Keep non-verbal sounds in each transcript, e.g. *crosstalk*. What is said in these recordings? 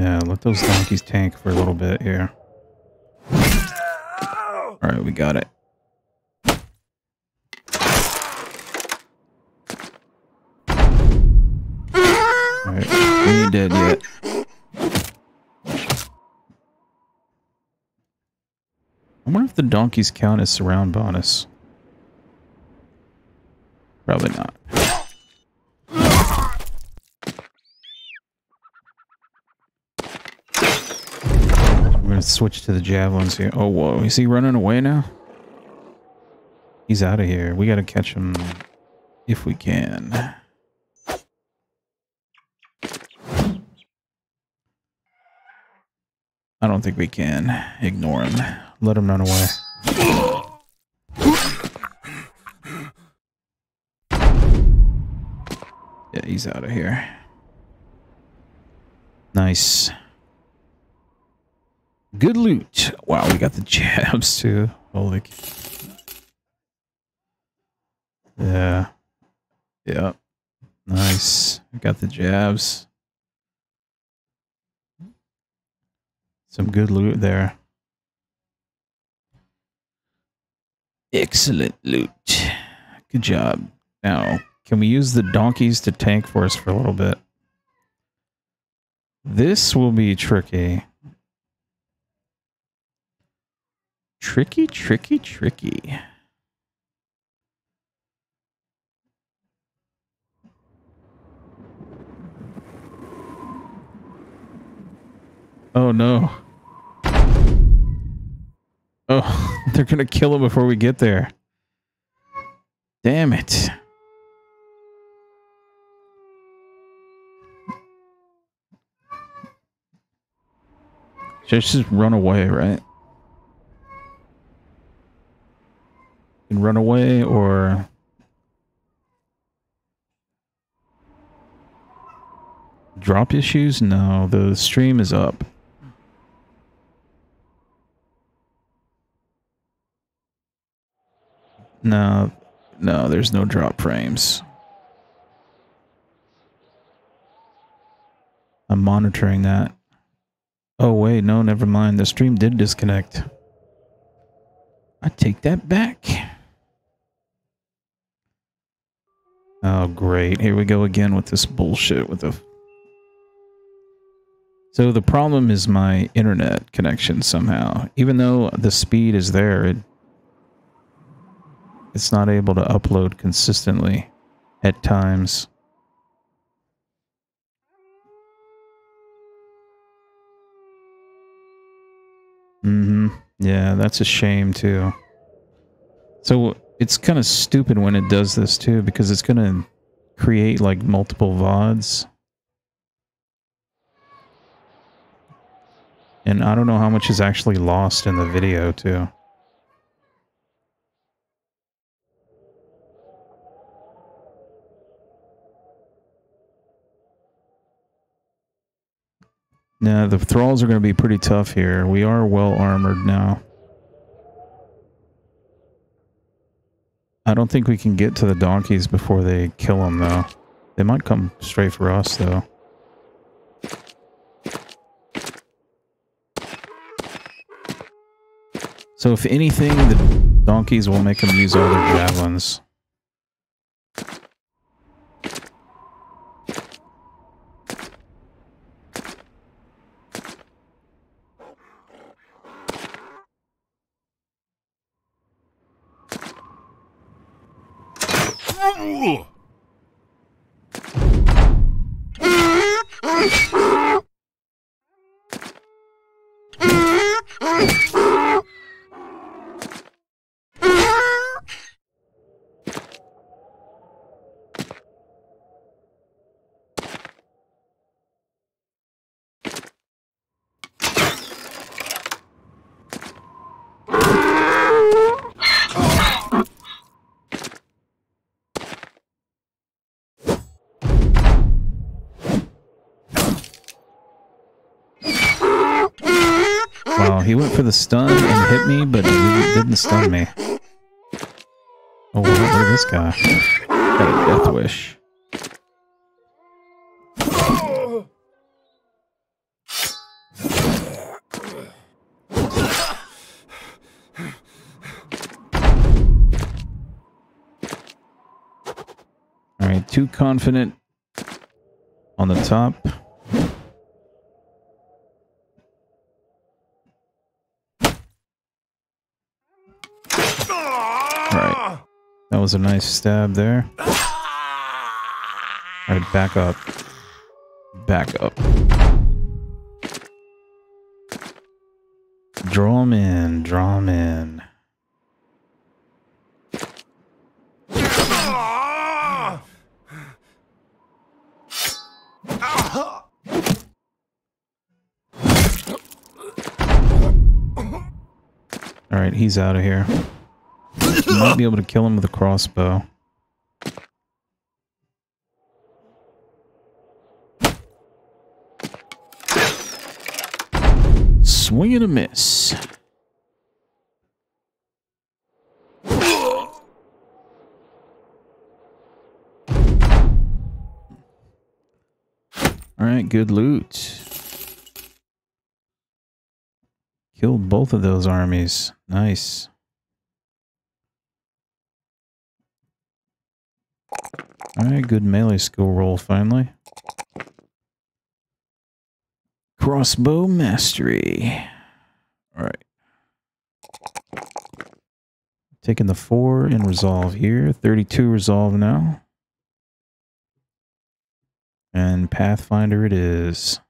Yeah, let those donkeys tank for a little bit here. Alright, we got it. Alright, we ain't dead yet. I wonder if the donkeys count as surround bonus. Probably not. We're gonna switch to the javelins here. Oh, whoa. Is he running away now? He's out of here. We gotta catch him if we can. I don't think we can. Ignore him. Let him run away. Yeah, he's out of here. Nice. Good loot. Wow, we got the *laughs* jabs too. Holy. Yeah. Yep. Nice. We got the jabs. Some good loot there. Excellent loot. Good job. Now, can we use the donkeys to tank for us for a little bit? This will be tricky. Tricky, tricky, tricky. Oh no. Oh, *laughs* they're gonna kill him before we get there. Damn it. Just just run away, right? And run away or drop issues? No, the stream is up. No, no, there's no drop frames. I'm monitoring that. Oh, wait, no, never mind. The stream did disconnect. I take that back. Oh, great. Here we go again with this bullshit with the... So the problem is my internet connection somehow. Even though the speed is there, it it's not able to upload consistently at times. Mm-hmm. Yeah, that's a shame too. So it's kind of stupid when it does this too, because it's going to create like multiple VODs. And I don't know how much is actually lost in the video too. Now, the thralls are going to be pretty tough here. We are well armored now. I don't think we can get to the donkeys before they kill them, though. They might come straight for us, though. So if anything, the donkeys will make them use all their javelins. the stun and hit me, but he didn't stun me. Oh, look at this guy. Got a death wish. Alright, too confident on the top. That was a nice stab there. Alright, back up. Back up. Draw him in, draw him in. Alright, he's out of here. Might be able to kill him with a crossbow. Swing and a miss. Alright, good loot. Killed both of those armies. Nice. Alright, good melee skill roll finally. Crossbow mastery. Alright. Taking the 4 in resolve here. 32 resolve now. And Pathfinder it is.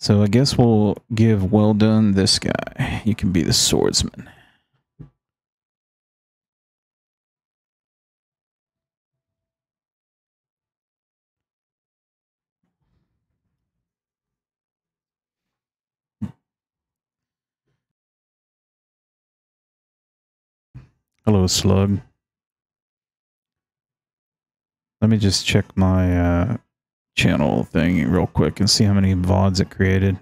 So I guess we'll give well done this guy. You can be the swordsman. Hello, Slug. Let me just check my uh, channel thing real quick and see how many VODs it created.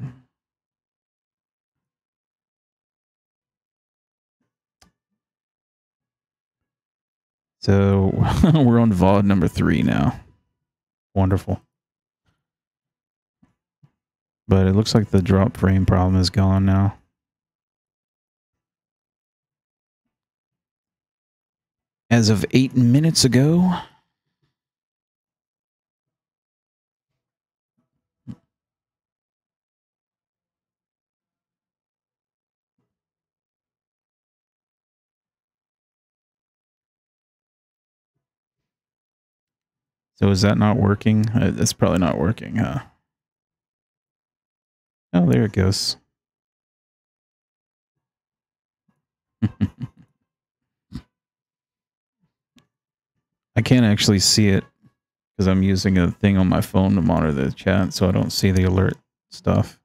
So *laughs* we're on VOD number three now. Wonderful. But it looks like the drop frame problem is gone now. As of eight minutes ago, So is that not working? Uh, it's probably not working, huh? Oh, there it goes. *laughs* I can't actually see it because I'm using a thing on my phone to monitor the chat, so I don't see the alert stuff.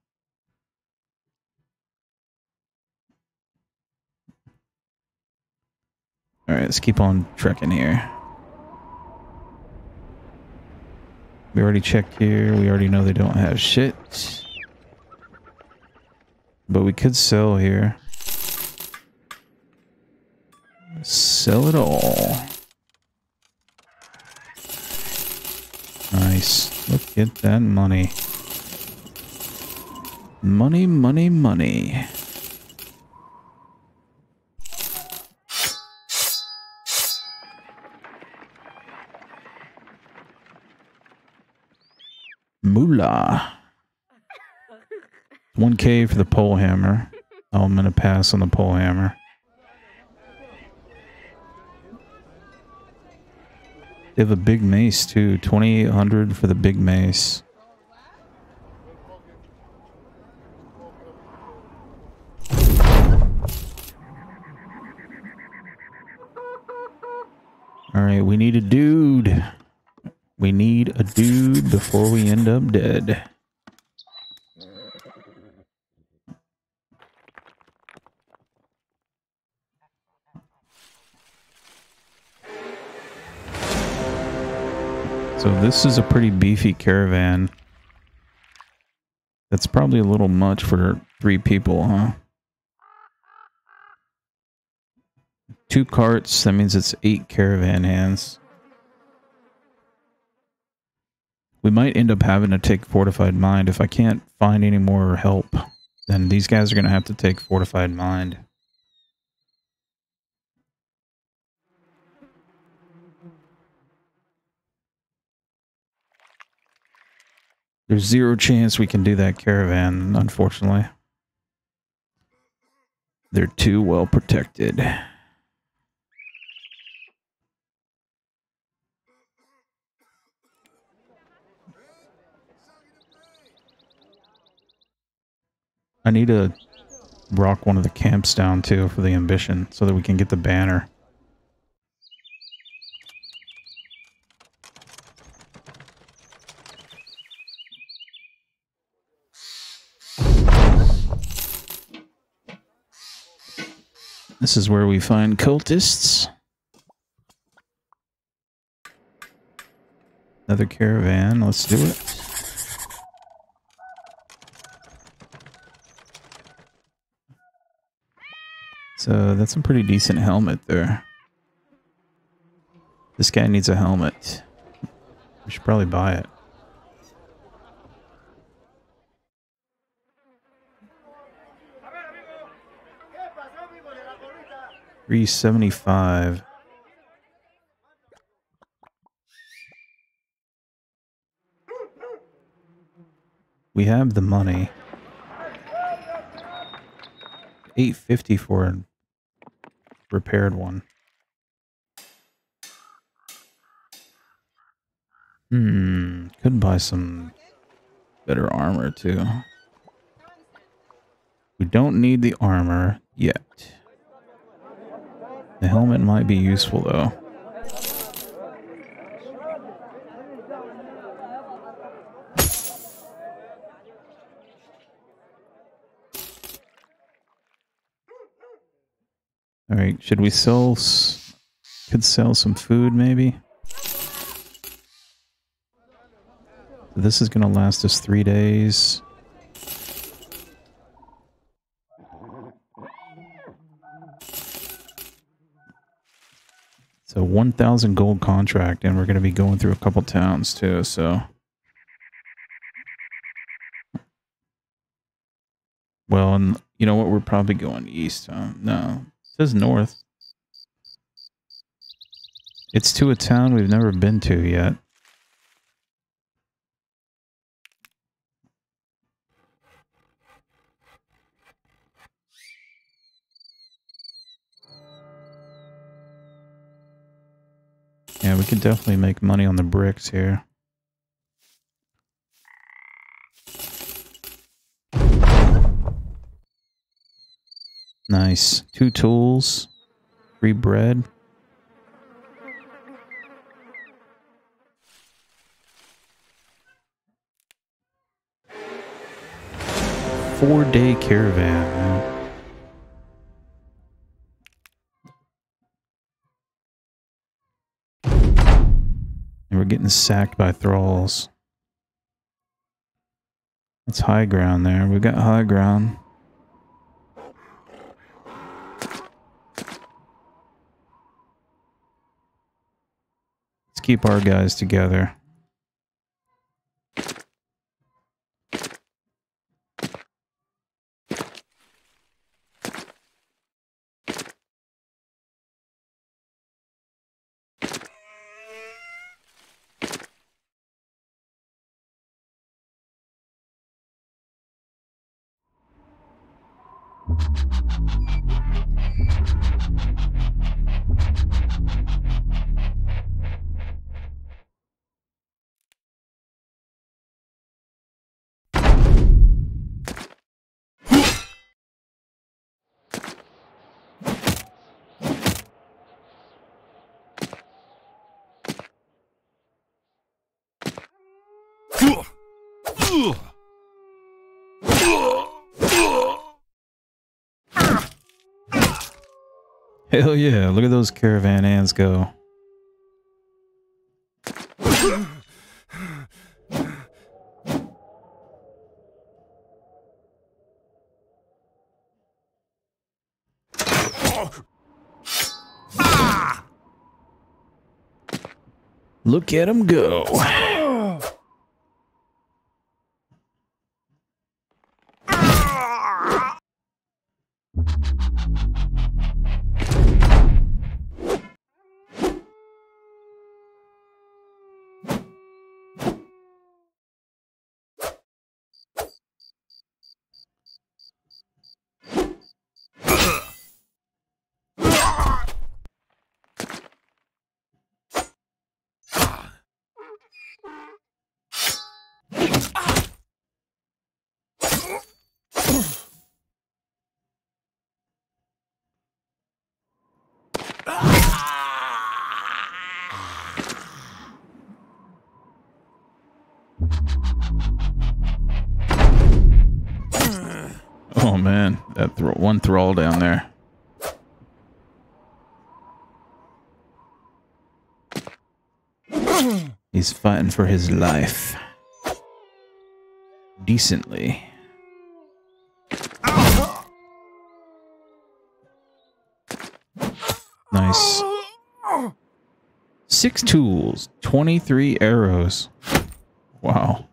All right, let's keep on trekking here. We already checked here. We already know they don't have shit. But we could sell here. Sell it all. Nice. Look at that money. Money, money, money. Uh, Moolah. 1k for the pole hammer. Oh, I'm going to pass on the pole hammer. They have a big mace too. 2800 for the big mace. All right, we need a dude. We need a dude before we end up dead. So this is a pretty beefy caravan. That's probably a little much for three people, huh? Two carts, that means it's eight caravan hands. We might end up having to take Fortified Mind. If I can't find any more help, then these guys are going to have to take Fortified Mind. There's zero chance we can do that caravan, unfortunately. They're too well protected. I need to rock one of the camps down too for the ambition so that we can get the banner. This is where we find cultists. Another caravan. Let's do it. So uh, that's a pretty decent helmet there. This guy needs a helmet. We should probably buy it. Three seventy five. We have the money. 850 for a repaired one. Hmm, could buy some better armor too. We don't need the armor yet. The helmet might be useful though. All right, should we sell? Could sell some food maybe. This is gonna last us three days. It's a 1,000 gold contract, and we're going to be going through a couple towns too, so. Well, and you know what? We're probably going east. Huh? No, says north. It's to a town we've never been to yet. Yeah, we could definitely make money on the bricks here. Nice. Two tools. Free bread. Four day caravan. And we're getting sacked by thralls. It's high ground there. We've got high ground. Keep our guys together. Hell yeah, look at those caravan hands go. Look at them go. For his life. Decently. Nice. Six tools, 23 arrows. Wow.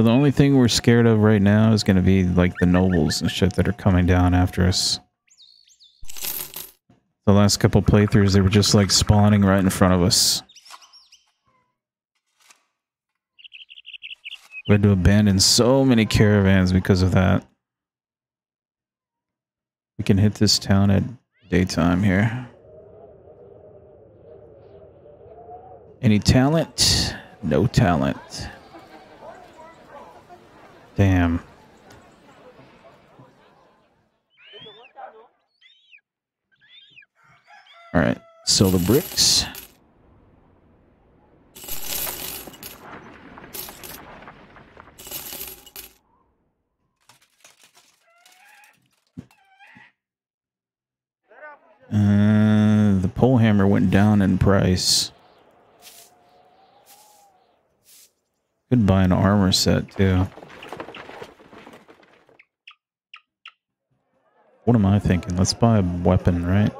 So the only thing we're scared of right now is going to be like the nobles and shit that are coming down after us. The last couple playthroughs, they were just like spawning right in front of us. We had to abandon so many caravans because of that. We can hit this town at daytime here. Any talent? No talent. Damn. All right, sell the bricks. Uh, the pole hammer went down in price. Could buy an armor set too. What am I thinking? Let's buy a weapon, right?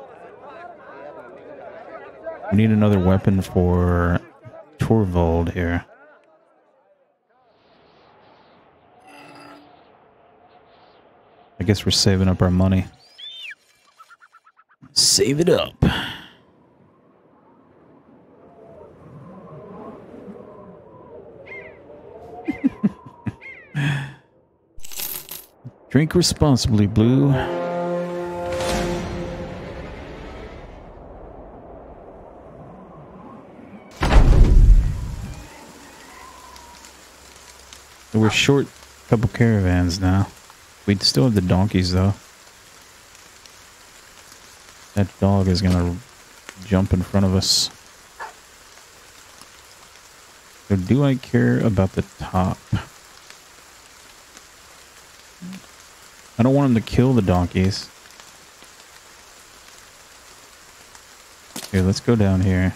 We need another weapon for Torvald here. I guess we're saving up our money. Save it up. *laughs* Drink responsibly, Blue. We're short a couple caravans now. We still have the donkeys though. That dog is gonna jump in front of us. So do I care about the top? I don't want him to kill the donkeys. Here, let's go down here.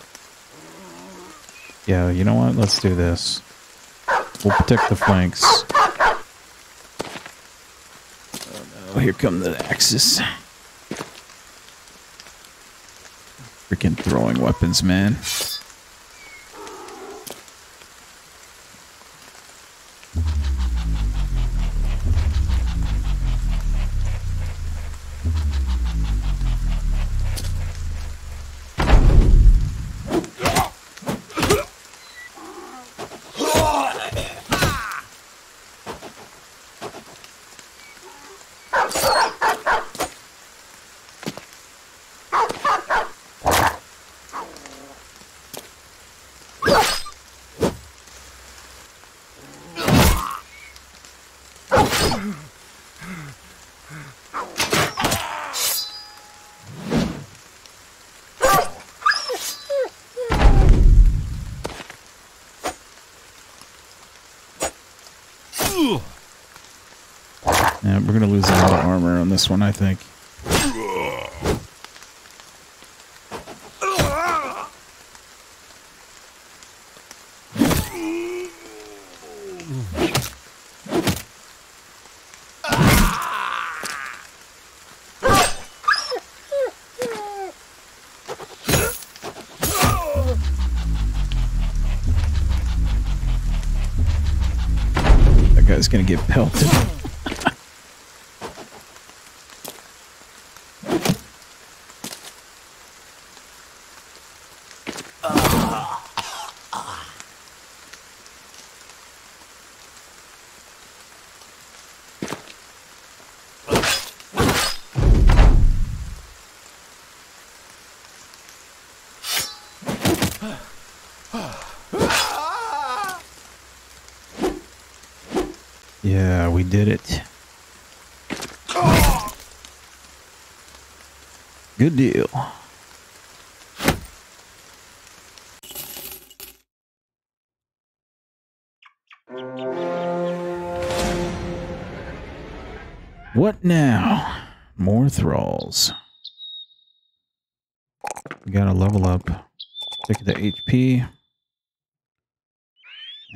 Yeah, you know what? Let's do this. We'll protect the flanks. Oh no, here come the axes. Freaking throwing weapons, man. Thralls. We gotta level up. Take the HP.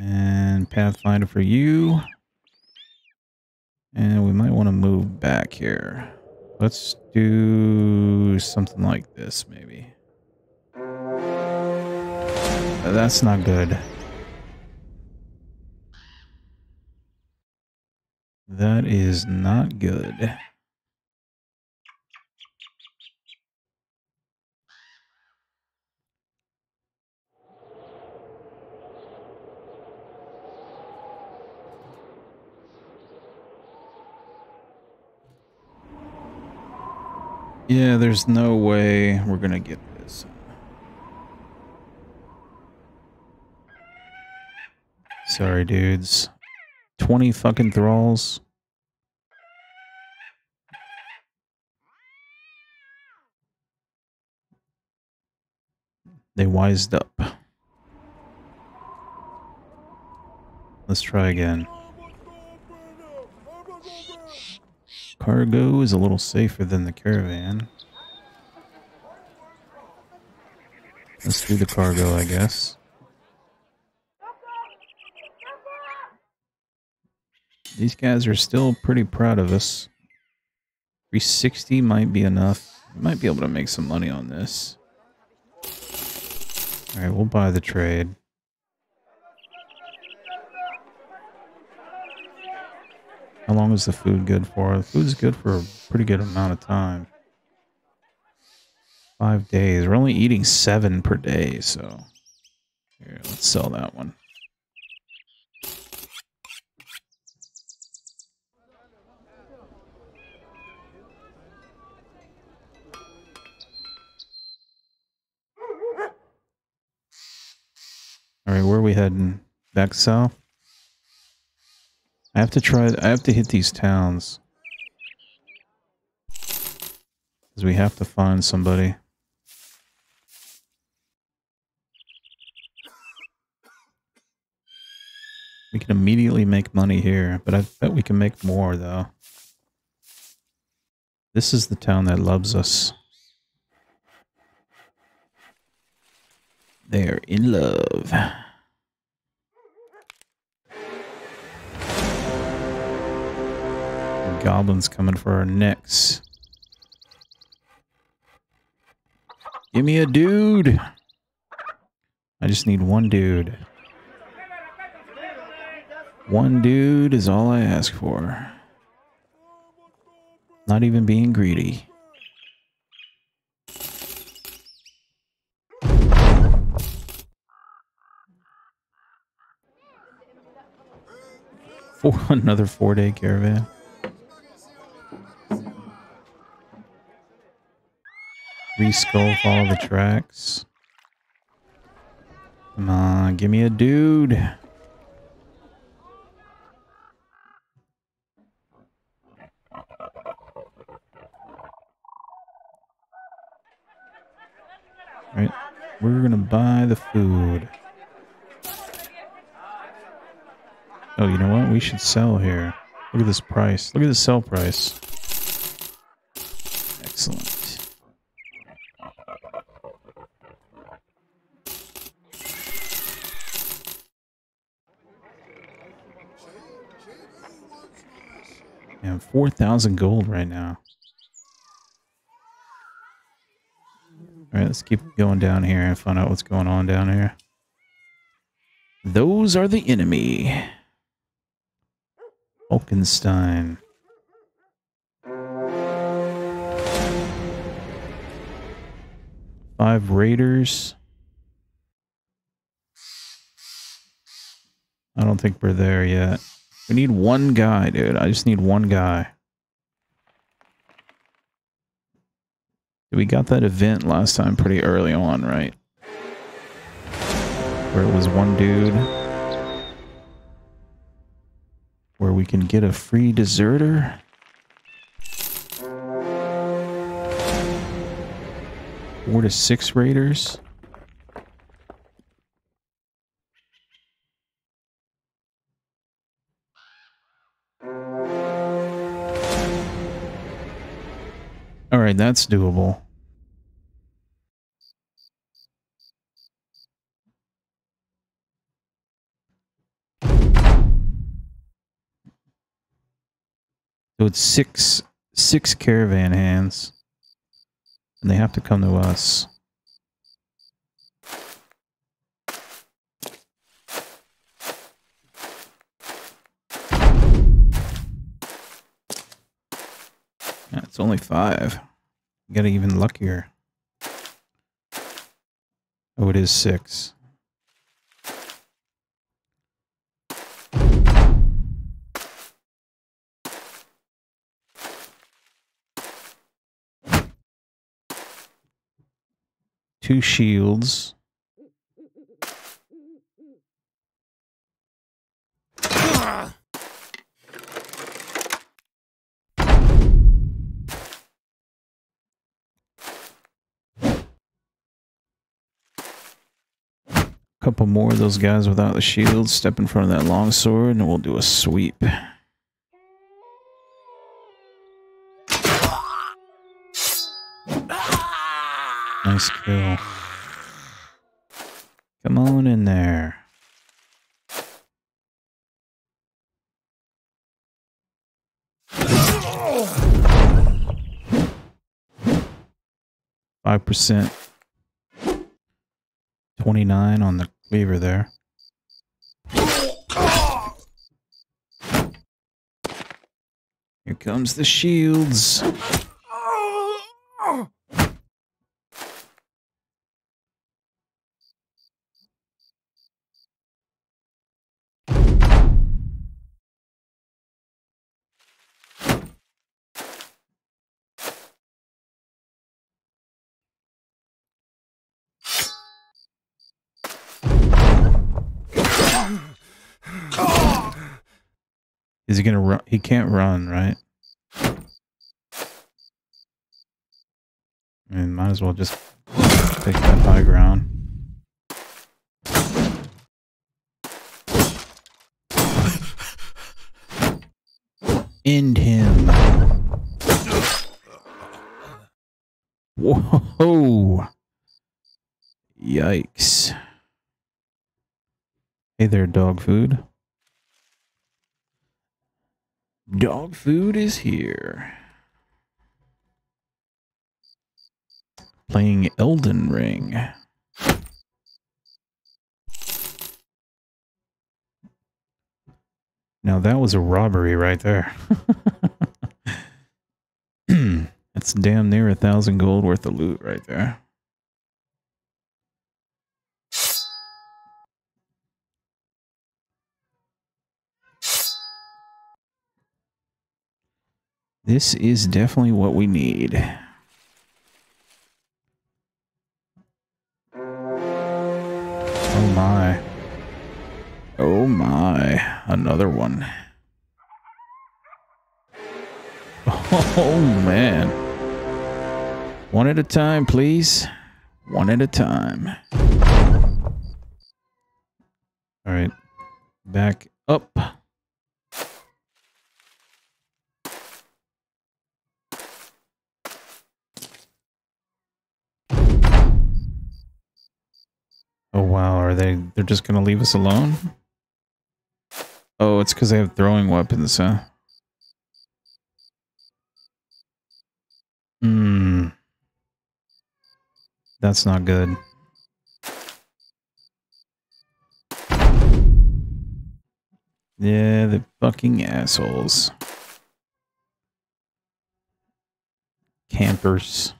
And Pathfinder for you. And we might want to move back here. Let's do something like this, maybe. That's not good. That is not good. Yeah, there's no way we're gonna get this. Sorry, dudes. 20 fucking thralls. They wised up. Let's try again. Cargo is a little safer than the caravan. Let's do the cargo, I guess. These guys are still pretty proud of us. 360 might be enough. Might be able to make some money on this. Alright, we'll buy the trade. How long is the food good for? The food's good for a pretty good amount of time. Five days. We're only eating seven per day, so... Here, let's sell that one. Alright, where are we heading? Back south? I have to try, I have to hit these towns. Because we have to find somebody. We can immediately make money here, but I bet we can make more, though. This is the town that loves us. They're in love. goblins coming for our necks. Give me a dude. I just need one dude. One dude is all I ask for. Not even being greedy. For *laughs* another four day caravan. Three skull follow the tracks. Come on, give me a dude. Right, we're gonna buy the food. Oh, you know what? We should sell here. Look at this price. Look at the sell price. Excellent. And 4,000 gold right now. Alright, let's keep going down here and find out what's going on down here. Those are the enemy. Falkenstein. Five raiders. I don't think we're there yet. We need one guy, dude. I just need one guy. We got that event last time pretty early on, right? Where it was one dude. where we can get a free deserter. Four to six raiders. That's doable. So it's six six caravan hands. And they have to come to us. It's only five. Get even luckier. Oh, it is six. Two shields. Couple more of those guys without the shields step in front of that long sword and we'll do a sweep. Nice kill. Come on in there. Five percent. Twenty-nine on the cleaver there. Here comes the shields. Ah! Is he gonna run? He can't run, right? I mean, might as well just take that high ground. End him. Whoa. Yikes. Hey there, dog food. Dog food is here. Playing Elden Ring. Now that was a robbery right there. *laughs* That's damn near a thousand gold worth of loot right there. This is definitely what we need. Oh my. Oh my. Another one. Oh man. One at a time, please. One at a time. All right. Back up. Oh wow, are they they're just gonna leave us alone? Oh, it's because they have throwing weapons, huh? Hmm. That's not good. Yeah, the fucking assholes. Campers.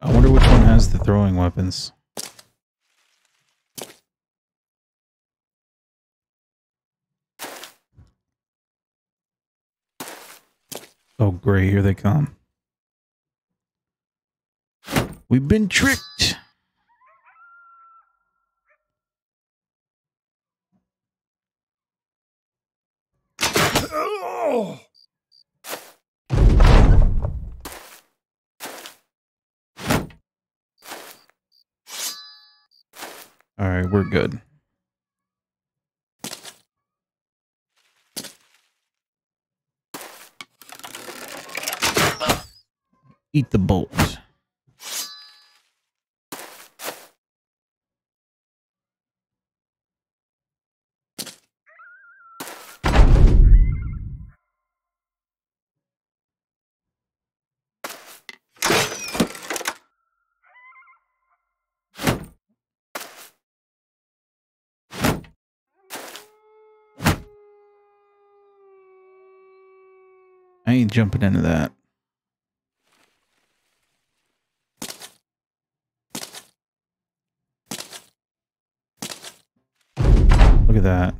I wonder which one has the throwing weapons. Oh, gray, here they come. We've been tricked. Oh! All right, we're good. Eat the bolt. Jumping into that. Look at that.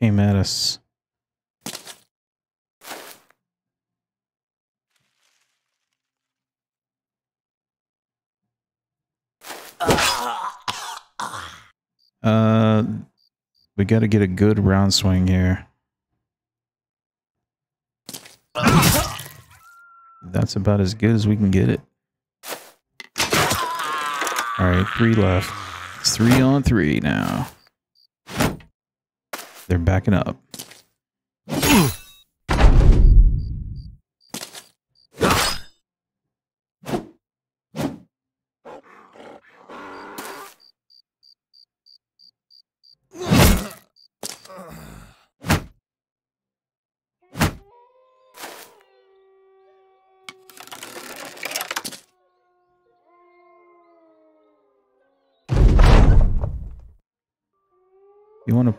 Came at us. Uh, we got to get a good round swing here. That's about as good as we can get it. All right, three left. It's three on three now. They're backing up.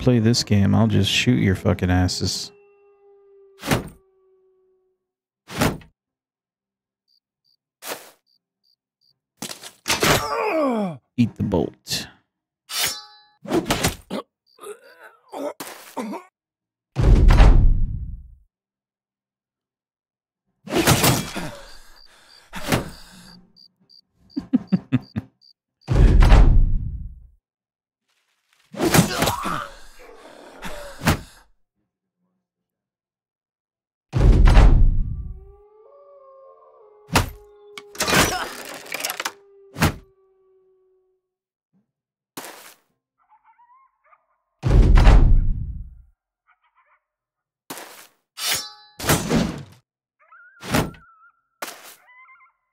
Play this game, I'll just shoot your fucking asses. Eat the bolt.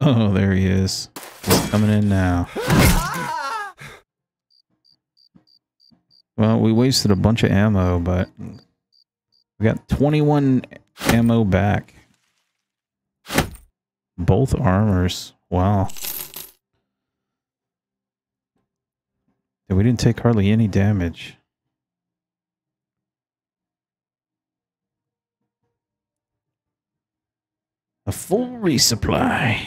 Oh, there he is. He's coming in now. Well, we wasted a bunch of ammo, but we got 21 ammo back. Both armors. Wow. And we didn't take hardly any damage. A full resupply.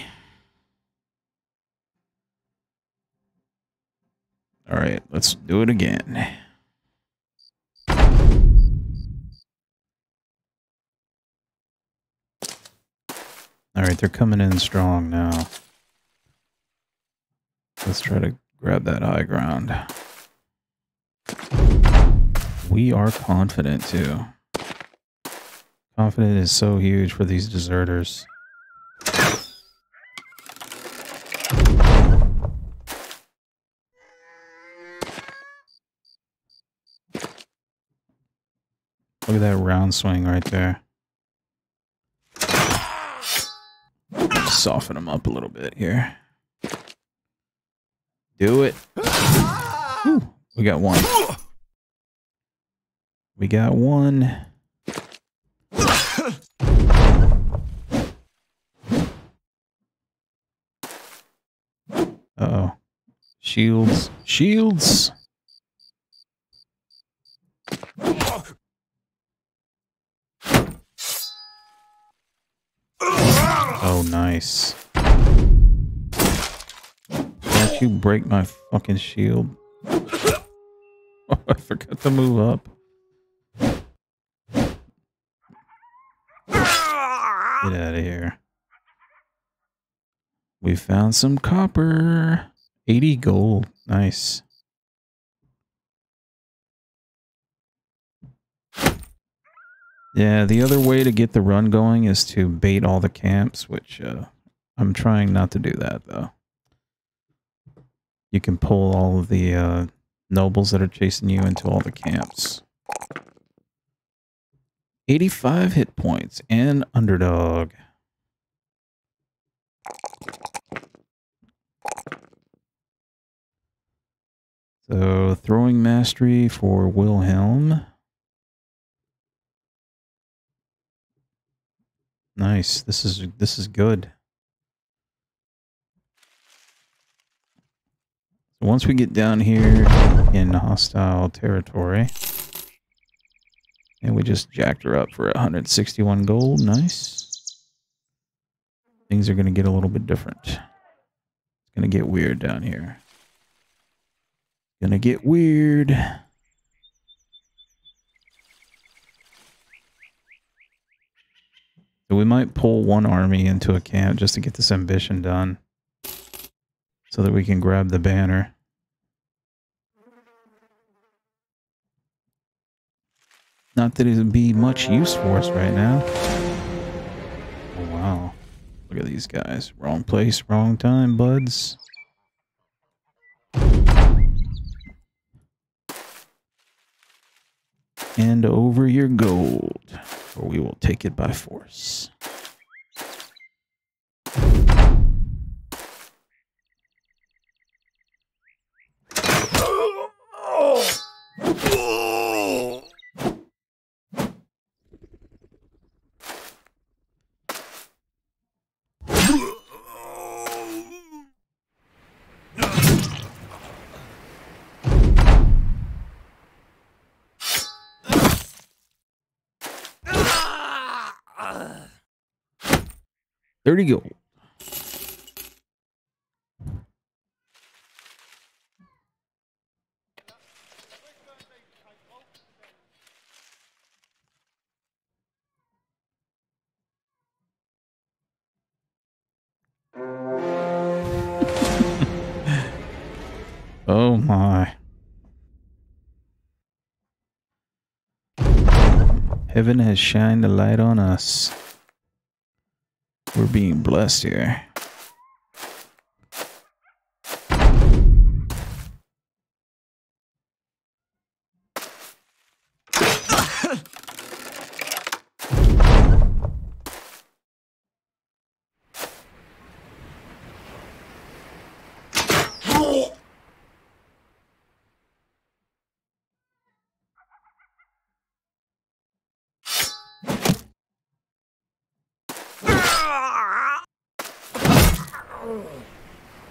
All right, let's do it again. All right, they're coming in strong now. Let's try to grab that high ground. We are confident too. Confident is so huge for these deserters. Look at that round swing right there. Soften them up a little bit here. Do it. We got one. We got one. Uh oh. Shields. Shields. Oh, nice. Can't you break my fucking shield? *laughs* Oh, I forgot to move up. Get out of here. We found some copper. 80 gold. Nice. Yeah, the other way to get the run going is to bait all the camps, which uh, I'm trying not to do that, though. You can pull all of the uh, nobles that are chasing you into all the camps. 85 hit points and underdog. So throwing mastery for Wilhelm. Nice. This is this is good. Once we get down here in hostile territory, and we just jacked her up for 161 gold. Nice. Things are going to get a little bit different. It's going to get weird down here. Gonna get weird. So we might pull one army into a camp just to get this ambition done. So that we can grab the banner. Not that it would be much use for us right now. Oh, wow. Look at these guys. Wrong place, wrong time, buds. And over your gold, or we will take it by force. *gasps* *gasps* *gasps* *laughs* *laughs* Oh my. Heaven has shined a light on us. We're being blessed here.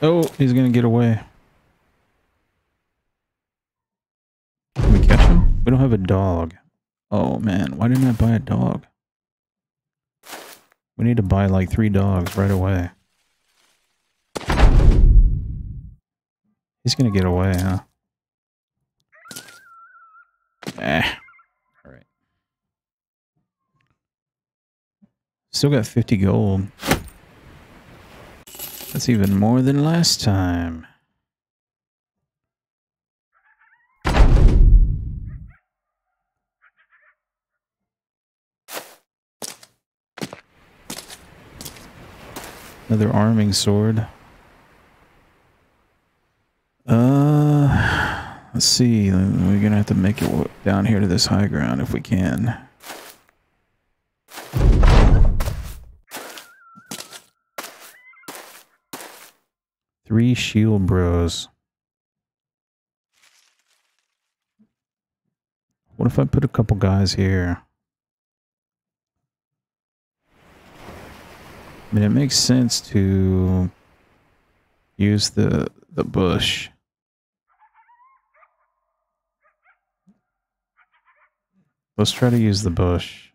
Oh, he's gonna get away. Can we catch him? We don't have a dog. Oh man, why didn't I buy a dog? We need to buy like three dogs right away. He's gonna get away, huh? Eh. Alright. Still got 50 gold. That's even more than last time. Another arming sword. Uh, let's see. We're gonna have to make it down here to this high ground if we can. Three shield bros. What if I put a couple guys here? I mean, it makes sense to use the the bush. Let's try to use the bush.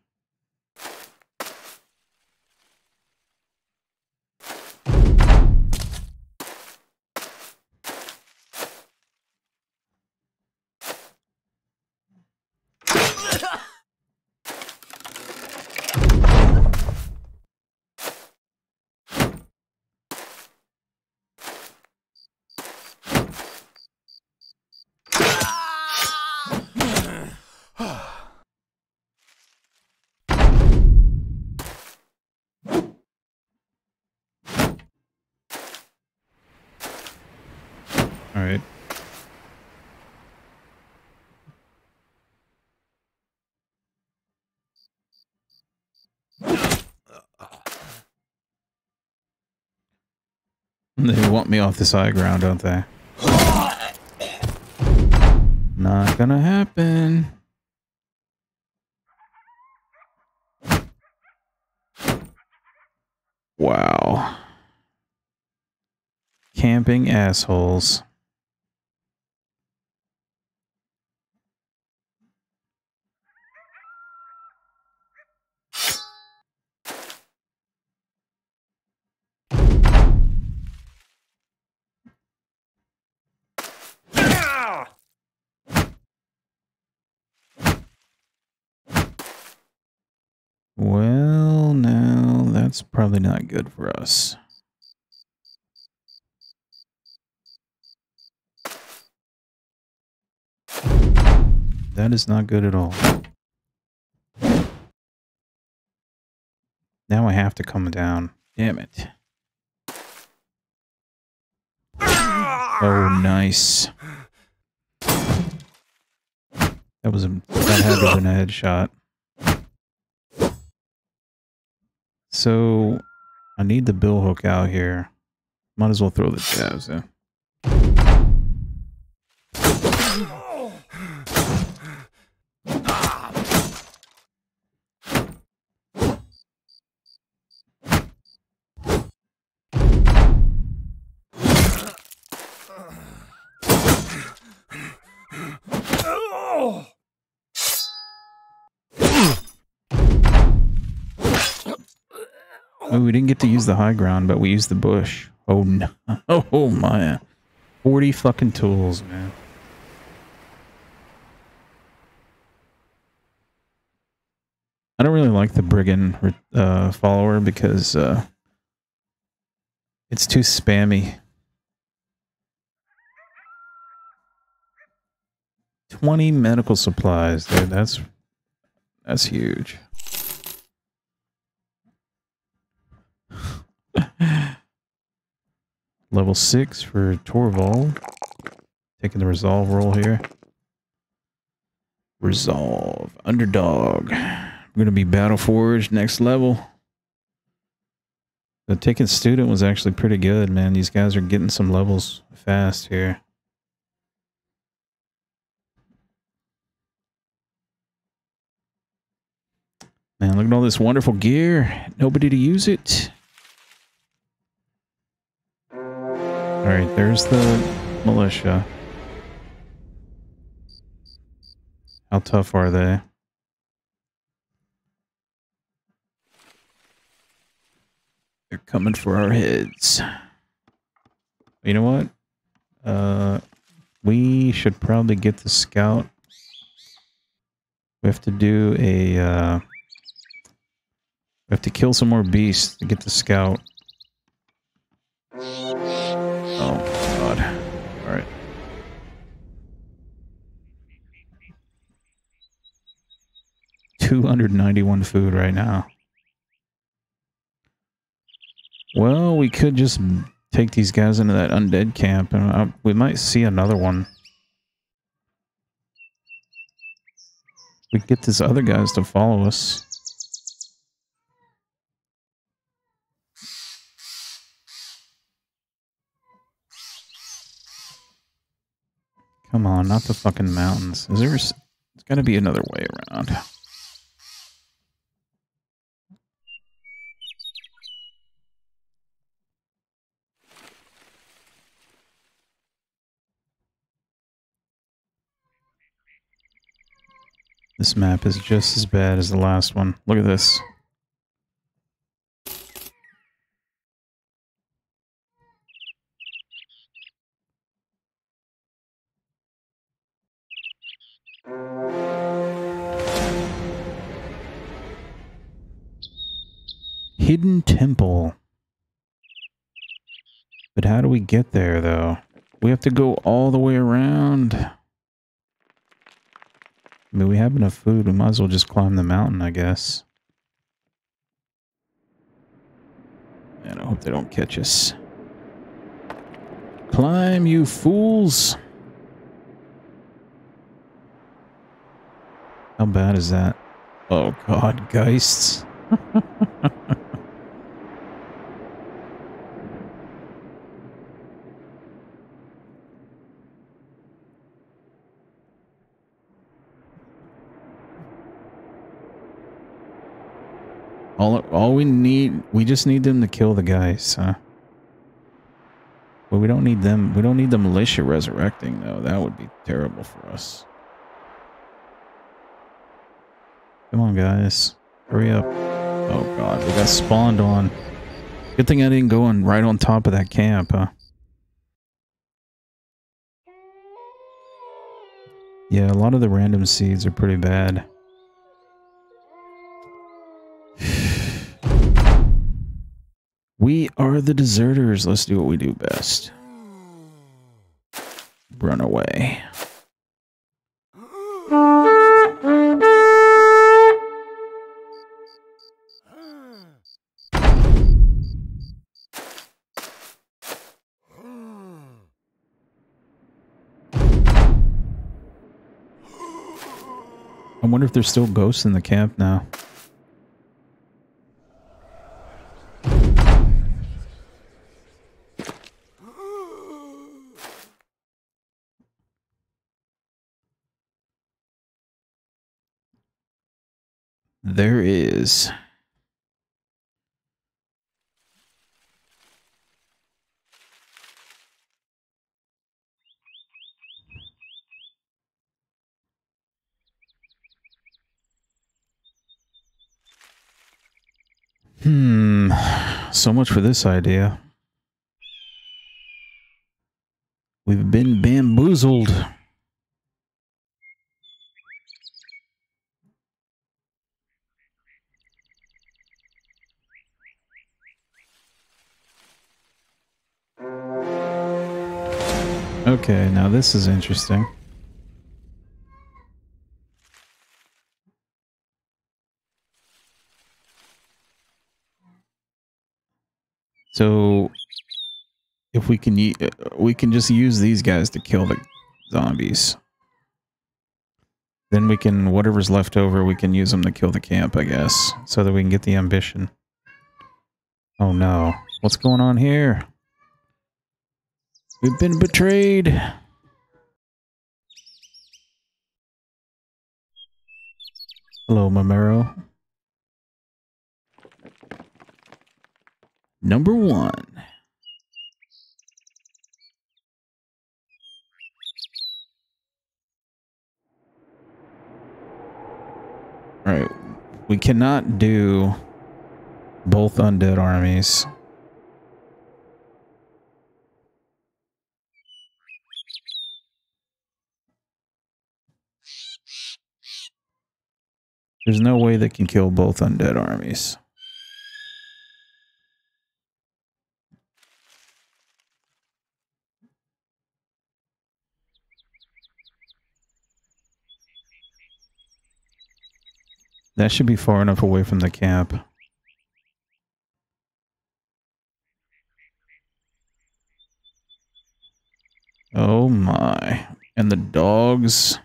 They want me off this high ground, don't they? Not gonna happen. Wow. Camping assholes. Well, now that's probably not good for us. That is not good at all. Now I have to come down. Damn it. Oh, nice. That was a that had been a headshot. So I need the bill hook out here. Might as well throw the jabs in. Oh, we didn't get to use the high ground, but we used the bush. Oh no. *laughs* Oh my. 40 fucking tools, man. I don't really like the brigand uh, follower because uh, it's too spammy. 20 medical supplies, dude. That's that's huge. Level 6 for Torval. Taking the resolve roll here. Resolve. Underdog. I'm going to be Battle Forged next level. The ticket student was actually pretty good, man. These guys are getting some levels fast here. Man, look at all this wonderful gear. Nobody to use it. Alright, there's the militia. How tough are they? They're coming for our heads. You know what? Uh, we should probably get the scout. We have to do a, uh, we have to kill some more beasts to get the scout. Oh, God. Alright. Two hundred ninety-one food right now. Well, we could just take these guys into that undead camp, and uh, we might see another one. We get these other guys to follow us. Come on, not the fucking mountains. Is there... There's gotta be another way around. This map is just as bad as the last one. Look at this. Hidden Temple. But how do we get there, though? We have to go all the way around. I mean, we have enough food. We might as well just climb the mountain, I guess. And I hope they don't catch us. Climb you fools! How bad is that? Oh god, Geists. *laughs* all all we need we just need them to kill the guys, huh? But we don't need them we don't need the militia resurrecting though. That would be terrible for us. Come on, guys. Hurry up. Oh, God. We got spawned on. Good thing I didn't go on right on top of that camp, huh? Yeah, a lot of the random seeds are pretty bad. We are the deserters. Let's do what we do best. Run away. I wonder if there's still ghosts in the camp now. There is. Hmm. So much for this idea. We've been bamboozled. Okay, now this is interesting. So if we can uh, we can just use these guys to kill the zombies. Then we can whatever's left over, we can use them to kill the camp, I guess, so that we can get the ambition. Oh no. What's going on here? We've been betrayed. Hello, Mamero. Number one. All right. We cannot do both undead armies. There's no way they can kill both undead armies. That should be far enough away from the camp. Oh my. And the dogs.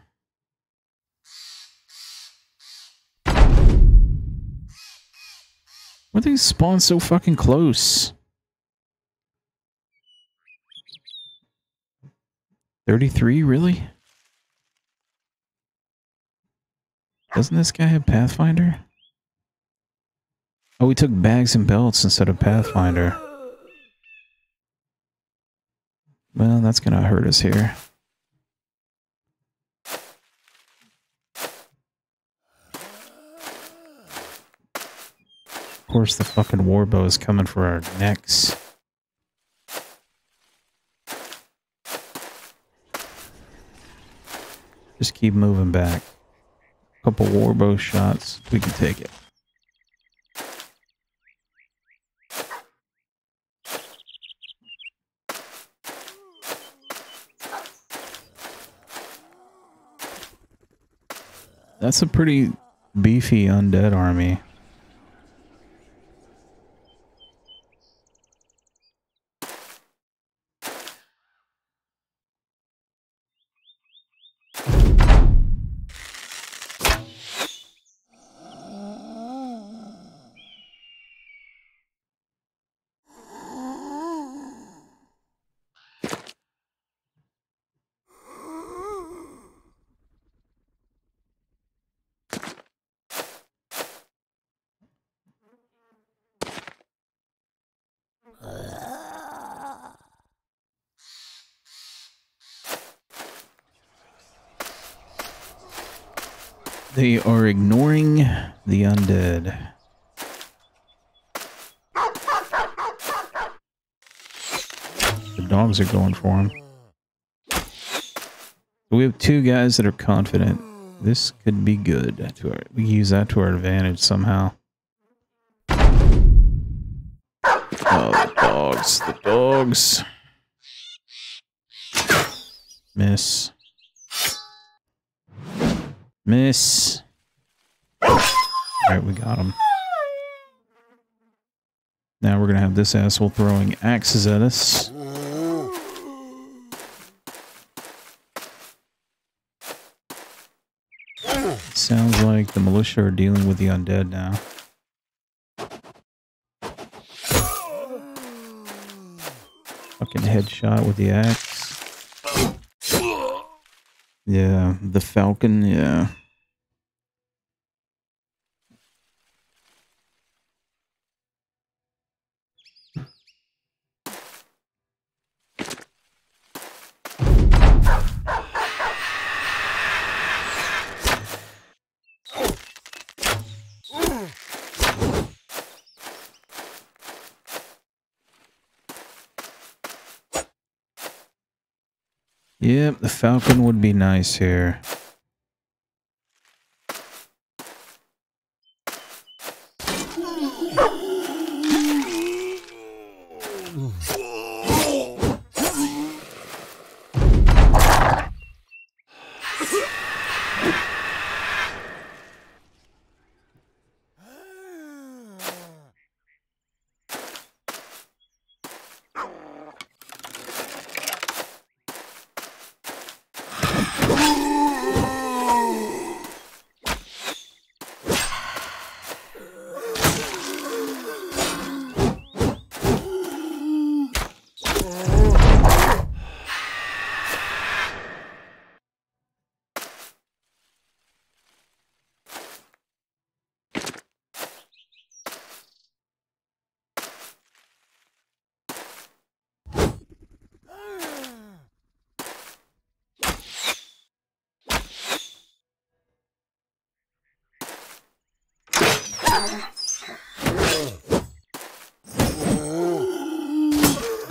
Why they spawn so fucking close? 33, really? Doesn't this guy have Pathfinder? Oh, we took bags and belts instead of Pathfinder. Well, that's gonna hurt us here. Course, the fucking warbow is coming for our necks. Just keep moving back A couple warbow shots. We can take it. That's a pretty beefy undead army. They are ignoring the undead. The dogs are going for him. We have two guys that are confident. This could be good. To our, we use that to our advantage somehow. Oh, the dogs. The dogs. Miss. Miss. Alright, we got him. Now we're going to have this asshole throwing axes at us. Sounds like the militia are dealing with the undead now. Fucking headshot with the axe. Yeah, the falcon, yeah. Yep, the Falcon would be nice here.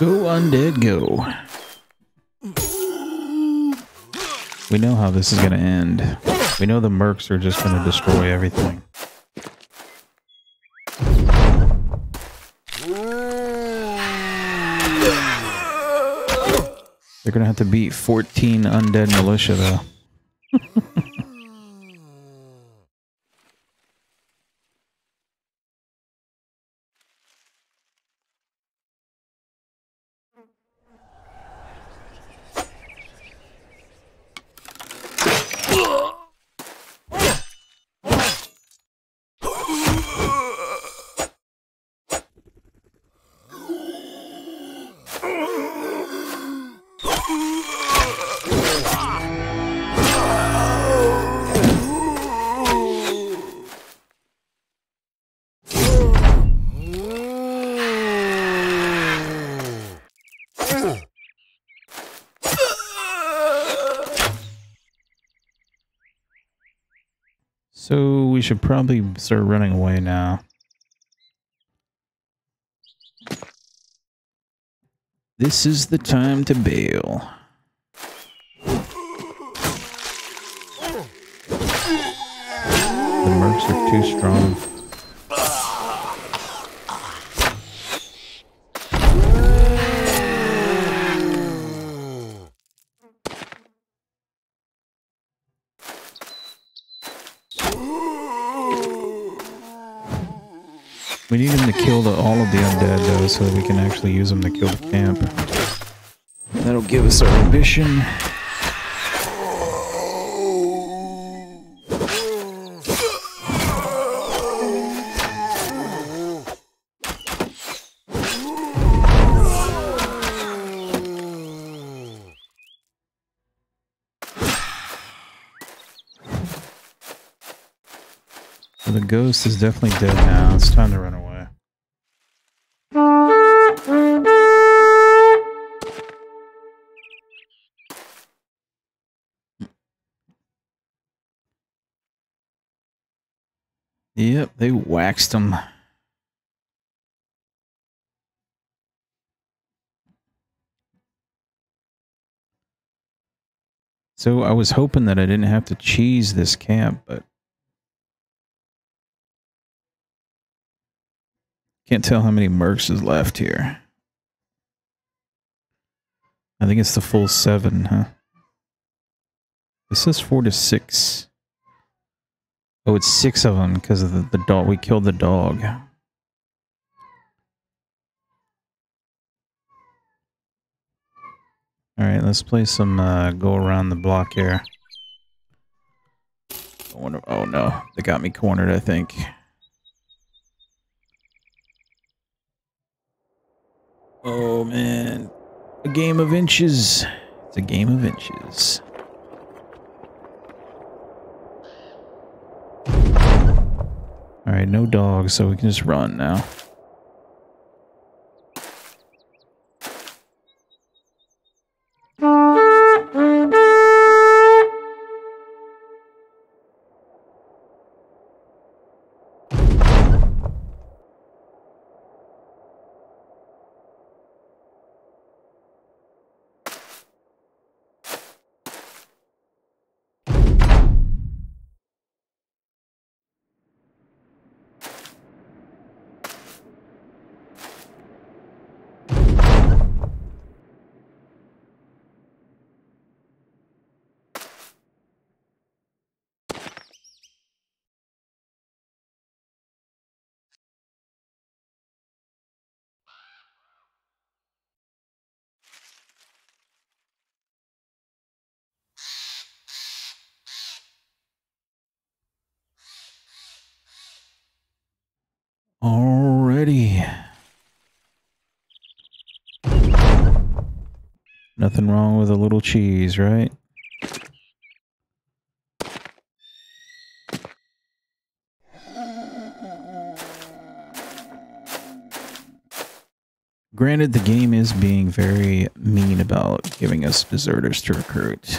Go undead, go. We know how this is going to end. We know the mercs are just going to destroy everything. They're going to have to beat 14 undead militia, though. *laughs* should probably start running away now. This is the time to bail. The mercs are too strong. We need him to kill the, all of the undead, though, so that we can actually use them to kill the camp. That'll give us our ambition. Ghost is definitely dead now. It's time to run away. Yep, they waxed them. So I was hoping that I didn't have to cheese this camp, but can't tell how many mercs is left here. I think it's the full seven, huh? This says four to six. Oh, it's six of them because of the, the dog. We killed the dog. All right, let's play some uh, go around the block here. Wonder, oh no, they got me cornered, I think. Oh man, a game of inches. It's a game of inches. All right, no dogs, so we can just run now. Nothing wrong with a little cheese, right? Granted, the game is being very mean about giving us deserters to recruit.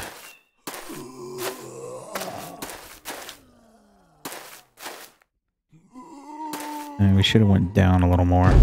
And we should have went down a little more.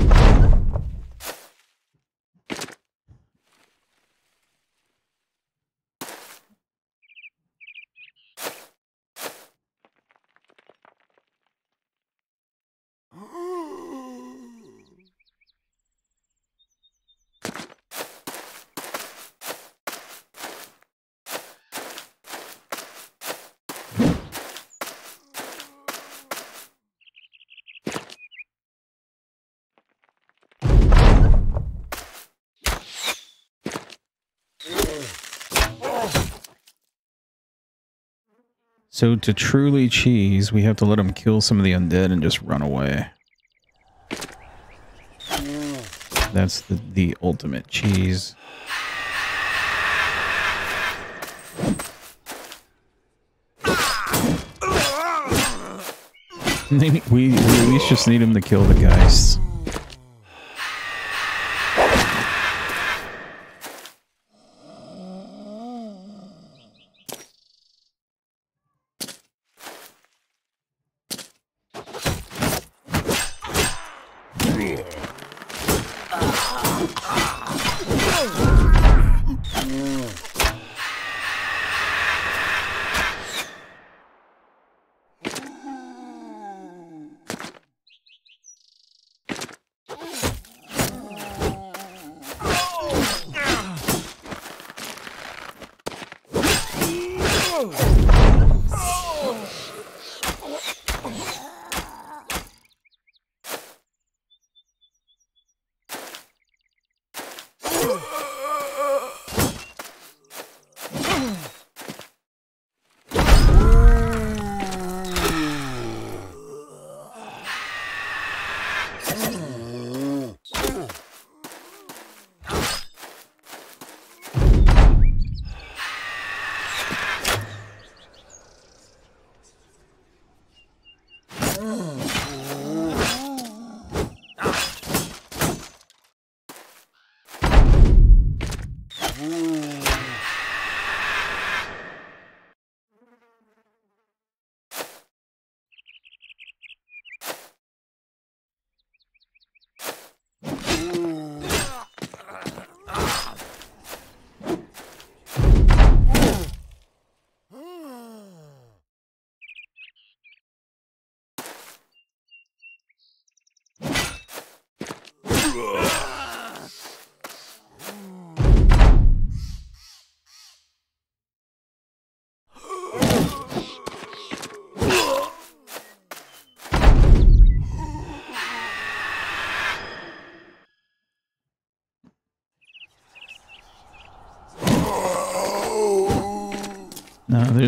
So to truly cheese, we have to let him kill some of the undead and just run away. That's the, the ultimate cheese. *laughs* we, we at least just need him to kill the guys.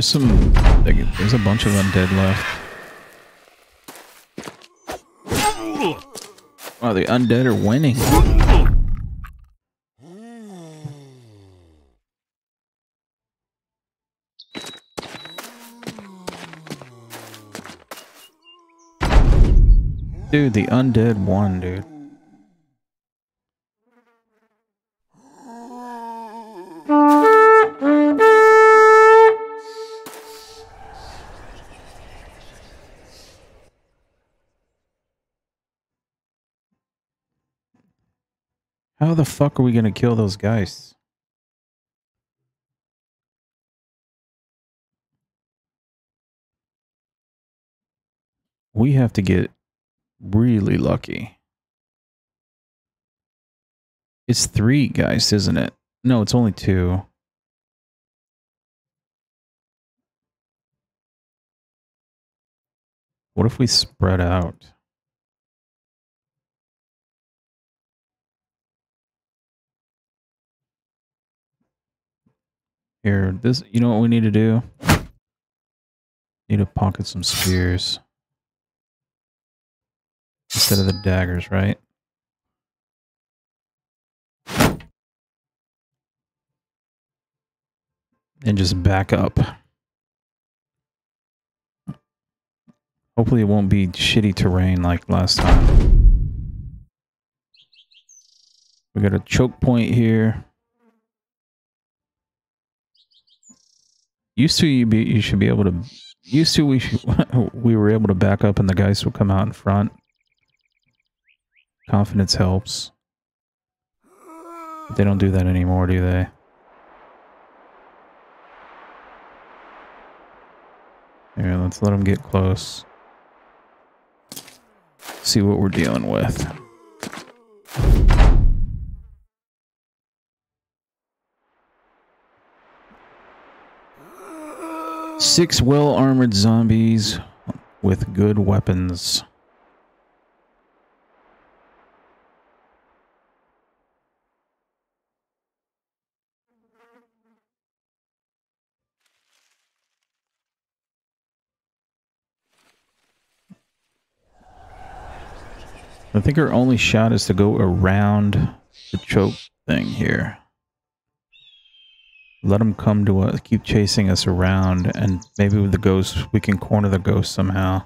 There's some. There's a bunch of undead left. Wow, the undead are winning. Dude, the undead won, dude. Fuck are we gonna kill those guys? We have to get really lucky. It's three guys, isn't it? No, it's only two. What if we spread out? Here, this, you know what we need to do? Need to pocket some spears. Instead of the daggers, right? And just back up. Hopefully it won't be shitty terrain like last time. We got a choke point here. Used to you be you should be able to used to we should, *laughs* we were able to back up and the guys would come out in front. Confidence helps. But they don't do that anymore, do they? Here, let's let them get close. See what we're dealing with. Six well-armored zombies with good weapons. I think our only shot is to go around the choke thing here. Let them come to us, keep chasing us around, and maybe with the ghost, we can corner the ghost somehow.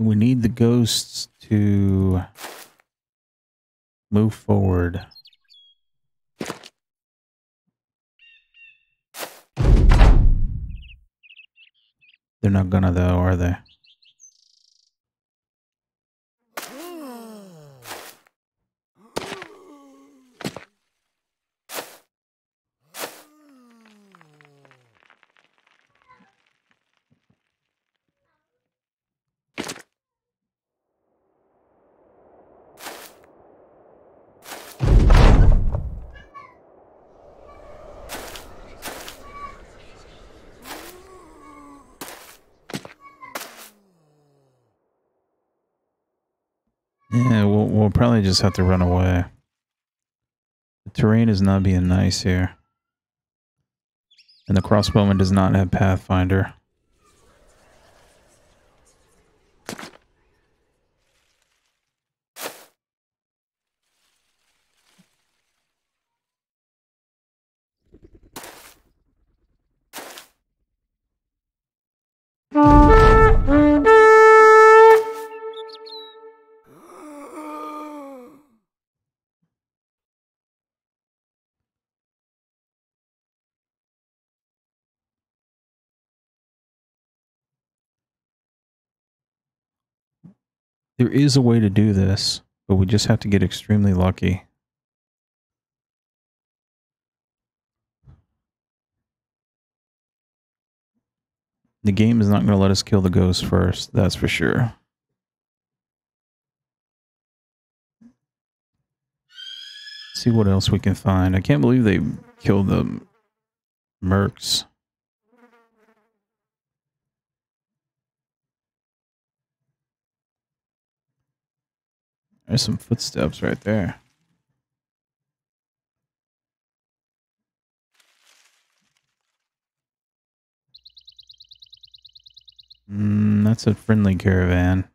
We to move forward. They're not gonna though, are they? Yeah, we'll, we'll probably just have to run away. The terrain is not being nice here. And the crossbowman does not have Pathfinder. There is a way to do this, but we just have to get extremely lucky. The game is not going to let us kill the ghost first, that's for sure. see what else we can find. I can't believe they killed the mercs. There's some footsteps right there. Mm, that's a friendly caravan.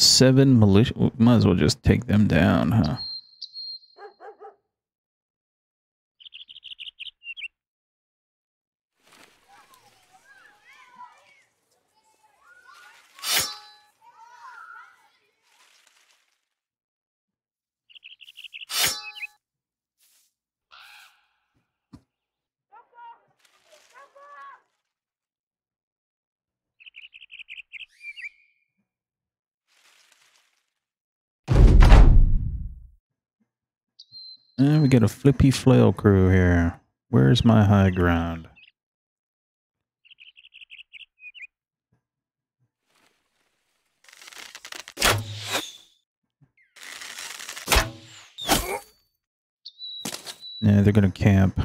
Seven militia. Might as well just take them down, huh? And got a flippy flail crew here. Where's my high ground? Yeah, they're gonna camp.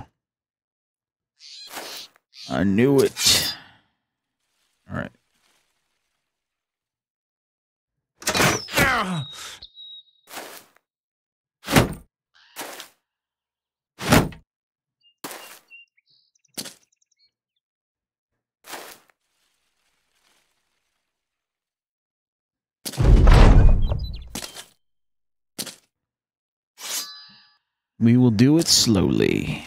I knew it. All right. We will do it slowly.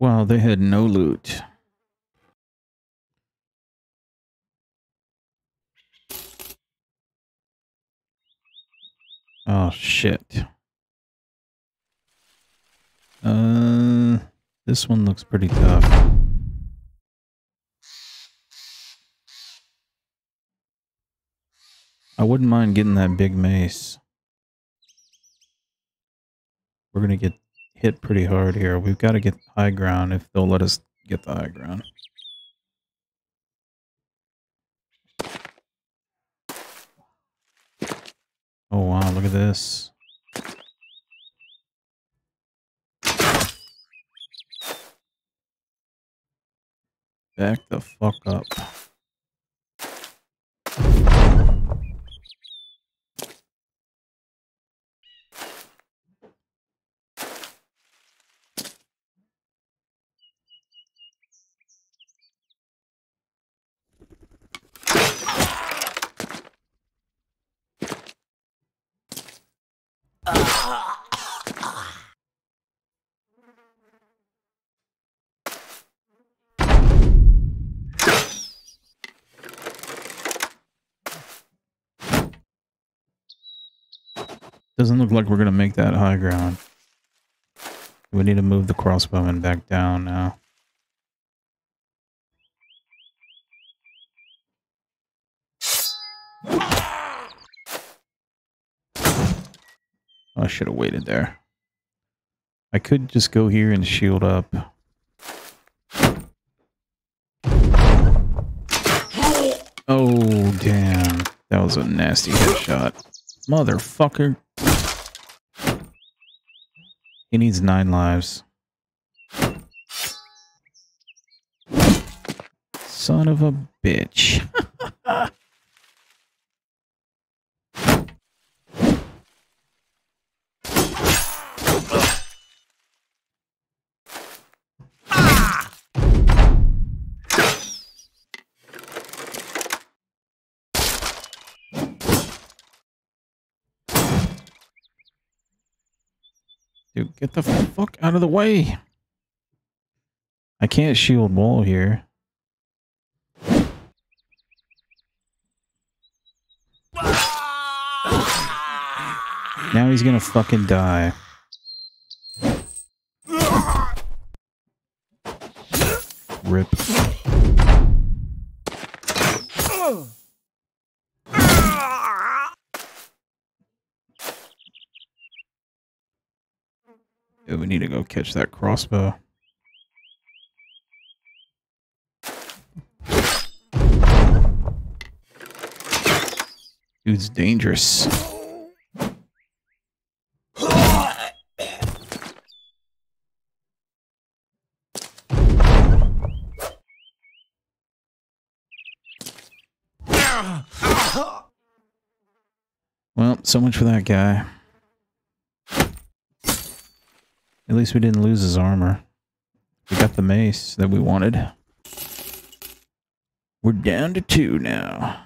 Wow, they had no loot. Oh, shit. Uh, this one looks pretty tough. I wouldn't mind getting that big mace. We're going to get hit pretty hard here. We've got to get high ground if they'll let us get the high ground. Oh wow, look at this. Back the fuck up. Doesn't look like we're going to make that high ground. We need to move the crossbowman back down now. Oh, I should have waited there. I could just go here and shield up. Oh, damn. That was a nasty headshot. Motherfucker. He needs nine lives. Son of a bitch. *laughs* get the fuck out of the way. I can't shield wall here. Now he's gonna fucking die. Rip. We need to go catch that crossbow. Dude's dangerous. Well, so much for that guy. At least we didn't lose his armor. We got the mace that we wanted. We're down to two now.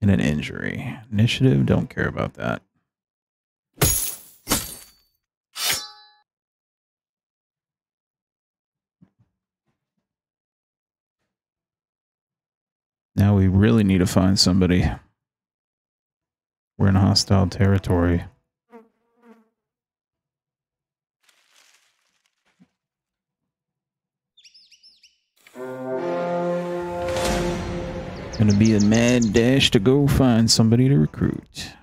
And an injury. Initiative, don't care about that. Now we really need to find somebody. We're in hostile territory. Gonna be a mad dash to go find somebody to recruit.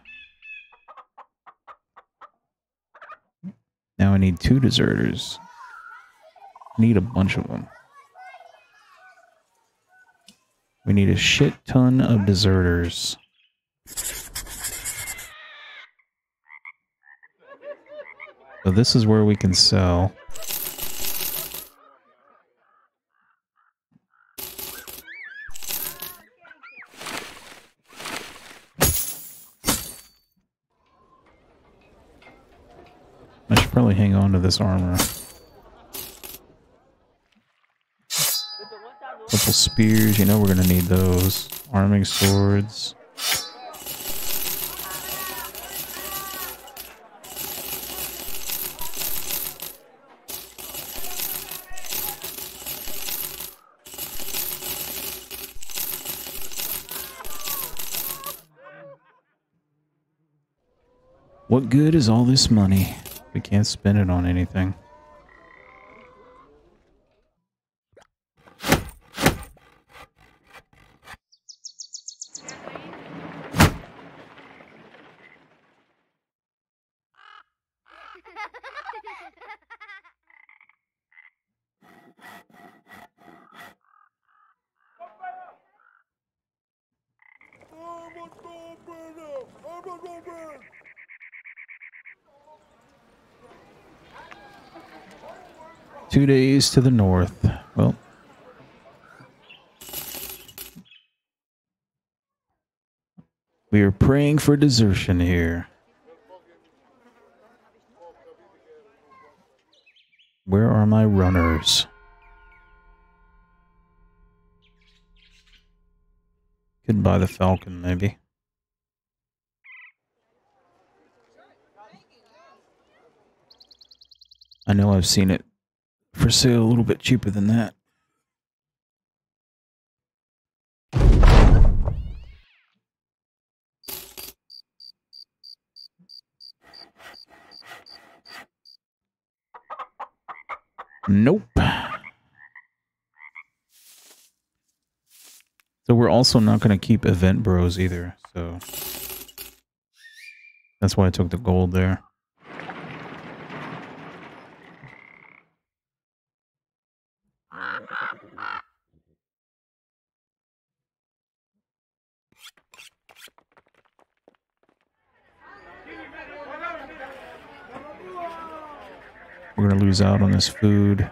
Now I need two deserters. I need a bunch of them. We need a shit ton of deserters. So this is where we can sell. I should to this armor. Couple spears, you know we're gonna need those. Arming swords. What good is all this money? We can't spend it on anything. Two days to the north. Well, we are praying for desertion here. Where are my runners? Could buy the Falcon, maybe. I know I've seen it for sale a little bit cheaper than that. Nope. So we're also not going to keep event bros either, so that's why I took the gold there. We're to lose out on this food.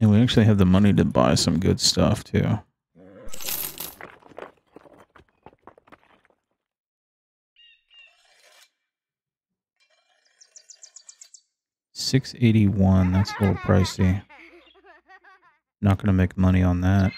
And we actually have the money to buy some good stuff too. Six eighty one. That's a little pricey. Not going to make money on that.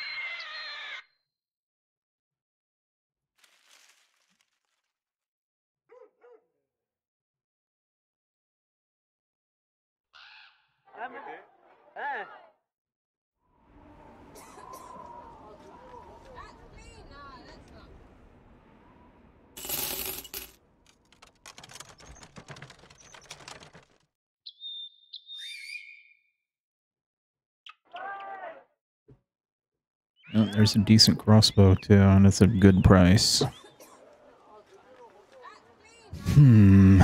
Oh, there's a decent crossbow too, and it's a good price. Hmm.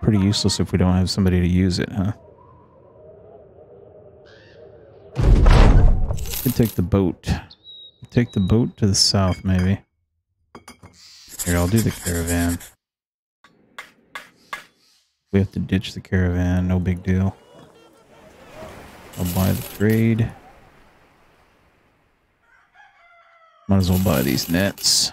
Pretty useless if we don't have somebody to use it, huh? Could take the boat. Take the boat to the south, maybe. Here, I'll do the caravan. We have to ditch the caravan, no big deal. I'll buy the trade. Might as well buy these nets.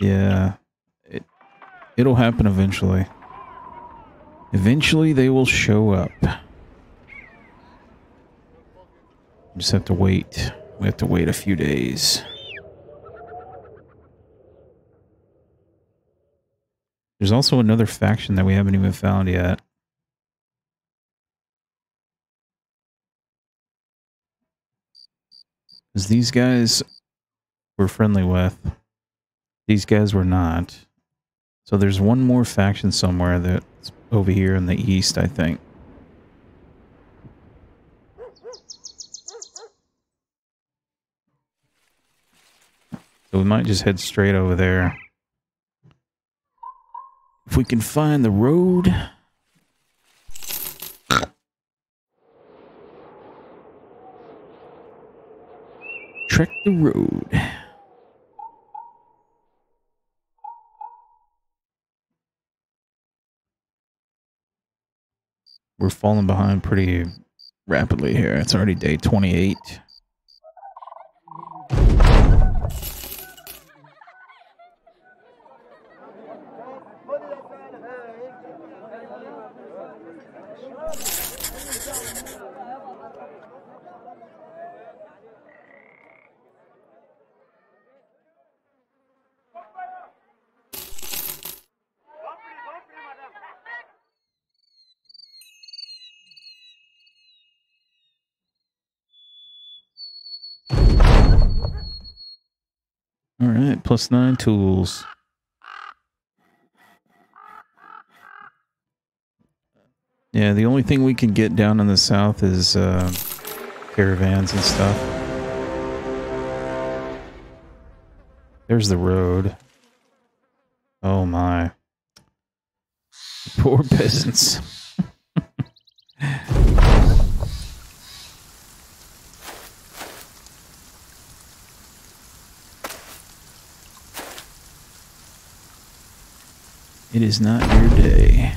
Yeah, it it'll happen eventually. Eventually they will show up. Just have to wait. We have to wait a few days. There's also another faction that we haven't even found yet. Because these guys we're friendly with. These guys were not. So there's one more faction somewhere that's over here in the east, I think. So we might just head straight over there. If we can find the road. Trek the road. We're falling behind pretty rapidly here. It's already day 28. All right, plus nine tools. Yeah, the only thing we can get down in the south is uh, caravans and stuff. There's the road. Oh my. Poor peasants. It is not your day.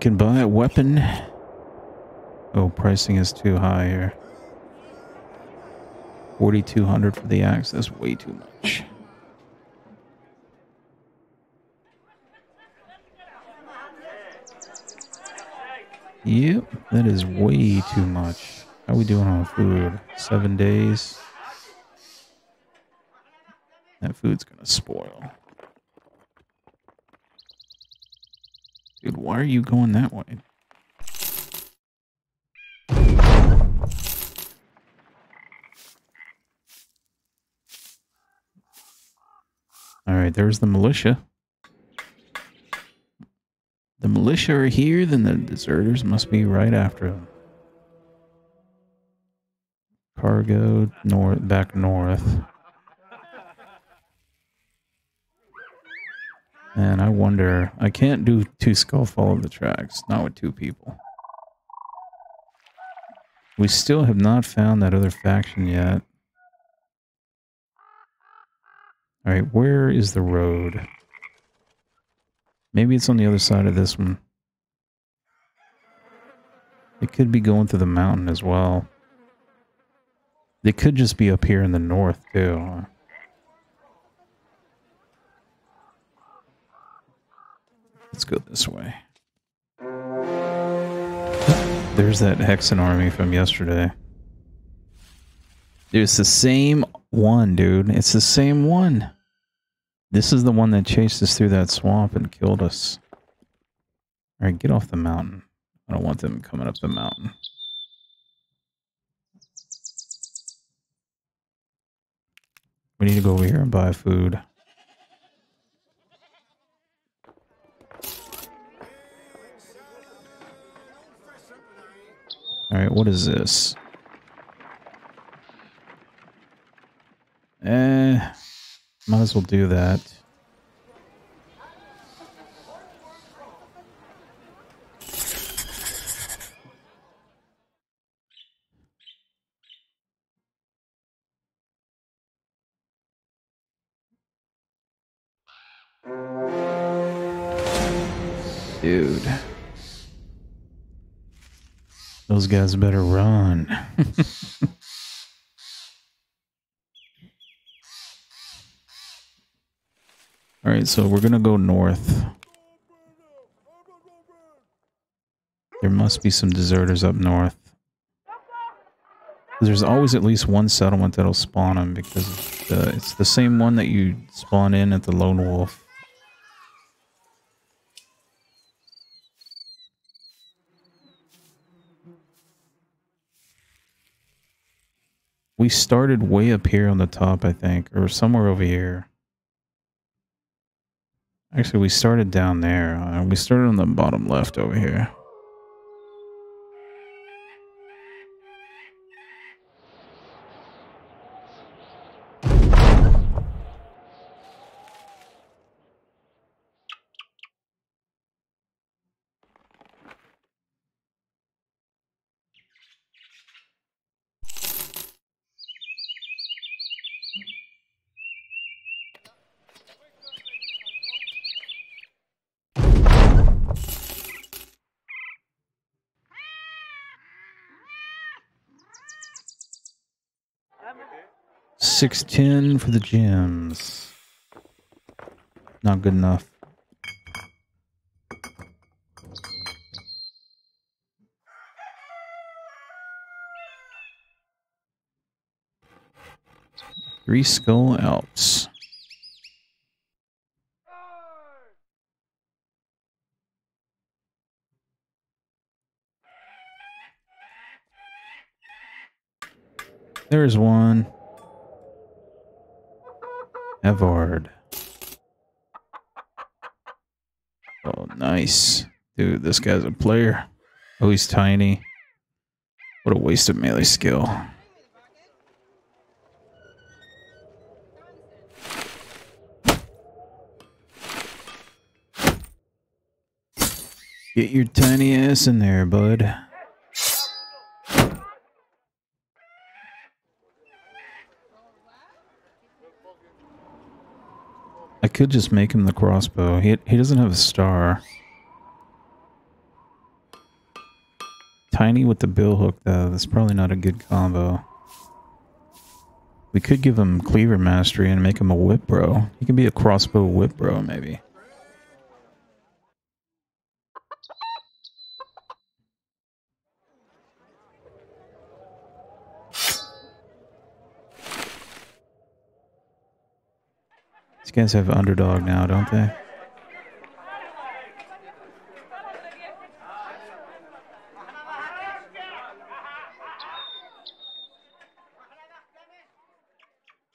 Can buy a weapon. Oh, pricing is too high here. 4200 for the axe. That's way too much. Yep, that is way too much. How we doing on food? Seven days. That food's gonna spoil. Why are you going that way? Alright, there's the militia. The militia are here, then the deserters must be right after them. Cargo north back north. And I wonder, I can't do two skull follow the tracks, not with two people. We still have not found that other faction yet. Alright, where is the road? Maybe it's on the other side of this one. It could be going through the mountain as well. It could just be up here in the north, too. Let's go this way. There's that Hexen army from yesterday. Dude, it's the same one, dude. It's the same one. This is the one that chased us through that swamp and killed us. Alright, get off the mountain. I don't want them coming up the mountain. We need to go over here and buy food. Alright, what is this? Eh, might as well do that. Those guys better run. *laughs* All right, so we're going to go north. There must be some deserters up north. There's always at least one settlement that'll spawn them because the, it's the same one that you spawn in at the Lone Wolf. We started way up here on the top, I think, or somewhere over here. Actually, we started down there. Uh, we started on the bottom left over here. 610 for the gems. Not good enough. Three Skull Alps. There's one. Evard. Oh, nice. Dude, this guy's a player. Oh, he's tiny. What a waste of melee skill. Get your tiny ass in there, bud. Could just make him the crossbow. He, he doesn't have a star. Tiny with the bill hook, though. That's probably not a good combo. We could give him cleaver mastery and make him a whip bro. He can be a crossbow whip bro, maybe. Guys have underdog now, don't they?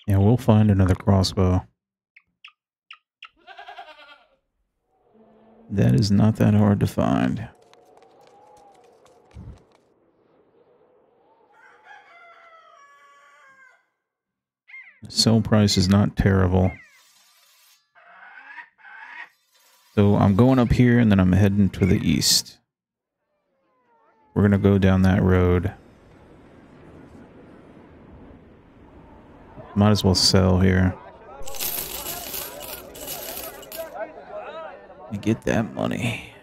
Yeah, we'll find another crossbow. That is not that hard to find. Sell price is not terrible. So I'm going up here and then I'm heading to the east. We're going to go down that road. Might as well sell here. And get that money.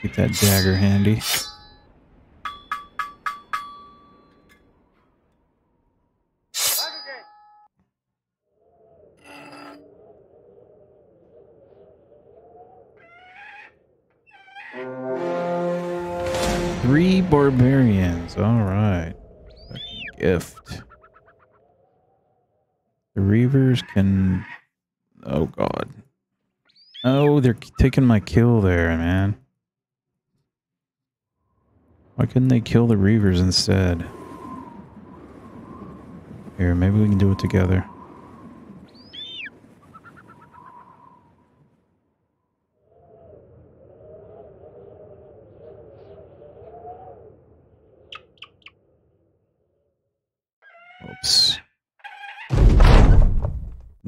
Get that dagger handy. All right. Gift. The Reavers can. Oh, God. Oh, they're taking my kill there, man. Why couldn't they kill the Reavers instead? Here, maybe we can do it together.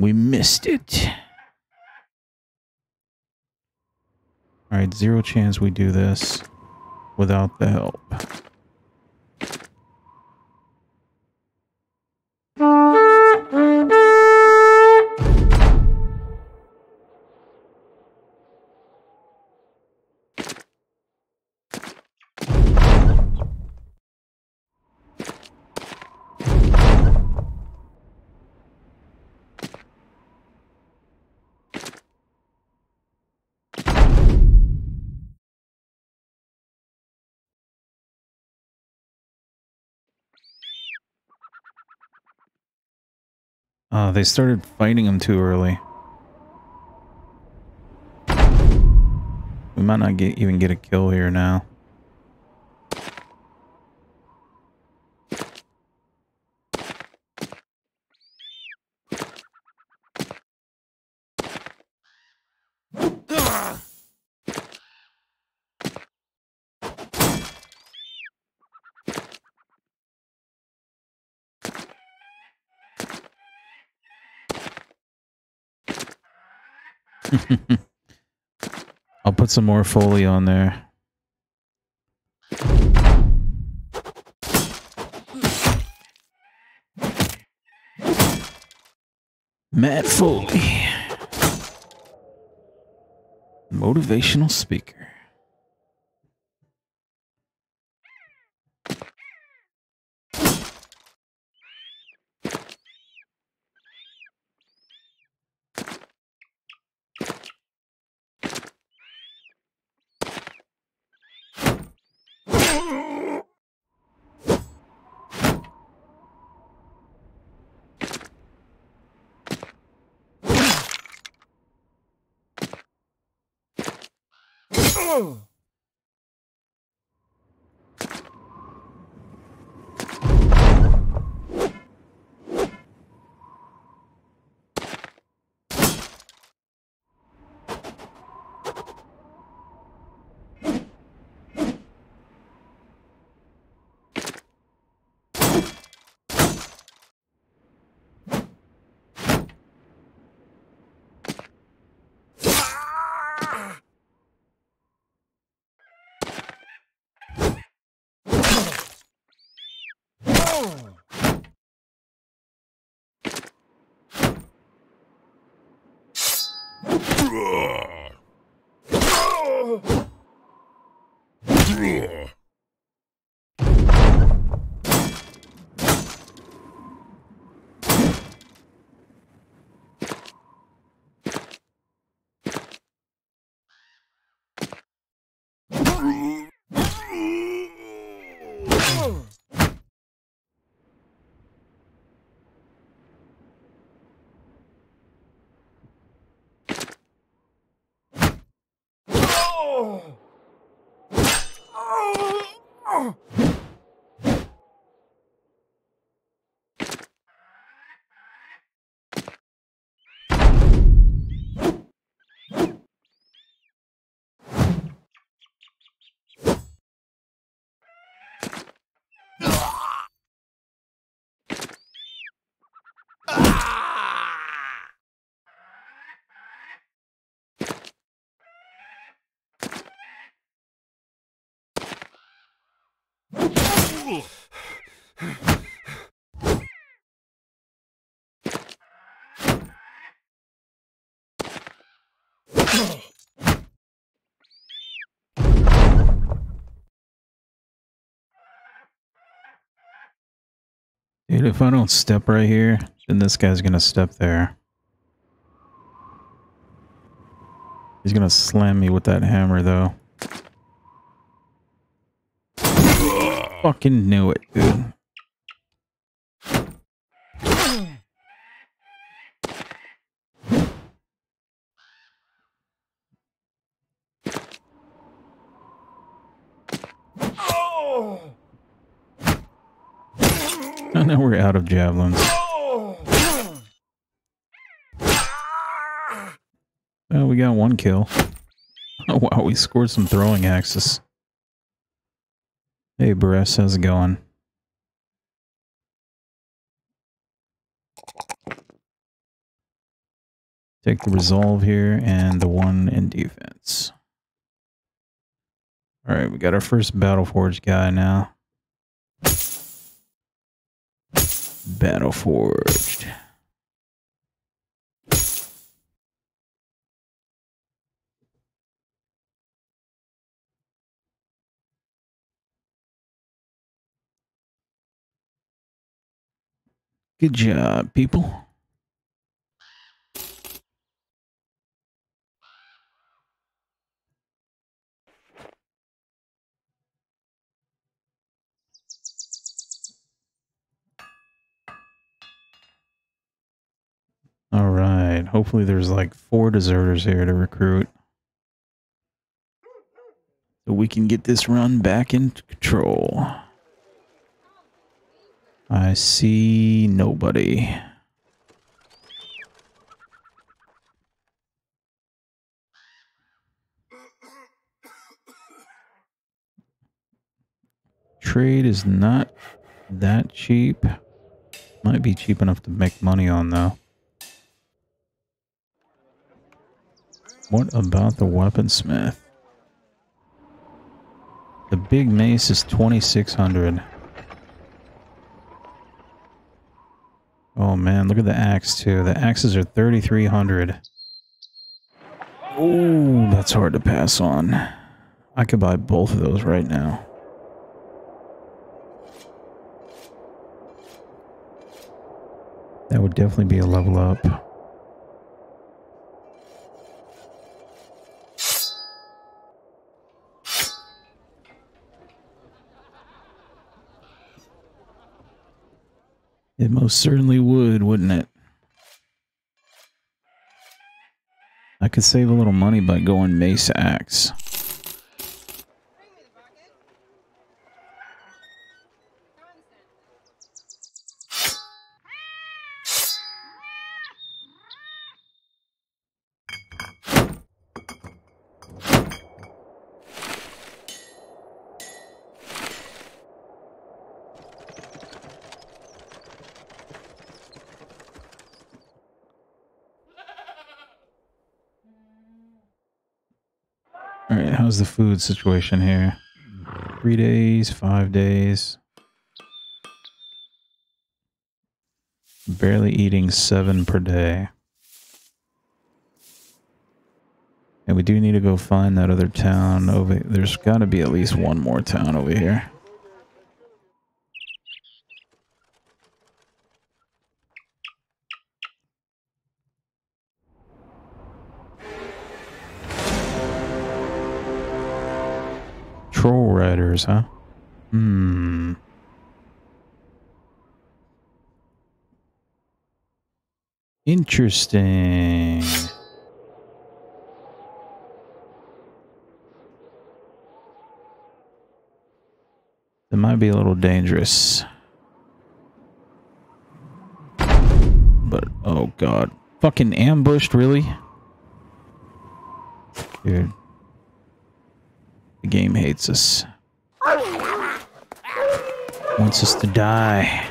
We missed it. Alright, zero chance we do this without the help. Uh, they started fighting him too early. We might not get even get a kill here now. I'll put some more foley on there. Matt Foley. Motivational speaker. Dude, if I don't step right here, then this guy's gonna step there. He's gonna slam me with that hammer, though. Fucking knew it, dude. I know we're out of javelins. Well, we got one kill. *laughs* Oh wow, we scored some throwing axes. Hey Bress, how's it going? Take the resolve here and the one in defense. Alright, we got our first Battle Forge guy now. Battle Forged. Good job, people. All right. Hopefully there's like four deserters here to recruit. So we can get this run back into control. I see nobody. Trade is not that cheap. Might be cheap enough to make money on though. What about the weaponsmith? The big mace is 2600. Oh man, look at the axe too. The axes are 3300. Oh, that's hard to pass on. I could buy both of those right now. That would definitely be a level up. It most certainly would, wouldn't it? I could save a little money by going Mace Axe. Alright, how's the food situation here? Three days, five days. Barely eating seven per day. And we do need to go find that other town over there's gotta be at least one more town over here. Riders, huh? Hmm. Interesting. It might be a little dangerous. But, oh god. Fucking ambushed, really? Dude. The game hates us. Wants us to die.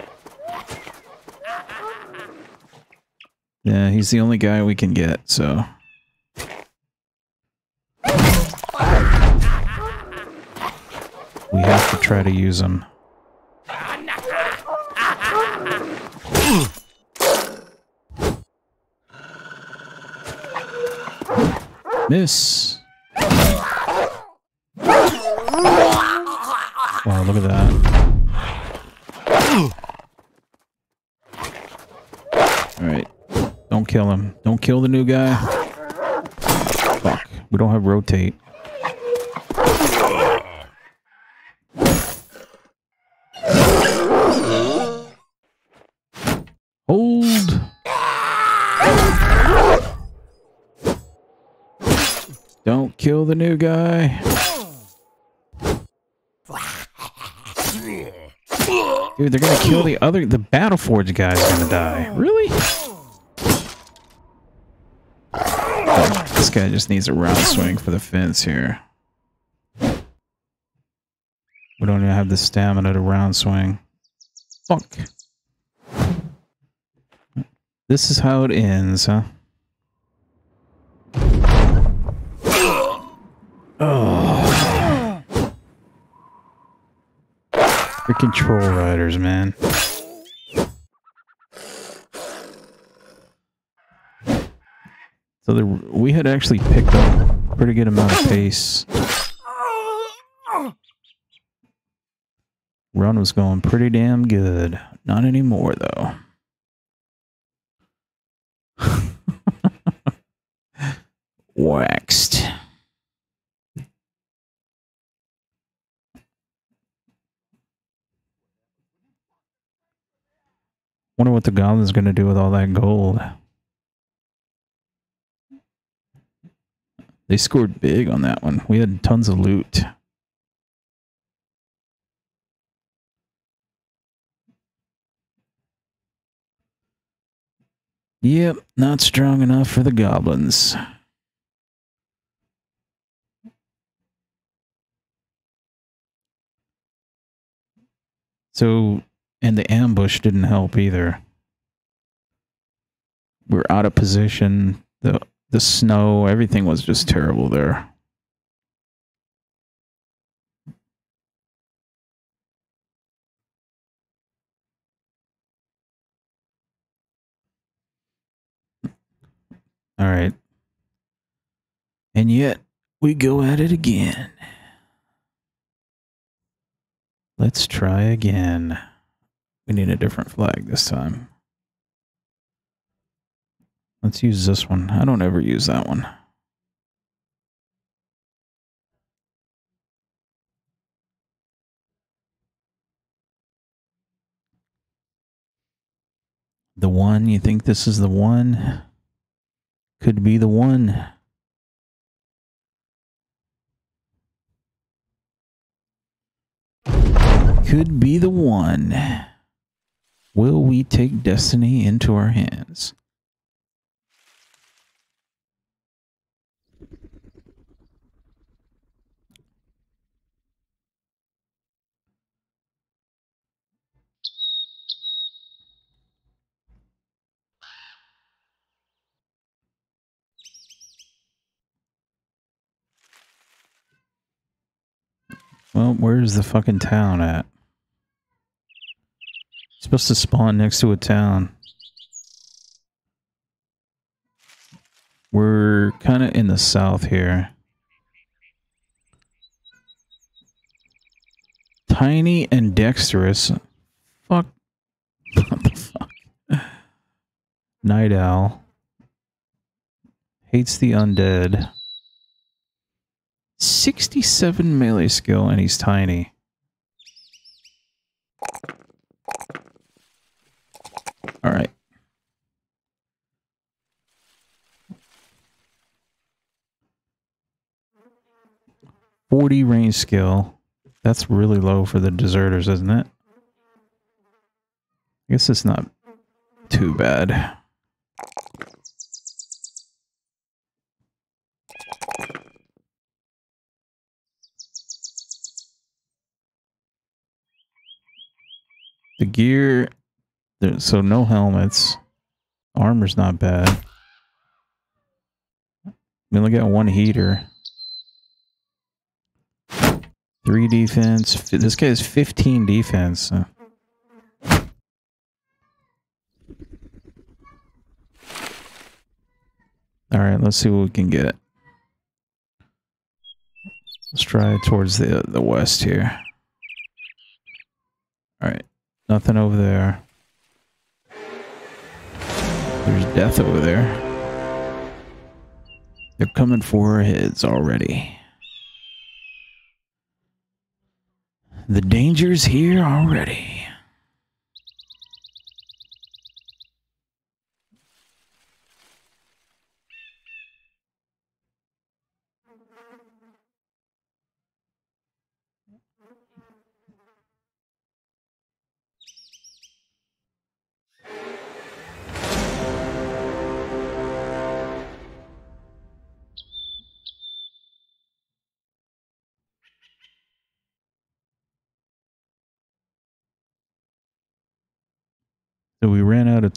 Yeah, he's the only guy we can get, so... We have to try to use him. Miss! Wow, look at that. Alright. Don't kill him. Don't kill the new guy. Fuck. We don't have rotate. Hold. Don't kill the new guy. Dude, they're gonna *coughs* kill the other- the Battle Battleforge guy's gonna die. Really? Oh, this guy just needs a round swing for the fence here. We don't even have the stamina to round swing. Fuck. This is how it ends, huh? Oh. Freaking troll riders, man. So the, we had actually picked up a pretty good amount of pace. Run was going pretty damn good. Not anymore, though. *laughs* Waxed. Wonder what the goblin's gonna do with all that gold. They scored big on that one. We had tons of loot. Yep, not strong enough for the goblins. So, and the ambush didn't help either. We're out of position. The the snow, everything was just terrible there. All right. And yet, we go at it again. Let's try again. We need a different flag this time. Let's use this one. I don't ever use that one. The one? You think this is the one? Could be the one. Could be the one. Will we take destiny into our hands? Well, where's the fucking town at? Supposed to spawn next to a town. We're kind of in the south here. Tiny and dexterous. Fuck. what the fuck? Night owl. Hates the undead. 67 melee skill and he's tiny. All right. Forty range skill. That's really low for the deserters, isn't it? I guess it's not too bad. The gear, so no helmets. Armor's not bad. We only got one heater. Three defense. This guy has 15 defense. All right, let's see what we can get. Let's try towards the the west here. All right. Nothing over there. There's death over there. They're coming for our heads already. The danger's here already.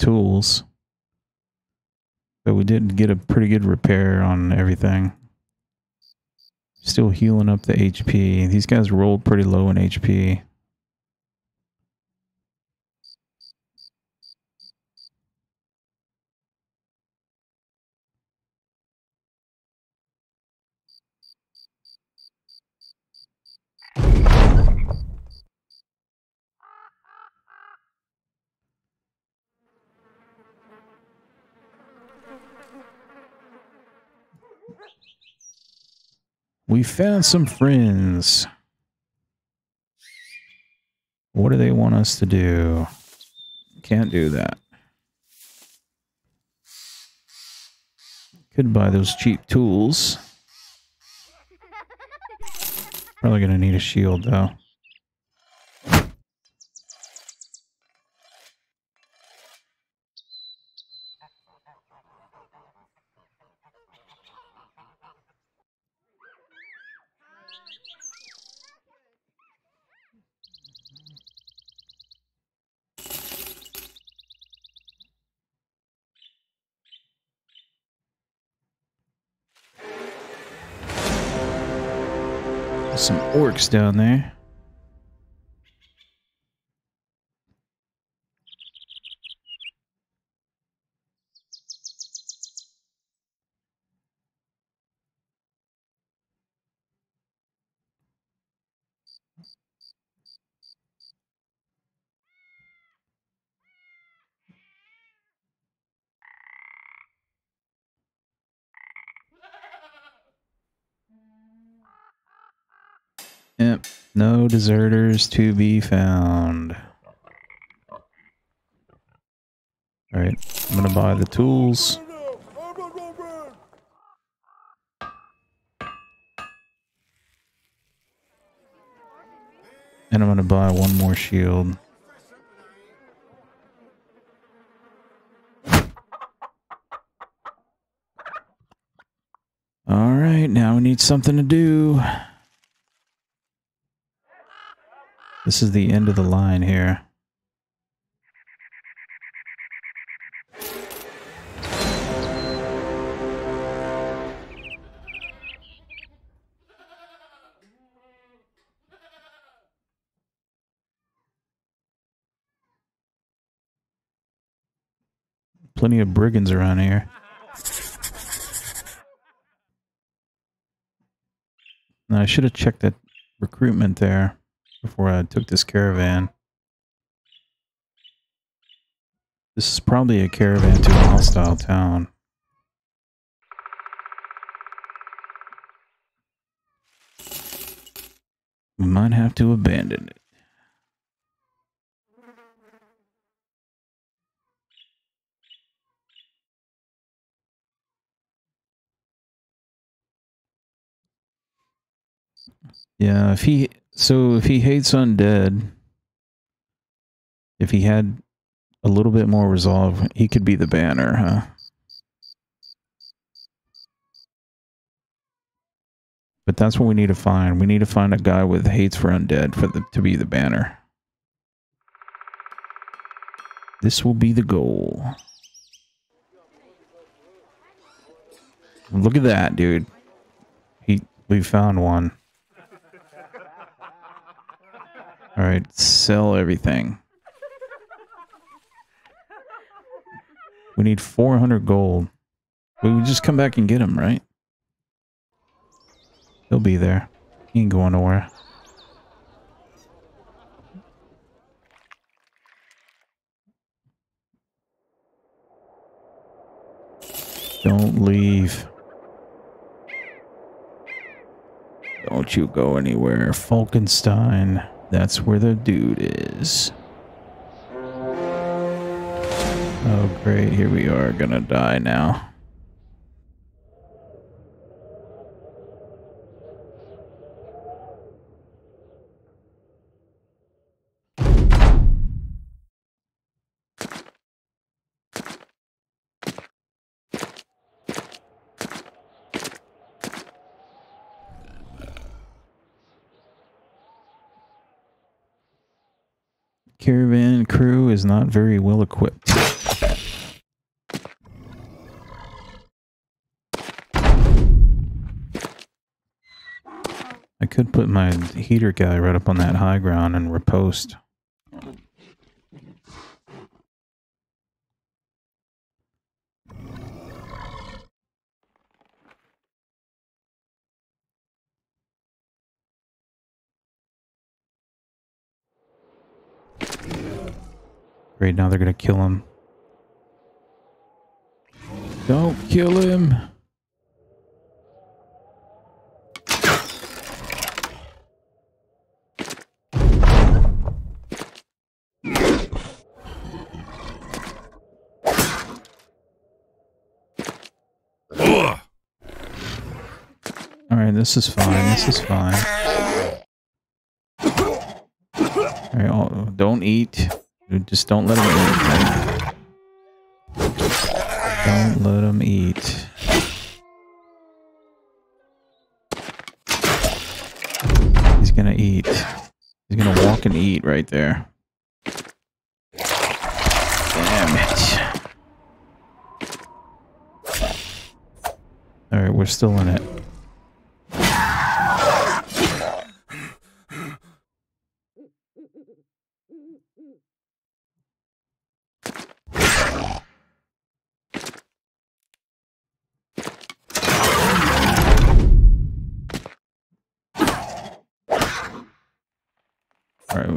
Tools. But we did get a pretty good repair on everything. Still healing up the HP. These guys rolled pretty low in HP. We found some friends. What do they want us to do? Can't do that. Could buy those cheap tools. Probably gonna need a shield though. Orcs down there. Yep, no deserters to be found. Alright, I'm gonna buy the tools. And I'm gonna buy one more shield. Alright, now we need something to do. This is the end of the line here. Plenty of brigands around here. Now, I should have checked that recruitment there before I took this caravan. This is probably a caravan to a hostile town. We might have to abandon it. Yeah, if he so if he hates undead, if he had a little bit more resolve, he could be the banner, huh? But that's what we need to find. We need to find a guy with hates for undead for the to be the banner. This will be the goal. Look at that, dude. He we found one. All right, sell everything. We need 400 gold. We just come back and get him, right? He'll be there. He ain't going nowhere. Don't leave. Don't you go anywhere. Falkenstein. That's where the dude is. Oh, great. Here we are. Gonna die now. Caravan crew is not very well equipped. I could put my heater guy right up on that high ground and riposte. Great, now they're gonna kill him. Don't kill him! Alright, this is fine, this is fine. Alright, don't eat. Just don't let him eat. Don't let him eat. He's gonna eat. He's gonna walk and eat right there. Damn it. Alright, we're still in it.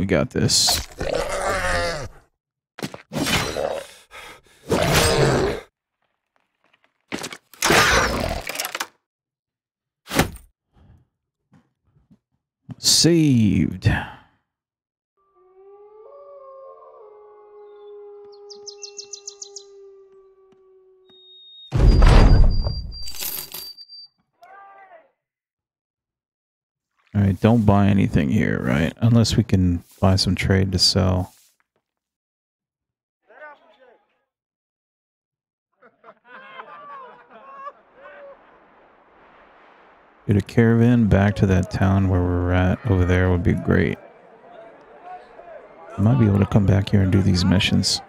We got this. Saved. Don't buy anything here, right? Unless we can buy some trade to sell. Get a caravan back to that town where we're at over there would be great. I might be able to come back here and do these missions.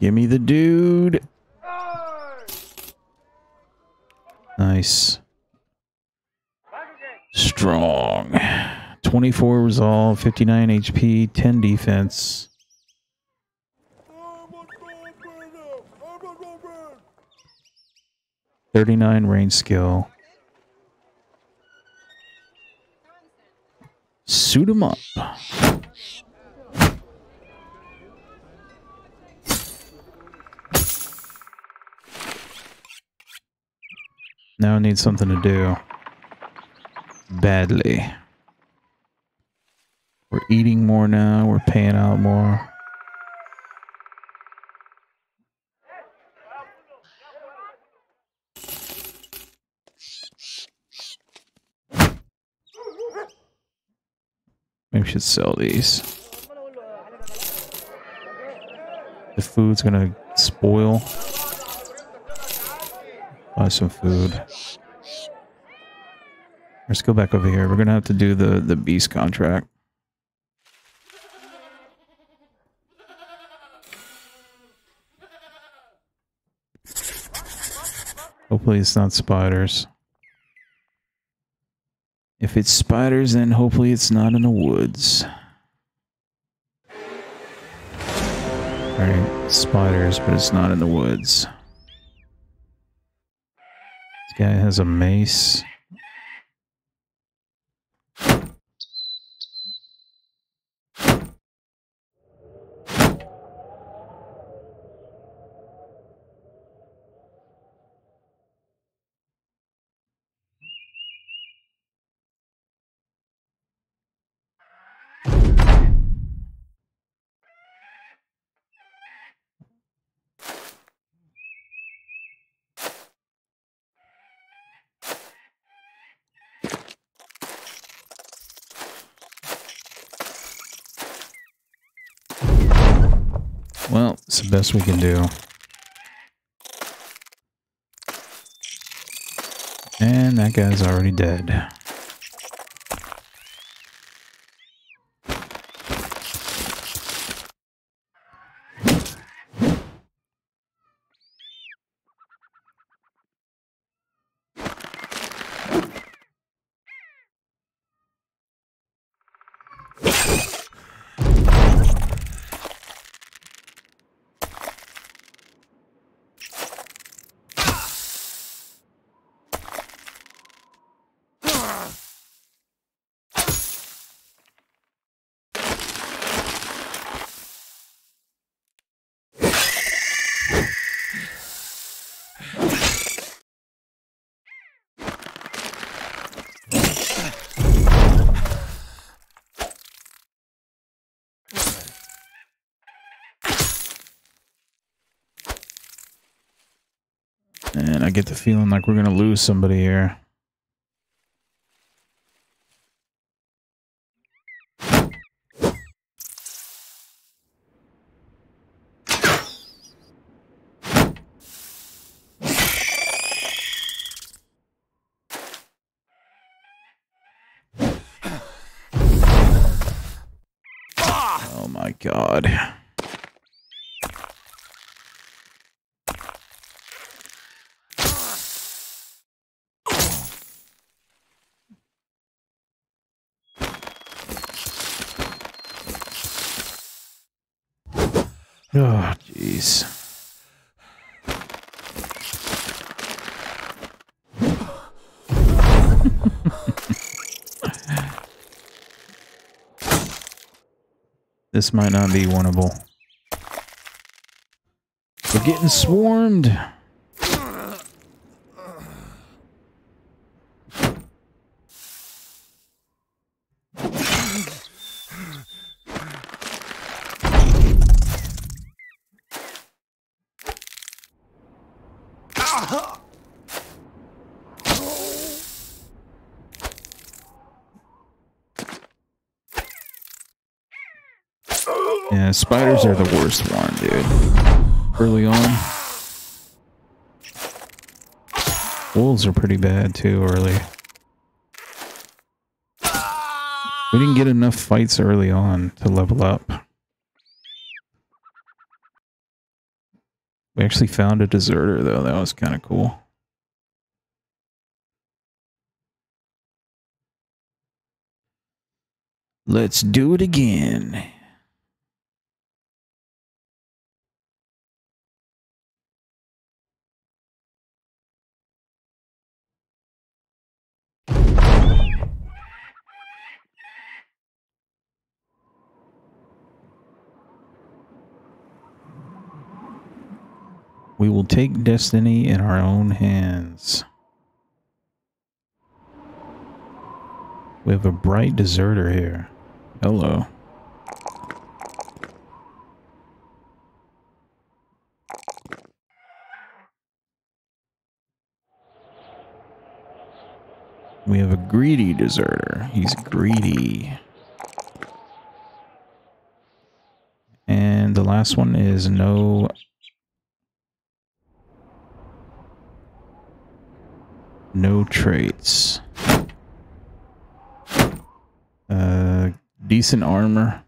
Give me the dude. Nice. Strong. 24 resolve, 59 HP, 10 defense. Thirty-nine range skill. Suit him up. Now I need something to do. Badly. We're eating more now. We're paying out more. Maybe we should sell these. The food's gonna spoil. Buy some food. Let's go back over here. We're gonna have to do the the beast contract. Hopefully it's not spiders. If it's spiders, then hopefully it's not in the woods. Alright, spiders, but it's not in the woods. Guy has a mace. Well, it's the best we can do. And that guy's already dead. And I get the feeling like we're going to lose somebody here. Ah. Oh my god. Oh, jeez. This might not be winnable. We're getting swarmed. Yeah, spiders are the worst one, dude. Early on. Wolves are pretty bad too early. We didn't get enough fights early on to level up. We actually found a deserter though. That was kind of cool. Let's do it again. We will take destiny in our own hands. We have a bright deserter here. Hello. We have a greedy deserter. He's greedy. And the last one is no no traits. Uh, decent armor.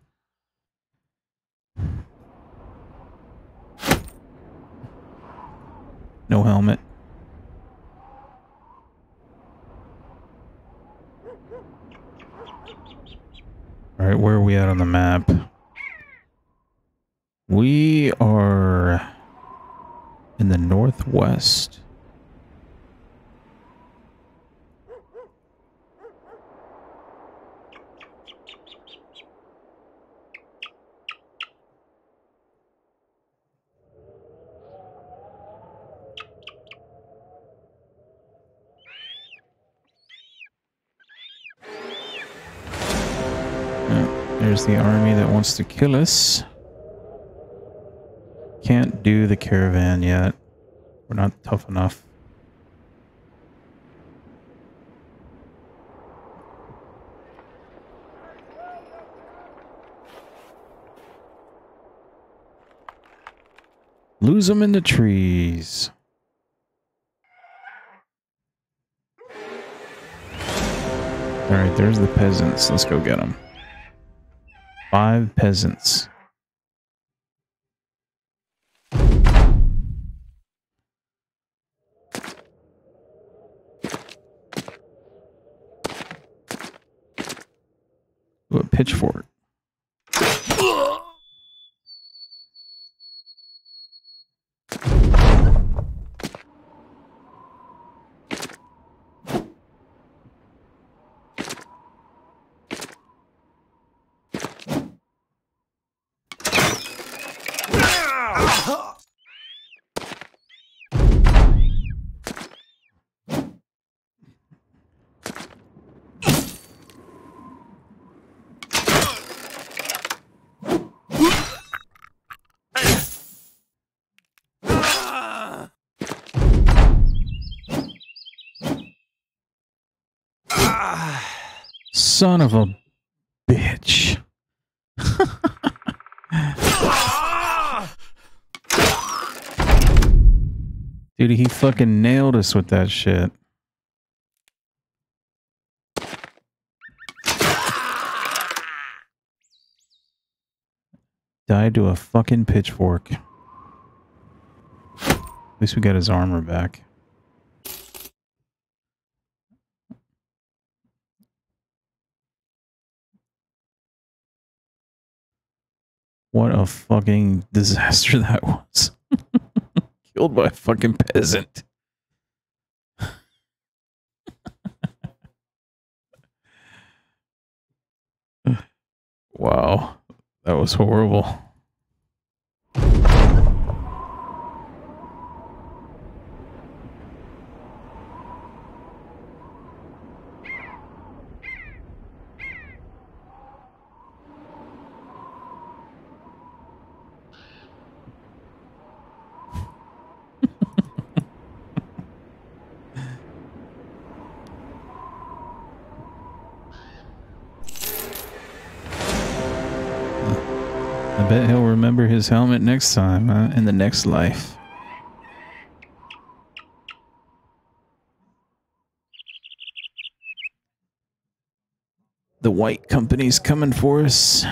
No helmet. All right, where are we at on the map? We are in the northwest. The army that wants to kill us. Can't do the caravan yet. We're not tough enough. Lose them in the trees. All right, there's the peasants. Let's go get them. Five peasants. Ooh, a pitchfork. Son of a bitch. *laughs* Dude, he fucking nailed us with that shit. Died to a fucking pitchfork. At least we got his armor back. What a fucking disaster *laughs* that was. Killed by a fucking peasant. *sighs* wow. That was horrible. His helmet next time, huh? In the next life. The white company's coming for us.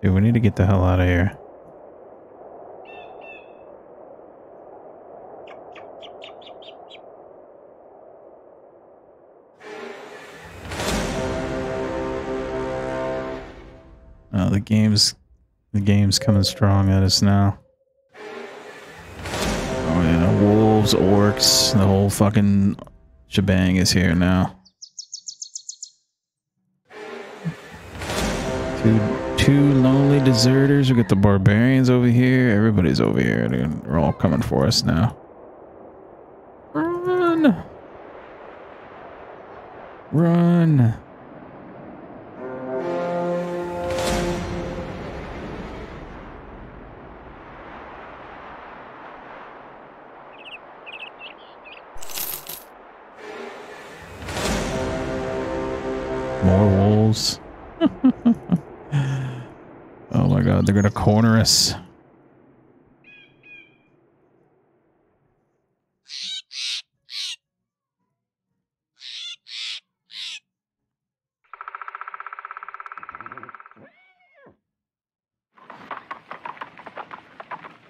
Dude, we need to get the hell out of here. Game's the game's coming strong at us now. Oh yeah, wolves, orcs, the whole fucking shebang is here now. Two two lonely deserters. We got the barbarians over here. Everybody's over here. They're all coming for us now. Run! Run! Oh my god, they're gonna corner us.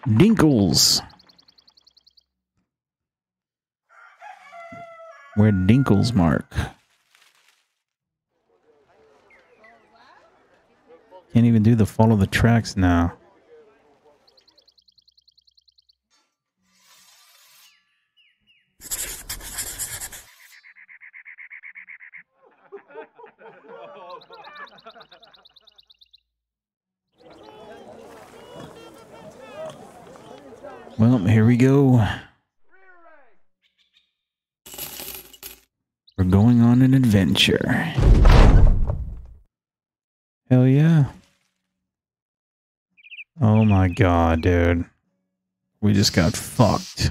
Dinkles. Where Dinkles mark? Can't even do the follow the tracks now. Well, here we go. We're going on an adventure. Hell yeah. Oh my god, dude. We just got fucked.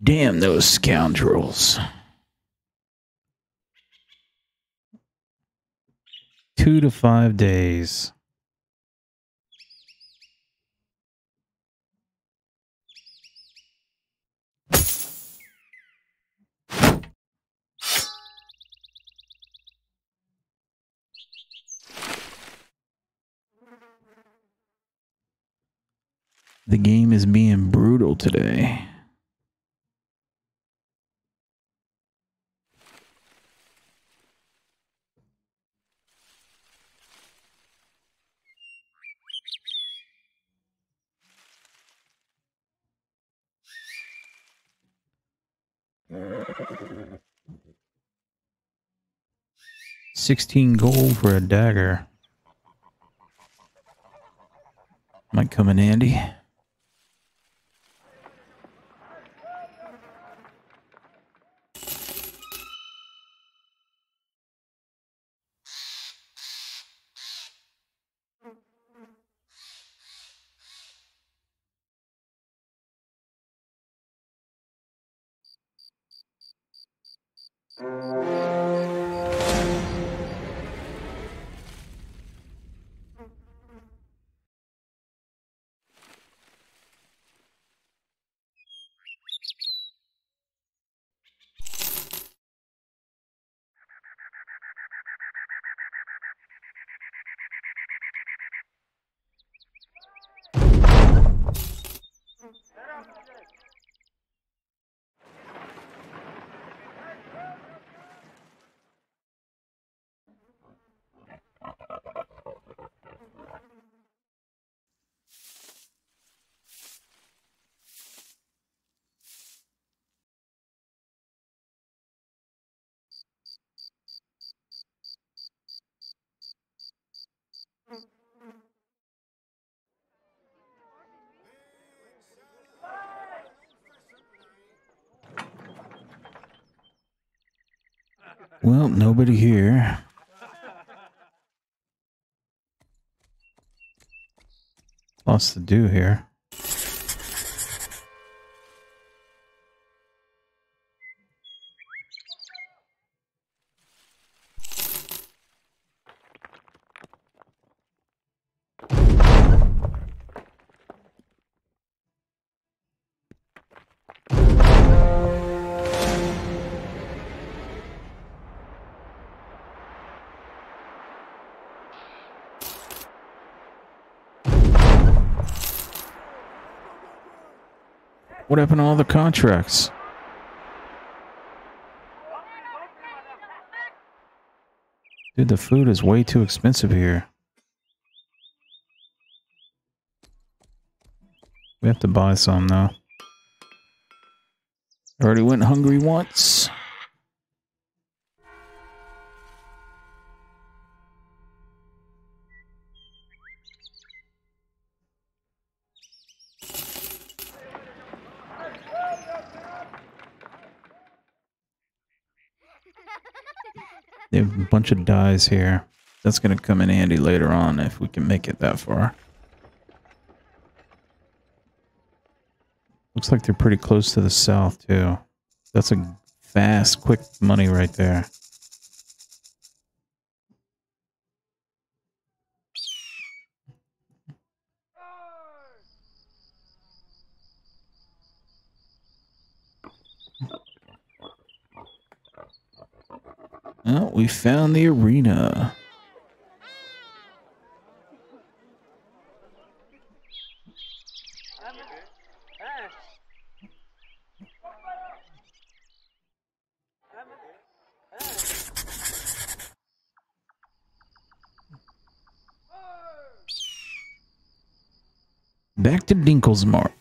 Damn those scoundrels. Two to five days. The game is being brutal today. Sixteen gold for a dagger. Might come in handy. Well, nobody here. Lots to do here. What happened to all the contracts? Dude, the food is way too expensive here. We have to buy some though. Already went hungry once. Bunch of dyes here. That's going to come in handy later on if we can make it that far. Looks like they're pretty close to the south, too. That's a fast, quick money right there. Oh, we found the arena. Back to Dinklesmark.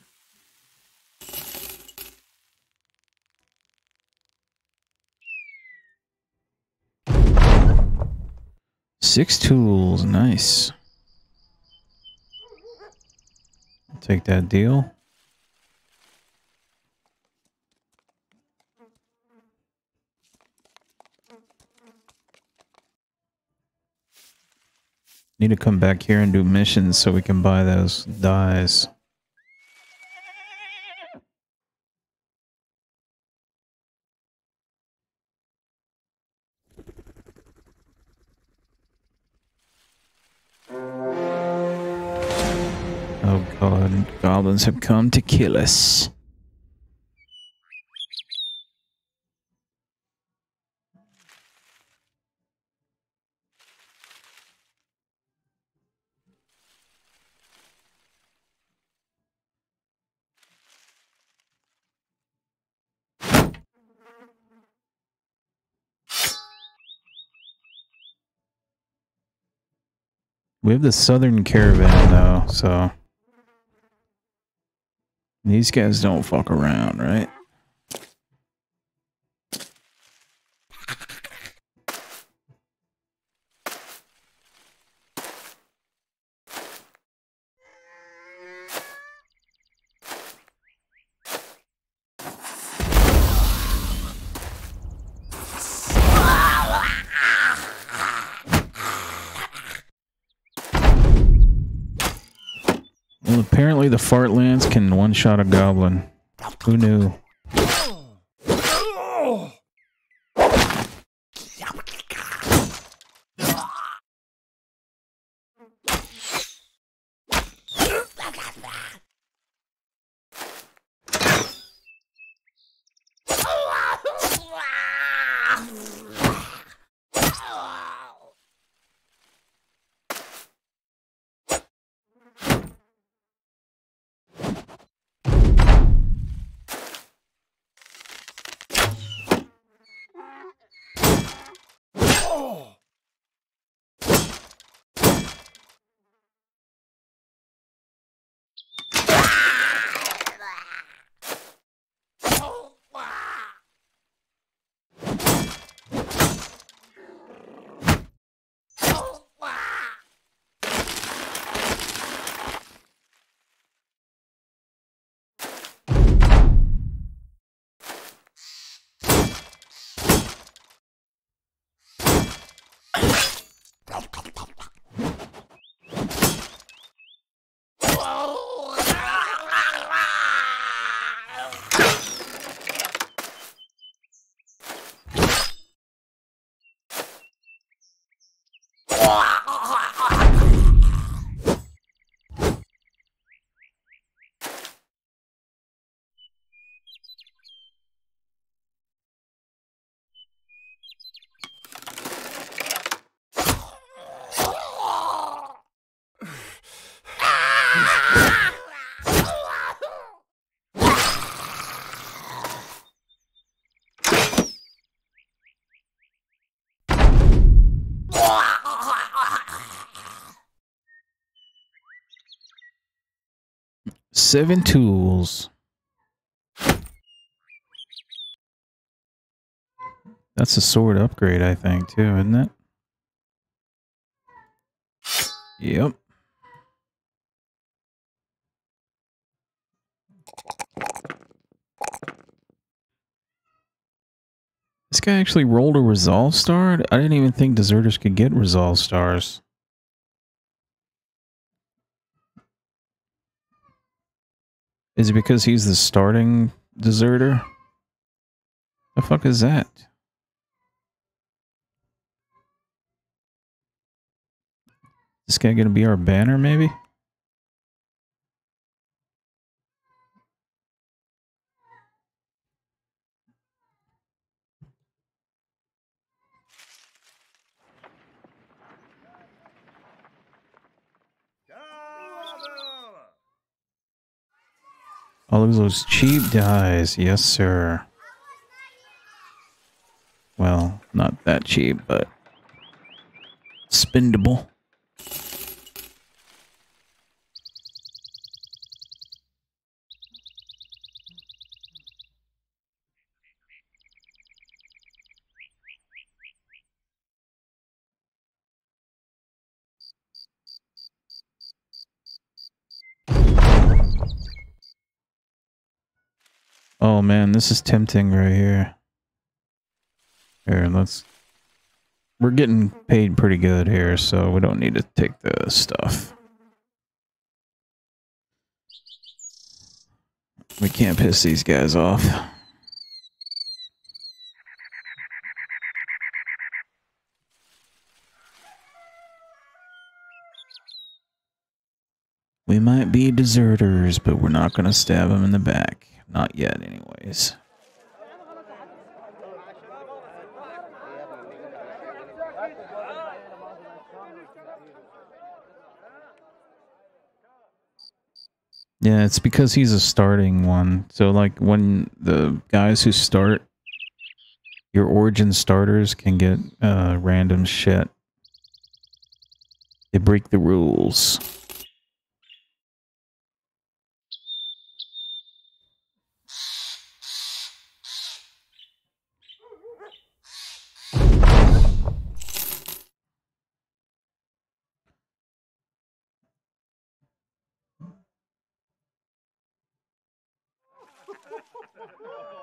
Six tools, nice. Take that deal. Need to come back here and do missions so we can buy those dyes. Goblins have come to kill us. We have the southern caravan though, so these guys don't fuck around, right? Well, apparently the fartlands can one-shot a goblin. Who knew? Seven tools. That's a sword upgrade, I think, too, isn't it? Yep. This guy actually rolled a resolve star? I didn't even think deserters could get resolve stars. Is it because he's the starting deserter? The fuck is that? This guy gonna be our banner, maybe? Look at those cheap dyes. Yes, sir. Well, not that cheap, but spendable. Oh man, this is tempting right here. Here, let's... We're getting paid pretty good here, so we don't need to take the stuff. We can't piss these guys off. We might be deserters, but we're not going to stab them in the back. Not yet, anyways. Yeah, it's because he's a starting one. So, like, when the guys who start, your origin starters can get uh, random shit. They break the rules.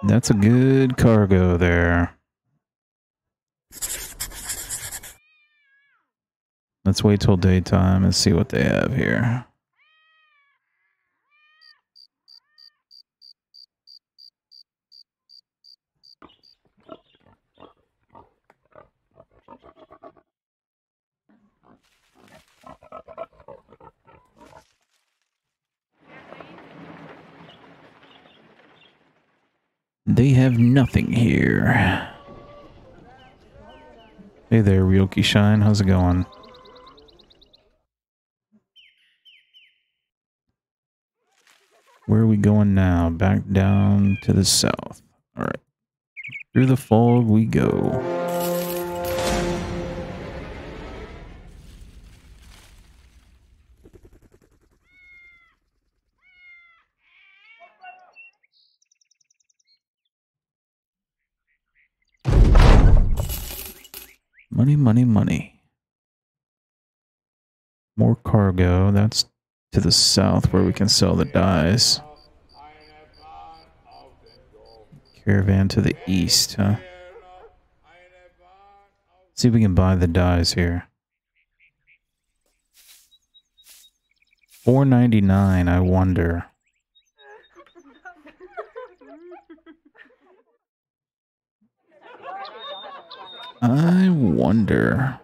That's a good cargo there. Let's wait till daytime and see what they have here. They have nothing here. Hey there, Ryoki Shine. How's it going? Where are we going now? Back down to the south. Alright. Through the fog we go. Money, money, money. More cargo. That's to the south where we can sell the dyes. Caravan to the east, huh? See if we can buy the dyes here. Four ninety nine. I wonder. I wonder.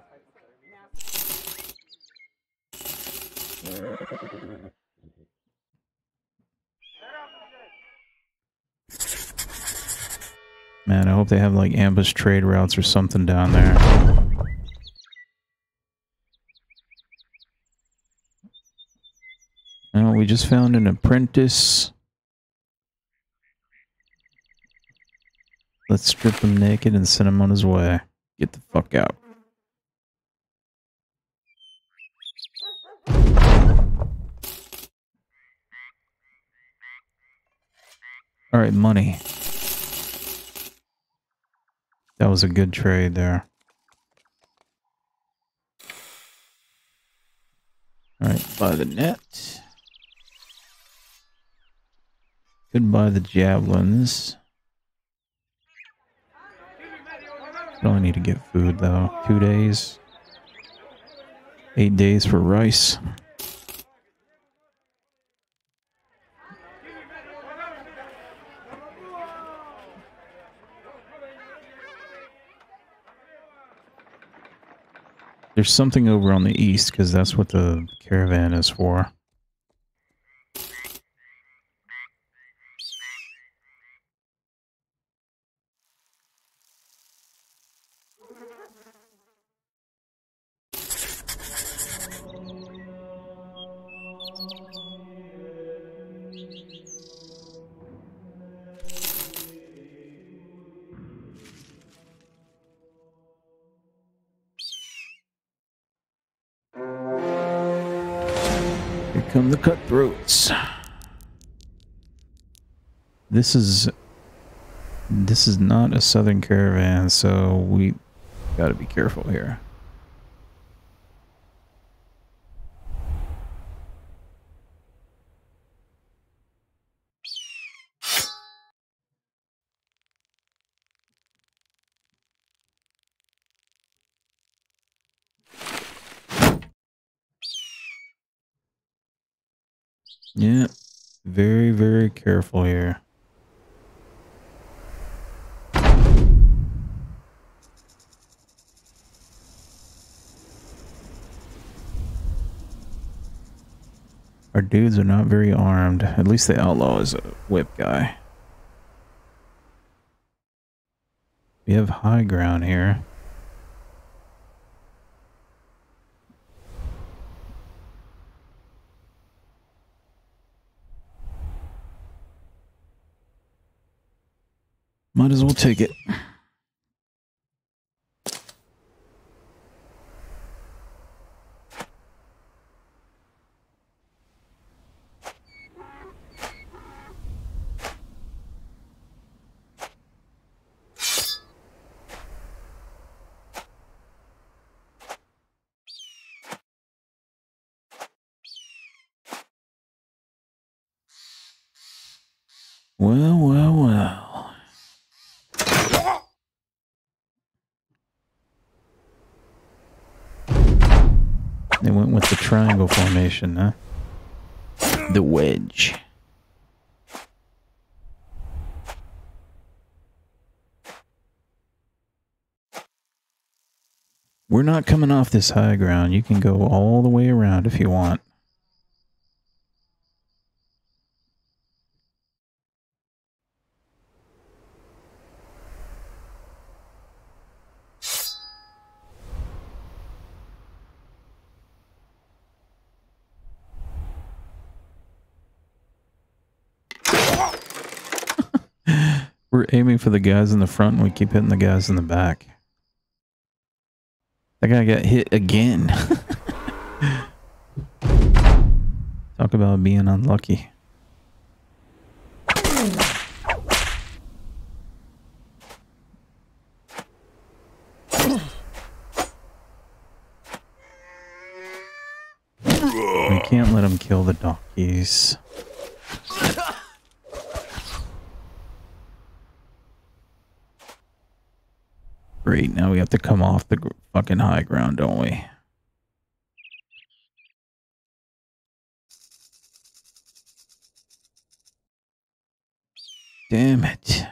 Man, I hope they have like ambush trade routes or something down there. Oh, we just found an apprentice. Let's strip him naked and send him on his way. Get the fuck out. Alright, money. That was a good trade there. Alright, buy the net. Goodbye the javelins. I only need to get food though. Two days. Eight days for rice. There's something over on the east because that's what the caravan is for. This is this is not a southern caravan, so we got to be careful here. Yeah, very, very careful here. Our dudes are not very armed. At least the outlaw is a whip guy. We have high ground here. Might as well take it. *laughs* Well, well, well. They went with the triangle formation, huh? The wedge. We're not coming off this high ground. You can go all the way around if you want. We're aiming for the guys in the front and we keep hitting the guys in the back. That guy got hit again. *laughs* Talk about being unlucky. We can't let him kill the donkeys. Great, now we have to come off the fucking high ground, don't we? Damn it.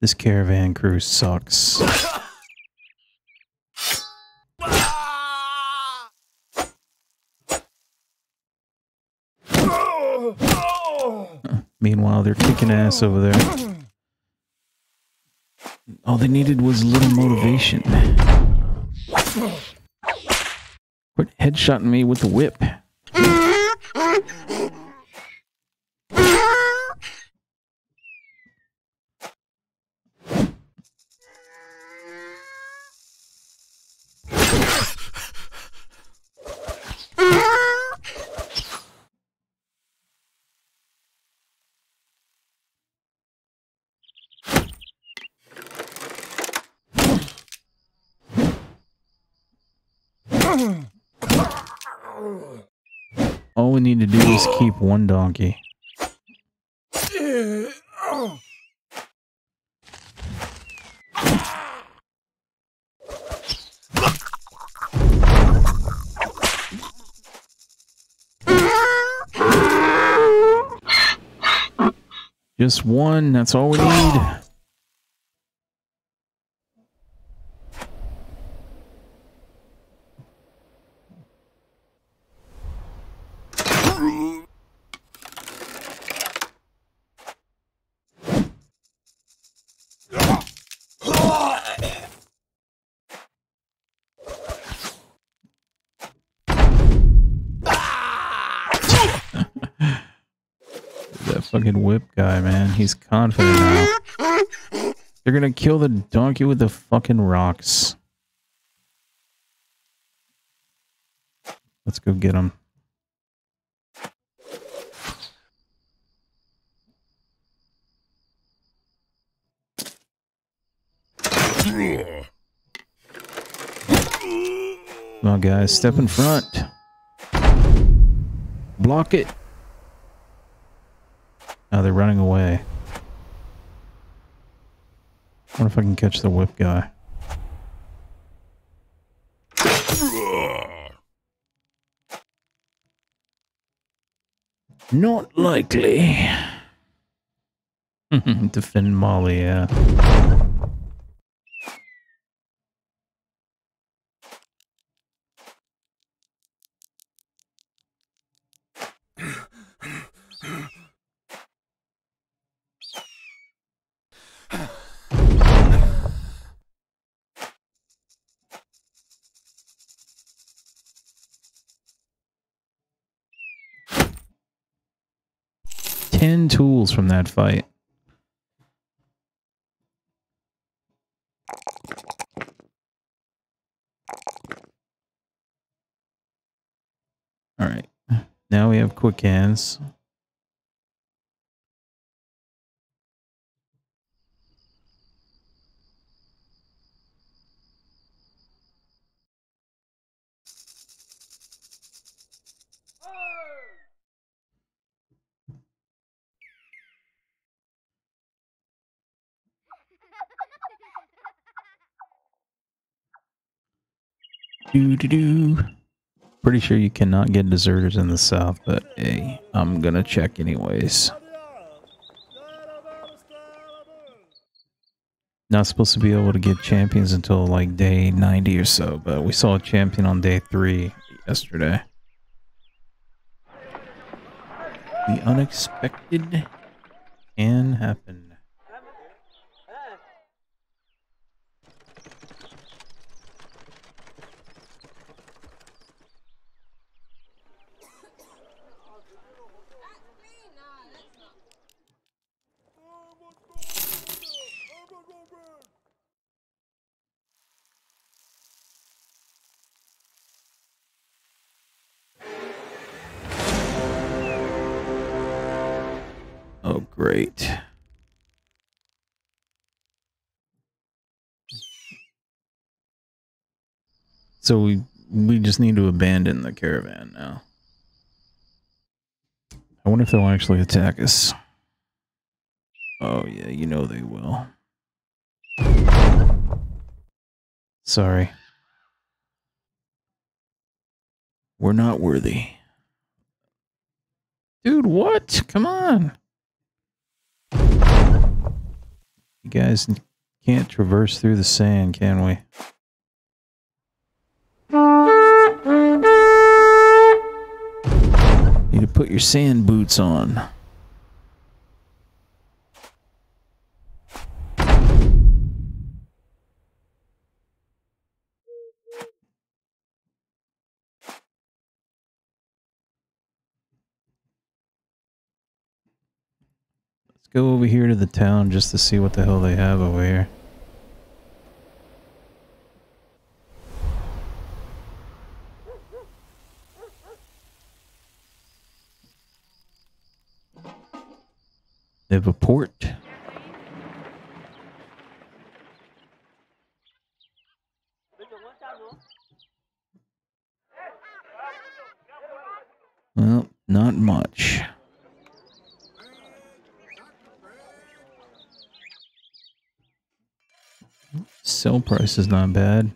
This caravan crew sucks. *laughs* Meanwhile, they're kicking ass over there. All they needed was a little motivation. Quit headshotting me with the whip. All is keep one donkey. Just one, that's all we need. that fucking whip guy, man. He's confident now. They're gonna kill the donkey with the fucking rocks. Let's go get him. Come on, guys, step in front. Block it. Now they're running away. Wonder if I can catch the whip guy. Not likely. *laughs* Defend Molly, yeah. From that fight. All right. Now we have quick hands. Do do do. Pretty sure you cannot get deserters in the south, but hey, I'm gonna check anyways. Not supposed to be able to get champions until like day 90 or so, but we saw a champion on day 3 yesterday. The unexpected can happen. So we we just need to abandon the caravan now. I wonder if they'll actually attack us. Oh yeah, you know they will. Sorry. We're not worthy. Dude, what? Come on. You guys can't traverse through the sand, can we? Put your sand boots on. Let's go over here to the town just to see what the hell they have over here. Have a port. Well, not much. Sell price is not bad.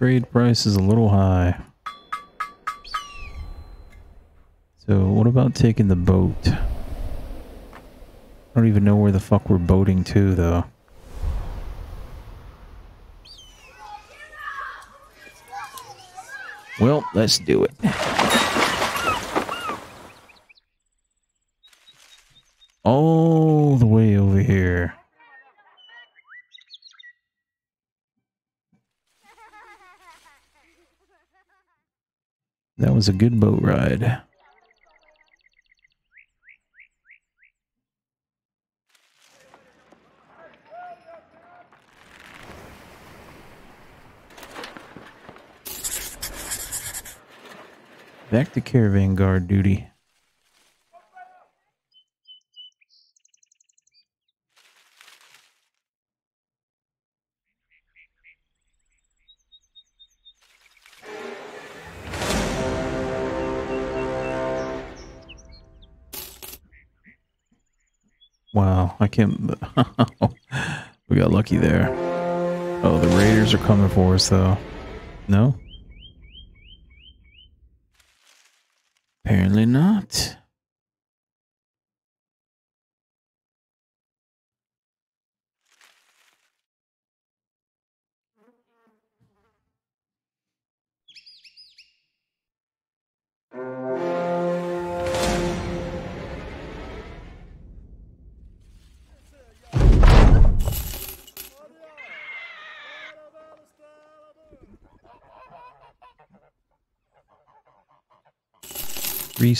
Trade price is a little high. So what about taking the boat? I don't even know where the fuck we're boating to though. Well, let's do it. All the way over here. That was a good boat ride. Back to caravan guard duty. I can't. *laughs* we got lucky there. Oh, the raiders are coming for us, though. No? Apparently not.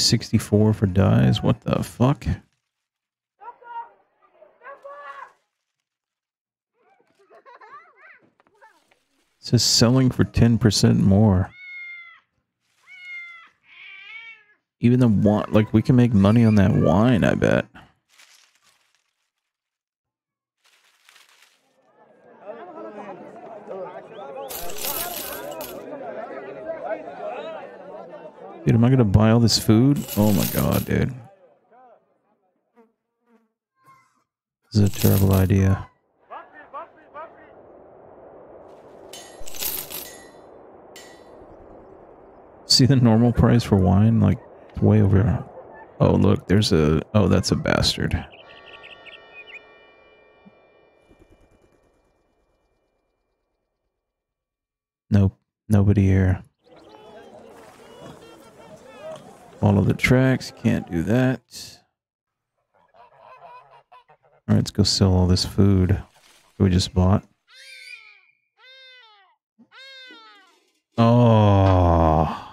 Three sixty four for dyes. What the fuck? It says selling for ten percent more. Even the wine, like we can make money on that wine. I bet. Dude, am I gonna buy all this food? Oh my god, dude. This is a terrible idea. See the normal price for wine? Like, way over. Oh, look, there's a... Oh, that's a bastard. Nope, nobody here. Follow the tracks. Can't do that. All right, let's go sell all this food we just bought. Oh.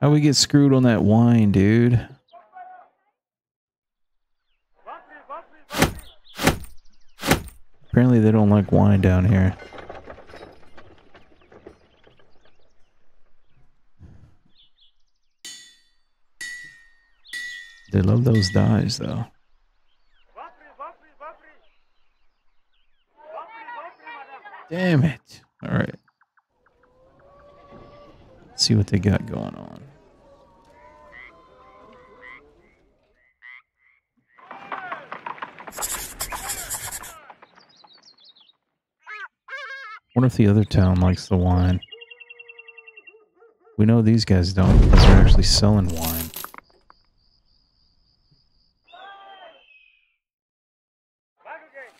How we get screwed on that wine, dude? Apparently they don't like wine down here. They love those dyes, though. Damn it. All right. Let's see what they got going on. wonder if the other town likes the wine. We know these guys don't because they're actually selling wine.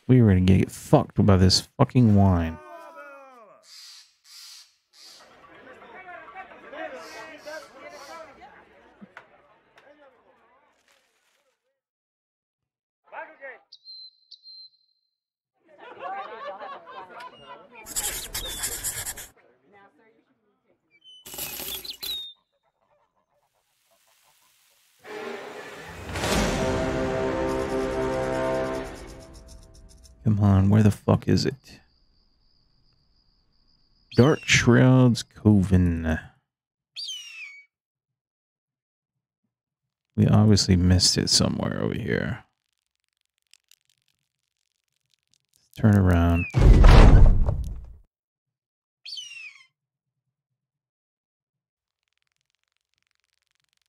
We were gonna get fucked by this fucking wine. Shrouds Coven. We obviously missed it somewhere over here. Turn around.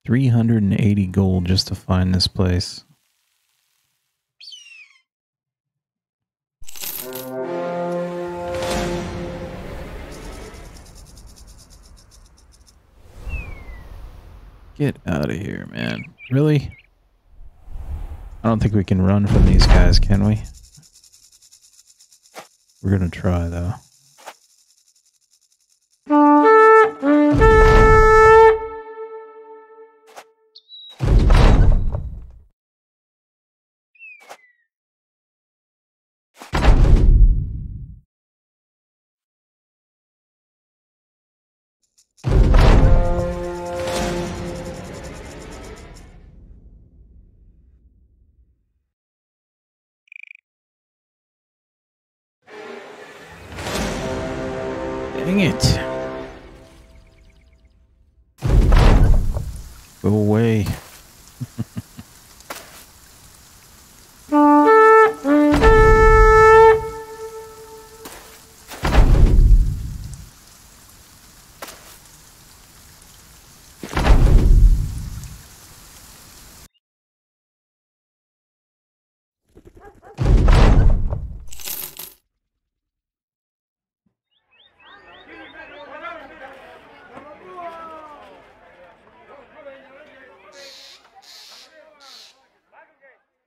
Three hundred and eighty gold just to find this place. Get out of here, man. Really? I don't think we can run from these guys, can we? We're gonna try, though.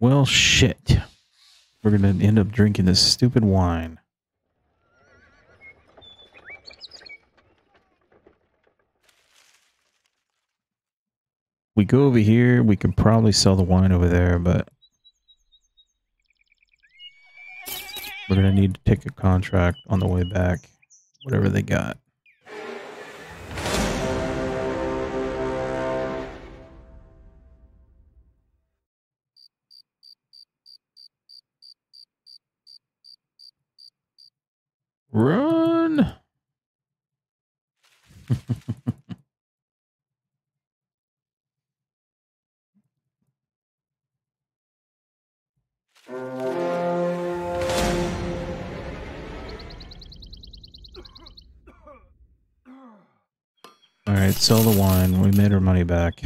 Well, shit. We're gonna end up drinking this stupid wine. We go over here, we can probably sell the wine over there, but we're gonna need to take a contract on the way back, whatever they got. Run! Alright, sell the wine. We made our money back.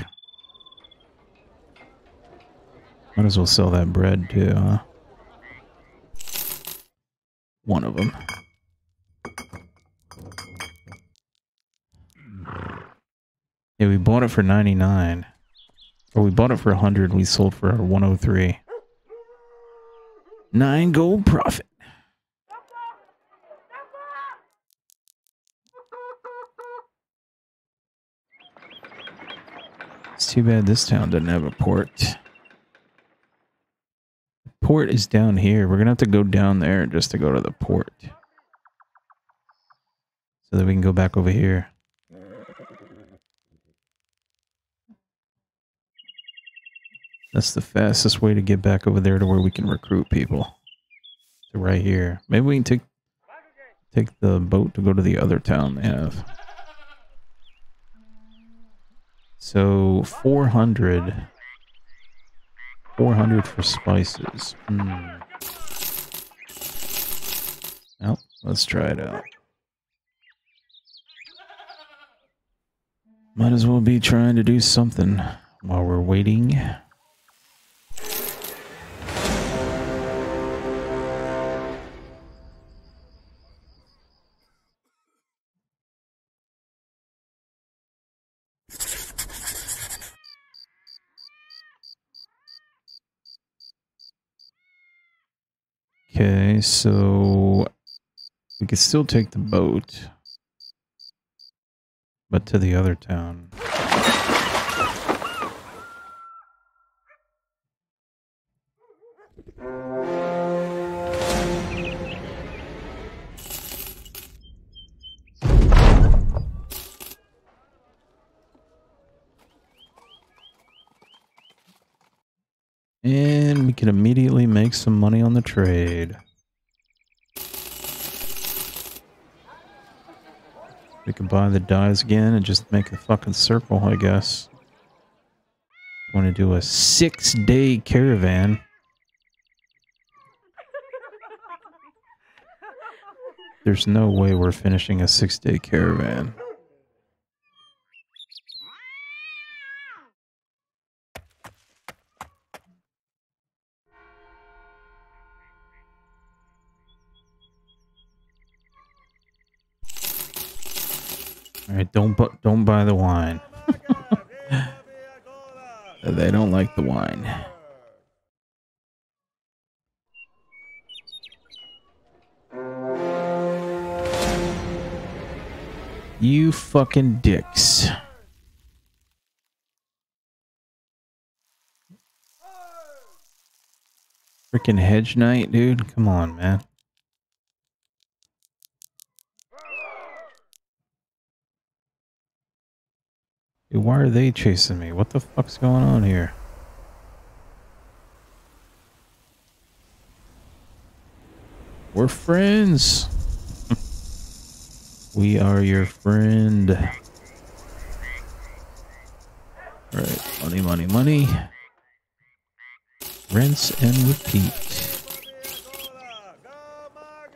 Might as well sell that bread too, huh? One of them. Yeah, we bought it for 99. Or we bought it for 100, we sold for 103. Nine gold profit. It's too bad this town doesn't have a port. The port is down here. We're going to have to go down there just to go to the port. So that we can go back over here. That's the fastest way to get back over there to where we can recruit people. So right here. Maybe we can take take the boat to go to the other town they have. So 400 400 for spices. Hmm. Well, let's try it out. Might as well be trying to do something while we're waiting. So we could still take the boat, but to the other town. And we can immediately make some money on the trade. We can buy the dyes again and just make a fucking circle, I guess. Want to do a six day caravan. There's no way we're finishing a six day caravan. Don't bu- don't buy the wine. *laughs* they don't like the wine. You fucking dicks. Freaking hedge knight, dude. Come on, man. Why are they chasing me? What the fuck's going on here? We're friends. *laughs* we are your friend. Alright, money, money, money. Rinse and repeat.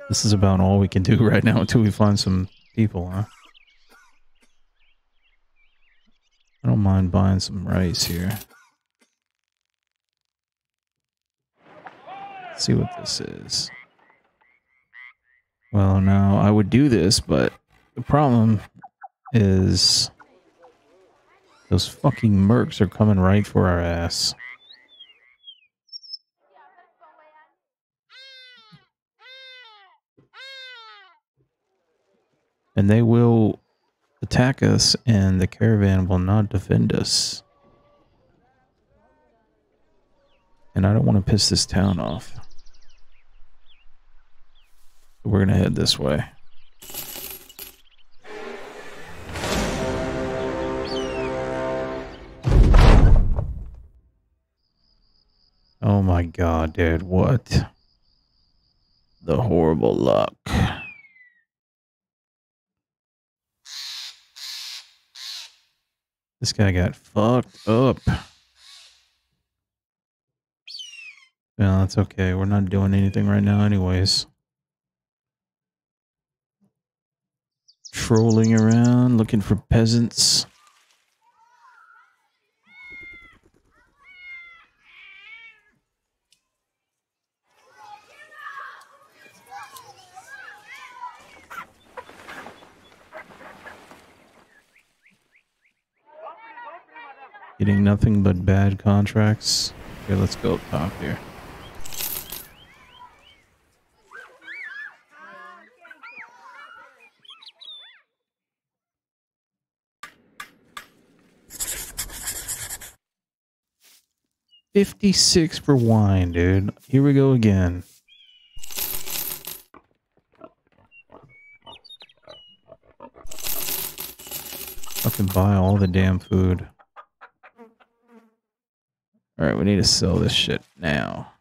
This is about all we can do *laughs* right now until we find some people, huh? I don't mind buying some rice here. Let's see what this is. Well, now I would do this, but the problem is those fucking mercs are coming right for our ass. And they will attack us and the caravan will not defend us. And I don't want to piss this town off. We're going to head this way. Oh my god, dude. What? The horrible luck. This guy got fucked up. Yeah, that's okay. We're not doing anything right now anyways. Trolling around, looking for peasants. Getting nothing but bad contracts. Okay, let's go up top here. Fifty-six for wine, dude. Here we go again. Fucking buy all the damn food. Alright, we need to sell this shit now.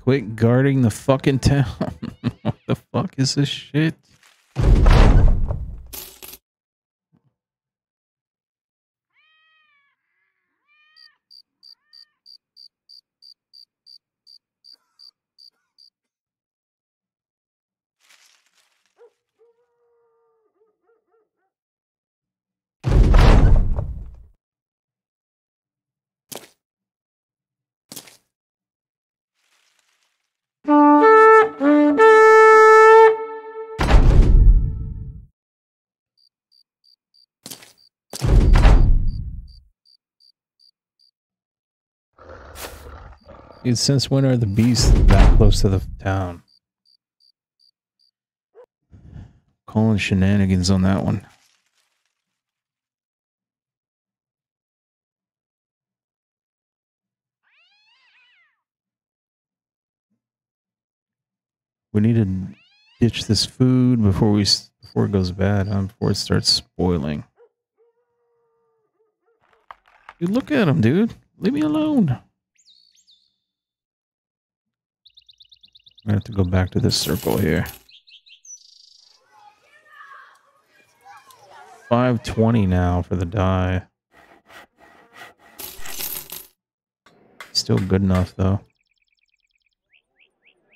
Quit guarding the fucking town. *laughs* what the fuck is this shit? Dude, since when are the beasts that close to the town? Calling shenanigans on that one. We need to ditch this food before we before it goes bad, huh? before it starts spoiling. Dude, look at him, dude. Leave me alone. I have to go back to this circle here. 520 now for the dye. Still good enough, though.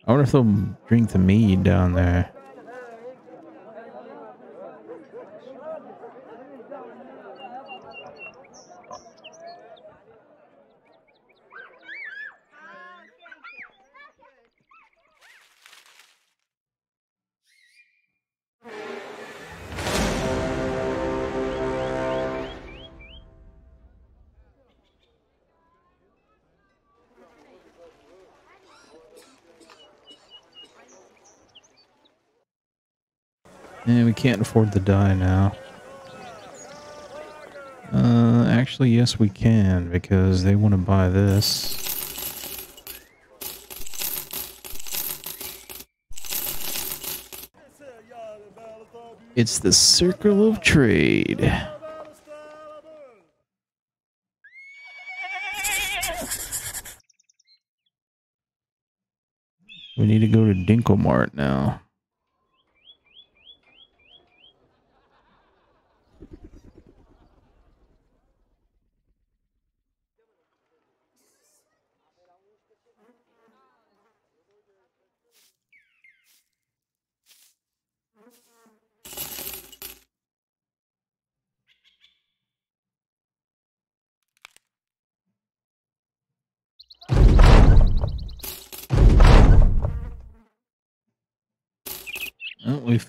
I wonder if they'll drink the mead down there. Can't afford the dye now. Uh, actually, yes, we can, because they want to buy this. It's the circle of trade. We need to go to Dinkelmark now.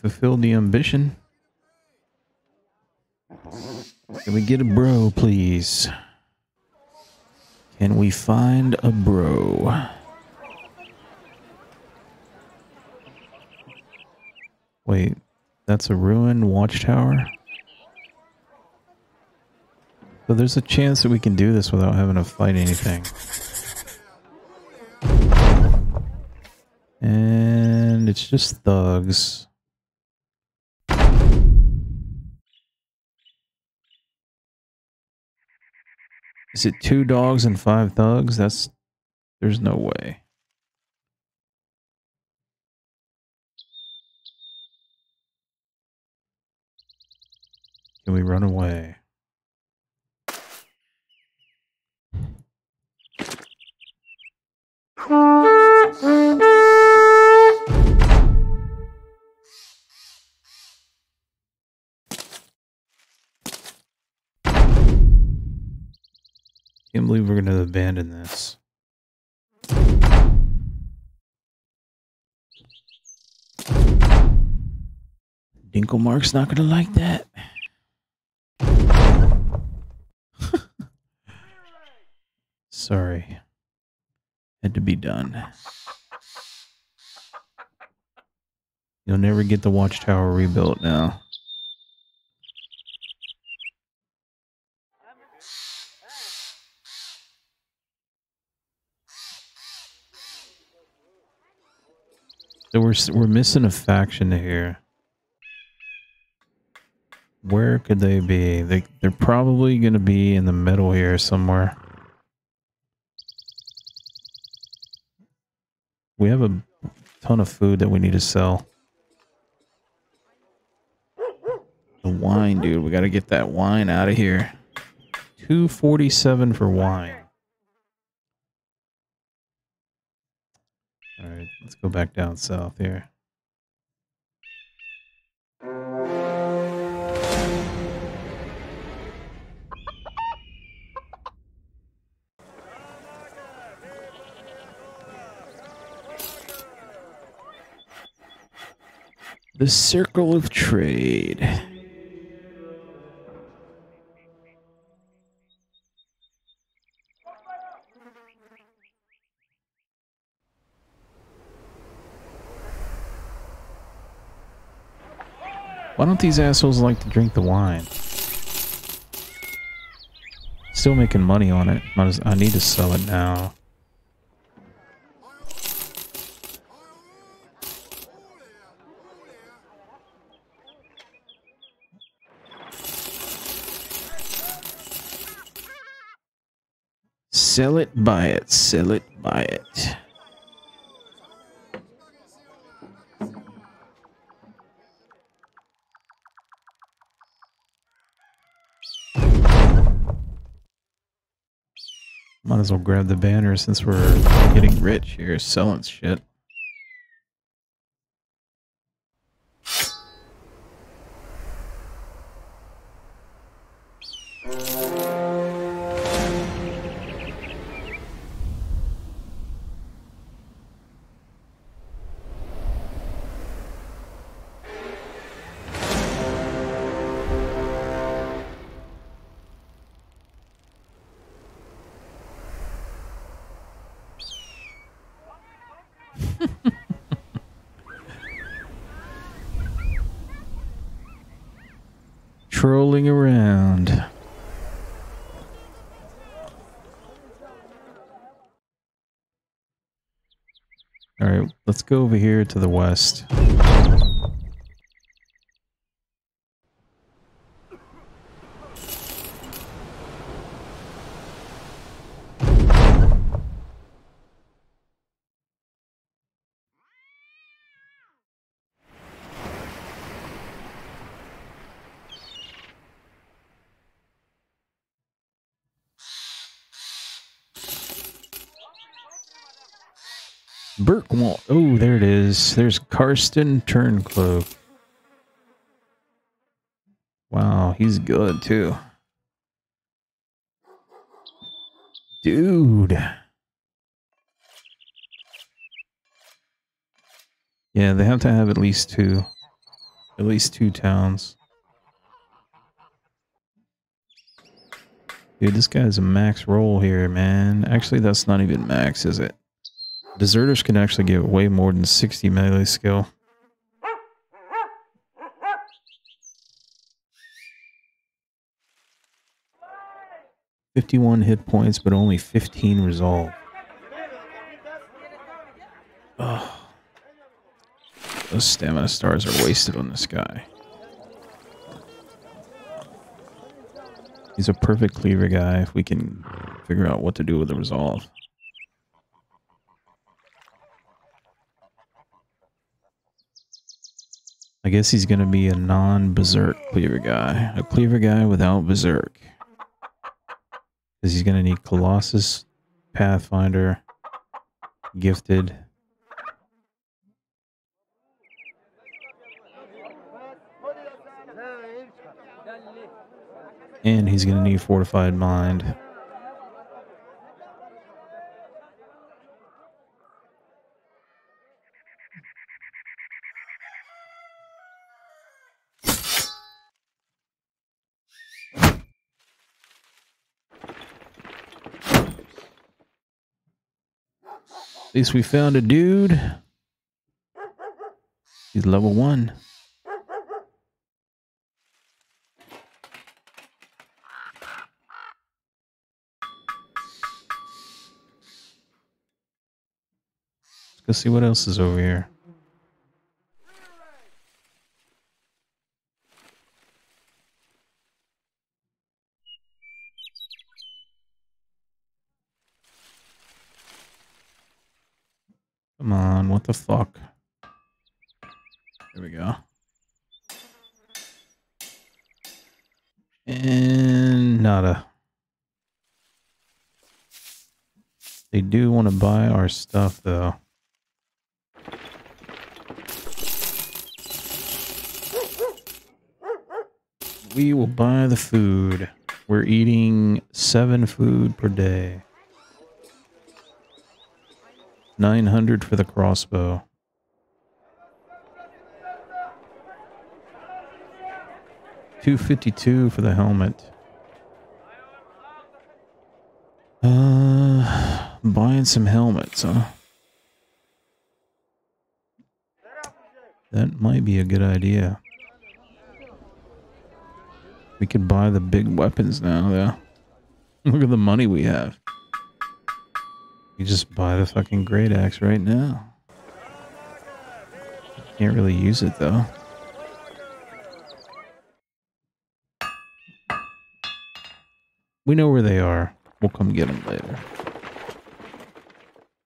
We fulfilled the ambition. Can we get a bro, please? Can we find a bro? Wait, that's a ruined watchtower? So there's a chance that we can do this without having to fight anything. And it's just thugs. Is it two dogs and five thugs? That's there's no way. Can we run away? *laughs* Can't believe we're going to abandon this. Dinkelmark's not going to like that. *laughs* Sorry. Had to be done. You'll never get the watchtower rebuilt now. So we're we're missing a faction here. Where could they be? They they're probably going to be in the middle here somewhere. We have a ton of food that we need to sell. The wine, dude. We got to get that wine out of here. 247 for wine. All right, let's go back down south here. The circle of trade. Why don't these assholes like to drink the wine? Still making money on it. I need to sell it now. Sell it, buy it. Sell it, buy it. Might as well grab the banner since we're getting rich here, selling shit. Trolling around. All right, let's go over here to the west. Burkwalt. Oh, there it is. There's Karsten Turncloak. Wow, he's good too. Dude. Yeah, they have to have at least two. At least two towns. Dude, this guy's a max roll here, man. Actually, that's not even max, is it? Deserters can actually get way more than 60 melee skill. Fifty-one hit points, but only fifteen resolve. Oh, those stamina stars are wasted on this guy. He's a perfect cleaver guy if we can figure out what to do with the resolve. I guess he's going to be a non-berserk cleaver guy. A cleaver guy without berserk. Because he's going to need Colossus, Pathfinder, Gifted. And he's going to need Fortified Mind. At least we found a dude. He's level one. Let's go see what else is over here. Come on, what the fuck? Here we go. And nada. They do want to buy our stuff though. We will buy the food. We're eating seven food per day. 900 for the crossbow. Two fifty two for the helmet. Uh, buying some helmets, huh? That might be a good idea. We could buy the big weapons now, though. *laughs* Look at the money we have. You just buy the fucking great axe right now. Can't really use it though. We know where they are. We'll come get them later.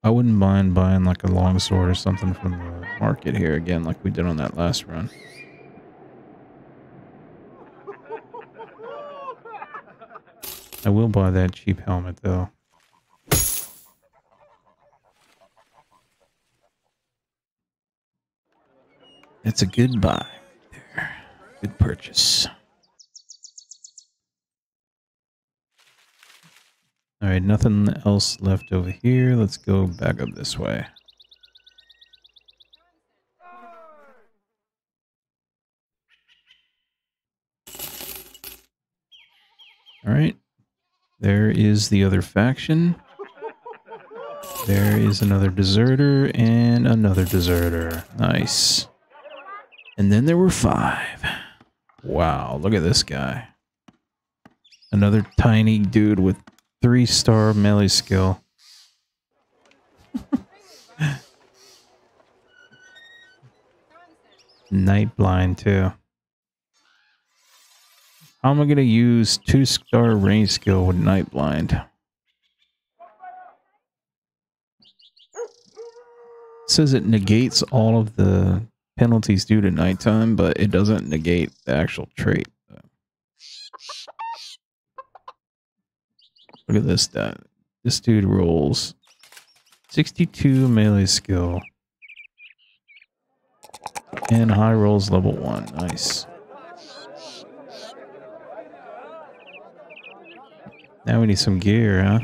I wouldn't mind buying like a longsword or something from the market here again, like we did on that last run. I will buy that cheap helmet though. It's a good buy. There. Good purchase. All right, nothing else left over here. Let's go back up this way. All right. There is the other faction. There is another deserter and another deserter. Nice. And then there were five. Wow, look at this guy. Another tiny dude with three star melee skill. *laughs* Night blind too. How am I going to use two star range skill with night blind? It says it negates all of the penalties due to nighttime, but it doesn't negate the actual trait. Look at this stat. This dude rolls 62 melee skill. And high rolls level 1. Nice. Now we need some gear, huh?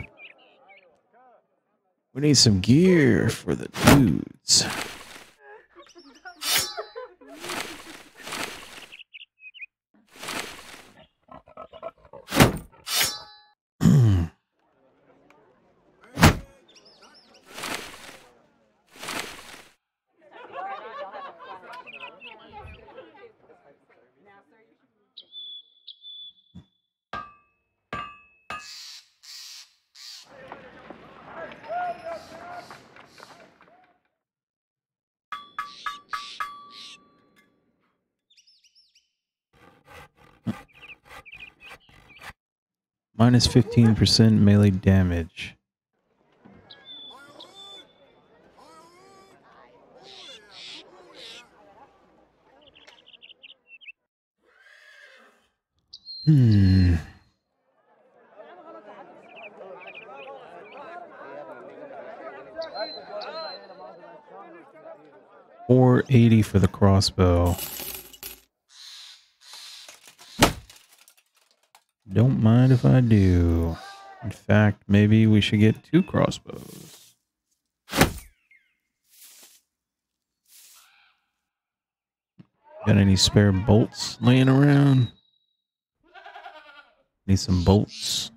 We need some gear for the dudes. Minus 15% melee damage. Hmm. Four eighty for the crossbow. Don't mind if I do. In fact, maybe we should get two crossbows. Got any spare bolts laying around? Need some bolts.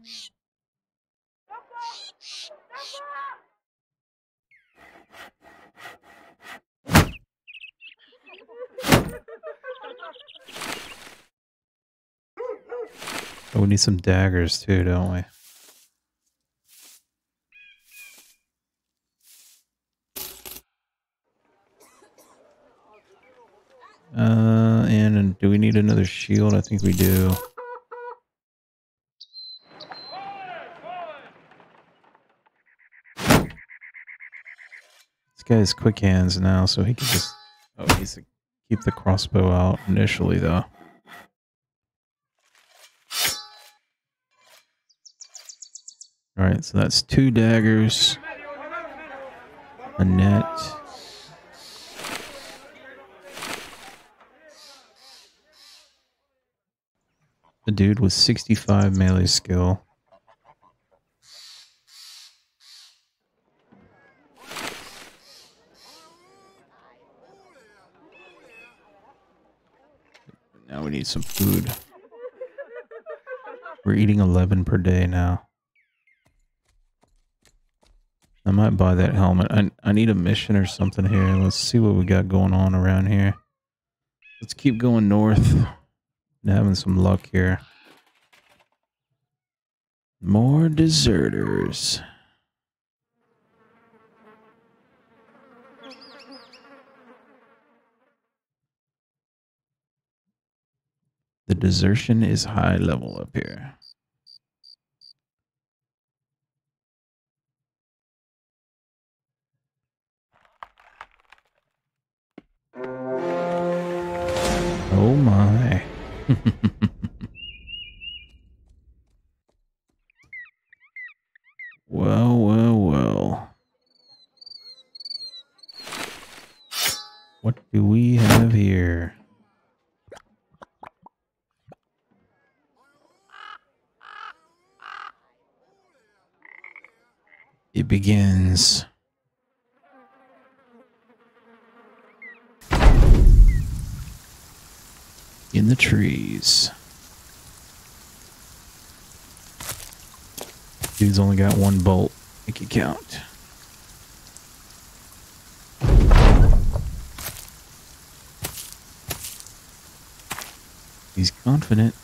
Oh, we need some daggers too, don't we? Uh, and do we need another shield? I think we do. This guy's quick hands now, so he can just... Oh, he needs to keep the crossbow out initially, though. All right, so that's two daggers, a net. The dude with 65 melee skill. Now we need some food. We're eating 11 per day now. I might buy that helmet. I, I need a mission or something here. Let's see what we got going on around here. Let's keep going north. And *laughs* having some luck here. More deserters. The desertion is high level up here. Oh, *laughs* well, well, well. What do we have here? It begins. In the trees. Dude's only got one bolt. Make it count. He's confident.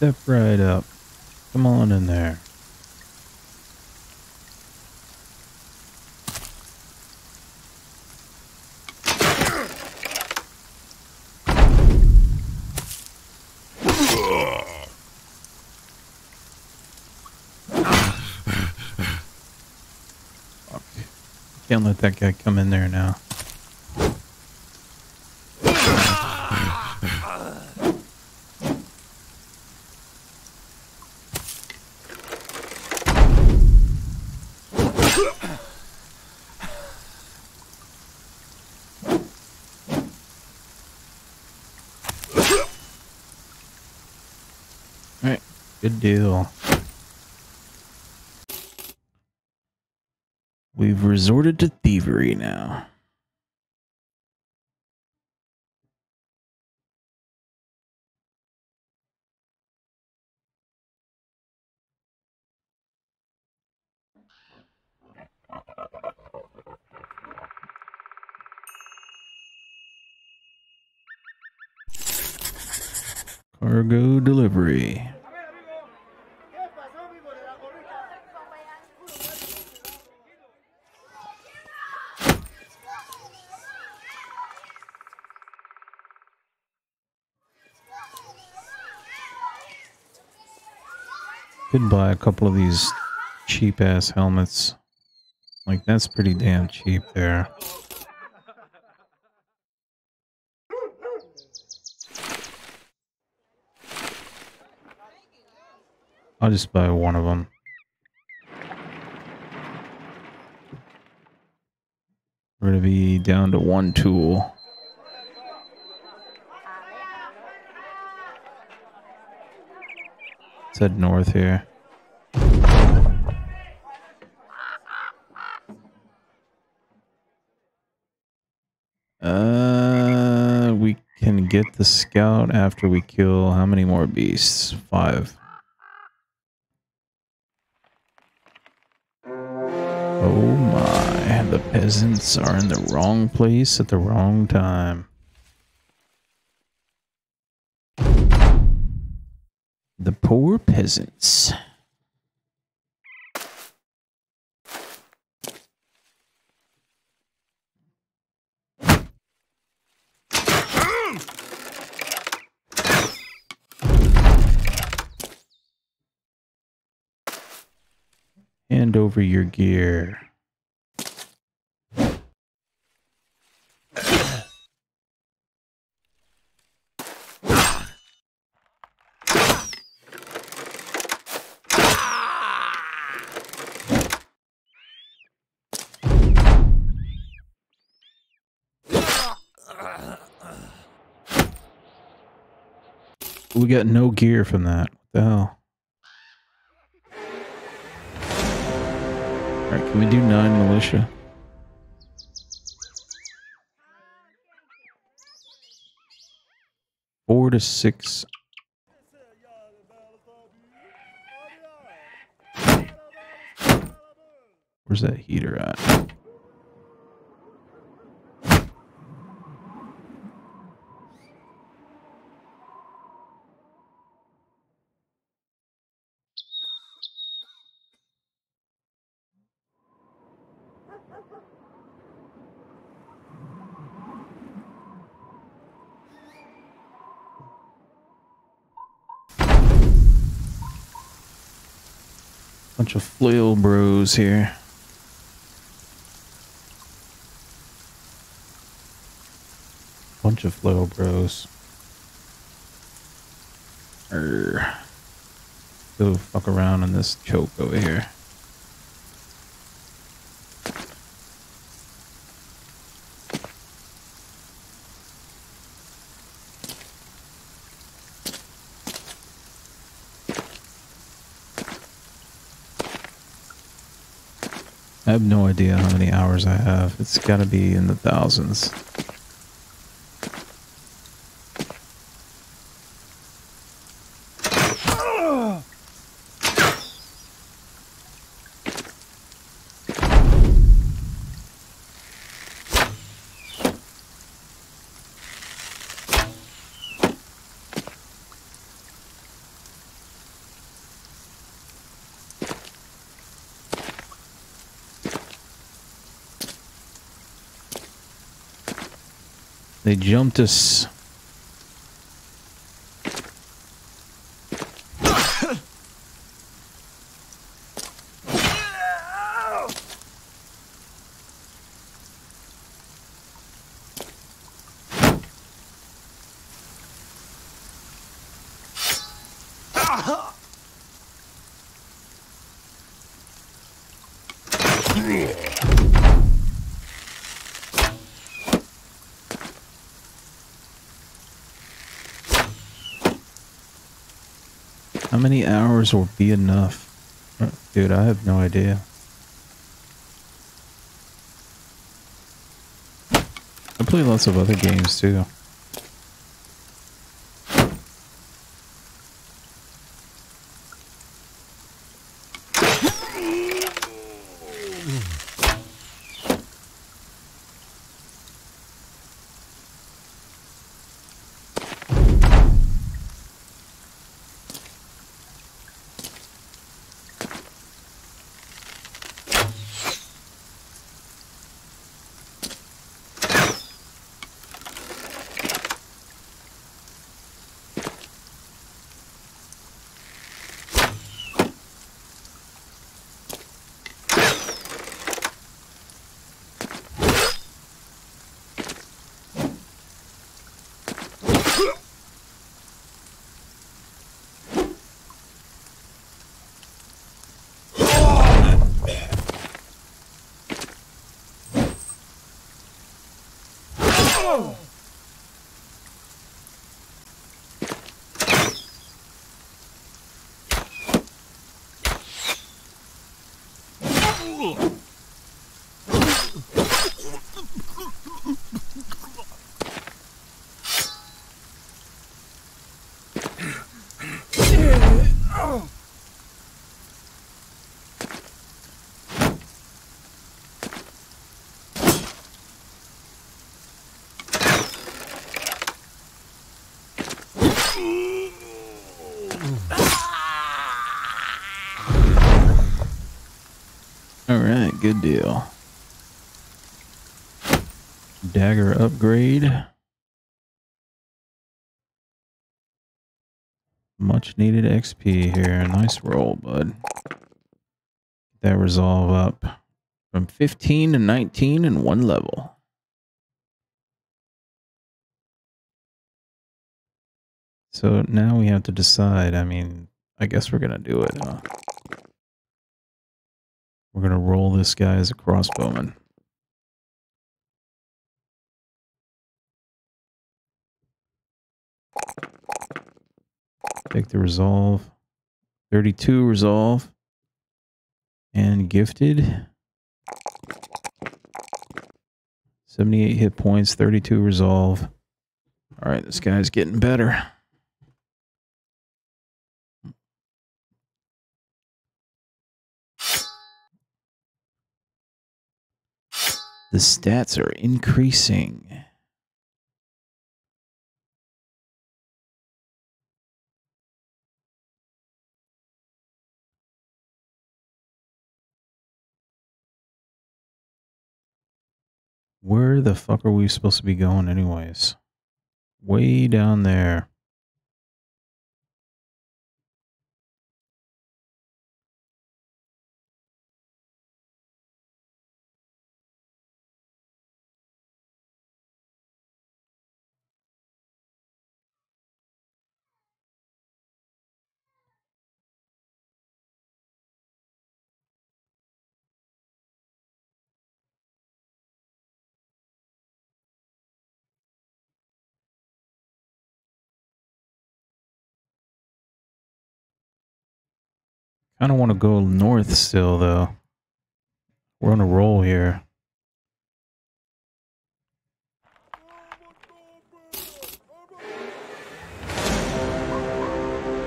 Step right up. Come on in there. Can't let that guy come in there now. Alright, good deal. We've resorted to thievery now. Cargo delivery. Could buy a couple of these cheap ass helmets. Like that's pretty damn cheap there. I'll just buy one of them. We're gonna be down to one tool. Let's head north here. Uh, we can get the scout after we kill how many more beasts? Five. Oh my, the peasants are in the wrong place at the wrong time. The poor peasants. Over your gear. We got no gear from that. What the hell? Can we do nine militia? Four to six. Where's that heater at? Of bros here. Bunch of flail bros. Err. Go fuck around on this choke over here. I have no idea how many hours I have. It's got to be in the thousands. They jumped us. How hours will be enough? Dude, I have no idea. I play lots of other games too. Alright, good deal. Dagger upgrade. Much needed XP here. Nice roll, bud. That resolve up from 15 to 19 in one level. So now we have to decide. I mean, I guess we're going to do it, huh? We're going to roll this guy as a crossbowman. Take the resolve. 32 resolve. And gifted. 78 hit points, 32 resolve. All right, this guy's getting better. Stats are increasing. Where the fuck are we supposed to be going anyways? Way down there. Kind of want to go north still, though. We're on a roll here.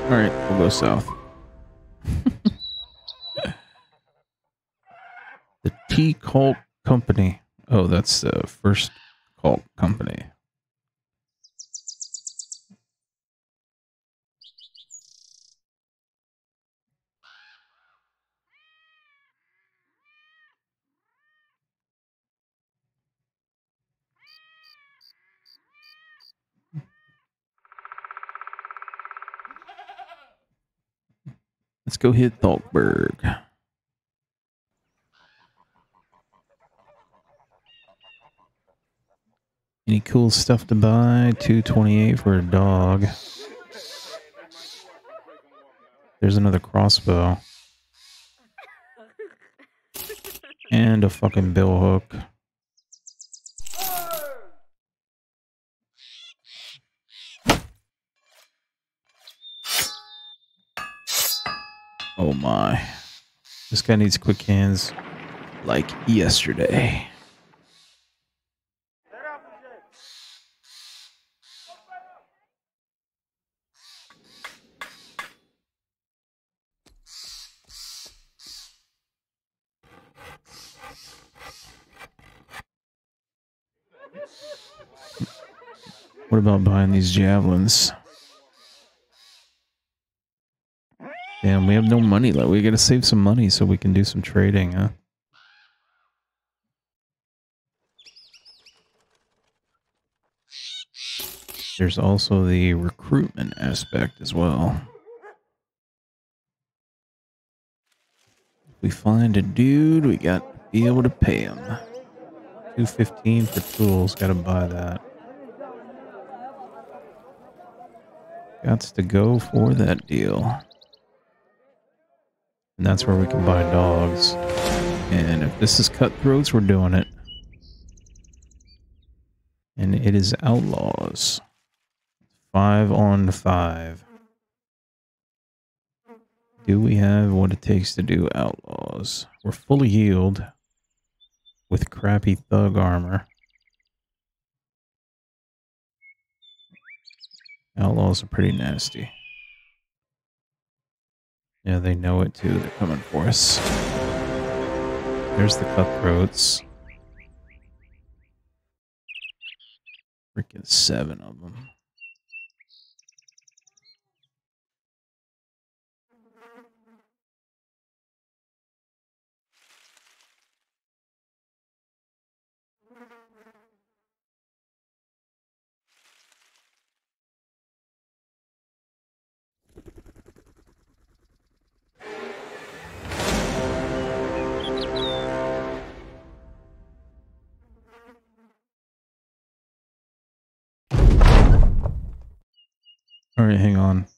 All right, we'll go south. *laughs* the T Cult Company. Oh, that's the first cult company. Let's go hit Thalkberg. Any cool stuff to buy? 228 for a dog. There's another crossbow. And a fucking bill Oh my. This guy needs quick hands like yesterday. What about buying these javelins? Damn, we have no money left. We gotta save some money so we can do some trading, huh? There's also the recruitment aspect as well. If we find a dude, we got to be able to pay him. 215 for tools, gotta buy that. Gots to go for that deal. And that's where we can buy dogs. And if this is cutthroats, we're doing it. And it is outlaws. Five on five. Do we have what it takes to do outlaws? We're fully healed with crappy thug armor. Outlaws are pretty nasty. Yeah, they know it too. They're coming for us. There's the cutthroats. Freaking seven of them. All right, hang on.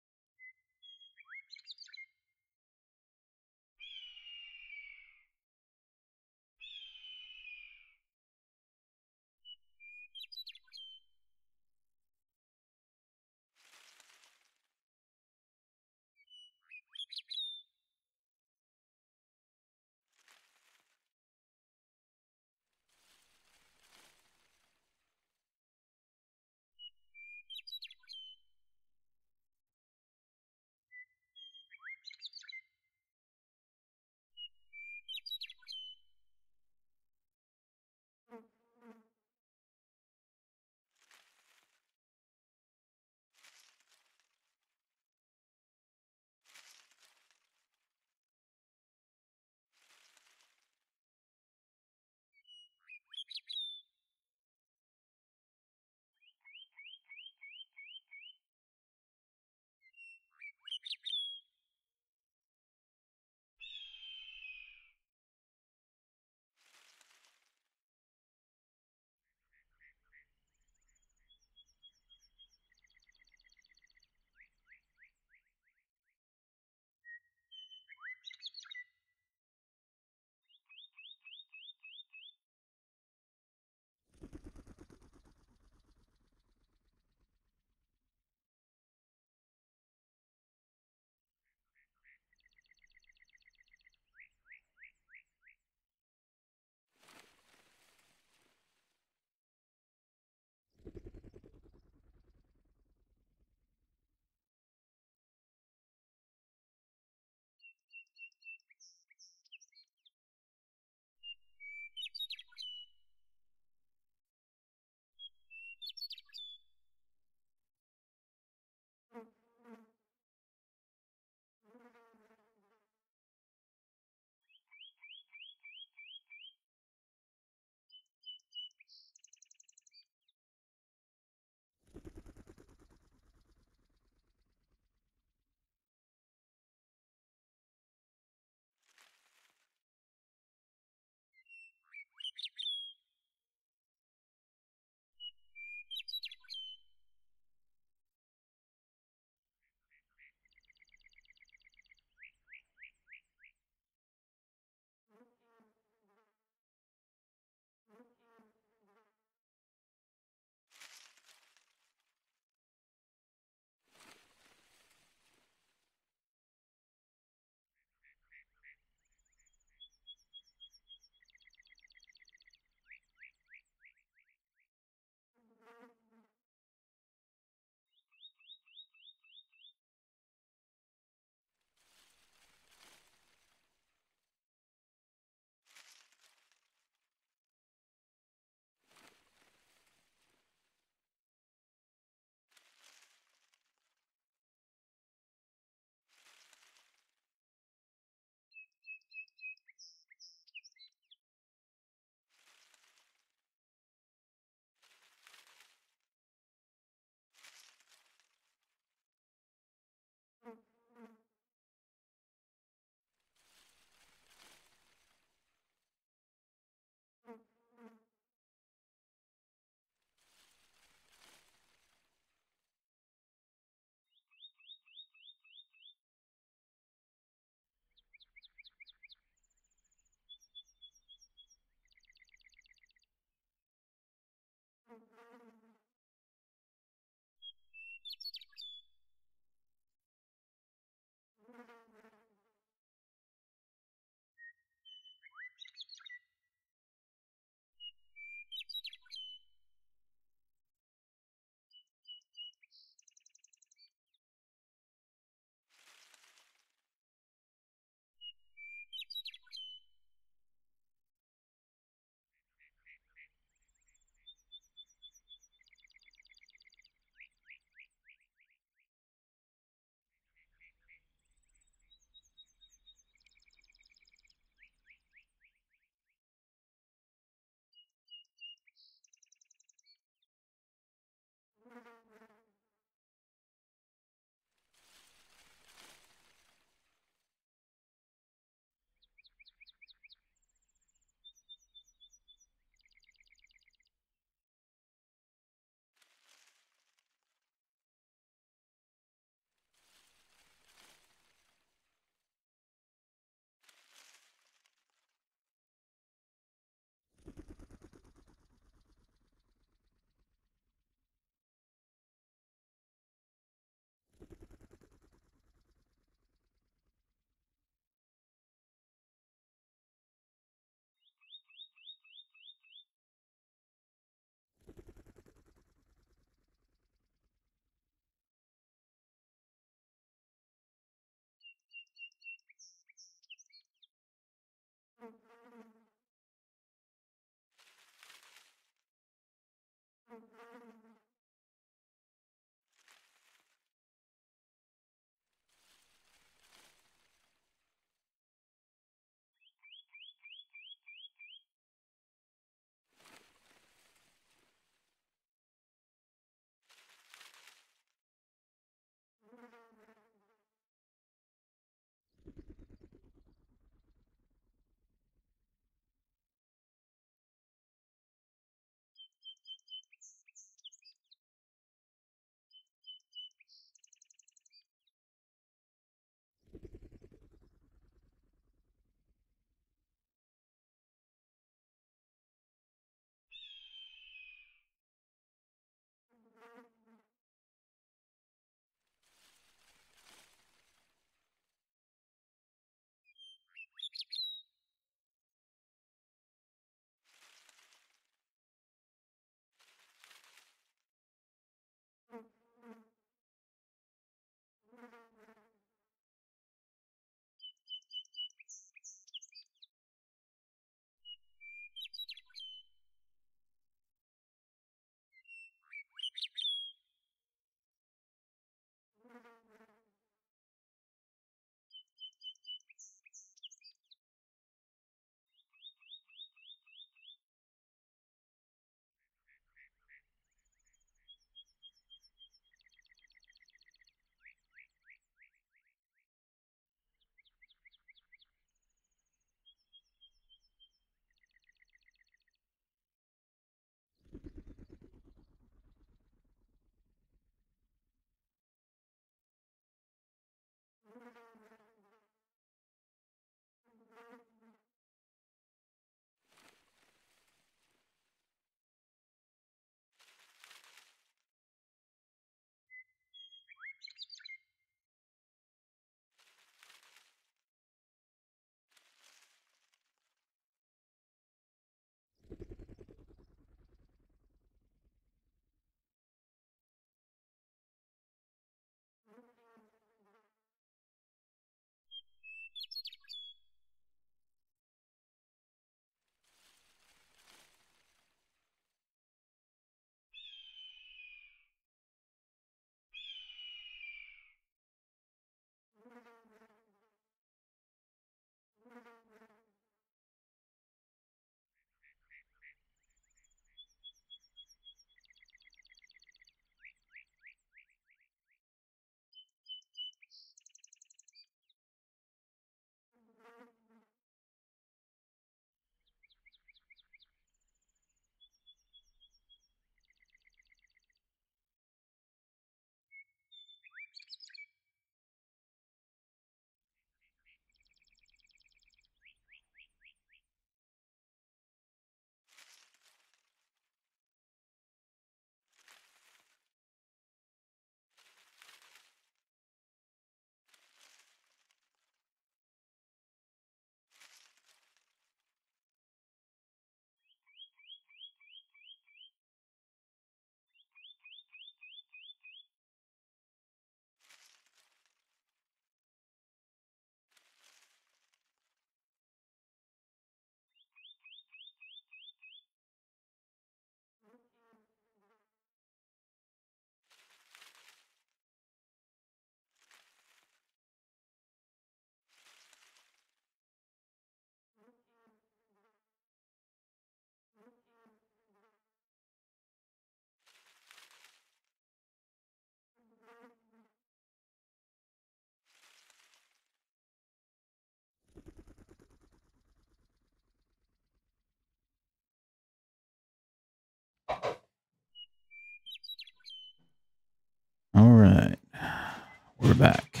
We're back.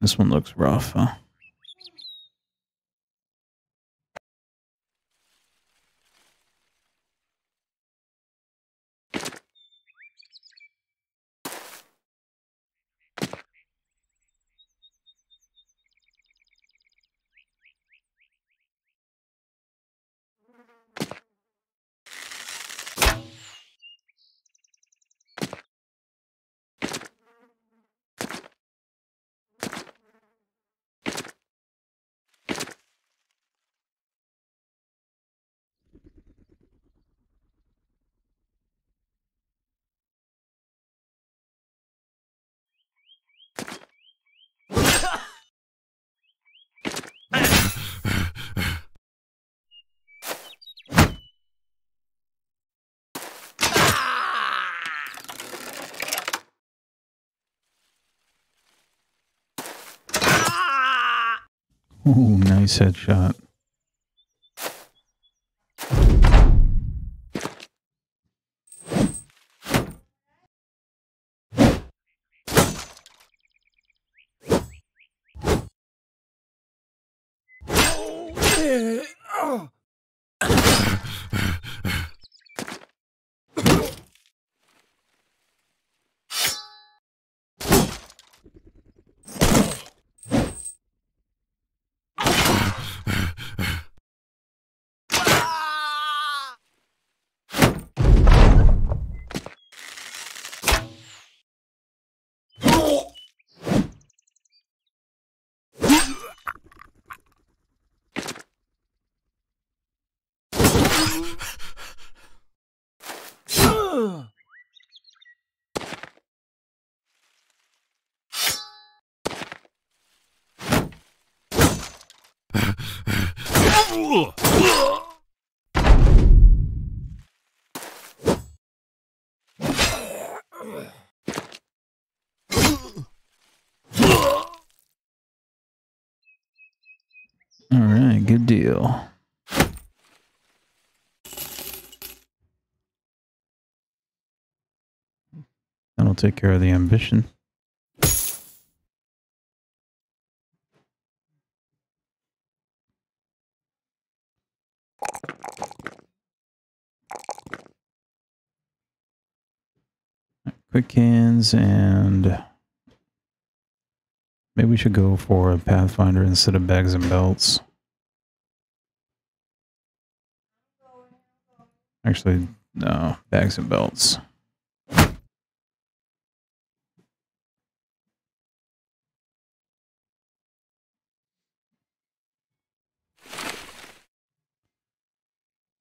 This one looks rough, huh? Ooh, nice headshot. Right, good deal. That'll take care of the ambition. Quick hands and maybe we should go for a Pathfinder instead of bags and belts. Actually, no, bags and belts.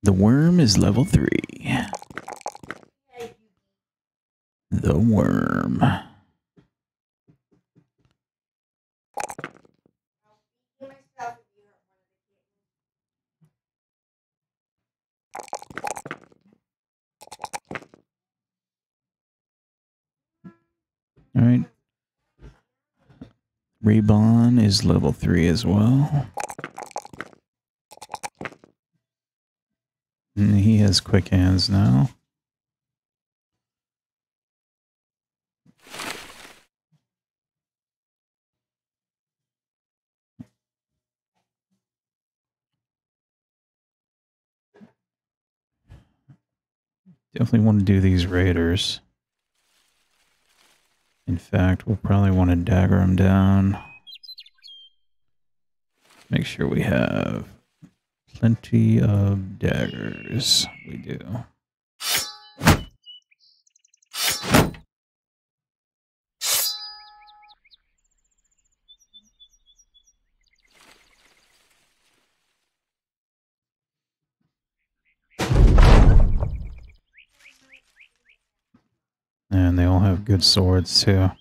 The worm is level three. The worm. All right. Reborn is level three as well. And he has quick hands now. Definitely want to do these raiders. In fact, we'll probably want to dagger them down. Make sure we have plenty of daggers. We do. And they all have good swords too.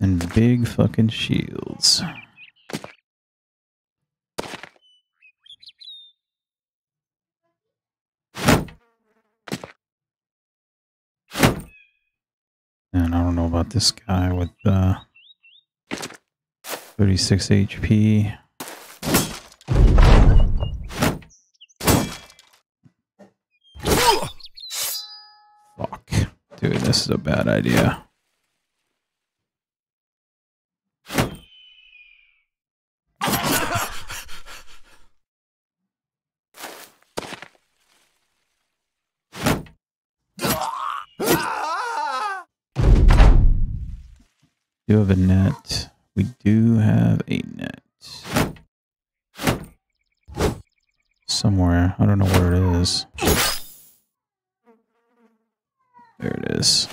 And big fucking shields. And I don't know about this guy with uh, 36 HP. this is a bad idea. do have a net. We do have a net. Somewhere. I don't know where it is. There it is.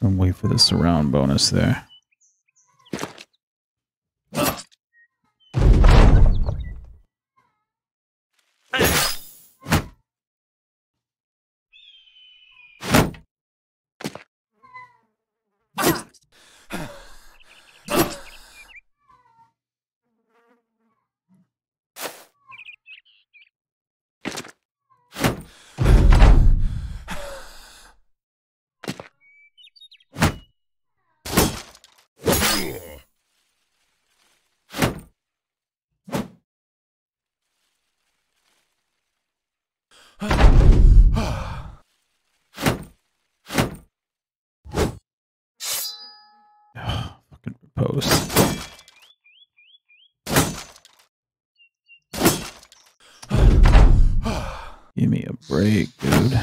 And wait for the surround bonus there. Fucking post. Give me a break, dude.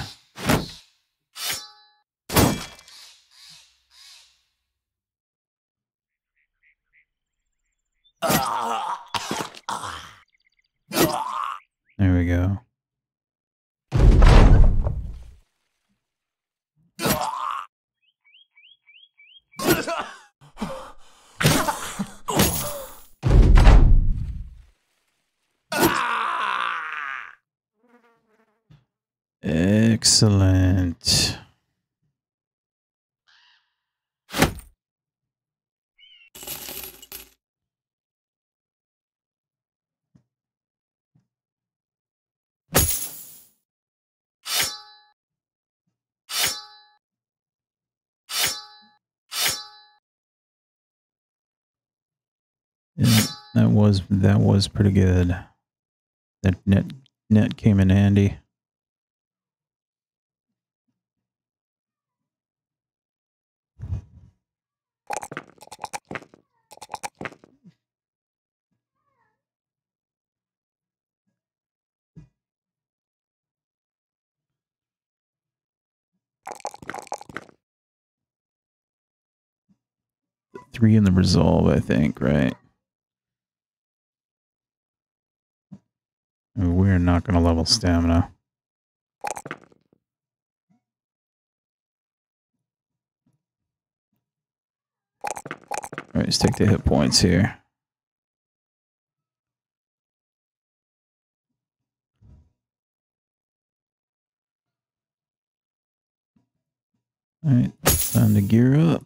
There we go. Excellent. Yeah, that was that was pretty good. That net net came in handy. Three in the resolve, I think, right? We're not going to level stamina. Alright, let's take the hit points here. Alright, time to gear up.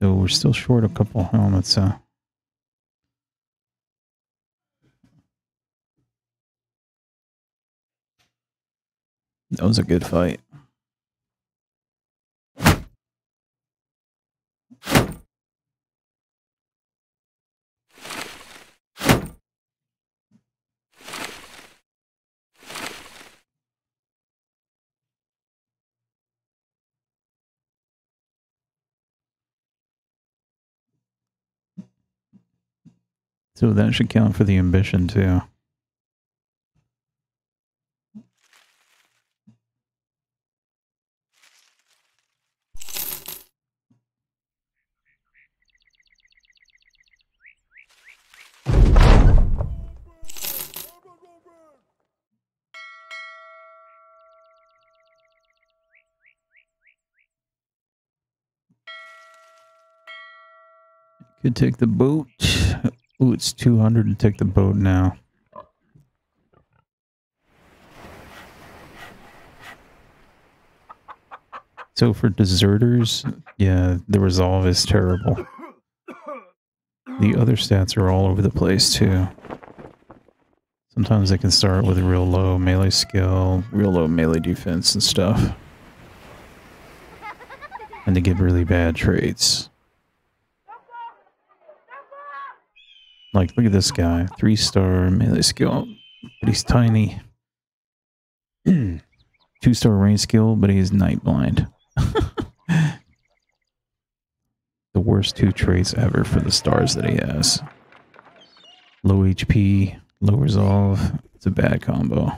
So we're still short a couple helmets, uh. That was a good fight. So that should count for the ambition too. Could take the boat. Ooh, it's 200 to take the boat now. So for deserters, yeah, the resolve is terrible. The other stats are all over the place too. Sometimes they can start with real low melee skill, real low melee defense and stuff. And they get really bad traits. Like, look at this guy. Three star melee skill, but he's tiny. *clears throat* Two star range skill, but he is night blind. *laughs* the worst two traits ever for the stars that he has. Low HP, low resolve. It's a bad combo.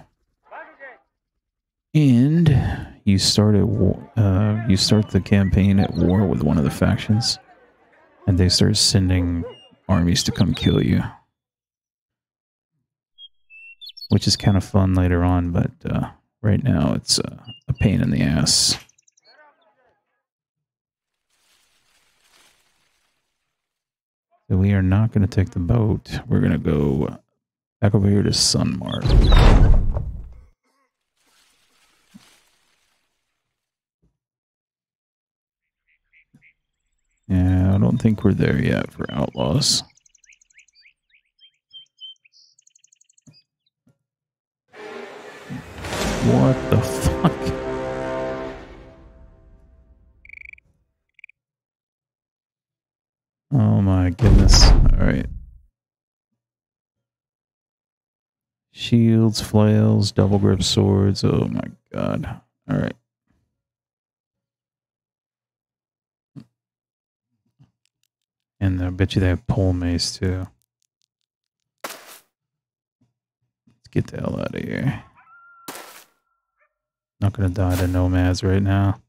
And you start at war, uh, you start the campaign at war with one of the factions, and they start sending armies to come kill you. Which is kind of fun later on, but uh, right now it's uh, a pain in the ass. So we are not going to take the boat. We're going to go back over here to Sunmark. Yeah, I don't think we're there yet for Outlaws. What the fuck? Oh my goodness. Alright. Shields, flails, double grip swords. Oh my god. Alright. And I bet you they have pole mace too. Let's get the hell out of here. Not gonna die to nomads right now.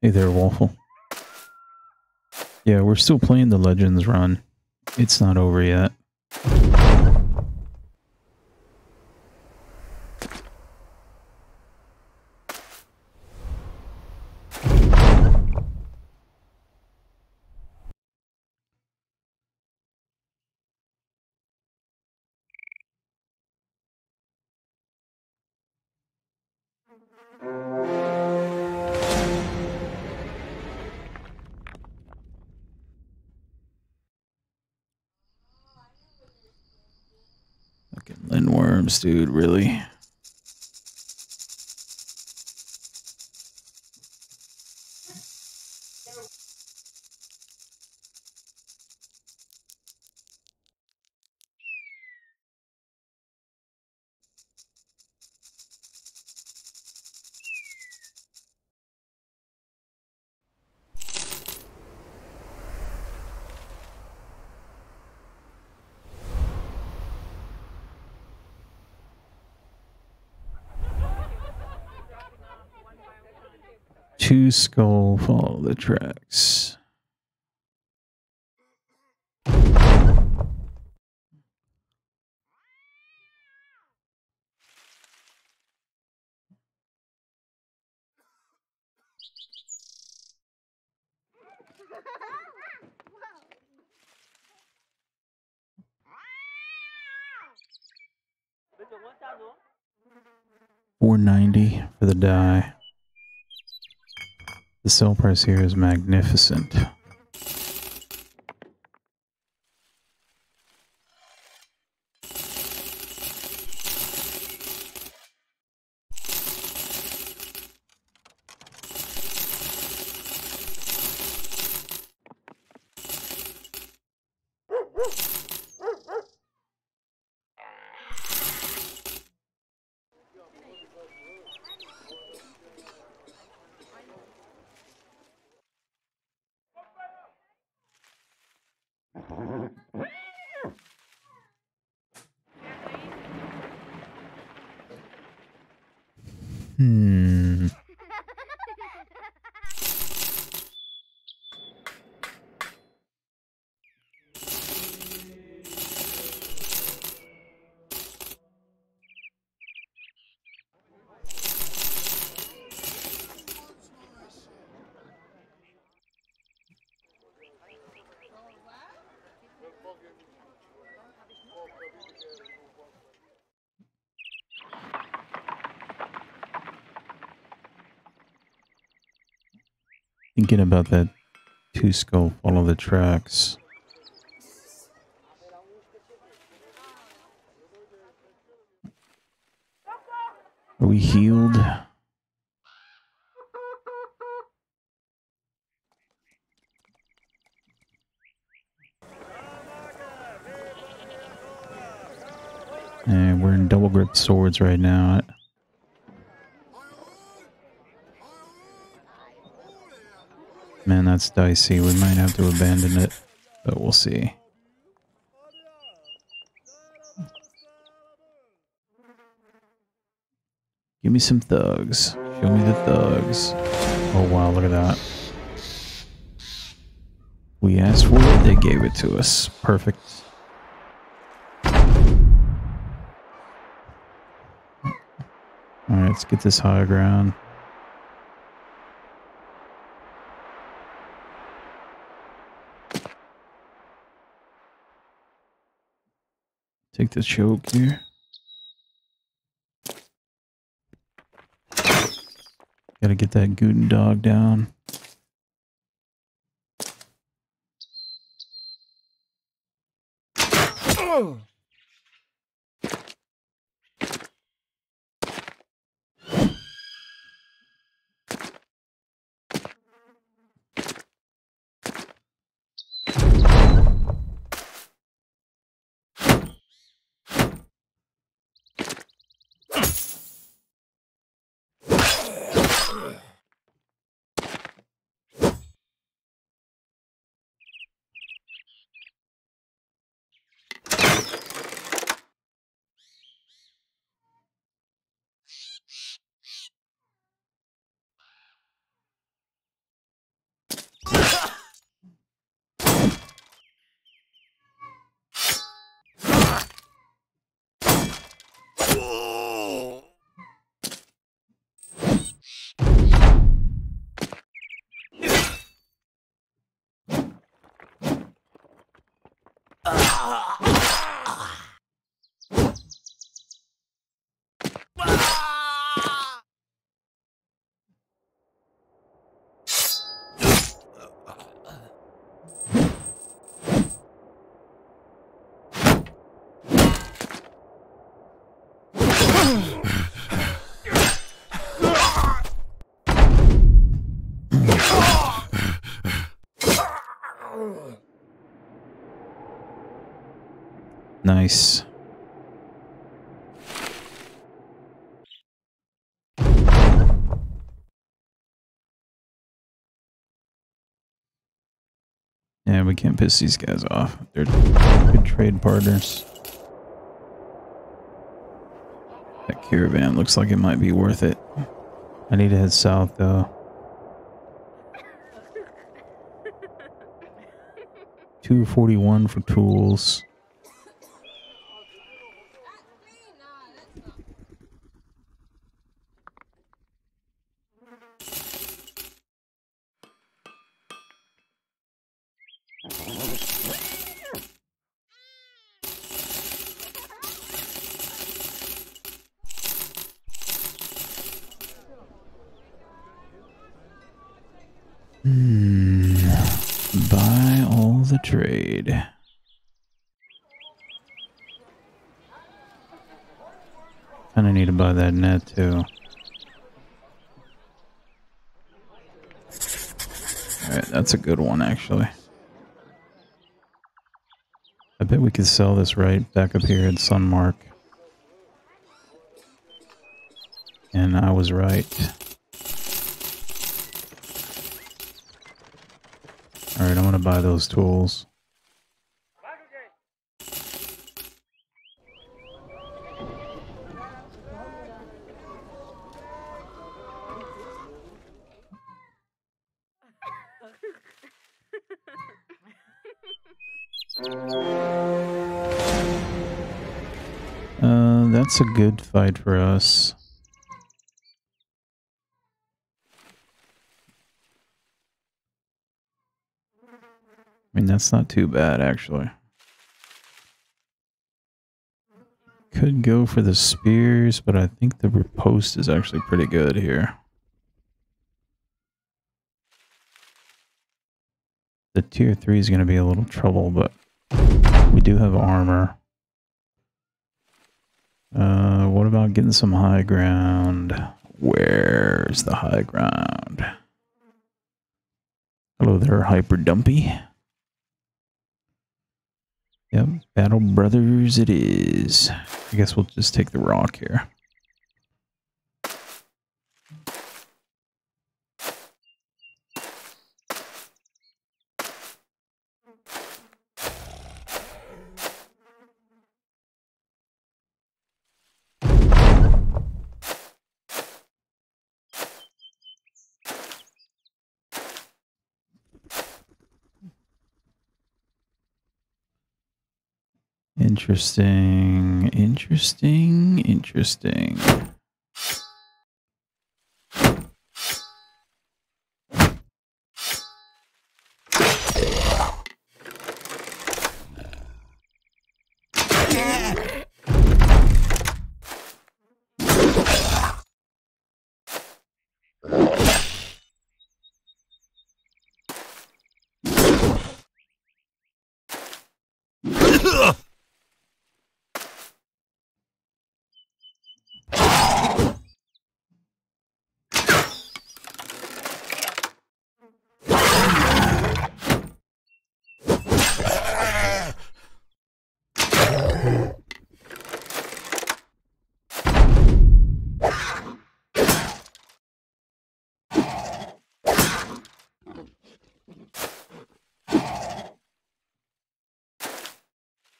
Hey there, Waffle. Yeah, we're still playing the Legends run. It's not over yet. Dude, really? Skull, follow the tracks. Four ninety for the dye. Sale price here is magnificent. Hmm. thinking about that two skull follow the tracks. Are we healed? And we're in double grip swords right now. That's dicey. We might have to abandon it, but we'll see. Give me some thugs. Show me the thugs. Oh wow, look at that. We asked for it, they gave it to us. Perfect. Alright, let's get this high ground. Take the choke here. Gotta get that Guten dog down. Oh. Nice. Yeah, we can't piss these guys off. They're good trade partners. That caravan looks like it might be worth it. I need to head south though. 241 for tools. Too. Alright, that's a good one actually. I bet we could sell this right back up here at Sunmark. And I was right. Alright, I'm gonna buy those tools. That's a good fight for us. I mean, that's not too bad, actually. Could go for the spears, but I think the riposte is actually pretty good here. The tier 3 is going to be a little trouble, but we do have armor. Uh, what about getting some high ground? Where's the high ground? Hello there, Hyper Dumpy. Yep, Battle Brothers it is. I guess we'll just take the rock here. Interesting, interesting, interesting.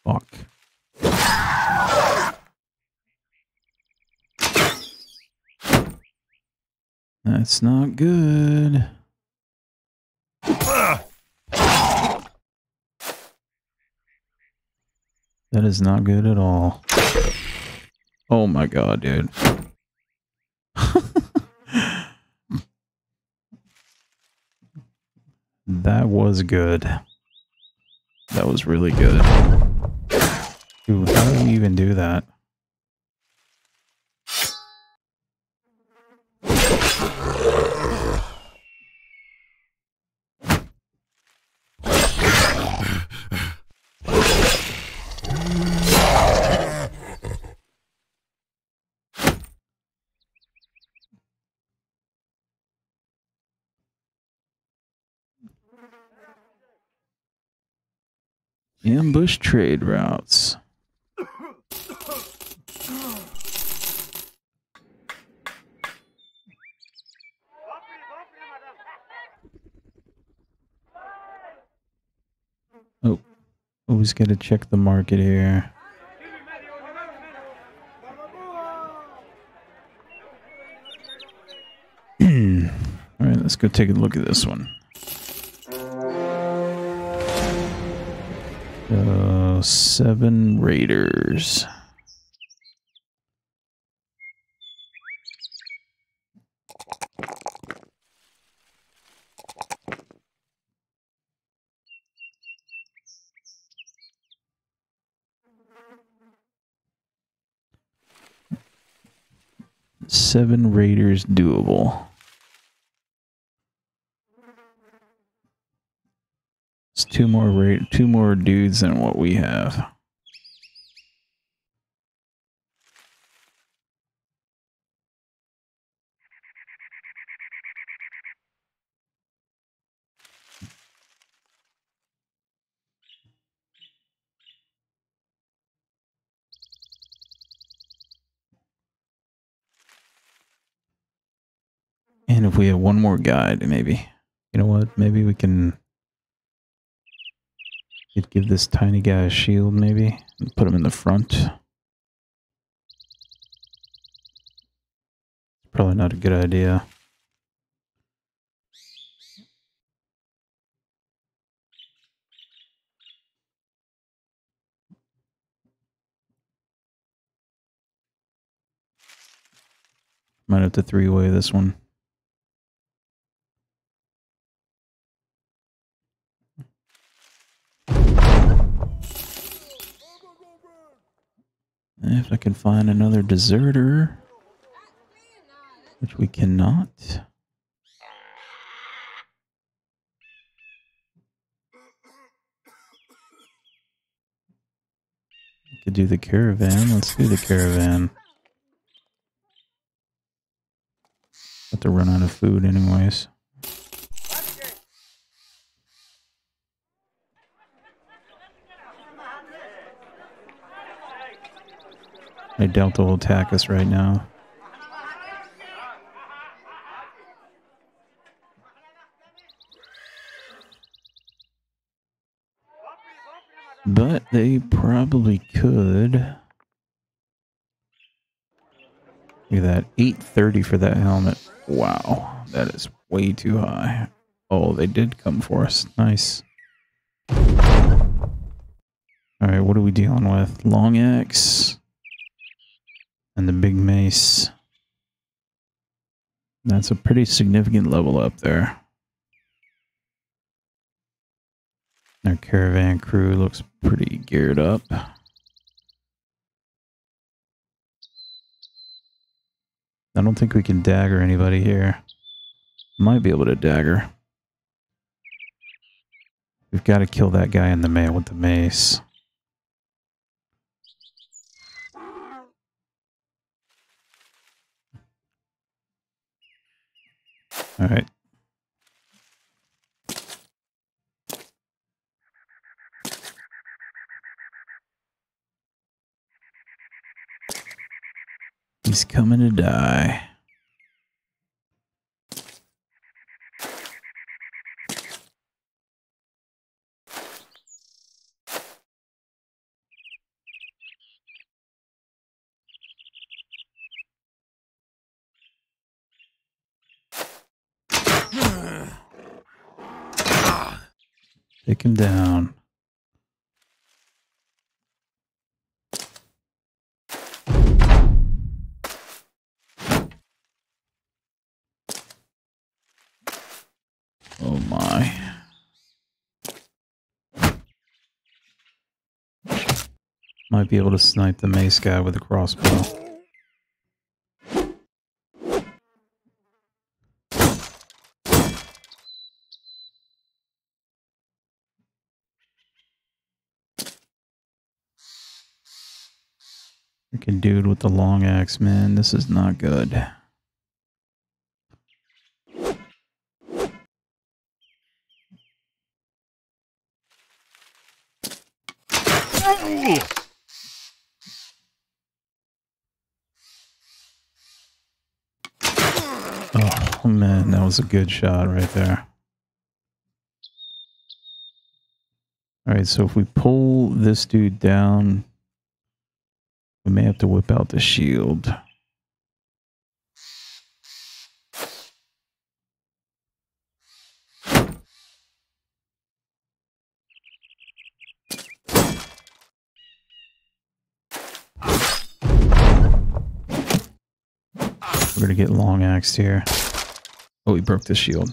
Fuck. That's not good. That is not good at all. Oh my god, dude. *laughs* that was good. That was really good. Dude, how do you even do that? Ambush trade routes. Oh, always got to check the market here. *clears throat* All right, let's go take a look at this one. Uh, seven Raiders. Seven Raiders doable. Two more two more dudes than what we have. And if we have one more guide, maybe. You know what? Maybe we can could give this tiny guy a shield, maybe, and put him in the front. Probably not a good idea. Might have to three-way this one. If I can find another deserter, which we cannot. We Could do the caravan. Let's do the caravan. About to run out of food anyways. I doubt they'll attack us right now. But they probably could. Look at that. 830 for that helmet. Wow. That is way too high. Oh, they did come for us. Nice. Alright, what are we dealing with? Long axe. And the big mace. That's a pretty significant level up there. Our caravan crew looks pretty geared up. I don't think we can dagger anybody here. Might be able to dagger. We've got to kill that guy in the mail with the mace. All right. He's coming to die. Take him down. Oh my. Might be able to snipe the mace guy with a crossbow. Freaking dude with the long axe, man. This is not good. Oh man, that was a good shot right there. All right, so if we pull this dude down, we may have to whip out the shield. We're gonna get long axed here. Oh, he broke the shield.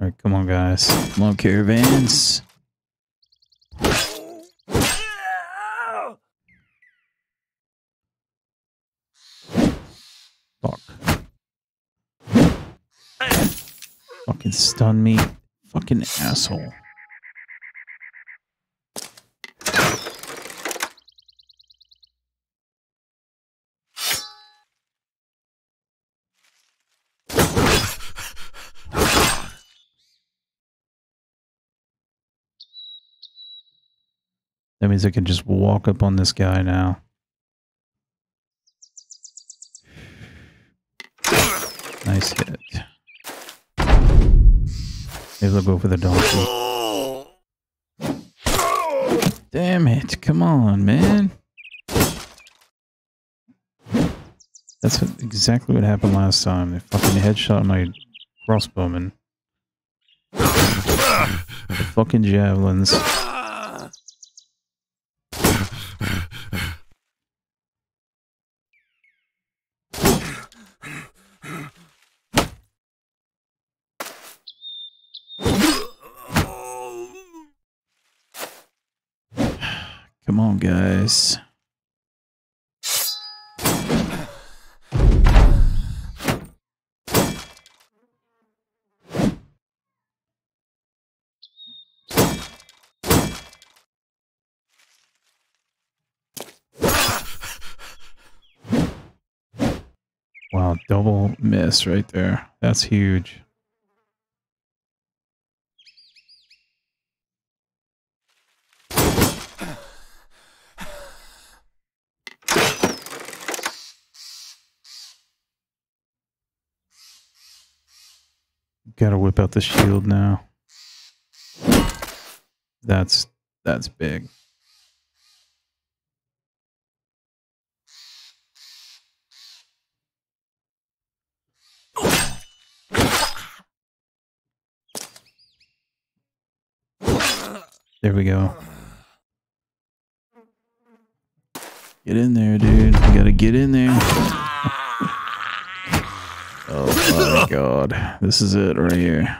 Alright, come on guys. Come on caravans. Fuck. Fucking stun me. Fucking asshole. That means I can just walk up on this guy now. Nice hit. I'll go for the donkey. Damn it. Come on, man. That's what, exactly what happened last time. They fucking headshot my crossbowman. The fucking javelins. guys. Wow, double miss right there. That's huge. Gotta whip out the shield now. That's that's big. There we go. Get in there, dude. You gotta get in there. *laughs* *laughs* god. This is it right here.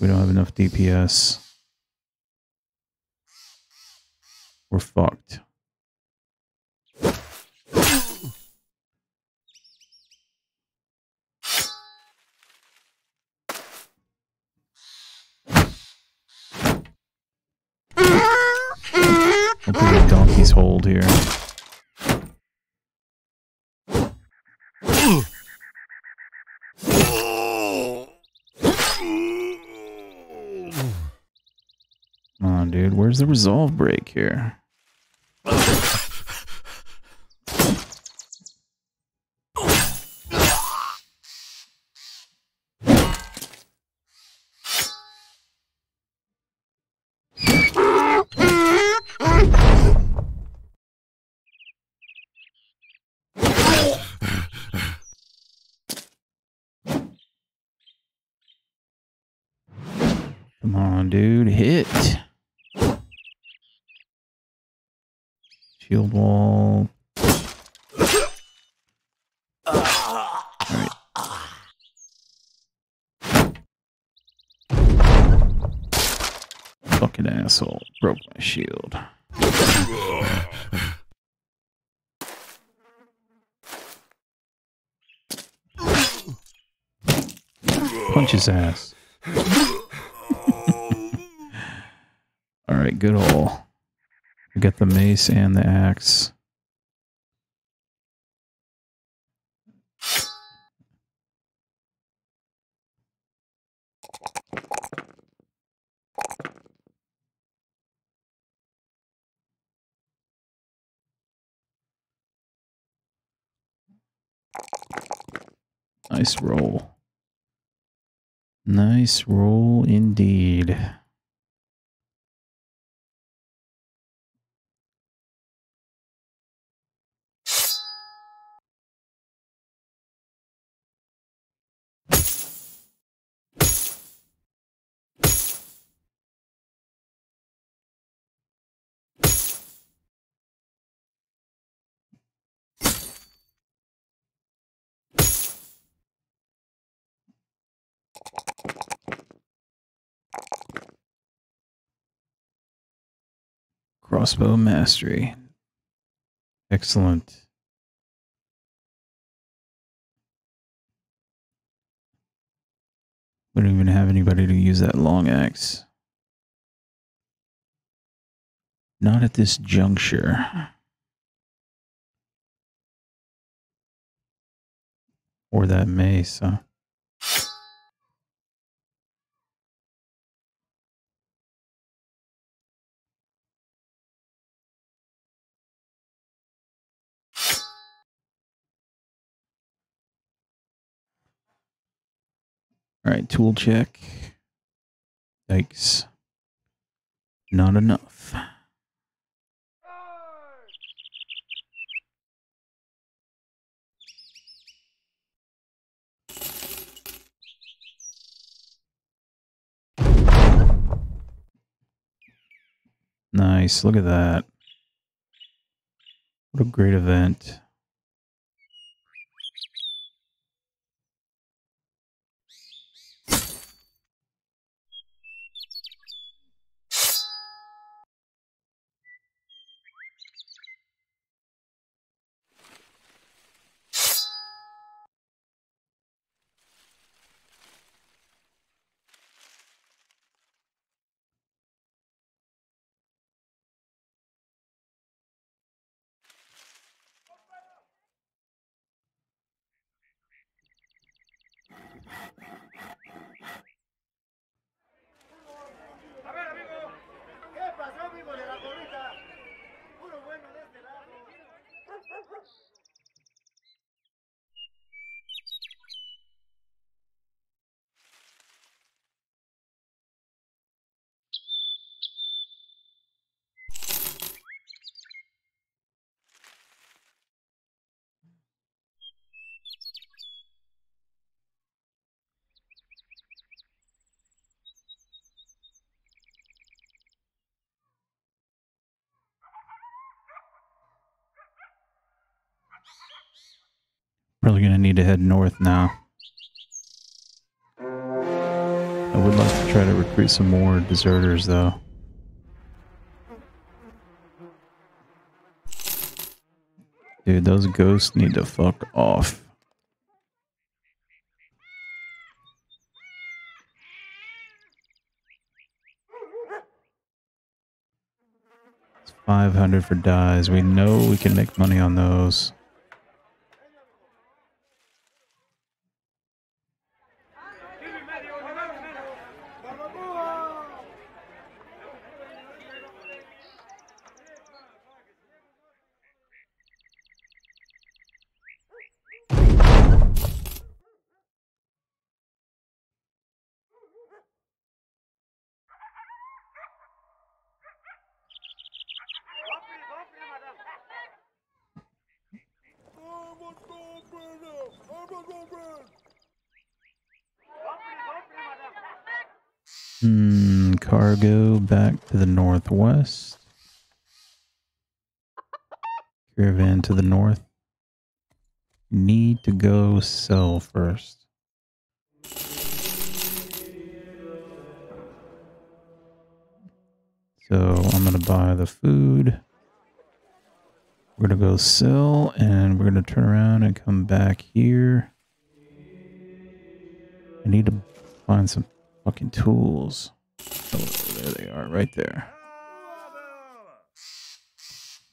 We don't have enough DPS. We're fucked. The donkeys hold here. Come on, dude. Where's the resolve break here? Come on, dude. Hit. Shield wall. Alright. Fucking asshole. Broke my shield. Punch his ass. *laughs* Alright, good ol'. We got the mace and the axe. Nice roll. Nice roll indeed. Crossbow mastery. Excellent. We don't even have anybody to use that long axe. Not at this juncture. Or that mace, huh? All right, tool check. Yikes. Not enough. Nice. Look at that. What a great event. To head north now. I would like to try to recruit some more deserters though. Dude, those ghosts need to fuck off. It's 500 for dyes. We know we can make money on those. Hmm, cargo back to the northwest. Caravan to the north. Need to go sell first. So I'm going to buy the food. We're going to go sell and we're going to turn around and come back here. I need to find some fucking tools. Oh, there they are, right there.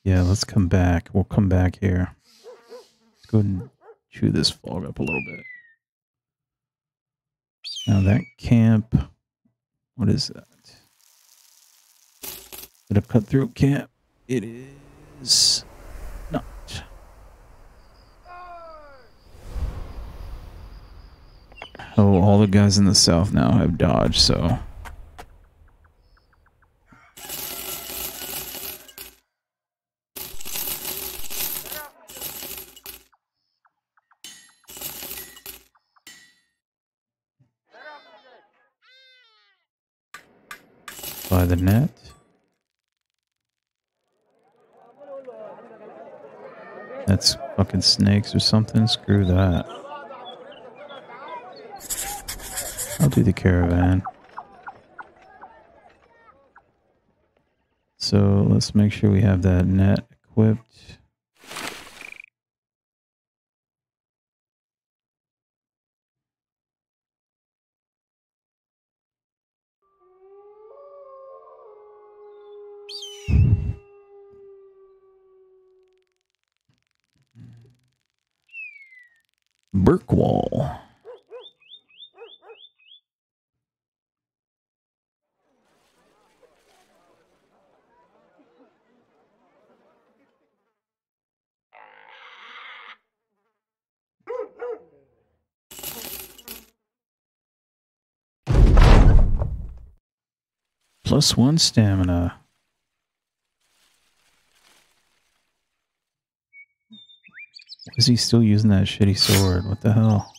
Yeah, let's come back. We'll come back here. Let's go and chew this fog up a little bit. Now that camp, what is that? Is it a cutthroat camp? It is not. Oh, all the guys in the south now have dodged, so. By the net. That's fucking snakes or something. Screw that. I'll do the caravan. So let's make sure we have that net equipped. Burkwall. Plus one stamina. Is he still using that shitty sword? What the hell?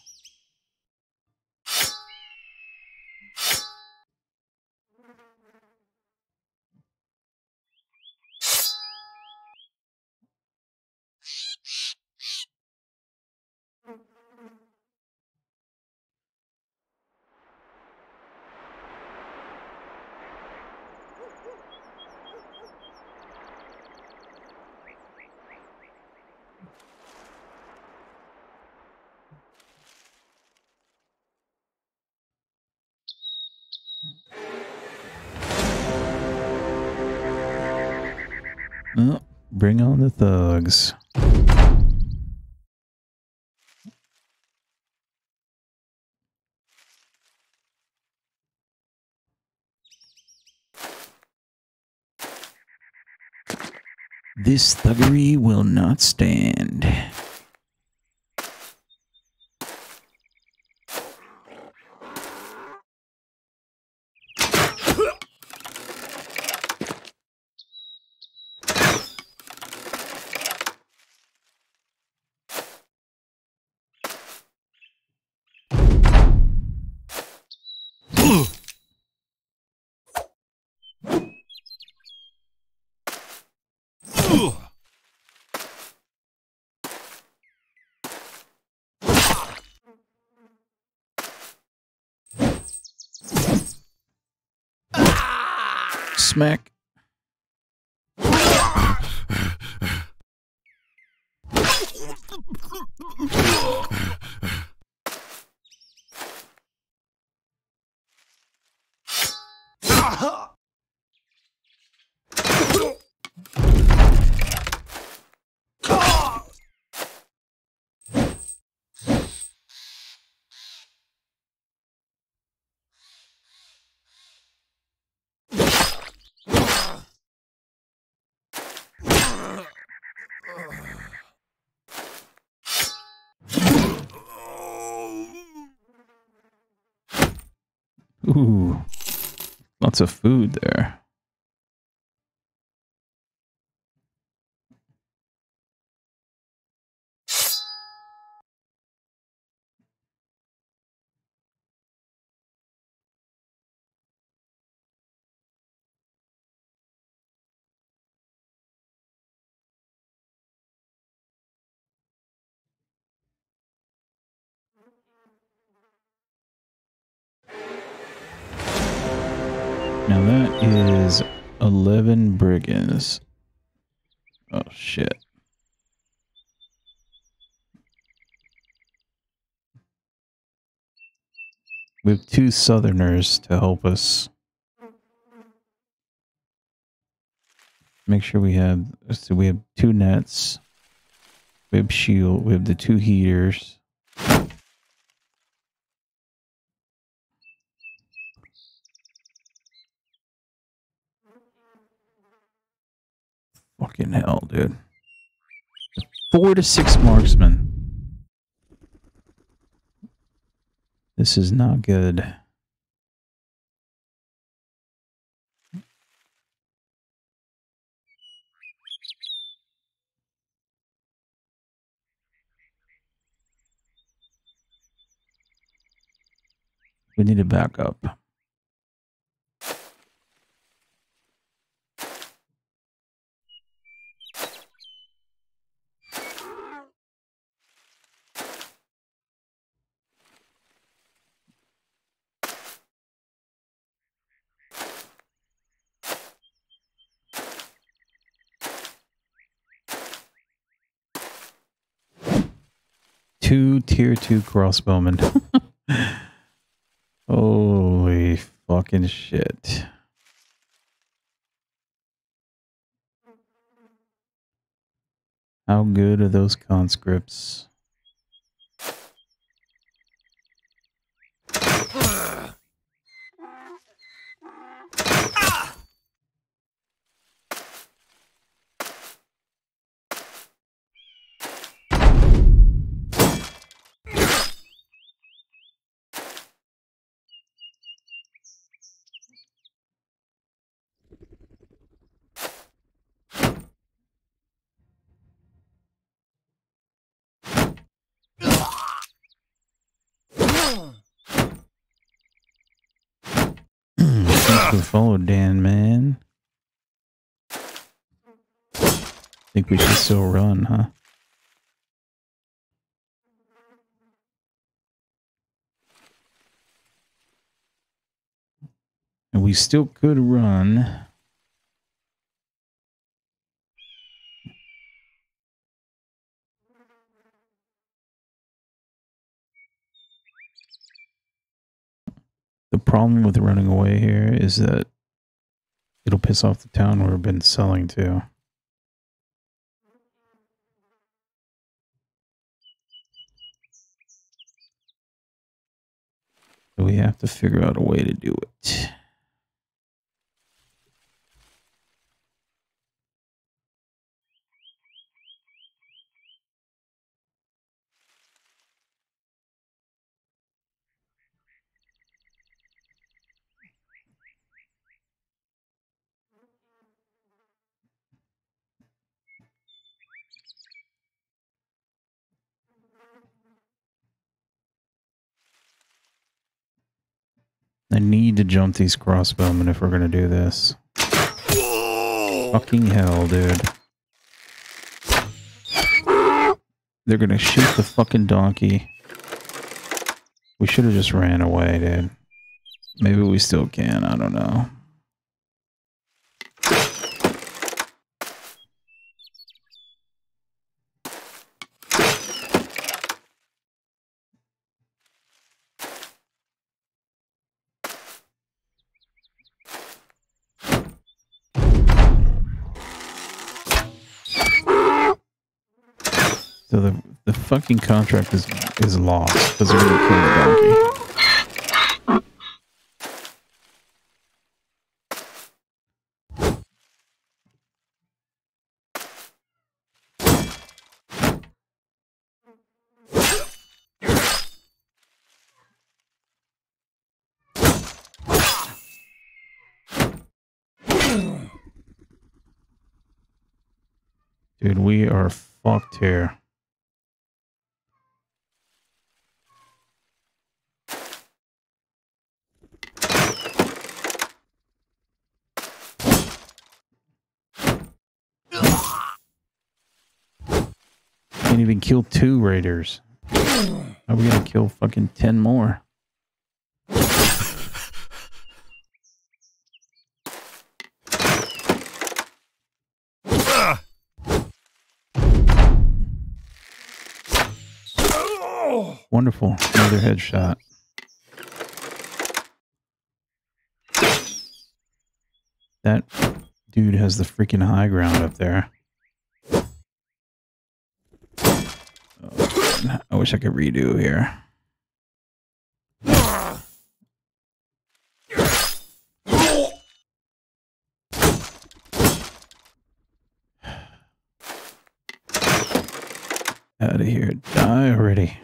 This thuggery will not stand. Smack. Ooh, lots of food there. We have two southerners to help us. Make sure we have, so we have two nets. We have shield. We have the two heaters. Fucking hell, dude. Four to six marksmen. This is not good. We need to back up. Two tier two crossbowmen. *laughs* Holy fucking shit. How good are those conscripts? Thanks for the follow, Dan, man. Think we should still run, huh? And we still could run. Problem with running away here is that it'll piss off the town we've been selling to. We have to figure out a way to do it. I need to jump these crossbowmen if we're gonna do this. Fucking hell, dude. They're gonna shoot the fucking donkey. We should have just ran away, dude. Maybe we still can, I don't know. So the the fucking contract is is lost because they're gonna kill the donkey. Dude, we are fucked here. Even kill two raiders. How are we gonna kill fucking ten more? Wonderful. Another headshot. That dude has the freaking high ground up there. Oh, man. I wish I could redo here. Out of here. Die already.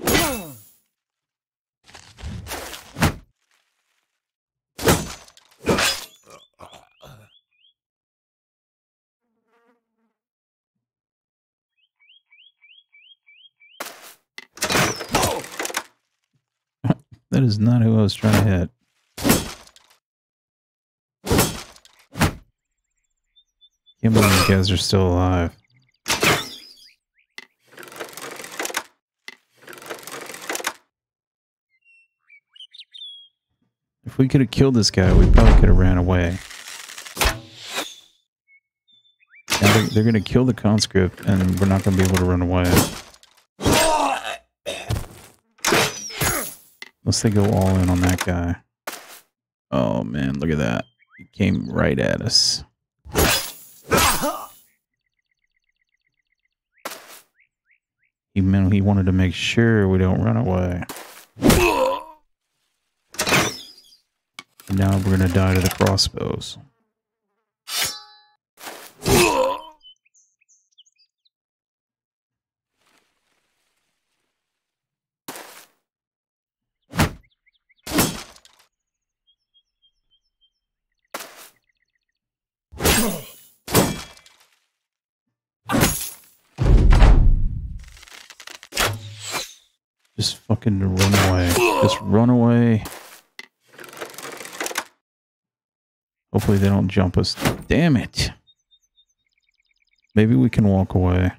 That is not who I was trying to hit. Can't believe these guys are still alive. If we could have killed this guy, we probably could have ran away. Now they're, they're going to kill the conscript, and we're not going to be able to run away. Unless they go all in on that guy. Oh man, look at that. He came right at us. He meant he wanted to make sure we don't run away. And now we're gonna die to the crossbows. Just fucking run away. Just run away. Hopefully they don't jump us. Damn it. Maybe we can walk away.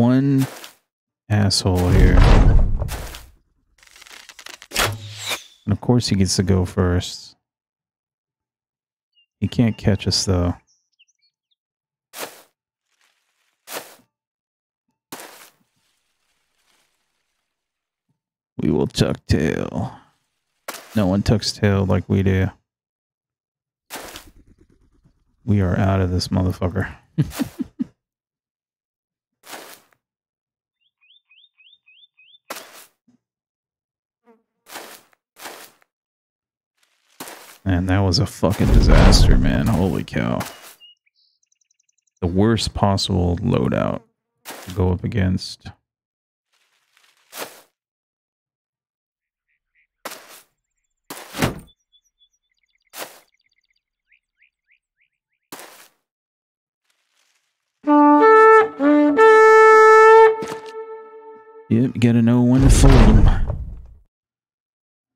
One asshole here. And of course he gets to go first. He can't catch us though. We will tuck tail. No one tucks tail like we do. We are out of this motherfucker. *laughs* Man, that was a fucking disaster, man. Holy cow. The worst possible loadout to go up against. Yep, gotta know when to fold them.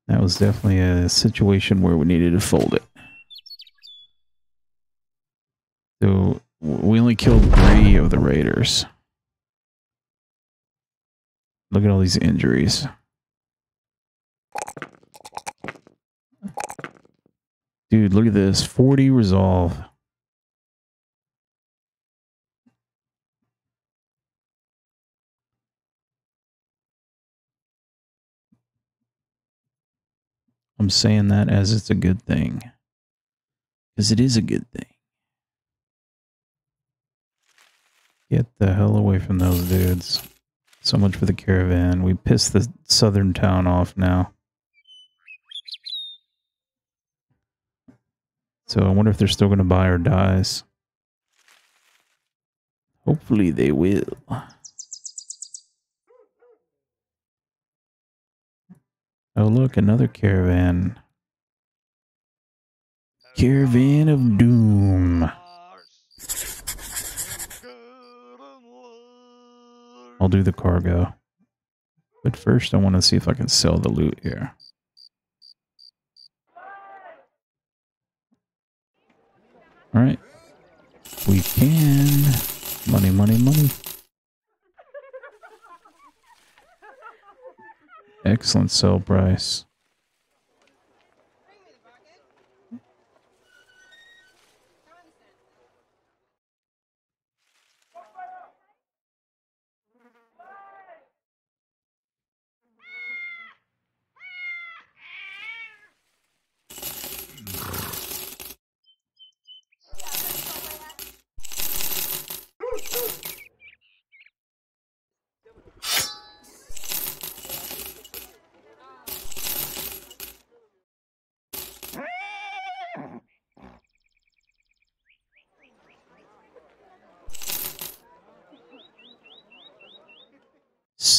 That was definitely a situation where we needed to fold it. So we only killed three of the raiders. Look at all these injuries. Dude, look at this. 40 resolve. I'm saying that as it's a good thing. Because it is a good thing. Get the hell away from those dudes. So much for the caravan. We pissed the southern town off now. So I wonder if they're still going to buy our dyes. Hopefully they will. Oh, look, another caravan. Caravan of Doom. I'll do the cargo. But first, I want to see if I can sell the loot here. All right. We can. Money, money, money. Excellent sell price.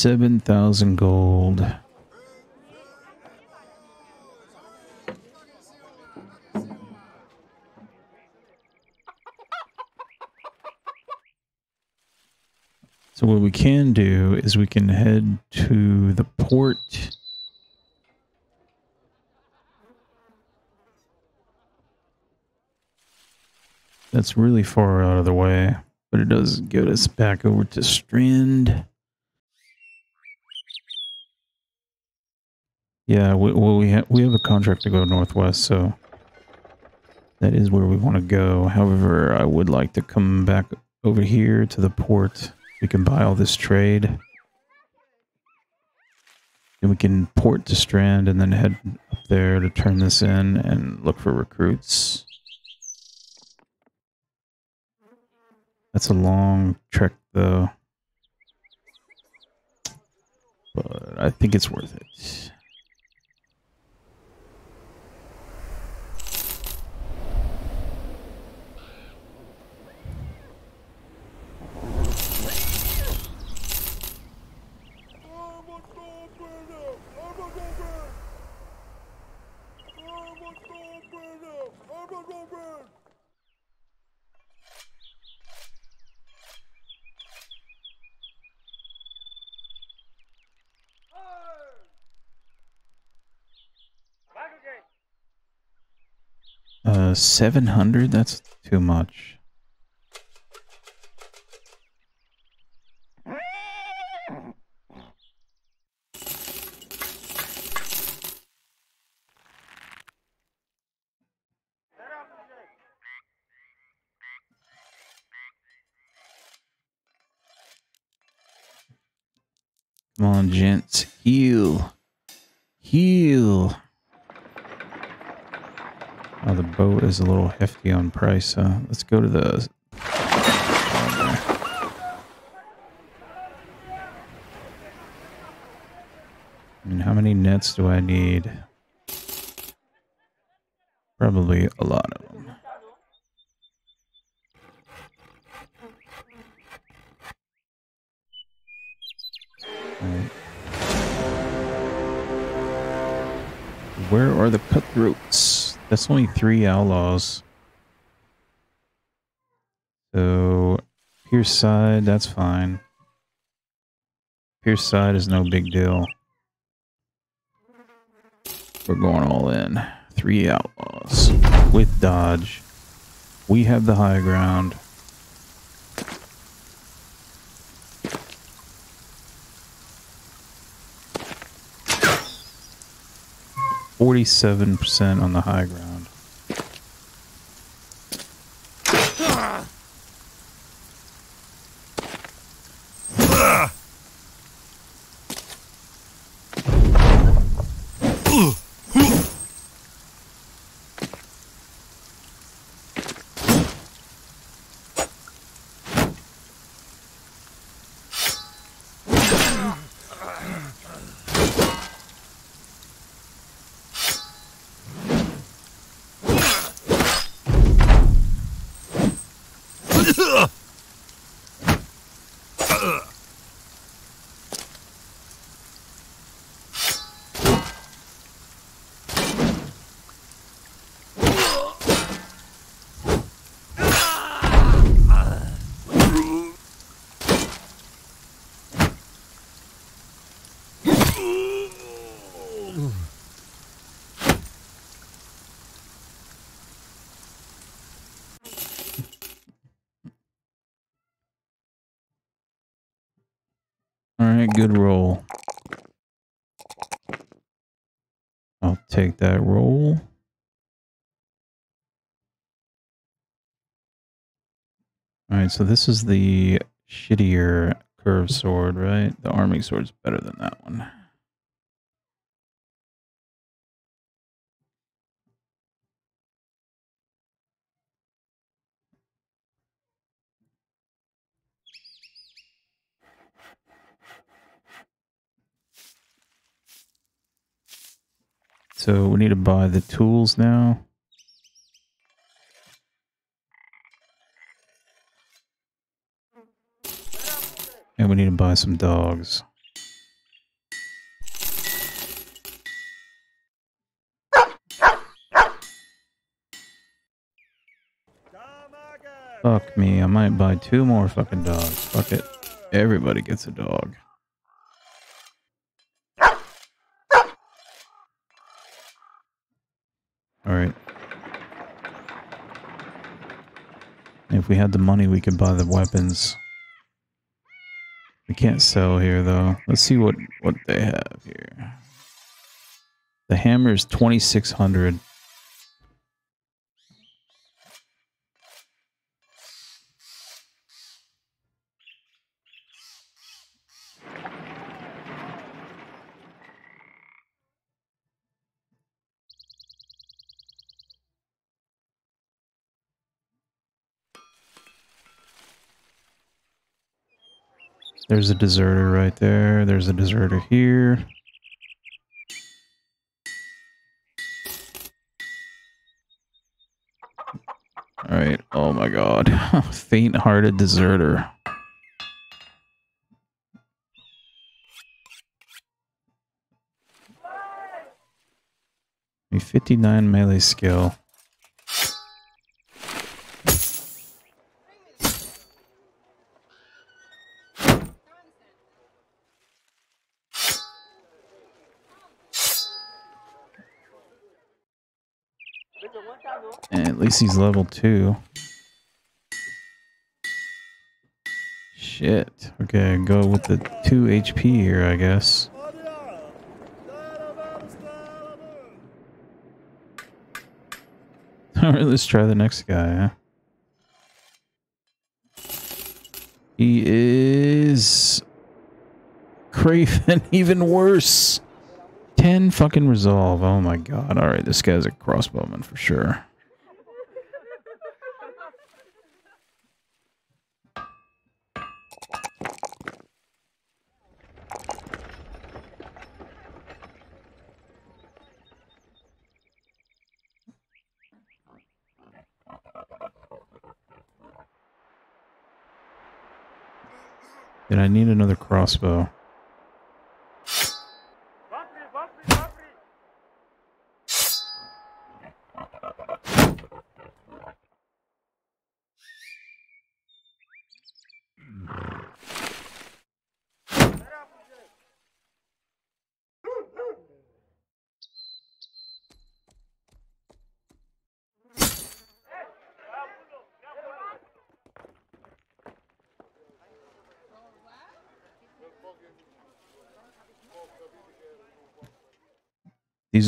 Seven thousand gold. So what we can do is we can head to the port. That's really far out of the way, but it does get us back over to Strand. Yeah, we, well, we have we have a contract to go northwest, so that is where we want to go. However, I would like to come back over here to the port. We can buy all this trade. And we can port to Strand and then head up there to turn this in and look for recruits. That's a long trek, though. But I think it's worth it. 700? That's too much. Come on, gents. Heal. Heal. Boat is a little hefty on price. Huh? Let's go to the... Mean, how many nets do I need? Probably a lot of them. Right. Where are the cutthroats? That's only three outlaws. So, Pierce side, that's fine. Pierce side is no big deal. We're going all in. Three outlaws with dodge. We have the high ground. Forty-seven percent on the high ground. Right, good roll. I'll take that roll. All right, so this is the shittier curved sword, right? The arming sword's better than that one. So we need to buy the tools now. And we need to buy some dogs. Fuck me, I might buy two more fucking dogs. Fuck it. Everybody gets a dog. If we had the money, we could buy the weapons. We can't sell here, though. Let's see what, what they have here. The hammer is 2600 There's a deserter right there. There's a deserter here. All right. Oh my god. *laughs* Faint-hearted deserter. A 59 melee skill. Least he's level two. Shit. Okay, go with the 2 HP here, I guess. *laughs* Alright, let's try the next guy, huh? He is... Craven, *laughs* even worse. 10 fucking resolve. Oh my god. Alright, this guy's a crossbowman for sure. I need another crossbow?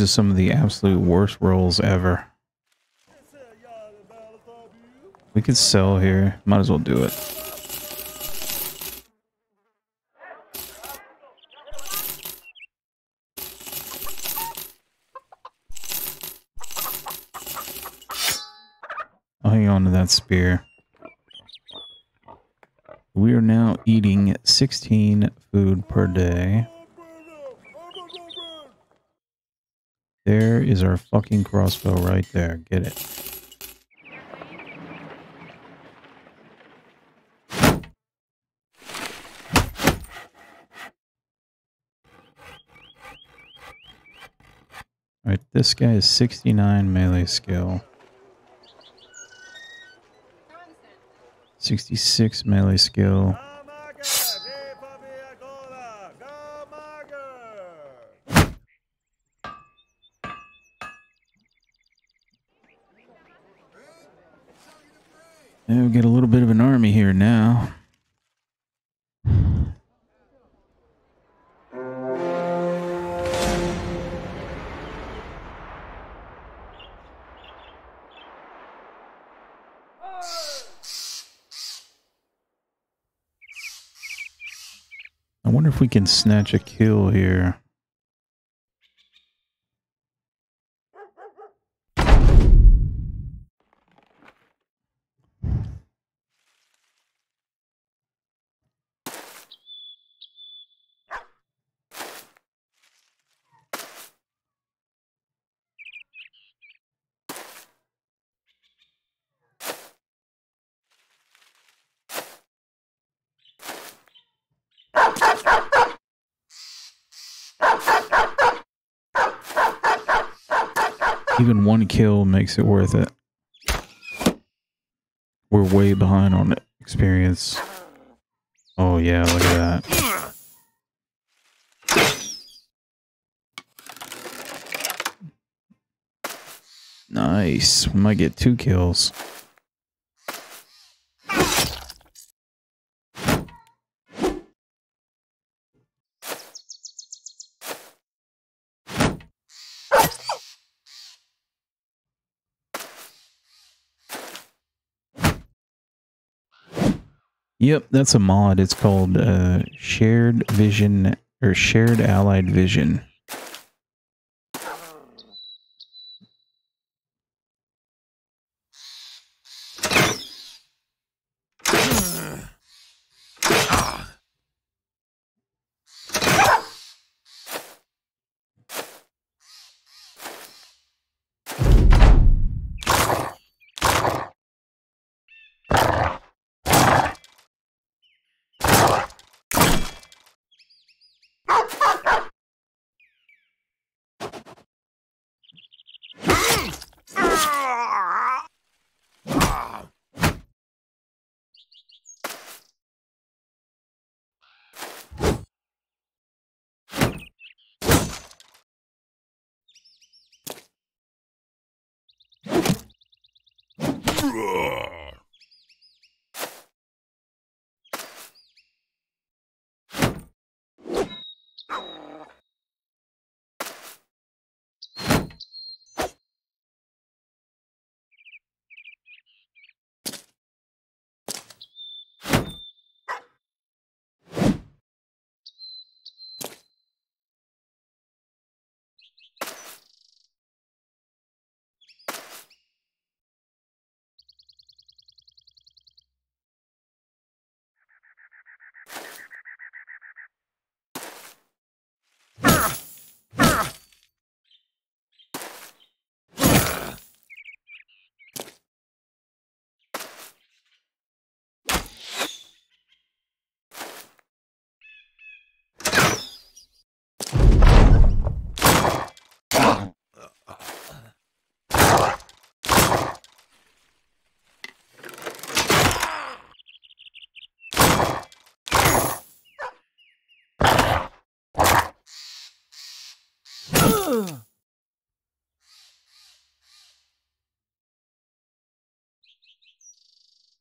Some of the absolute worst rolls ever. We could sell here. Might as well do it. I'll hang on to that spear. We are now eating 16 food per day. There is our fucking crossbow right there. Get it. Alright, this guy is 69 melee skill. 66 melee skill. If we can snatch a kill here. Even one kill it worth it. We're way behind on experience. Oh yeah, look at that. Nice. We might get two kills. Yep, that's a mod. It's called uh, Shared Vision or Shared Allied Vision.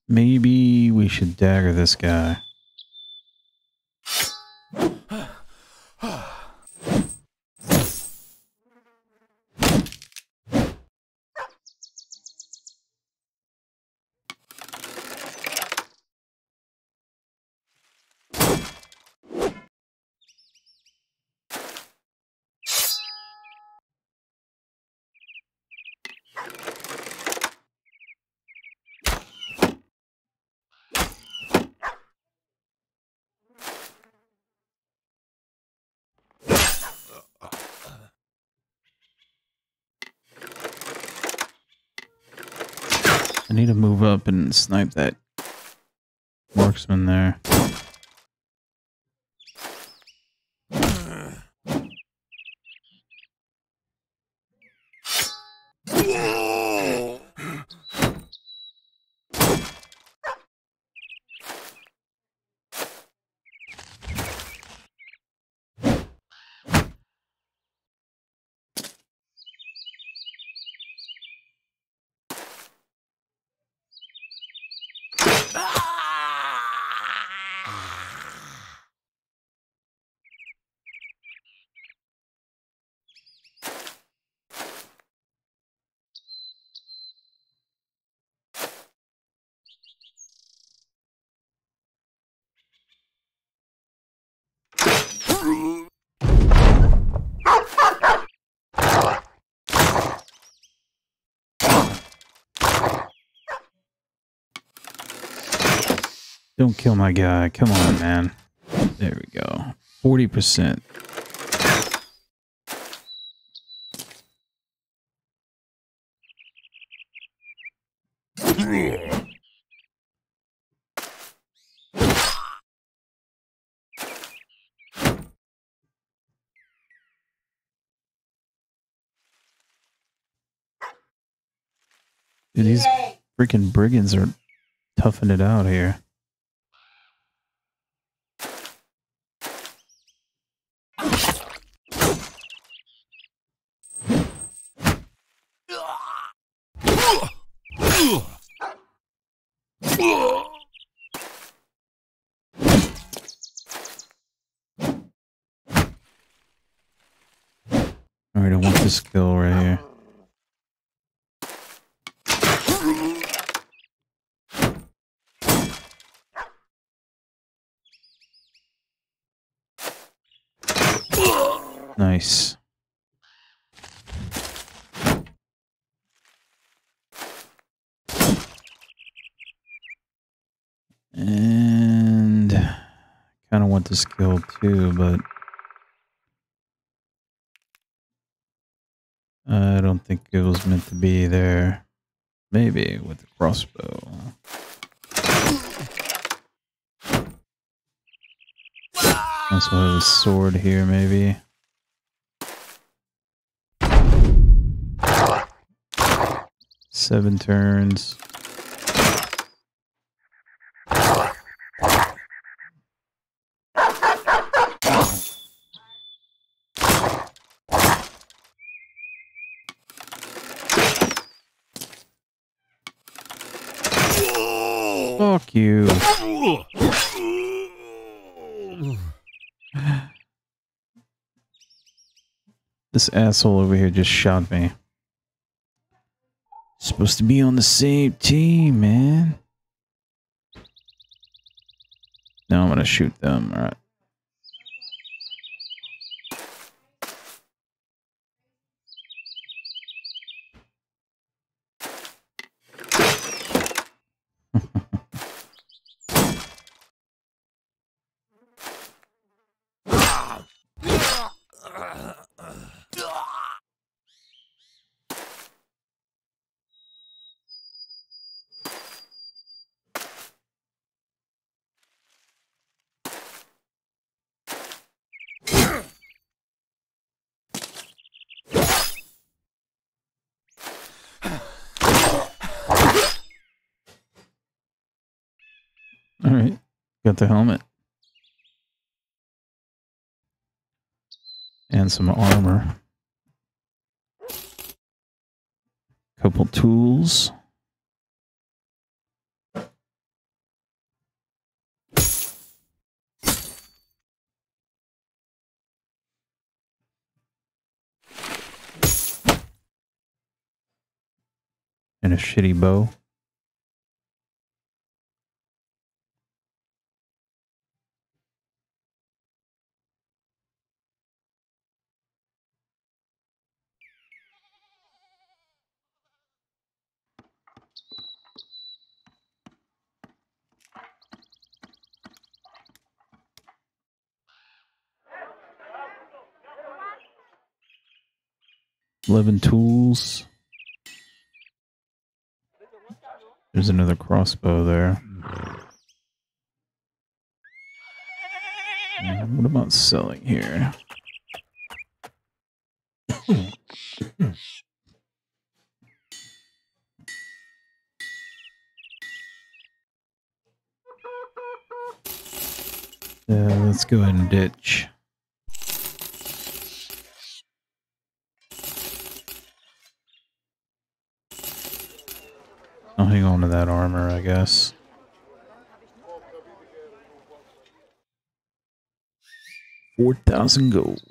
Maybe we should dagger this guy. I need to move up and snipe that marksman there. Don't kill my guy. Come on, man. There we go. 40%. Dude, these freaking brigands are toughing it out here. Alright, I want this kill right here. Nice. And kind of kill too, but I don't think it was meant to be there. Maybe with the crossbow. Also have a sword here, maybe. Seven turns. Fuck you. This asshole over here just shot me. Supposed to be on the same team, man. Now I'm gonna shoot them. All All right. Got the helmet. And some armor. Couple tools. And a shitty bow. 11 tools. There's another crossbow there. And what about selling here? *coughs* Uh, let's go ahead and ditch. Hang on to that armor, I guess. Four thousand gold.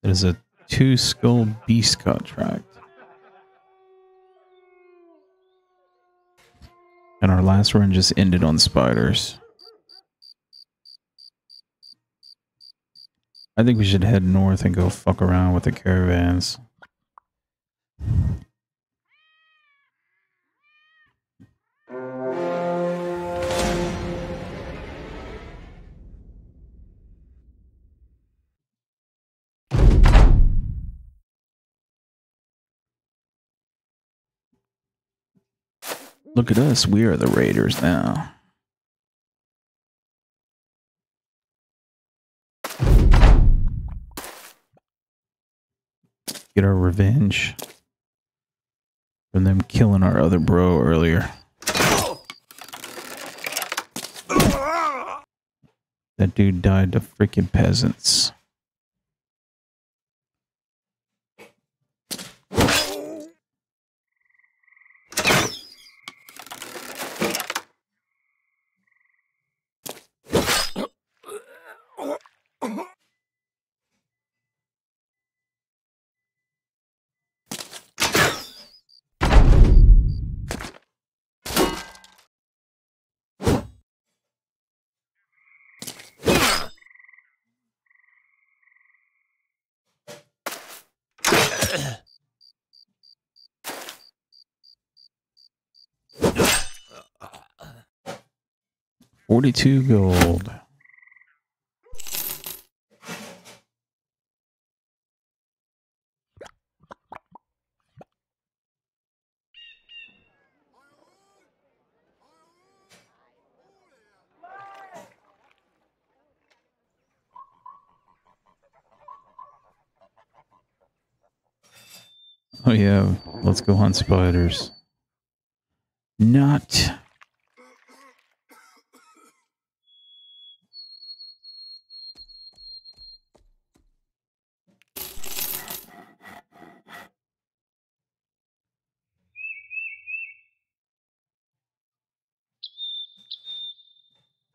It is a two skull beast contract. And our last run just ended on spiders. I think we should head north and go fuck around with the caravans. Look at us. We are the raiders now. Get our revenge from them killing our other bro earlier. That dude died to freaking peasants. 42 gold. Oh yeah, let's go hunt spiders. Not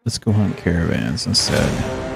Let's go hunt caravans instead.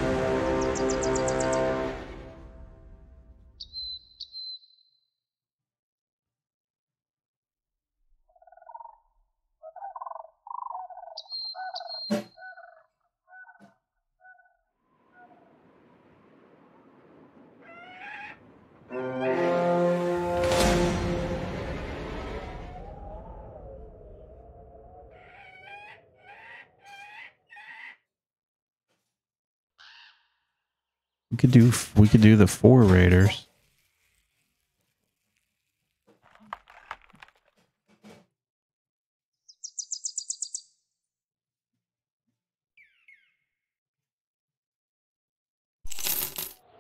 Four raiders.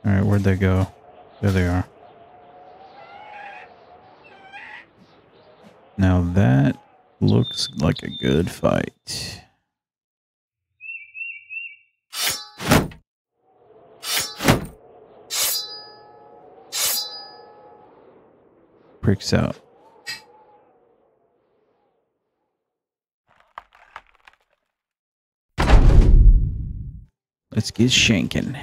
All right, where'd they go? There they are. Now that looks like a good fight. Pricks out. Let's get shanking.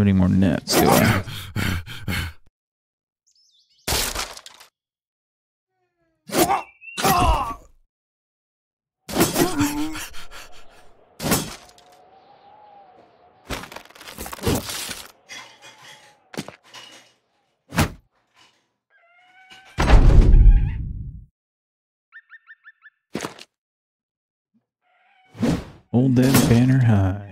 Have any more nets, do I? *laughs* Hold that banner high.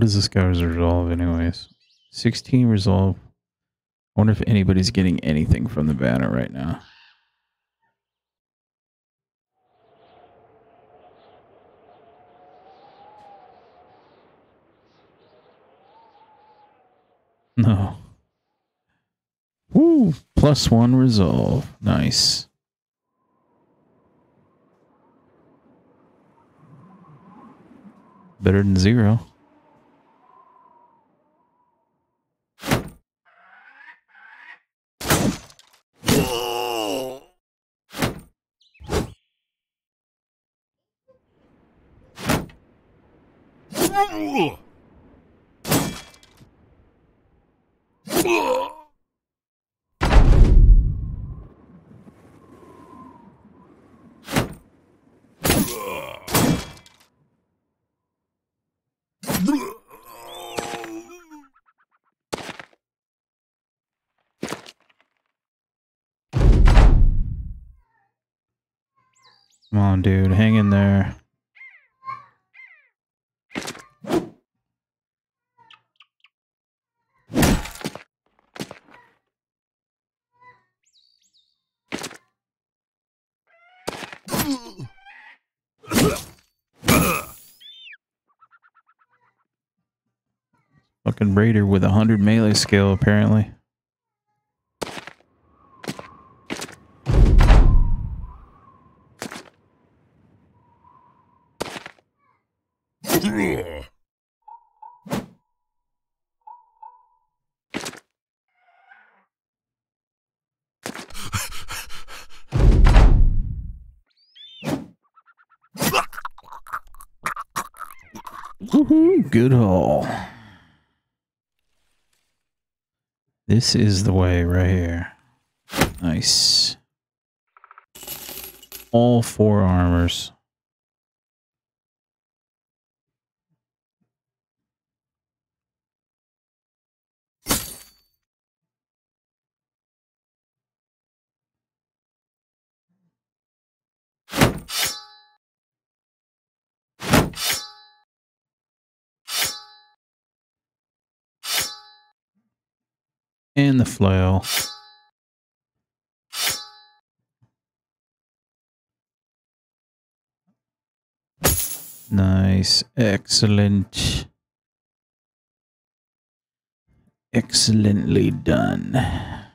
What, does this guy's resolve, anyways? 16 resolve. I wonder if anybody's getting anything from the banner right now. *laughs* No. Woo! Plus one resolve. Nice. Better than zero. Come on, dude. Hang in there. Fucking Raider with a hundred melee skill, apparently. Good haul. This is the way right here. Nice. All four armors. And the flail. Nice. Excellent. Excellently done.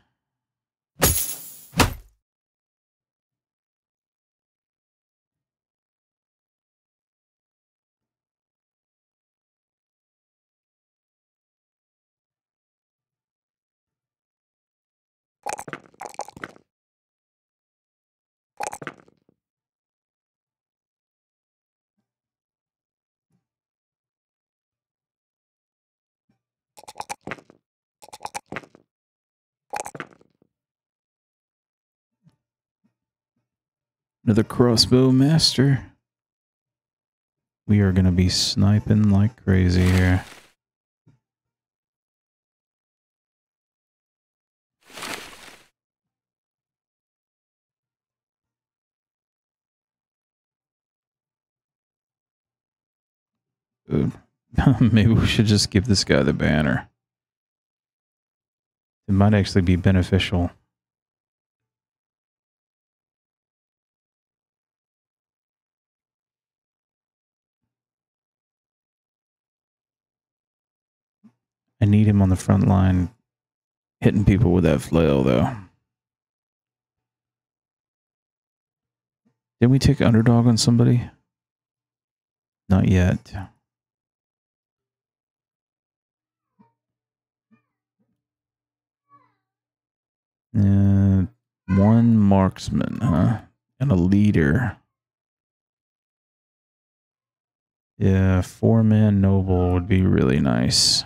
Another crossbow master. We are going to be sniping like crazy here. *laughs* Maybe we should just give this guy the banner. It might actually be beneficial. I need him on the front line hitting people with that flail, though. Did we take underdog on somebody? Not yet. Uh, one marksman, huh? And a leader. Yeah, four man noble would be really nice.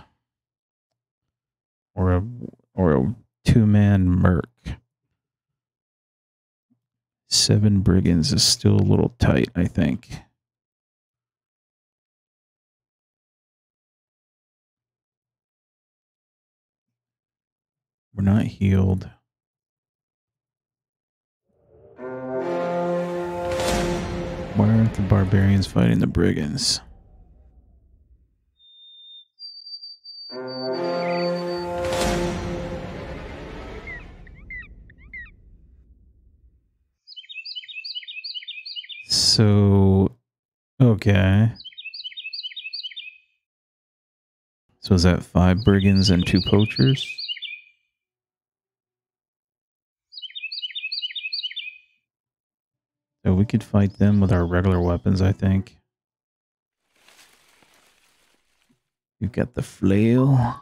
Or a or a two man merc. Seven brigands is still a little tight, I think. We're not healed. Why aren't the barbarians fighting the brigands? So, okay. So is that five brigands and two poachers? So we could fight them with our regular weapons, I think. We've got the flail.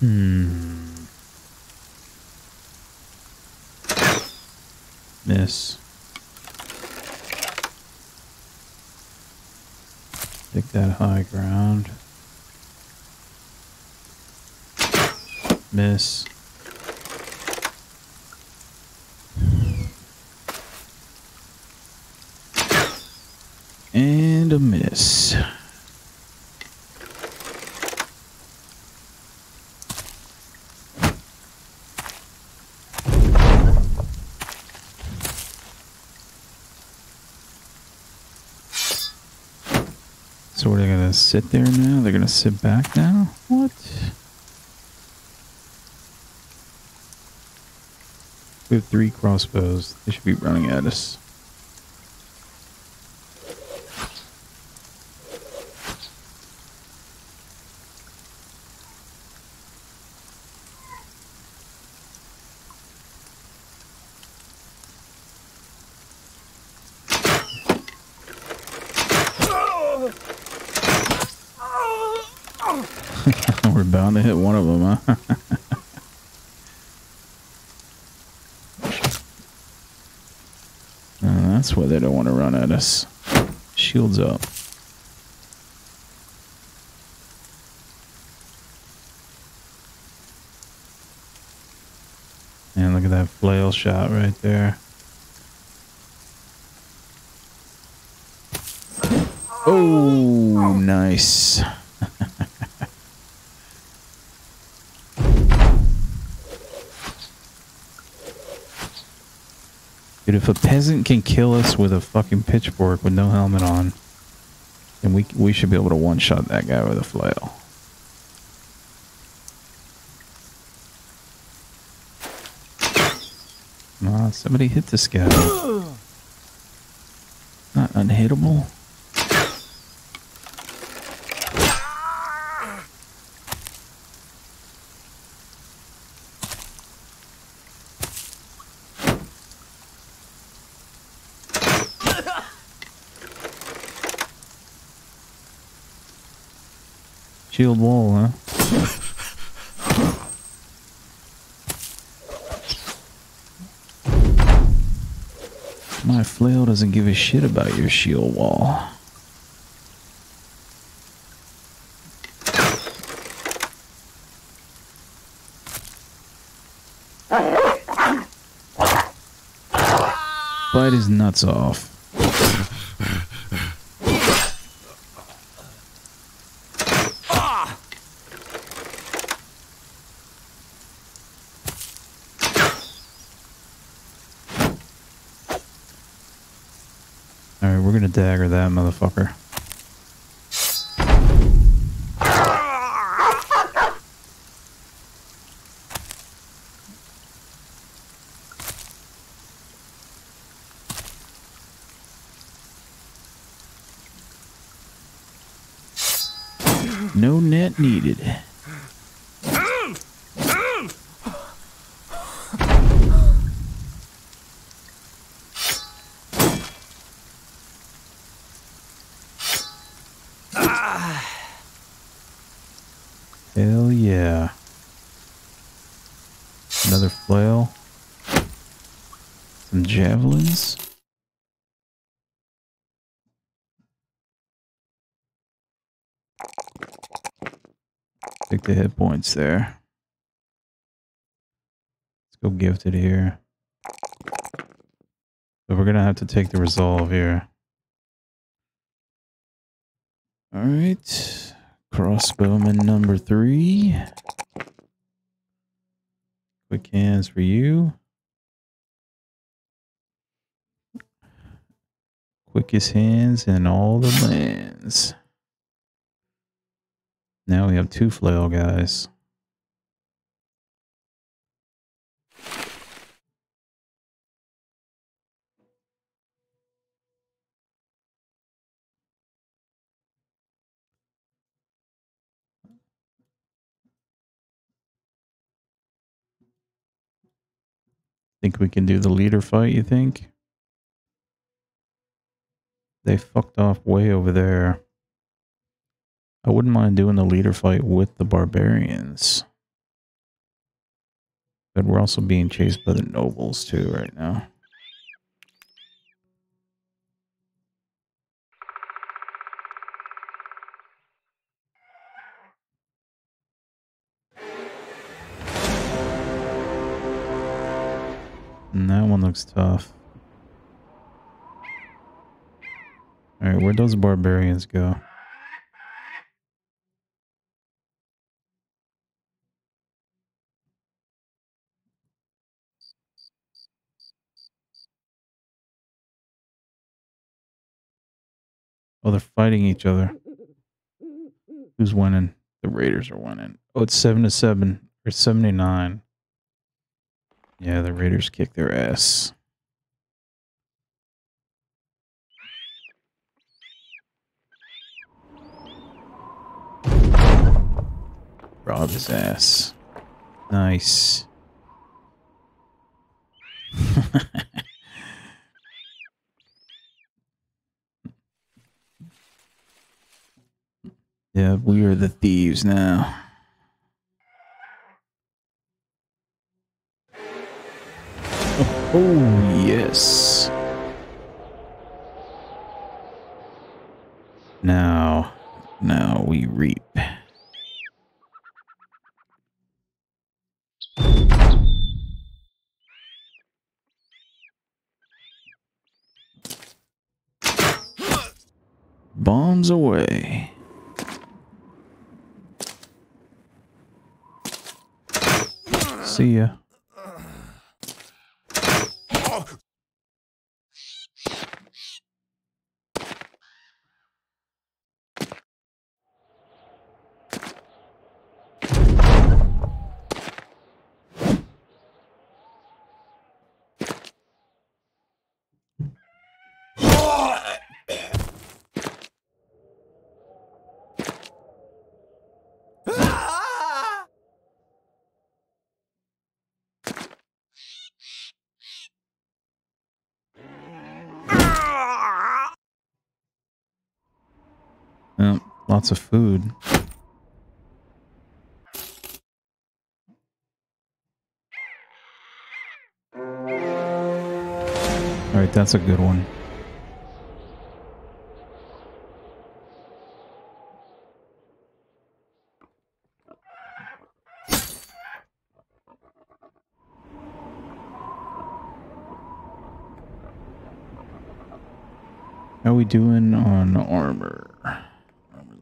Hmm. Miss. Take that high ground. Miss. And a miss. So are they gonna sit there now? They're gonna sit back now? What? We have three crossbows. They should be running at us. We're bound to hit one of them, huh? Uh, that's why they don't us. Shields up. And look at that flail shot right there. Oh, nice. Dude, if a peasant can kill us with a fucking pitchfork with no helmet on, then we we should be able to one-shot that guy with a flail. On, somebody hit this guy. Not unhittable. Shield wall, huh? My flail doesn't give a shit about your shield wall. Bite his nuts off. Alright, we're gonna dagger that motherfucker. No net needed. Hell yeah. Another flail. Some javelins. Take the hit points there. Let's go gifted here. So we're gonna have to take the resolve here. Alright. Crossbowman number three. Quick hands for you. Quickest hands in all the lands. Have two flail guys. Think we can do the leader fight, you think? They fucked off way over there. I wouldn't mind doing the leader fight with the barbarians. But we're also being chased by the nobles too right now. And that one looks tough. Alright, where'd those barbarians go? Oh, they're fighting each other. Who's winning? The Raiders are winning. Oh, it's 7 to 7 or 79. Yeah, the Raiders kick their ass. Rob his ass. Nice. *laughs* yeah, we are the thieves now. Oh, yes. Now, now we reap. Bombs away. See ya. lots of food. Alright, that's a good one. How we doing on armor?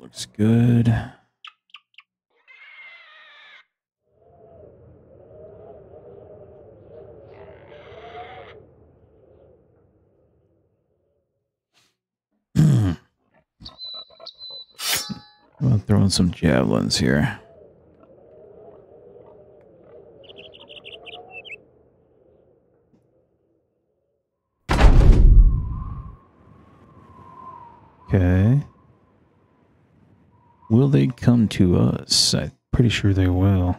Looks good. *clears throat* I'm throwing some javelins here. Okay. Will they come to us? I'm pretty sure they will.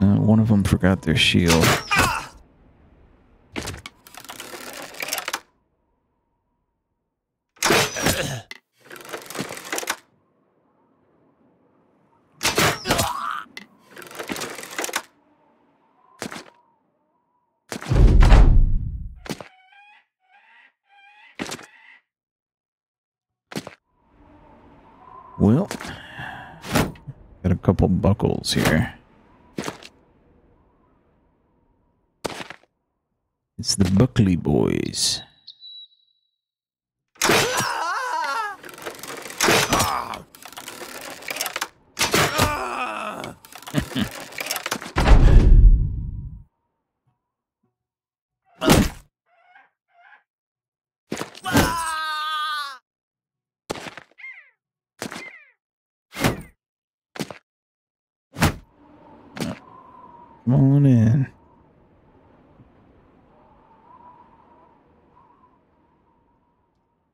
Uh, one of them forgot their shield. Well, got a couple here. It's the Buckley boys. Come on in.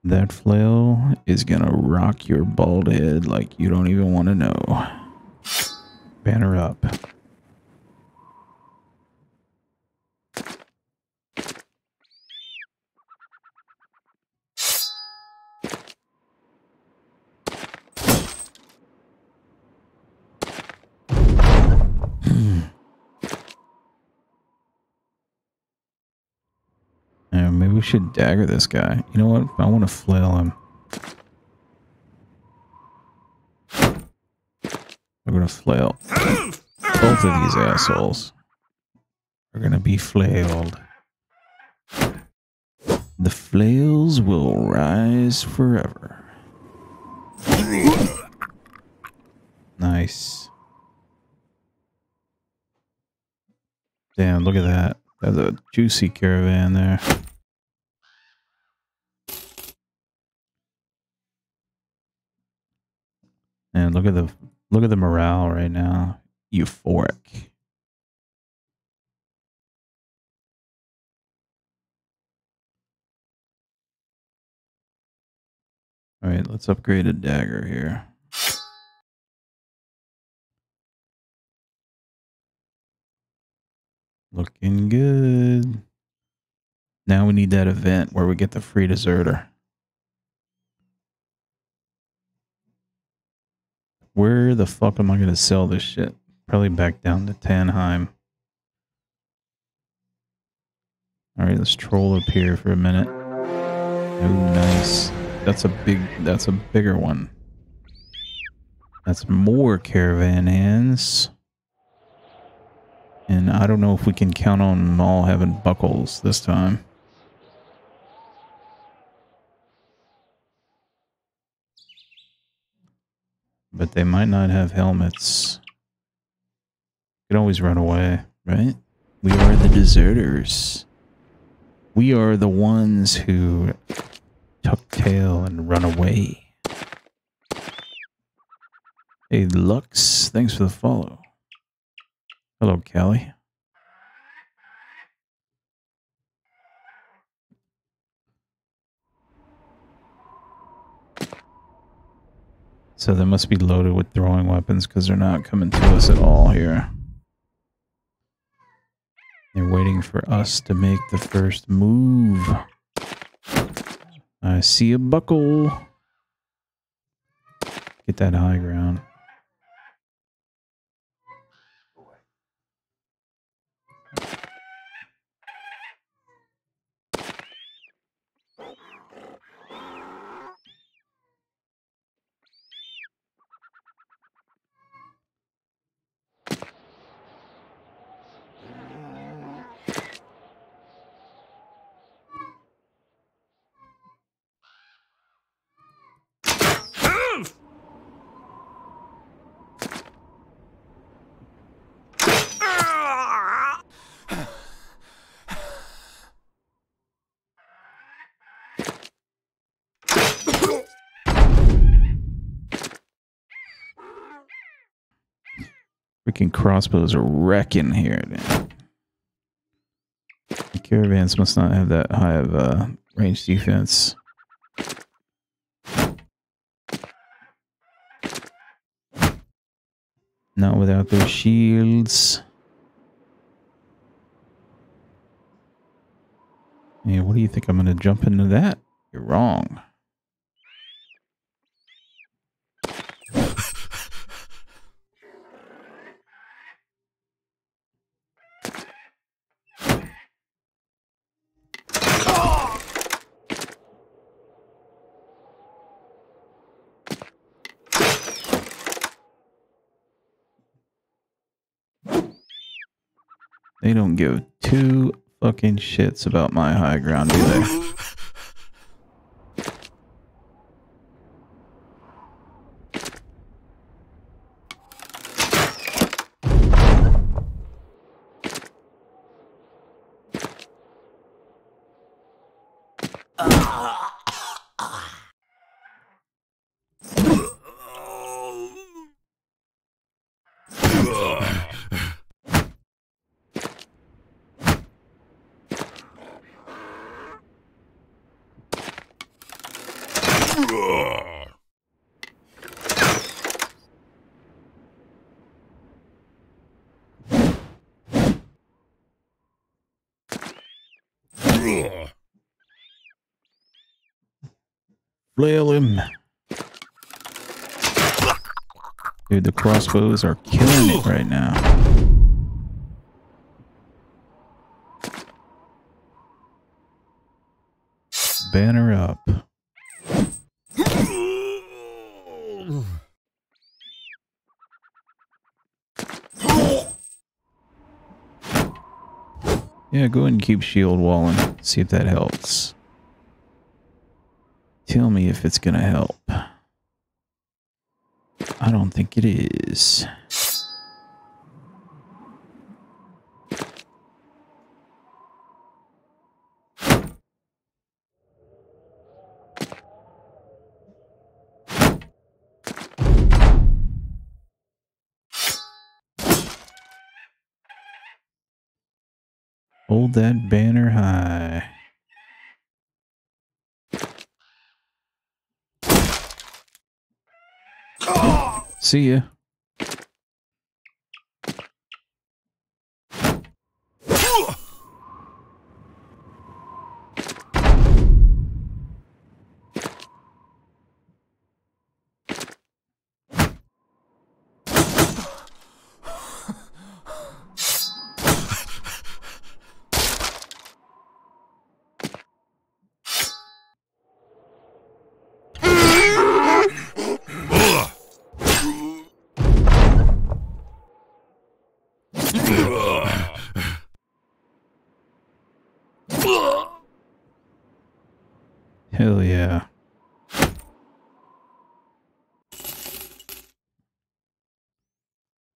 That flail is gonna rock your bald head like you don't even want to know. Banner up. Yeah, maybe we should dagger this guy. You know what? I want to flail him. We're gonna flail. Both of these assholes are gonna be flailed. The flails will rise forever. Nice. Damn, look at that. That's a juicy caravan there. And look at the look at the morale right now. Euphoric. All right, let's upgrade a dagger here. Looking good. Now we need that event where we get the free deserter. Where the fuck am I going to sell this shit? Probably back down to Tanheim. Alright, let's troll up here for a minute. Oh, nice. That's a big, that's a bigger one. That's more caravan hands. And I don't know if we can count on them all having bucklers this time. But they might not have helmets. You can always run away, right? We are the deserters. We are the ones who tuck tail and run away. Hey, Lux, thanks for the follow. Hello, Callie. So they must be loaded with throwing weapons because they're not coming to us at all here. They're waiting for us to make the first move. I see a buckler. Get that high ground. Freaking crossbows are wrecking here. The caravans must not have that high of uh, range defense. Not without their shields. Yeah, what do you think? I'm going to jump into that? You're wrong. They don't give two fucking shits about my high ground, do they? *laughs* Flail him. Dude, the crossbows are killing it right now. Banner up. Yeah, go ahead and keep shield walling. See if that helps. Tell me if it's gonna help. I don't think it is. Hold that banner high. See ya. Hell yeah.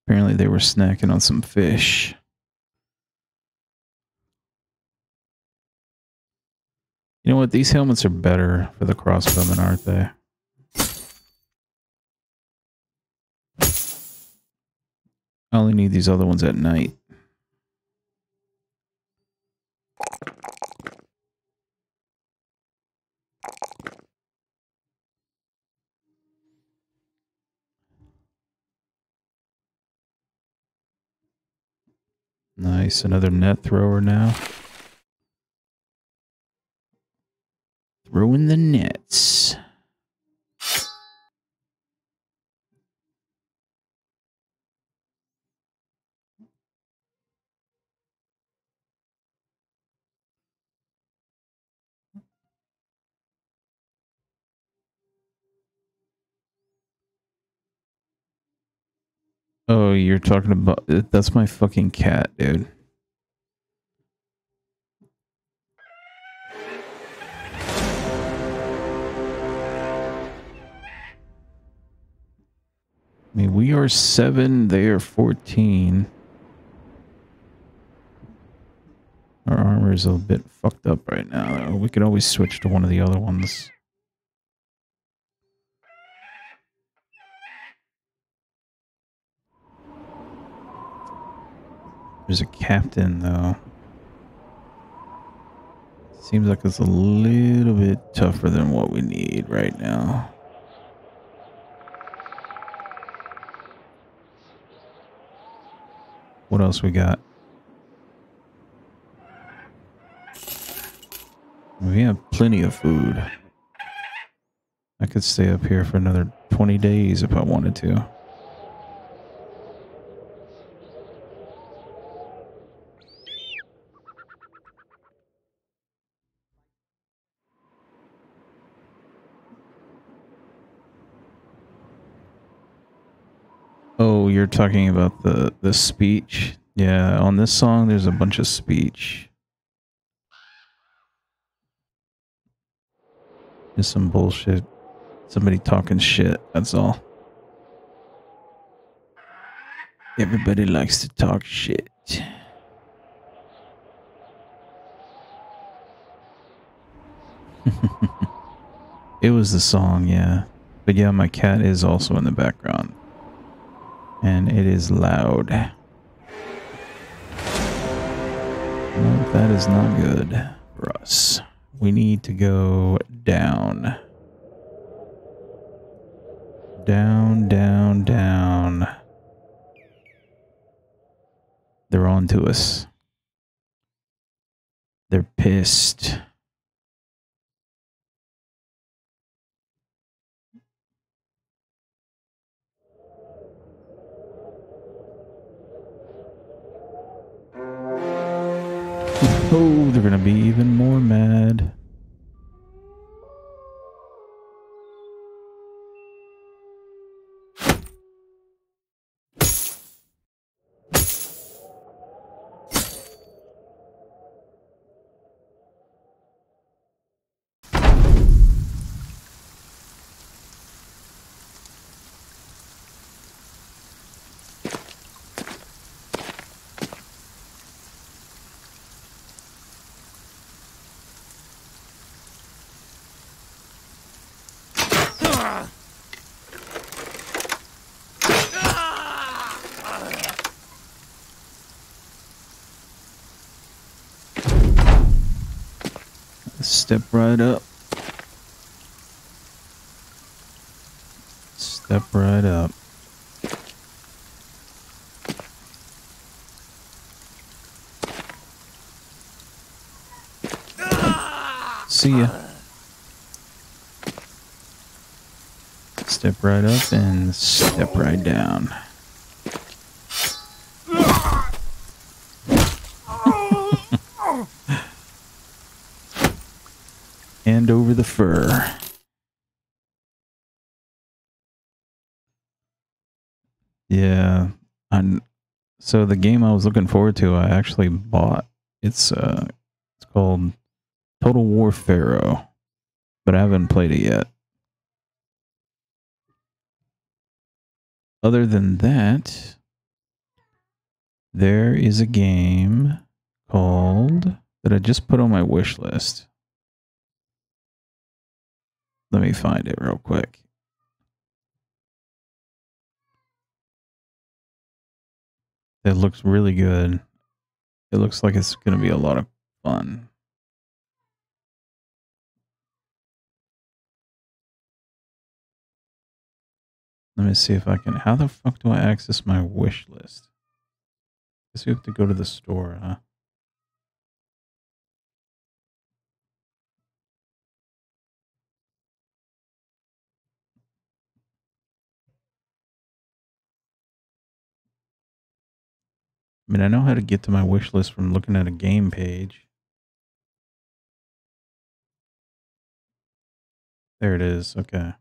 Apparently they were snacking on some fish. You know what? These helmets are better for the crossbowmen, aren't they? I only need these other ones at night. Nice, another net thrower now. Throwing the nets. Oh, you're talking about that's my fucking cat, dude. We are seven, they are 14. Our armor is a bit fucked up right now. We could always switch to one of the other ones. There's a captain, though. Seems like it's a little bit tougher than what we need right now. What else we got? We have plenty of food. I could stay up here for another 20 days if I wanted to. Oh, you're talking about the the speech? Yeah, on this song there's a bunch of speech. Just some bullshit. Somebody talking shit, that's all. Everybody likes to talk shit. *laughs* it was the song, yeah. But yeah, my cat is also in the background and it is loud. That is not good for us. We need to go down. Down, down, down. They're on to us. They're pissed. Oh, they're gonna be even more mad. Step right up. Step right up. See ya. Step right up and step right down. hand over the fur. Yeah, and so the game I was looking forward to, I actually bought. It's uh, it's called Total War Pharaoh, but I haven't played it yet. Other than that, there is a game called that I just put on my wish list. Let me find it real quick. It looks really good. It looks like it's going to be a lot of fun. Let me see if I can. How the fuck do I access my wish list? Guess we have to go to the store, huh? I mean, I know how to get to my wish list from looking at a game page. There it is. Okay.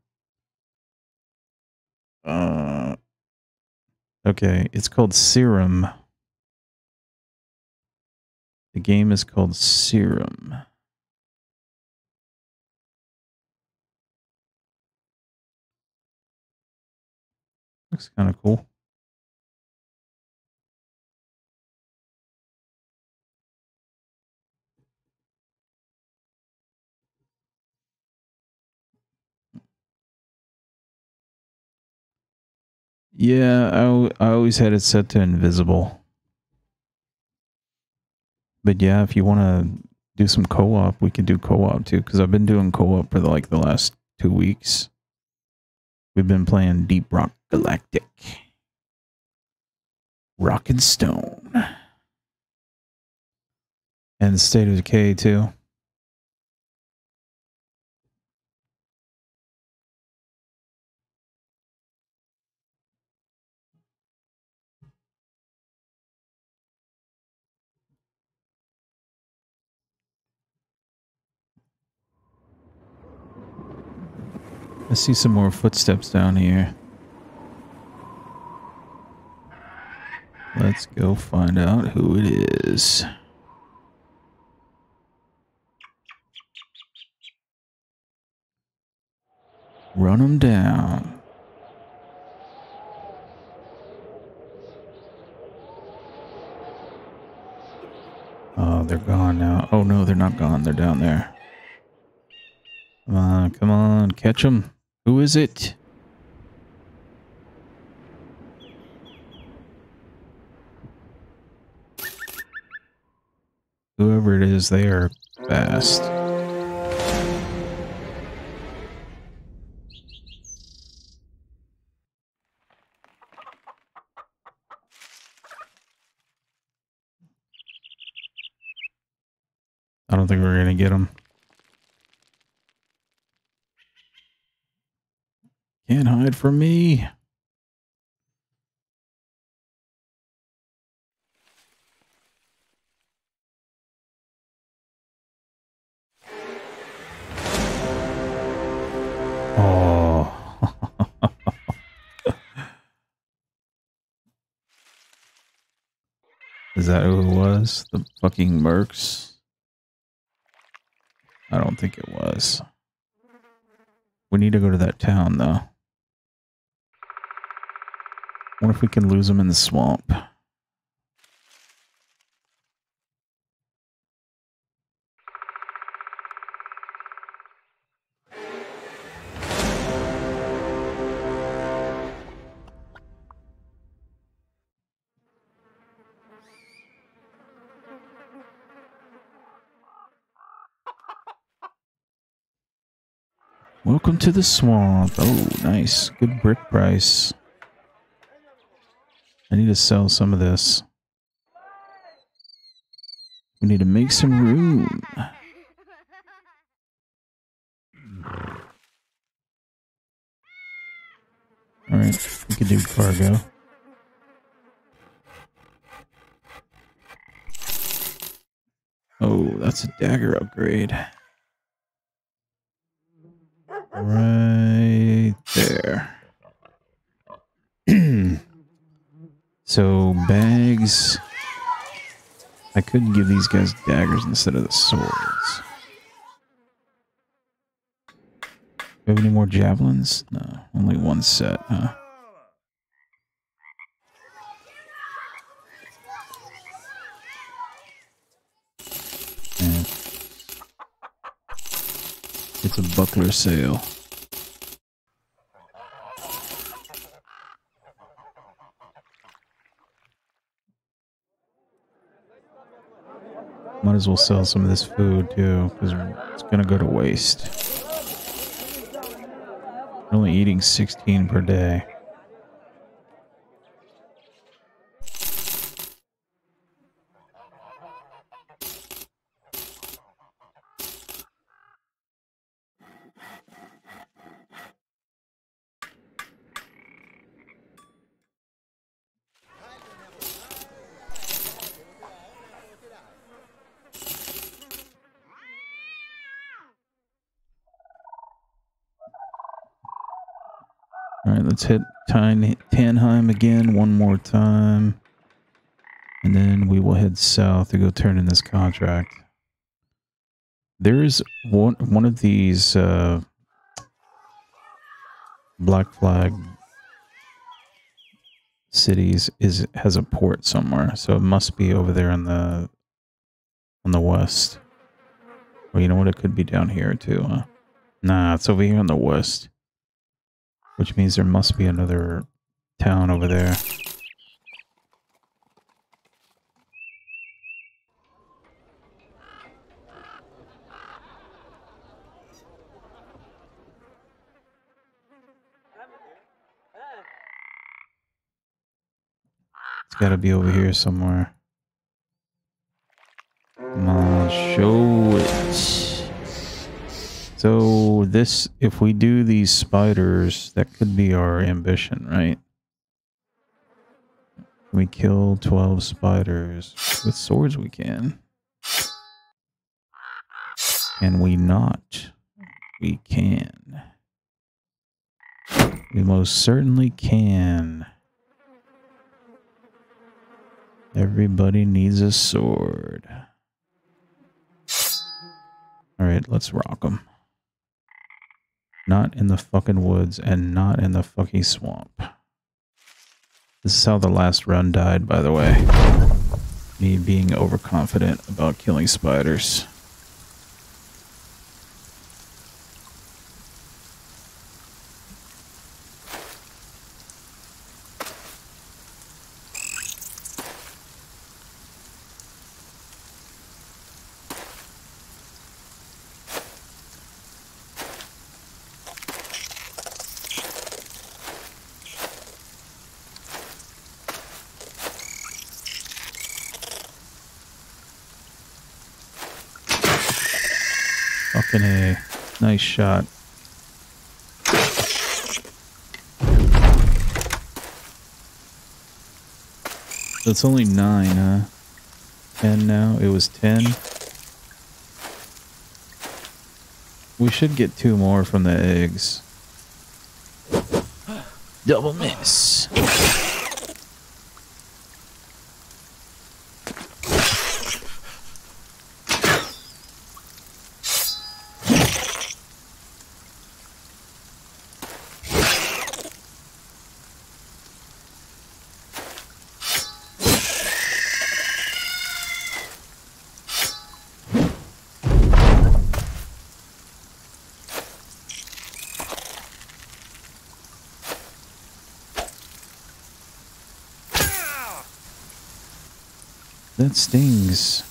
Uh, okay, it's called Serum. The game is called Serum. Looks kind of cool. Yeah, I, I always had it set to invisible. But yeah, if you want to do some co-op, we can do co-op too. Because I've been doing co-op for the, like the last two weeks. We've been playing Deep Rock Galactic, Rock and Stone, and State of Decay 2. I see some more footsteps down here. Let's go find out who it is. Run them down. Oh, they're gone now. Oh no, they're not gone. They're down there. Come on, come on, catch them. Who is it? Whoever it is, they are fast. I don't think we're going to get them. Can't hide from me. Oh. Is that who it was? The fucking mercs? I don't think it was. We need to go to that town, though. What if we can lose them in the swamp? Welcome to the swamp. Oh, nice. Good brick price. I need to sell some of this. We need to make some room. Alright, we can do cargo. Oh, that's a dagger upgrade. Right there. So bags. I could give these guys daggers instead of the swords. Do we have any more javelins? No, only one set, huh? It's a buckler sale. Might as well sell some of this food too, because it's gonna go to waste. We're only eating 16 per day. Tyne again one more time. And then we will head south to go turn in this contract. There's one one of these uh, Black Flag cities is has a port somewhere, so it must be over there in the on the west. Well, you know what? It could be down here too. Huh? Nah, it's over here on the west. Which means there must be another town over there. It's gotta be over here somewhere. Come on, show it. So this, if we do these spiders, that could be our ambition, right? we kill 12 spiders? With swords we can. Can we not? We can. We most certainly can. Everybody needs a sword. Alright, let's rock them. Not in the fucking woods and not in the fucking swamp. This is how the last run died, by the way. Me being overconfident about killing spiders. Fucking A. Nice shot. It's only nine, huh? Ten now? It was ten? We should get two more from the eggs. Double miss. That stings.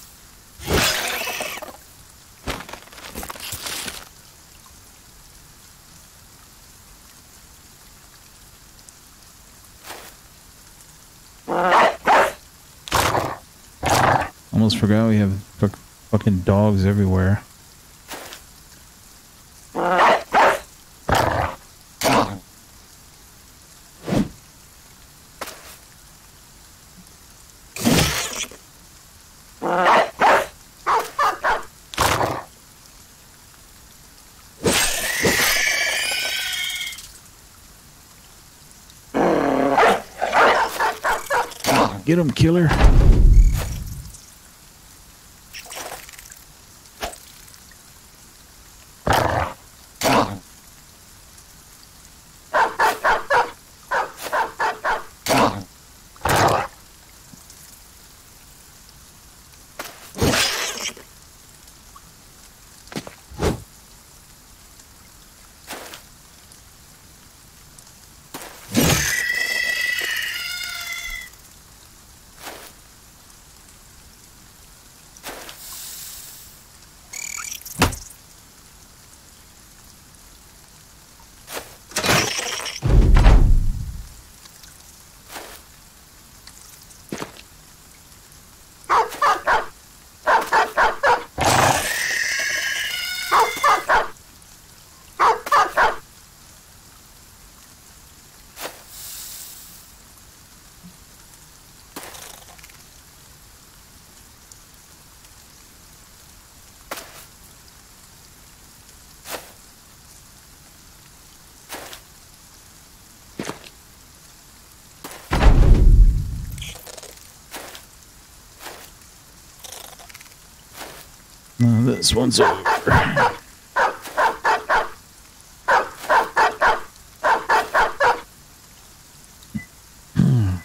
Almost forgot we have fucking dogs everywhere. Get him, killer. No, this one's over. Hmm.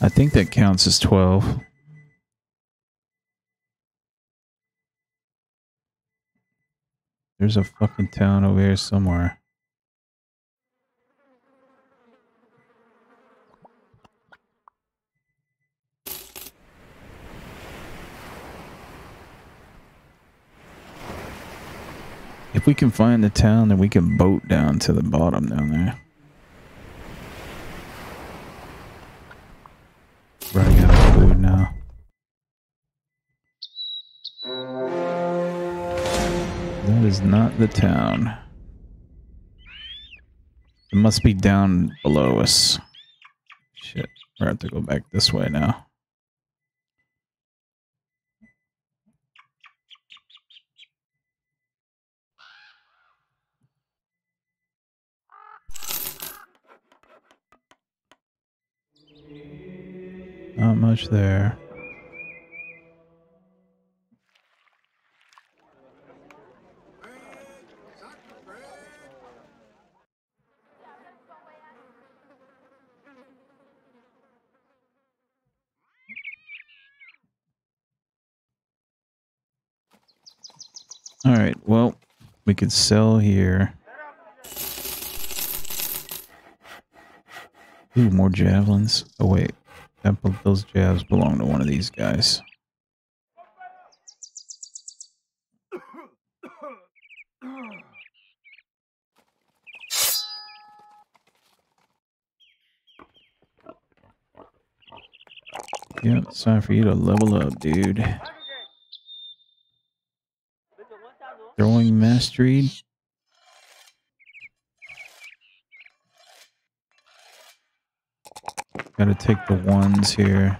I think that counts as 12. There's a fucking town over here somewhere. If we can find the town, then we can boat down to the bottom down there. Running out of food now. That is not the town. It must be down below us. Shit. we have to go back this way now. Not much there. All right, well, we could sell here. Ooh, more javelins. Oh, wait. That, those jabs belong to one of these guys. Yep, it's time for you to level up, dude. Throwing mastery. Gotta take the ones here.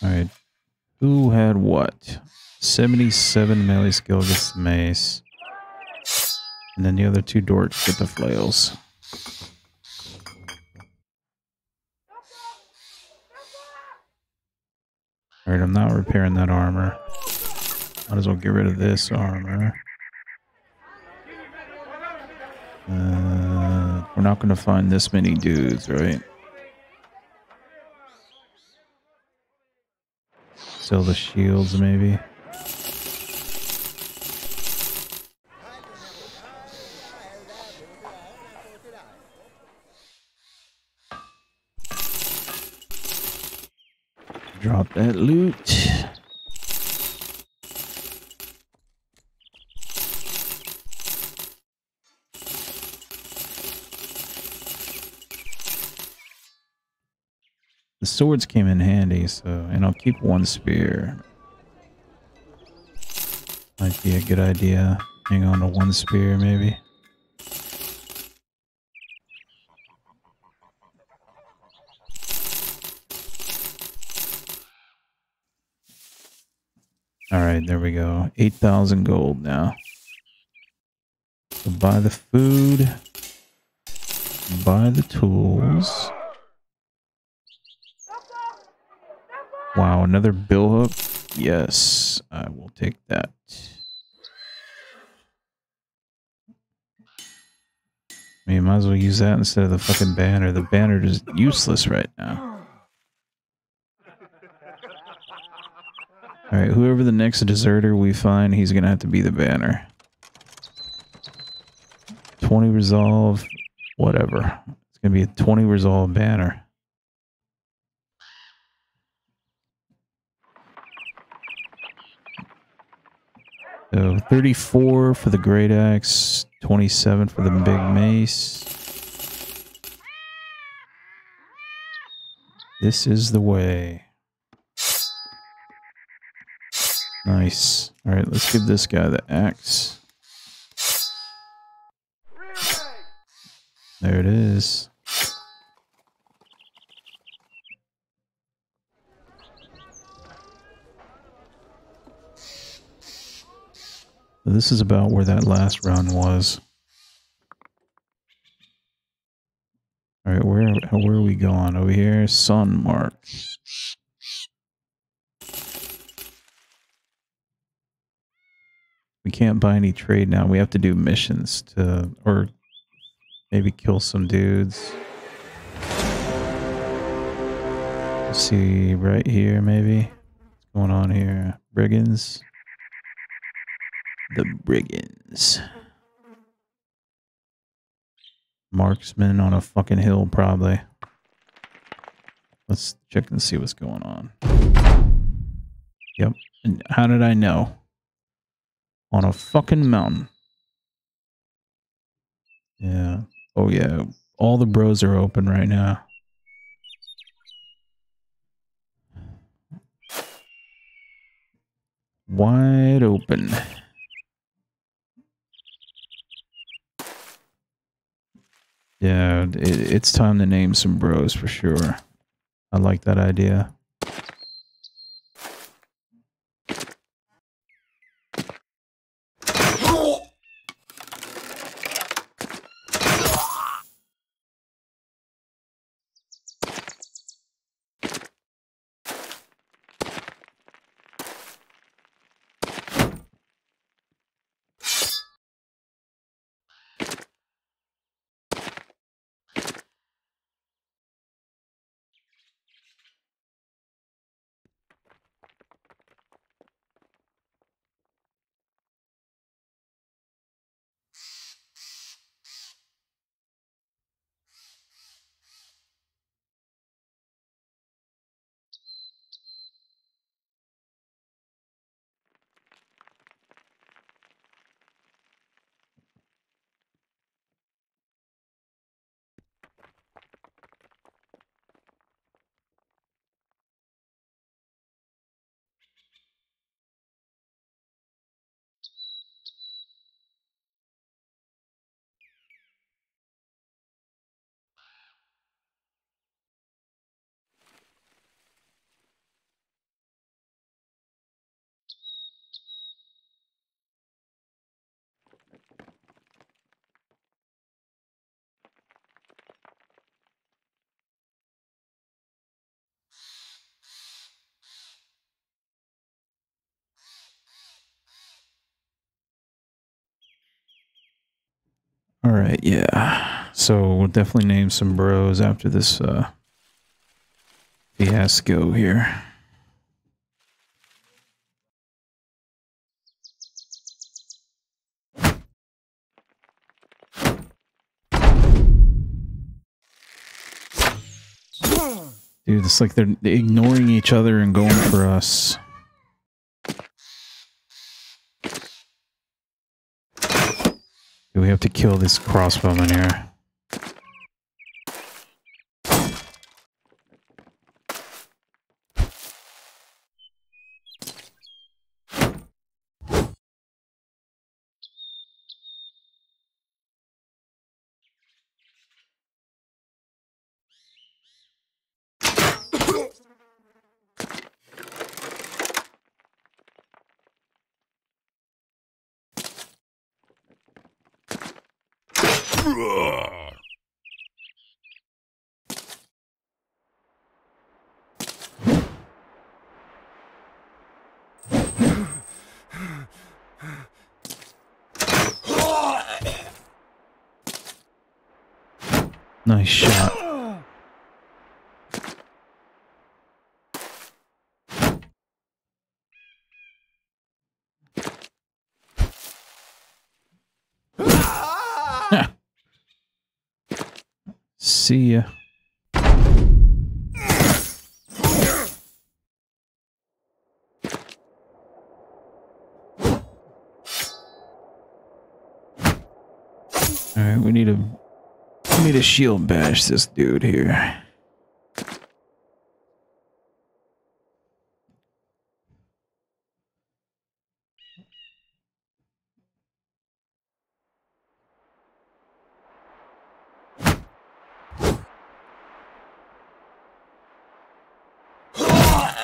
Alright. Who had what? 77 melee skill against the mace. And then the other two dorks get the flails. Alright, I'm not repairing that armor. Might as well get rid of this armor. Uh, we're not going to find this many dudes, right? Sell the shields, maybe. Drop that loot. The swords came in handy, so, and I'll keep one spear. Might be a good idea. Hang on to one spear, maybe. All right, there we go. 8,000 gold now. So buy the food. Buy the tools. Wow, another bill hook. Yes, I will take that. I mean, might as well use that instead of the fucking banner. The banner is useless right now. Alright, whoever the next deserter we find, he's gonna have to be the banner. 20 resolve, whatever. It's gonna be a 20 resolve banner. So 34 for the great axe, 27 for the big mace. This is the way. Nice. All right, let's give this guy the axe. There it is. This is about where that last run was. All right, where where are we going? Over here, Sun Mark. We can't buy any trade now. We have to do missions to, or maybe kill some dudes. Let's see, right here, maybe. What's going on here? Brigands. The Brigands. Marksman on a fucking hill, probably. Let's check and see what's going on. Yep. And how did I know? On a fucking mountain. Yeah. Oh, yeah. All the bros are open right now. Wide open. Yeah, it, it's time to name some bros for sure. I like that idea. Right, yeah. So we'll definitely name some bros after this uh, fiasco here. Dude, it's like they're ignoring each other and going for us. We have to kill this crossbowman here? Nice shot. See ya. Alright, we need a we need a shield bash this dude here.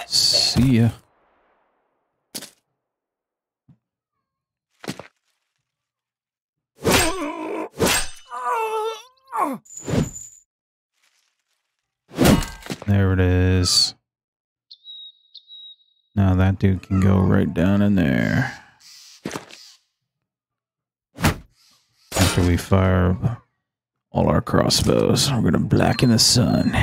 See ya. There it is. Now that dude can go right down in there. After we fire all our crossbows, we're gonna blacken the sun.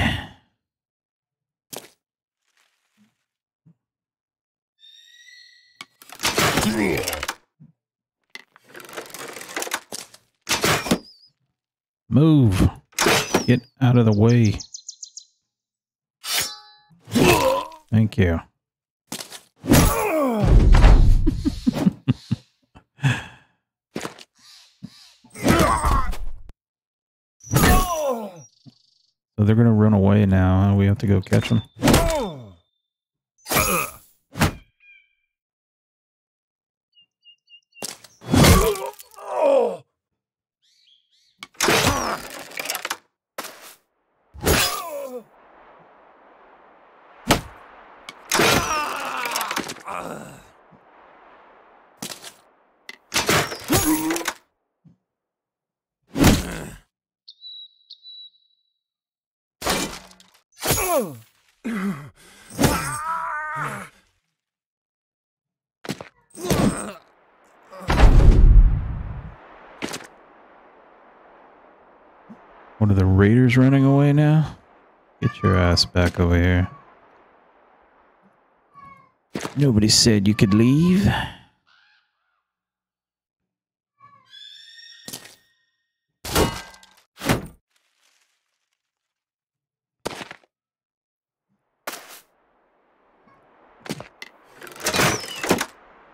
Move. Get out of the way. Thank you. They're gonna run away now. and We have to go catch them. What are the raiders running away now? Get your ass back over here. Nobody said you could leave.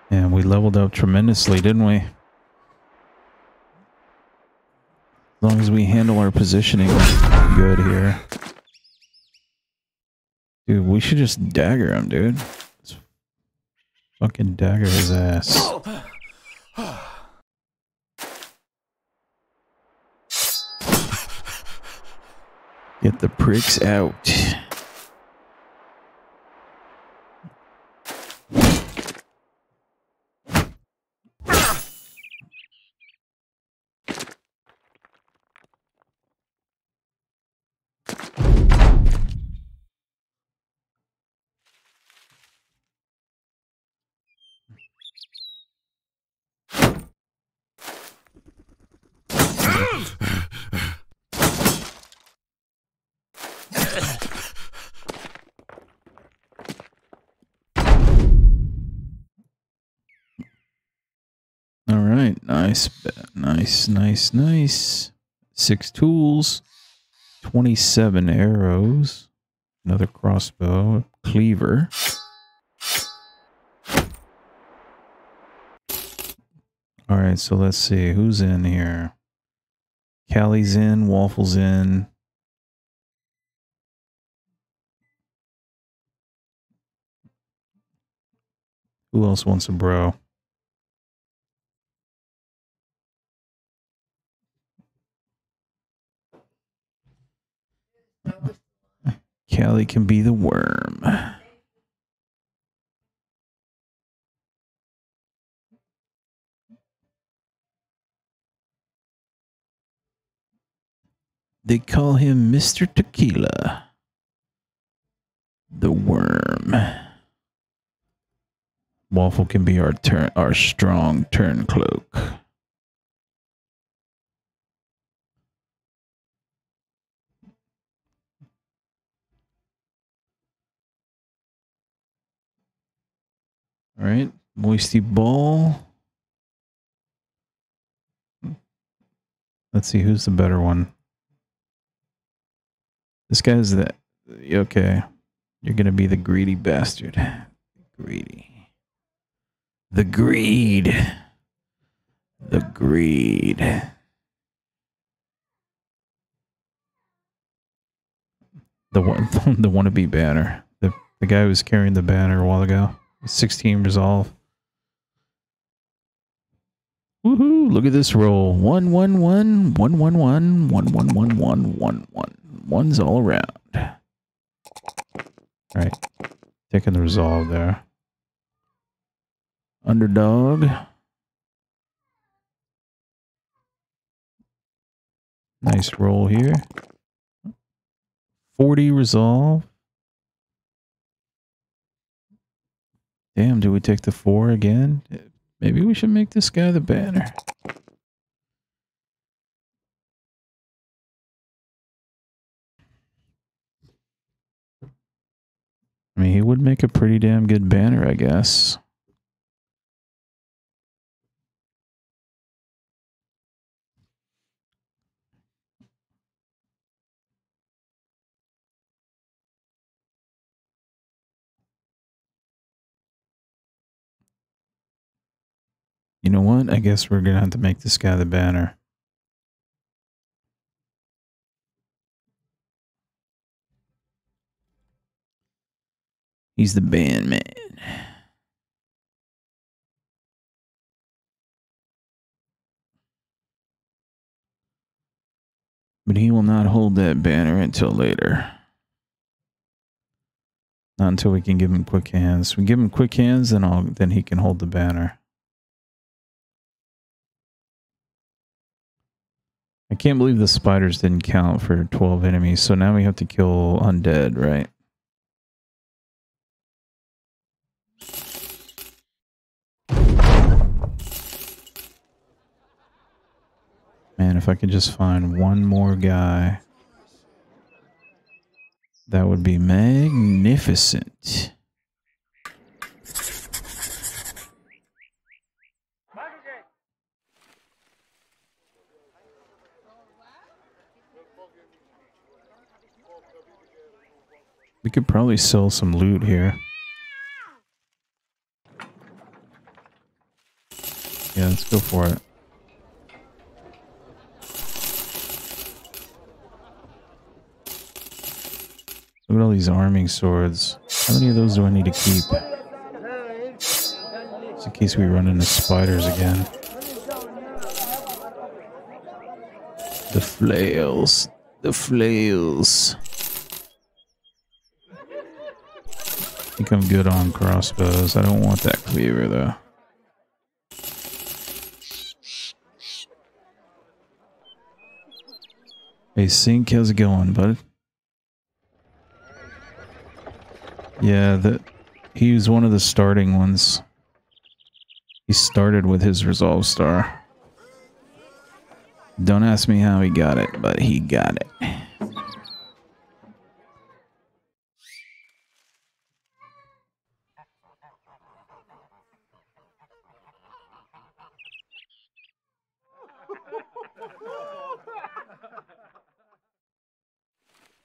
And we leveled up tremendously, didn't we? As long as we handle our positioning good here. Dude, we should just dagger him, dude. Just fucking dagger his ass. Get the pricks out. All right, nice, nice, nice, nice. Six tools, 27 arrows, another crossbow, cleaver. All right, so let's see who's in here. Callie's in, Waffle's in. Who else wants a bro? Callie can be the worm. They call him Mr. Tequila. The worm. Waffle can be our turn our strong turn cloak. All right, moisty ball. Let's see who's the better one. This guy's the okay. You're gonna be the greedy bastard. Greedy. The greed. The greed. The one, *laughs* the wannabe banner. The the guy who was carrying the banner a while ago. 16 resolve. Woohoo! Look at this roll. One, one, one, one, one, one, one, one, one, one, one, one. Ones all around. Right. Taking the resolve there. Underdog. Nice roll here. 40 resolve. Damn, do we take the four again? Maybe we should make this guy the banner. I mean, he would make a pretty damn good banner, I guess. You know what? I guess we're going to have to make this guy the banner. He's the band man. But he will not hold that banner until later. Not until we can give him quick hands. We give him quick hands, then I'll then he can hold the banner. I can't believe the spiders didn't count for 12 enemies, so now we have to kill undead, right? Man, if I could just find one more guy, that would be magnificent. We could probably sell some loot here. Yeah, let's go for it. Look at all these arming swords. How many of those do I need to keep? Just in case we run into spiders again. The flails. The flails. Think I'm good on crossbows. I don't want that cleaver though. Hey, Sink, how's it going, bud? Yeah, that he was one of the starting ones. He started with his Resolve Star. Don't ask me how he got it, but he got it.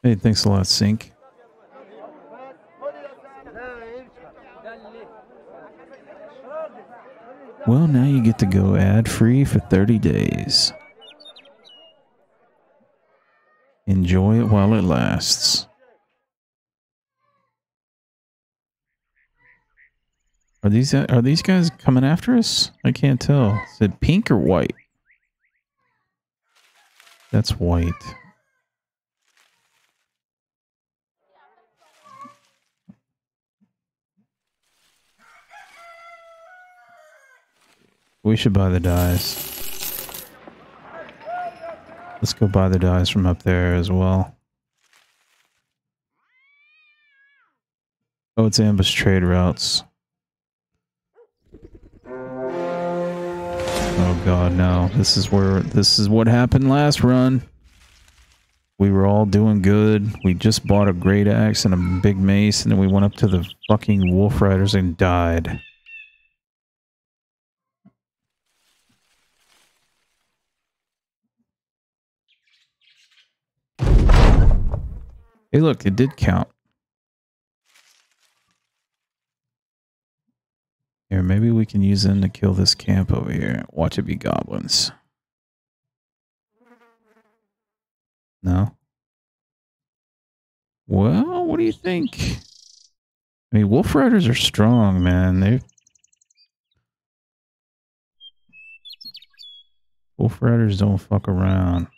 Hey, thanks a lot, Sync. Well, now you get to go ad free for 30 days. Enjoy it while it lasts. Are these are these guys coming after us? I can't tell. Is it pink or white? That's white. We should buy the dyes. Let's go buy the dyes from up there as well. Oh, it's ambush trade routes. Oh god, no. This is where this is what happened last run. We were all doing good. We just bought a great axe and a big mace, and then we went up to the fucking wolf riders and died. Hey, look, it did count. Here, maybe we can use them to kill this camp over here. Watch it be goblins. No? Well, what do you think? I mean, wolf riders are strong, man. They Wolf riders don't fuck around.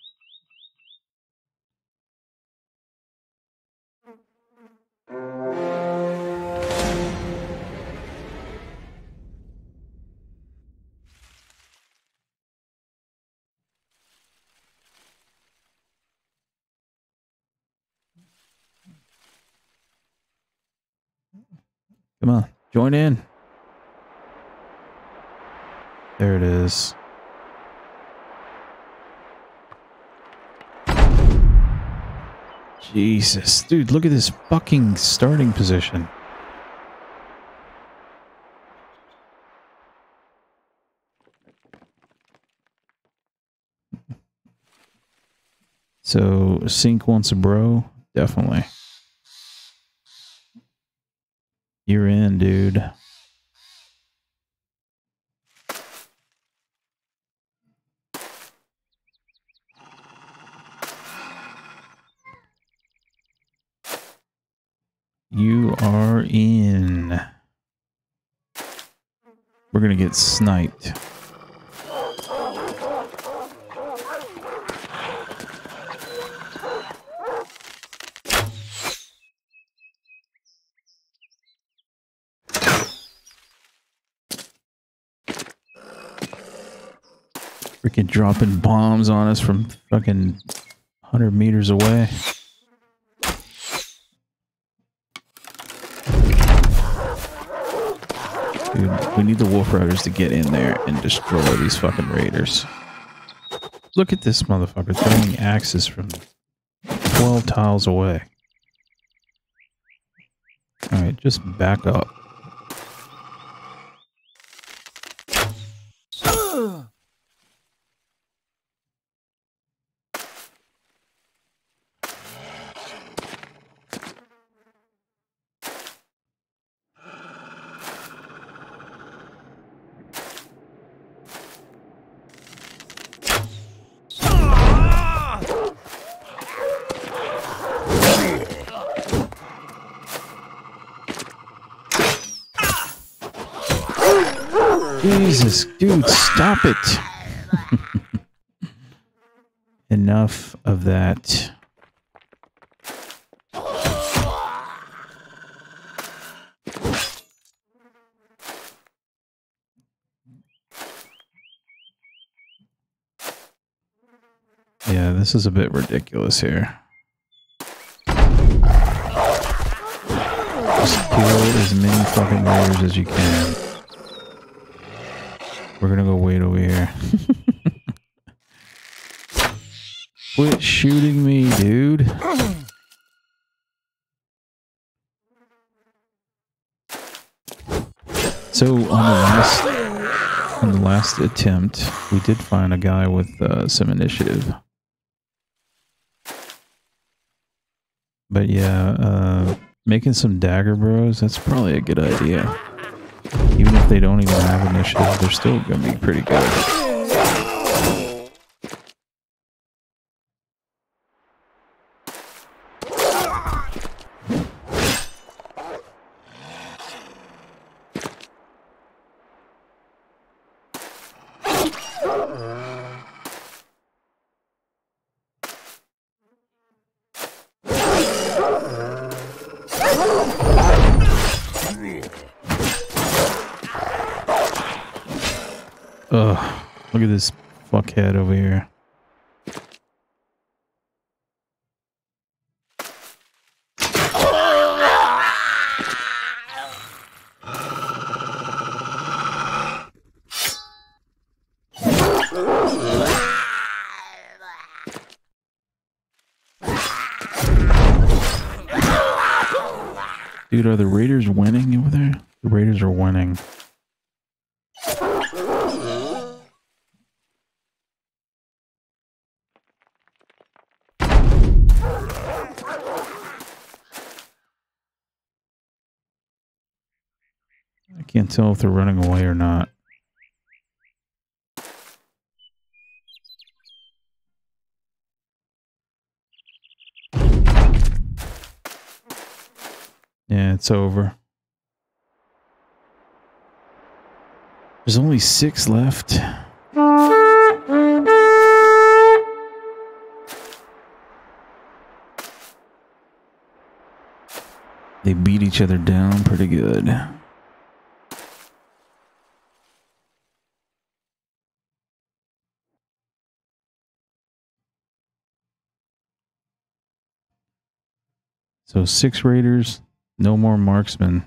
Come on, join in. There it is. Jesus, dude, look at this fucking starting position. So, Sync wants a bro? Definitely. You're in, dude. You are in. We're going to get sniped. Freaking dropping bombs on us from fucking 100 meters away. Dude, we need the Wolf Riders to get in there and destroy these fucking raiders. Look at this motherfucker throwing axes from 12 tiles away. Alright, just back up. Jesus, dude, stop it. Enough of that. Yeah, this is a bit ridiculous here. Just kill as many fucking raiders as you can. We're gonna go wait over here. *laughs* Quit shooting me, dude. So on the last on the last attempt, we did find a guy with uh, some initiative. But yeah, uh, making some dagger bros, that's probably a good idea. Even if they don't even have initiative, they're still going to be pretty good. Ugh, look at this fuckhead over here. Dude, are the Raiders winning over there? The Raiders are winning. I tell if they're running away or not. Yeah, it's over. There's only six left. They beat each other down pretty good. So six raiders, no more marksmen.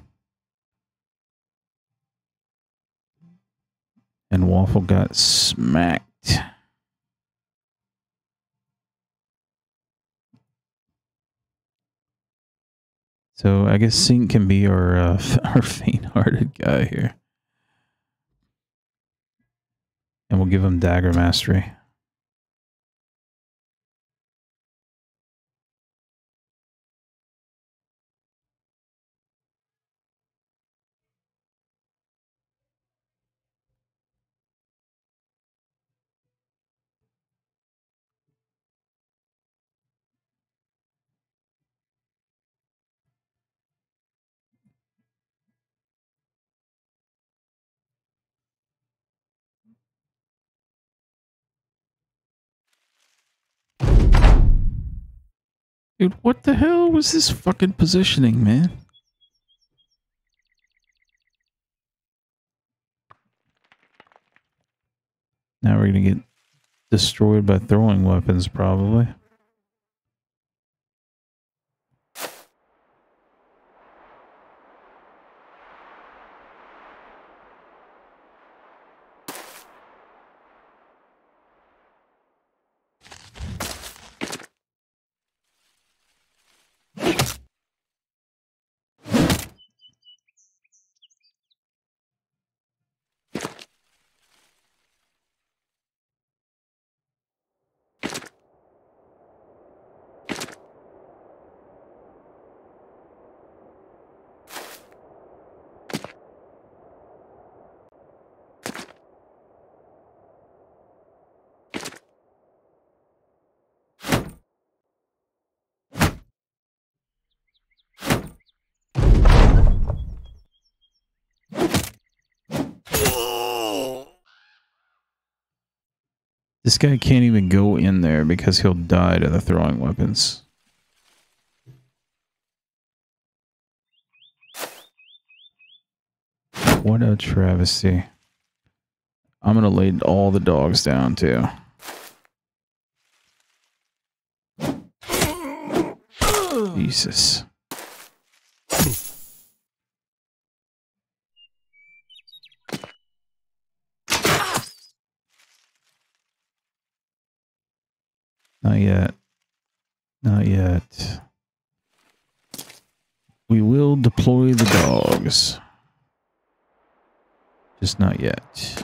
And Waffle got smacked. So I guess Sink can be our uh, *laughs* our faint-hearted guy here, and we'll give him dagger mastery. Dude, what the hell was this fucking positioning, man? Now we're gonna get destroyed by throwing weapons, probably. This guy can't even go in there because he'll die to the throwing weapons. What a travesty. I'm going to lay all the dogs down too. Jesus. Not yet. Not yet. We will deploy the dogs. Just not yet.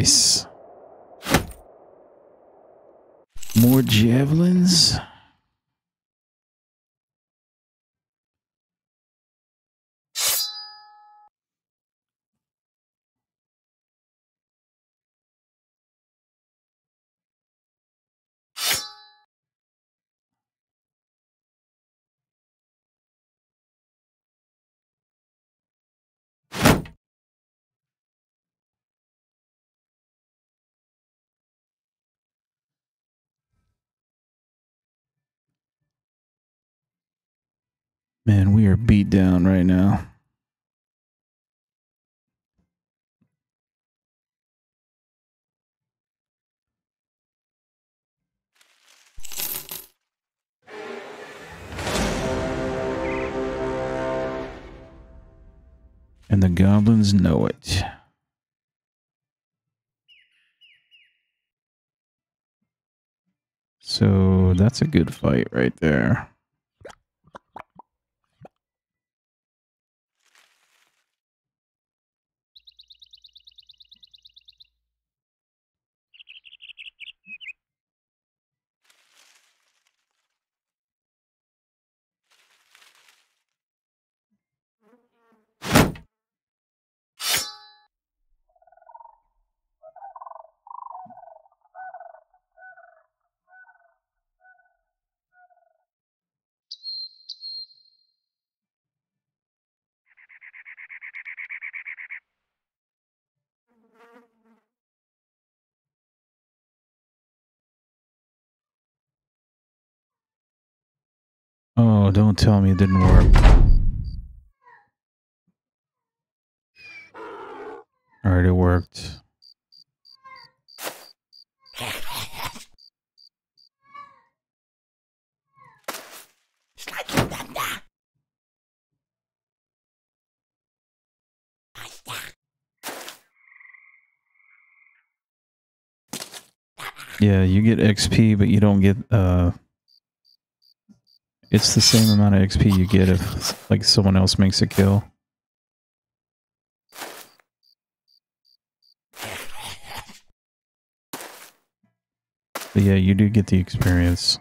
Nice. More javelins. Man, we are beat down right now. And the goblins know it. So that's a good fight right there. Oh, don't tell me it didn't work. All right, it worked. Yeah, you get XP, but you don't get uh it's the same amount of XP you get if like someone else makes a kill. But yeah, you do get the experience.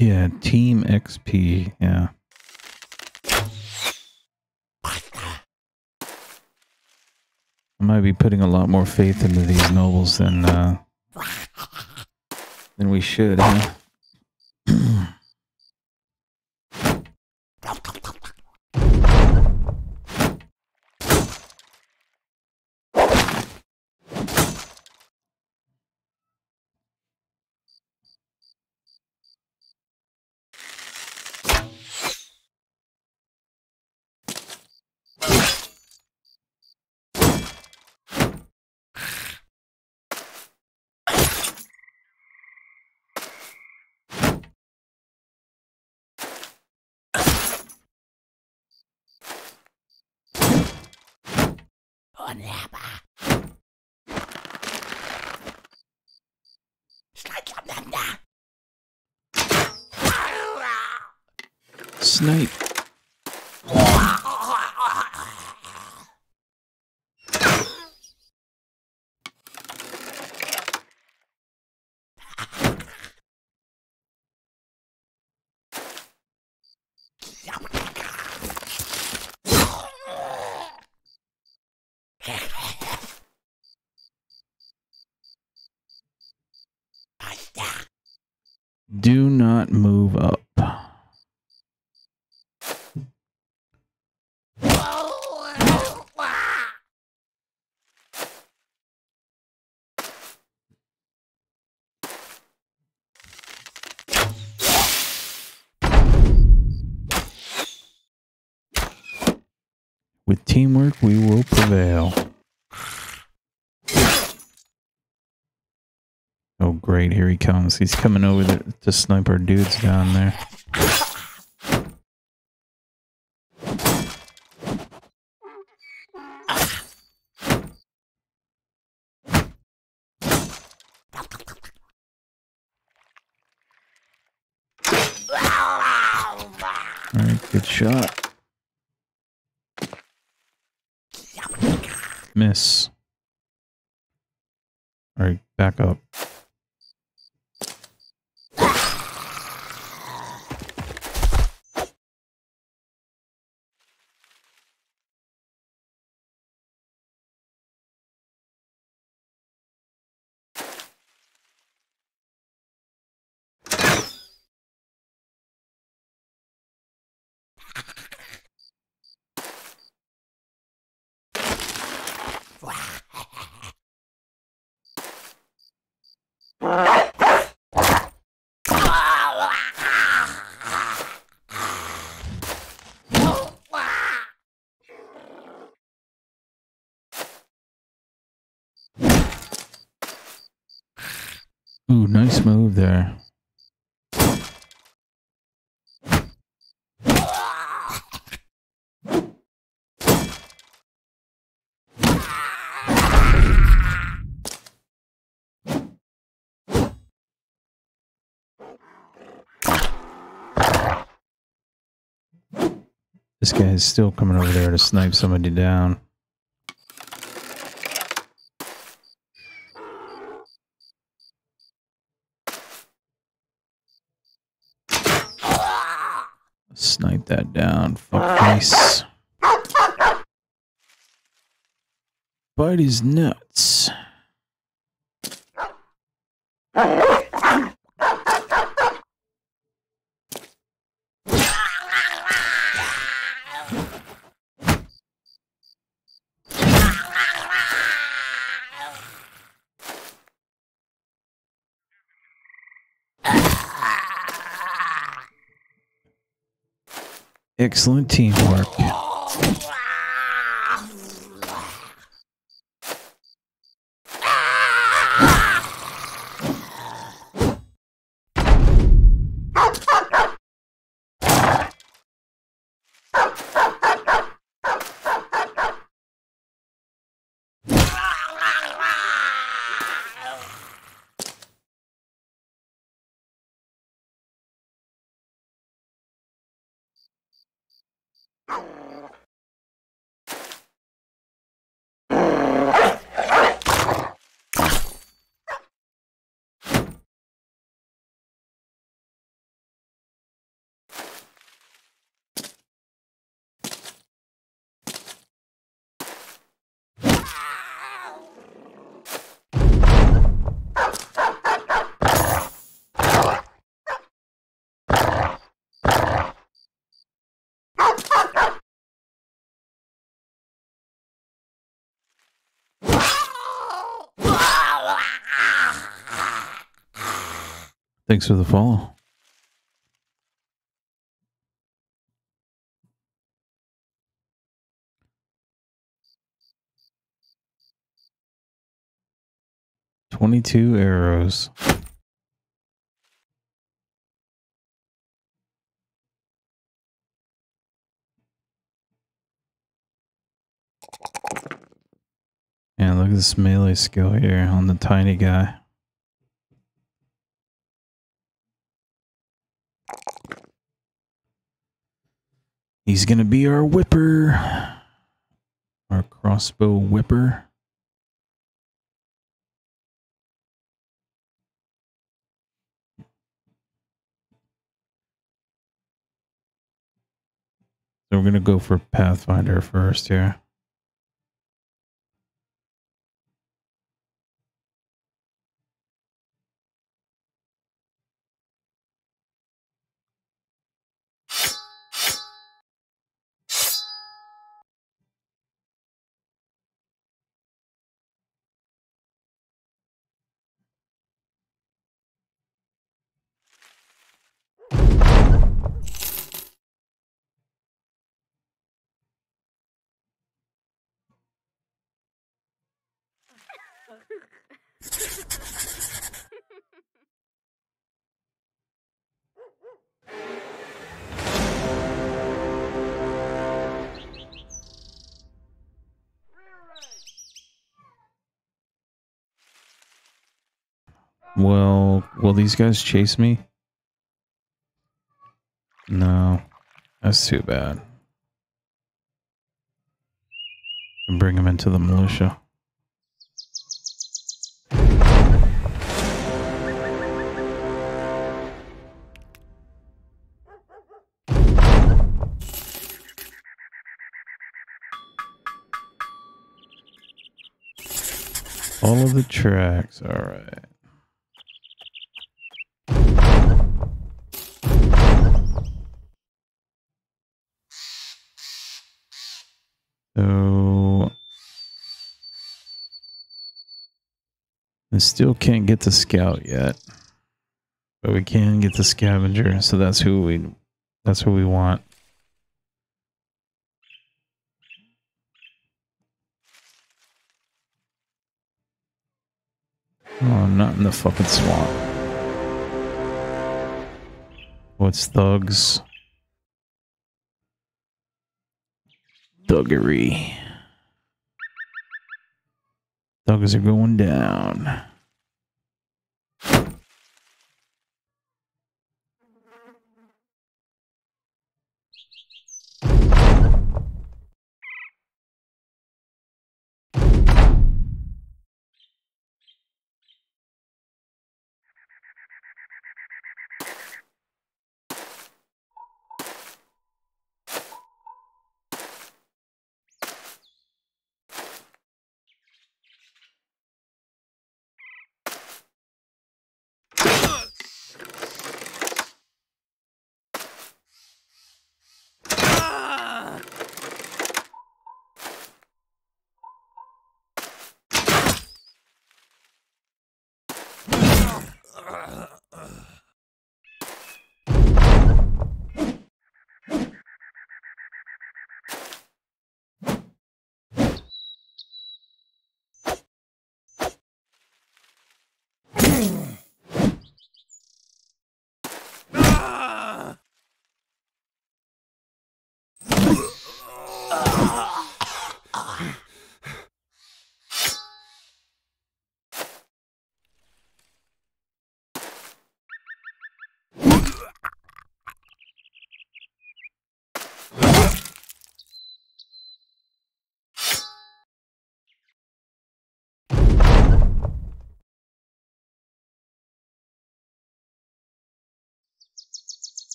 Yeah, Team XP. Yeah. I might be putting a lot more faith into these nobles than uh, than we should, huh? *clears throat* Snipe. Do not move up. With teamwork, we will prevail. Oh, great. Here he comes. He's coming over to snipe our dudes down there. All right, good shot. Miss. All right, back up. Ooh, nice move there. This guy is still coming over there to snipe somebody down. Snipe that down. Fuck. Bite his nuts. Excellent teamwork. Oh, Thanks for the follow. Twenty-two arrows. And look at this melee skill here on the tiny guy. He's going to be our whipper. Our crossbow whipper. So we're going to go for Pathfinder first here. Well, will these guys chase me? No. That's too bad. And bring them into the militia. All of the tracks, alright. Still can't get the scout yet. But we can get the scavenger, so that's who we that's who we want. Oh, not in the fucking swamp. What's thugs? Thuggery. Thugs are going down.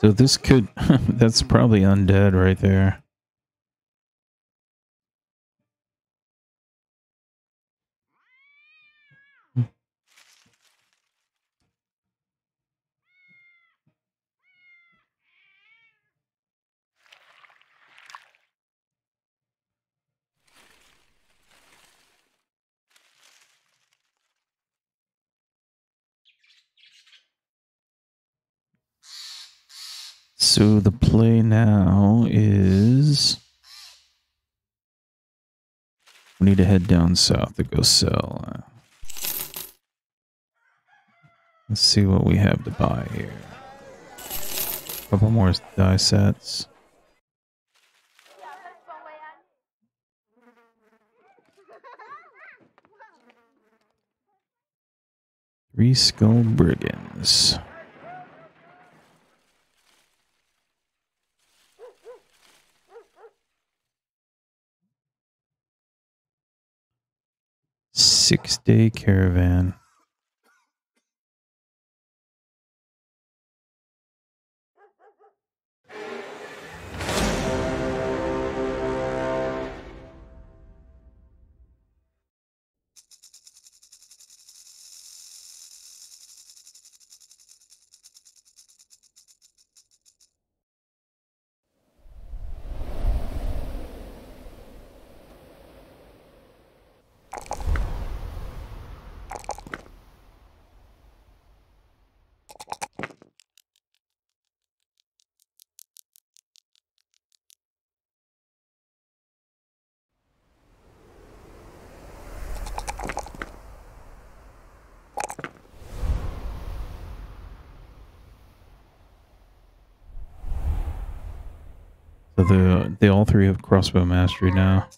So this could, *laughs* that's probably undead right there. So the play now is we need to head down south to go sell. Uh, let's see what we have to buy here. A couple more dye sets. Three skull brigands. Six day caravan. The they all three have crossbow mastery now.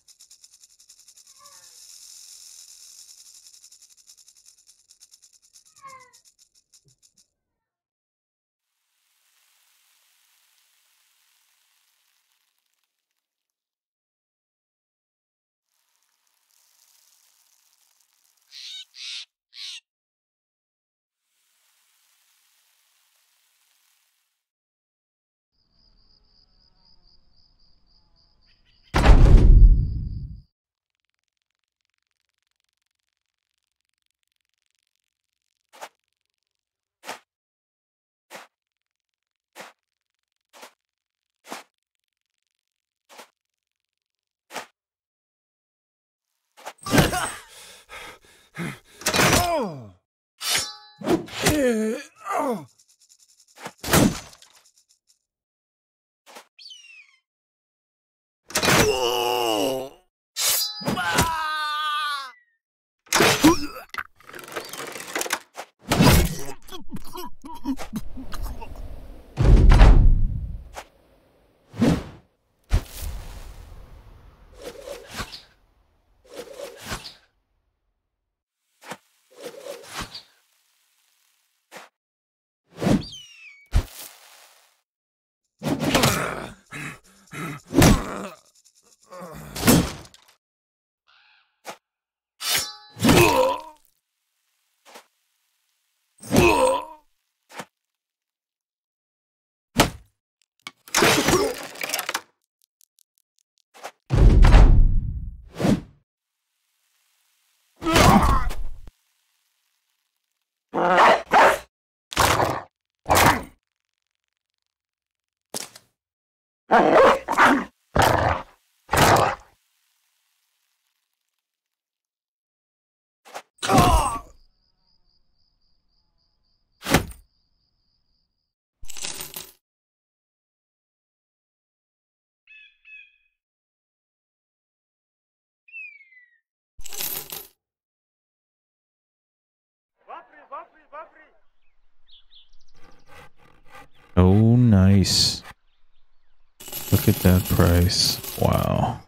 That price. Wow.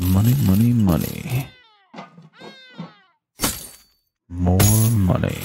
Money, money, money. More money.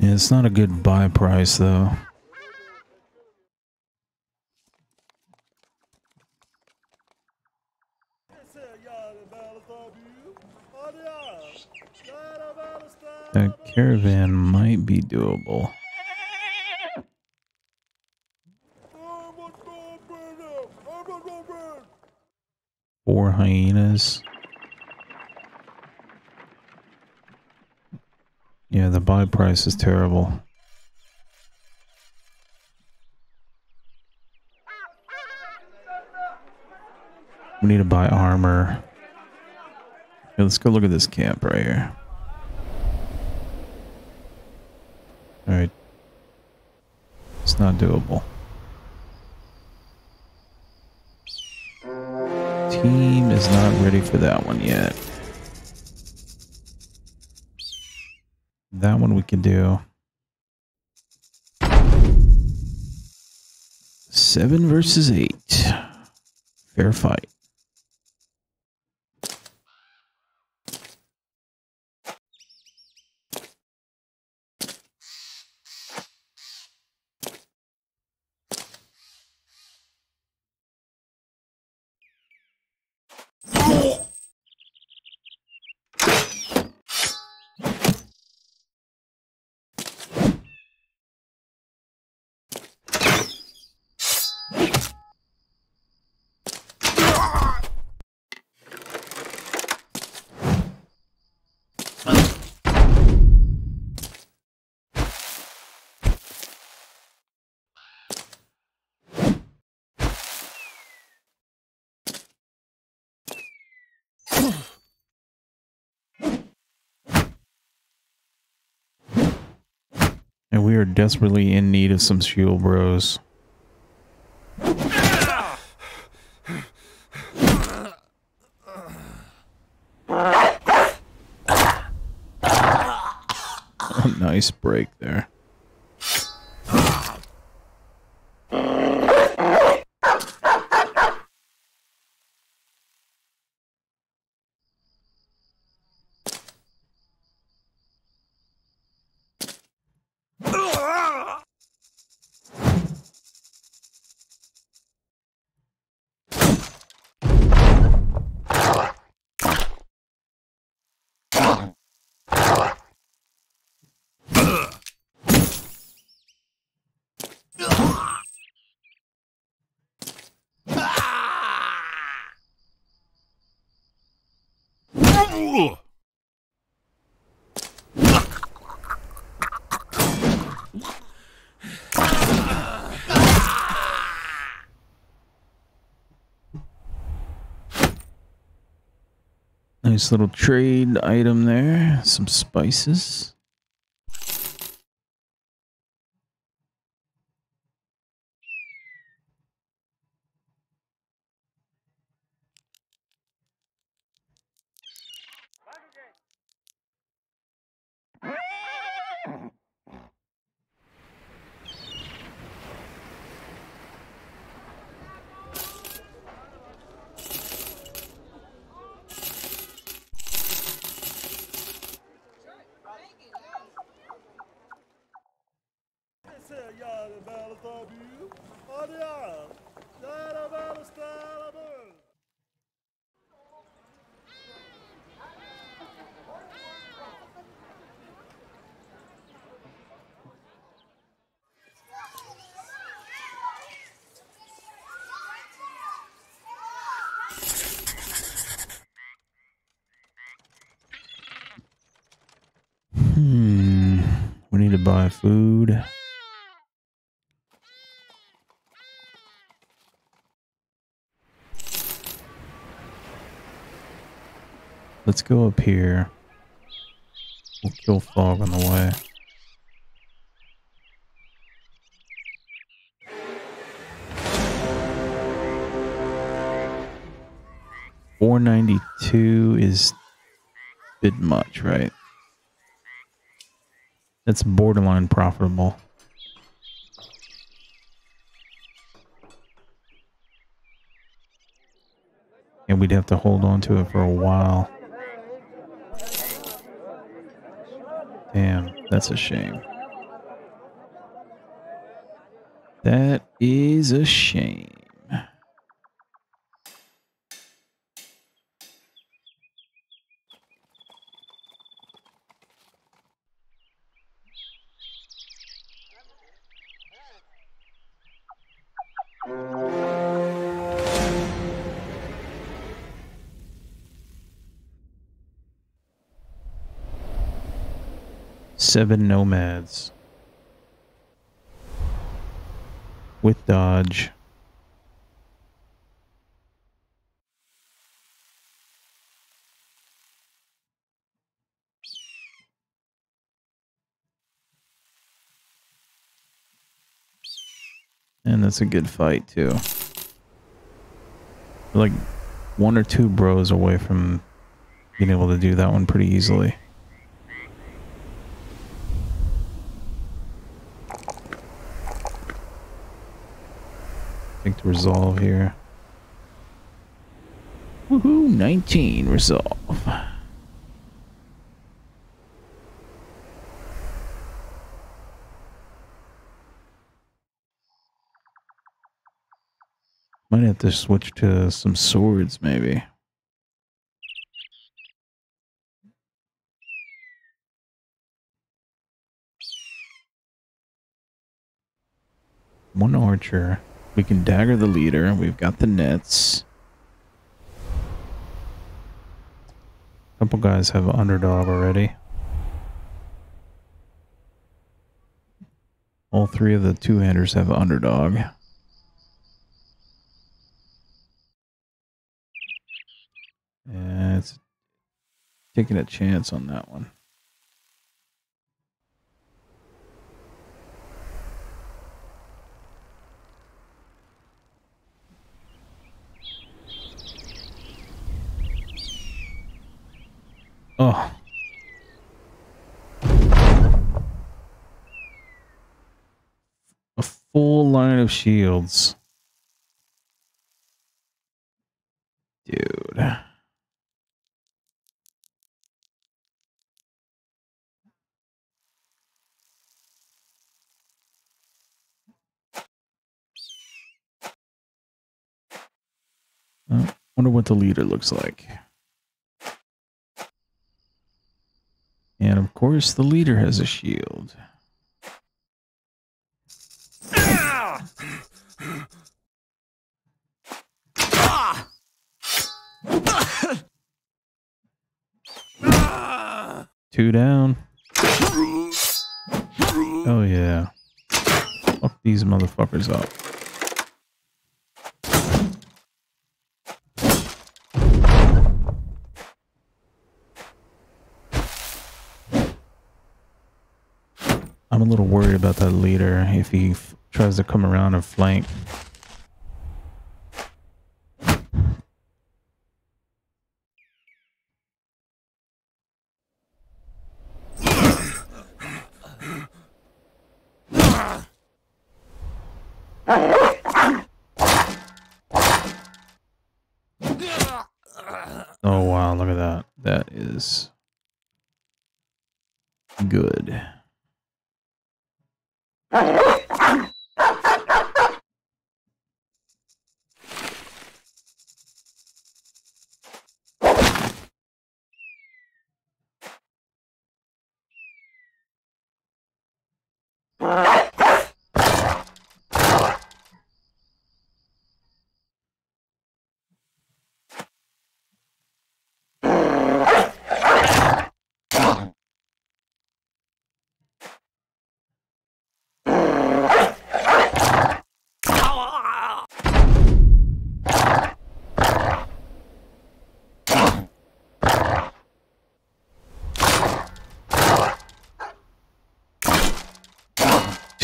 Yeah, it's not a good buy price though. That caravan might be doable. Four hyenas. Buy price is terrible. We need to buy armor. Let's go look at this camp right here. Alright. It's not doable. Team is not ready for that one yet. That one we can do. Seven versus eight. Fair fight. And we are desperately in need of some shield bros. *laughs* nice break there. Nice little trade item there. Some spices. Let's go up here. We'll kill fog on the way. Four ninety two is bit much, right? That's borderline profitable. And we'd have to hold on to it for a while. Damn, that's a shame. That is a shame. Seven nomads. With dodge. And that's a good fight too. like one or two bros away from being able to do that one pretty easily. Think to resolve here. Woohoo, 19 resolve. Might have to switch to some swords, maybe. One archer. We can dagger the leader. We've got the nets. A couple guys have underdog already. All three of the two-handers have underdog. And it's taking a chance on that one. Oh. A full line of shields. Dude. I wonder what the leader looks like. And of course, the leader has a shield. Two down. Oh yeah. Fuck these motherfuckers up. I'm a little worried about that leader if he tries to come around and flank. Oh wow, look at that. That is good.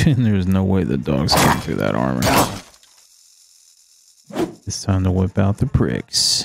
There's no way the dog's getting through that armor. It's time to whip out the pricks.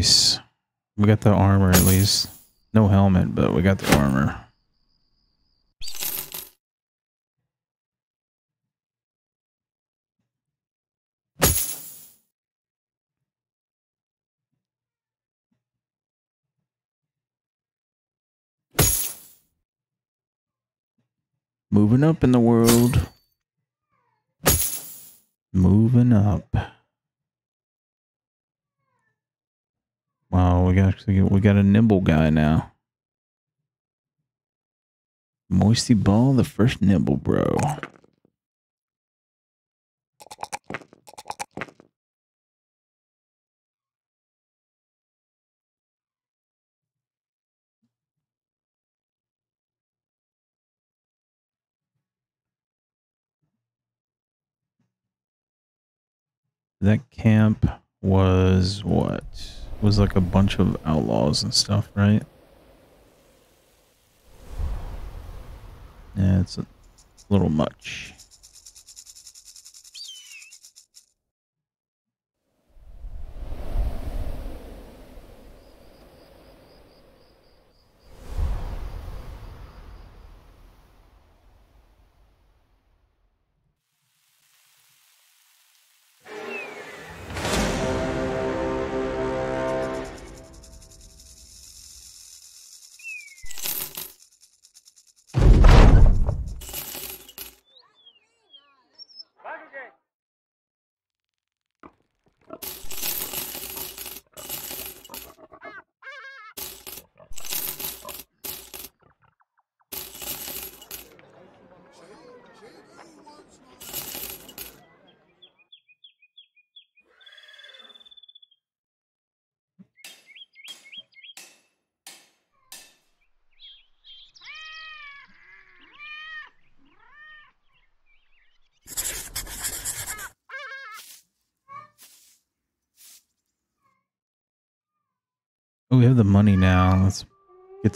Nice. We got the armor at least. No helmet, but we got the armor. Moving up in the world. Moving up. Wow, we got we got a nimble guy now. Moisty Ball, the first nimble bro. That camp was what? Was like a bunch of outlaws and stuff, right? Yeah, it's a little much.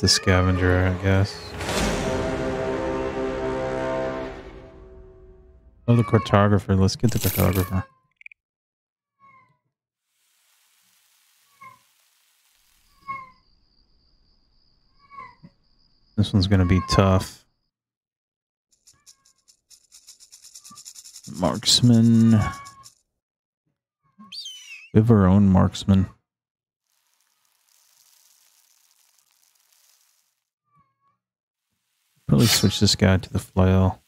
The scavenger, I guess. Oh, the cartographer. Let's get the cartographer. This one's going to be tough. Marksman. We have our own marksman. Probably switch this guy to the flail.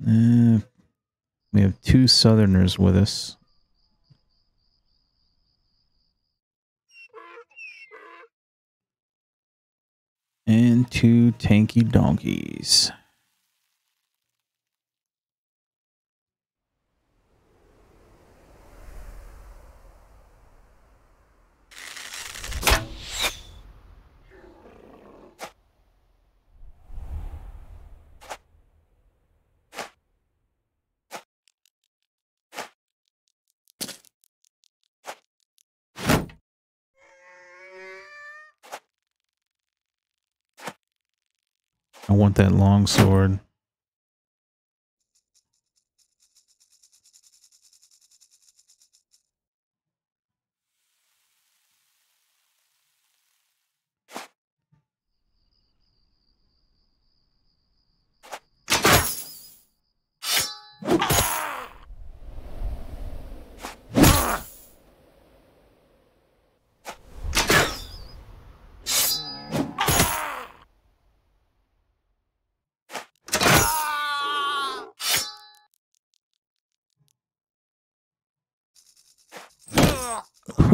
Uh, we have two southerners with us. And two tanky donkeys. I want that long sword.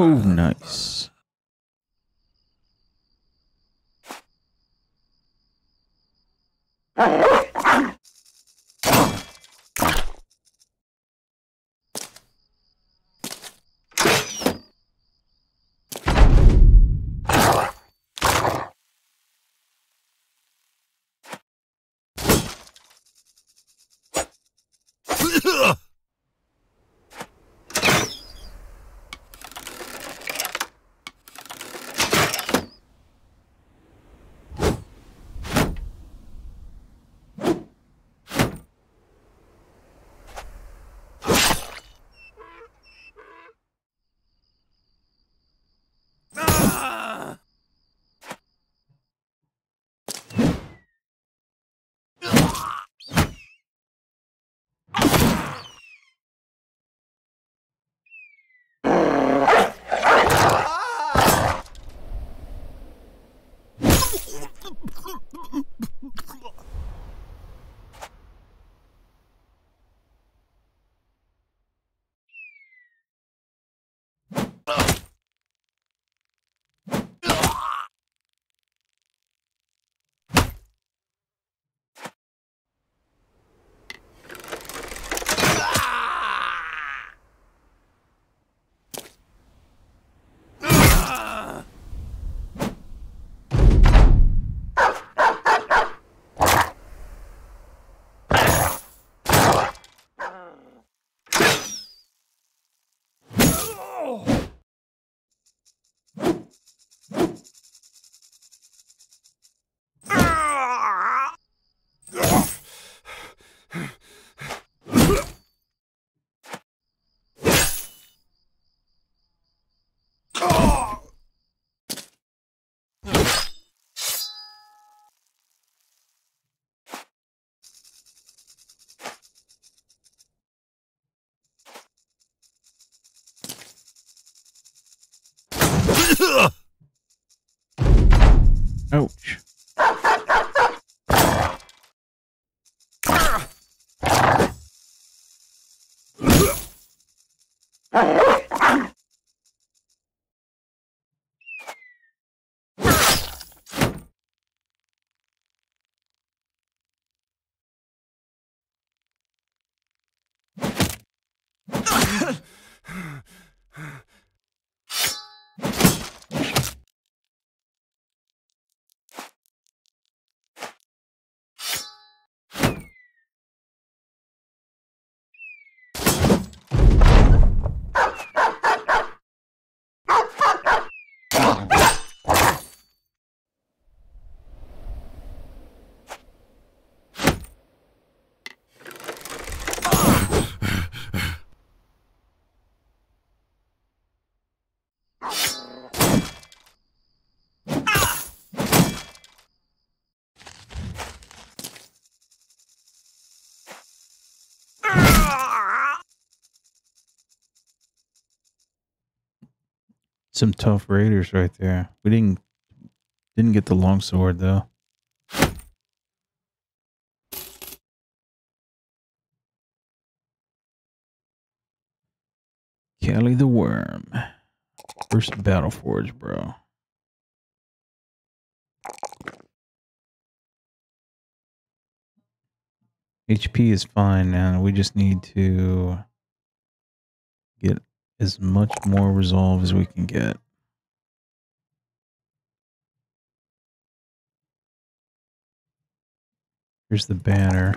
Oh, nice. Some tough raiders right there. We didn't didn't get the longsword though. Kelly the Worm. First Battle Forge, bro. HP is fine now. We just need to as much more resolve as we can get. Here's the banner.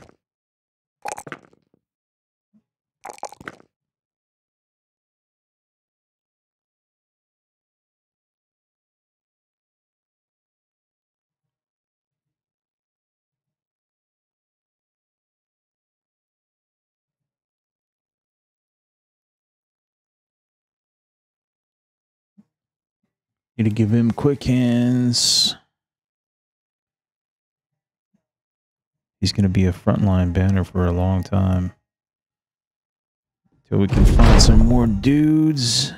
Need to give him quick hands. He's going to be a frontline banner for a long time. Till we can find some more dudes.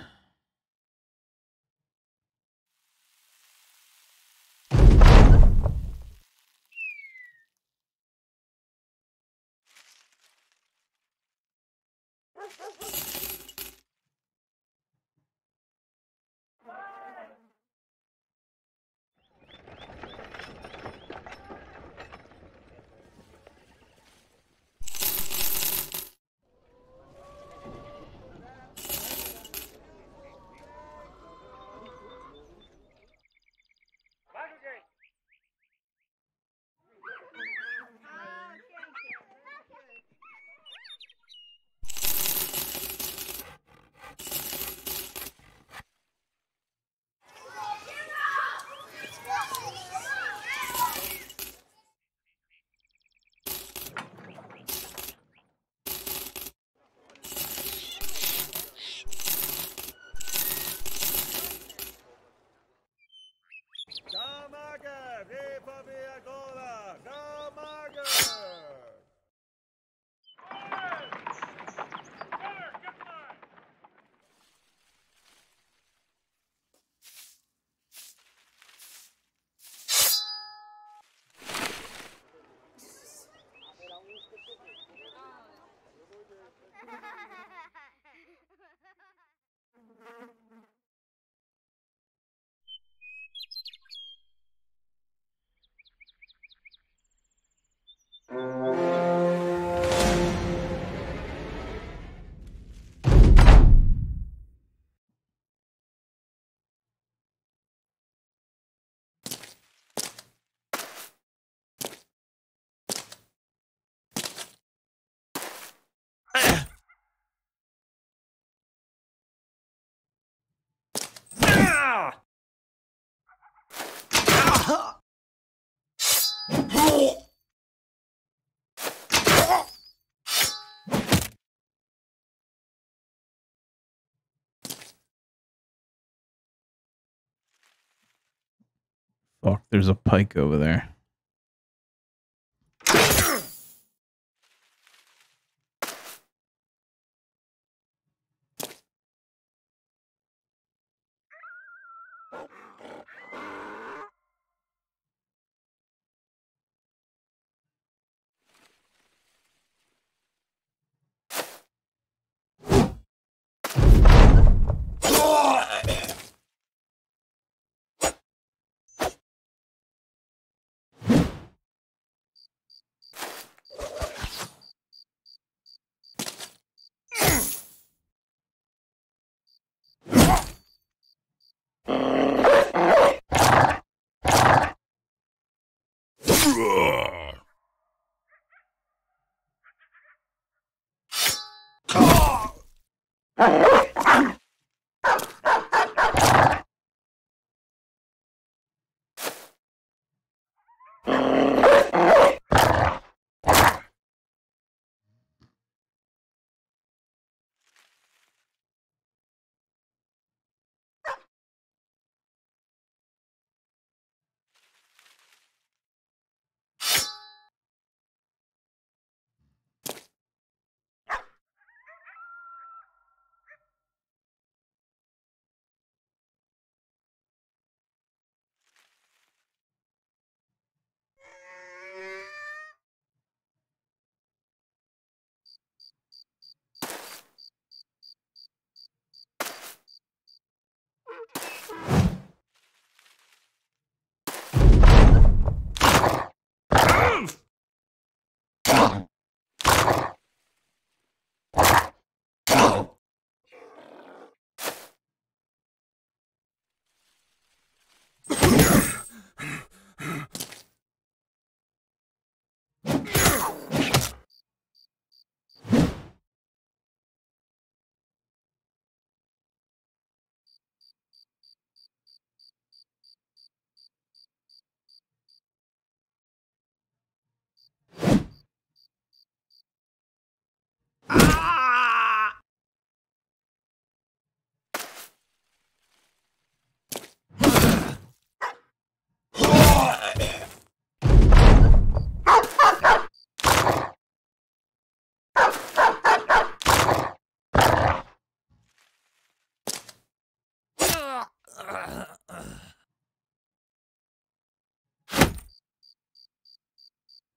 Fuck, there's a pike over there.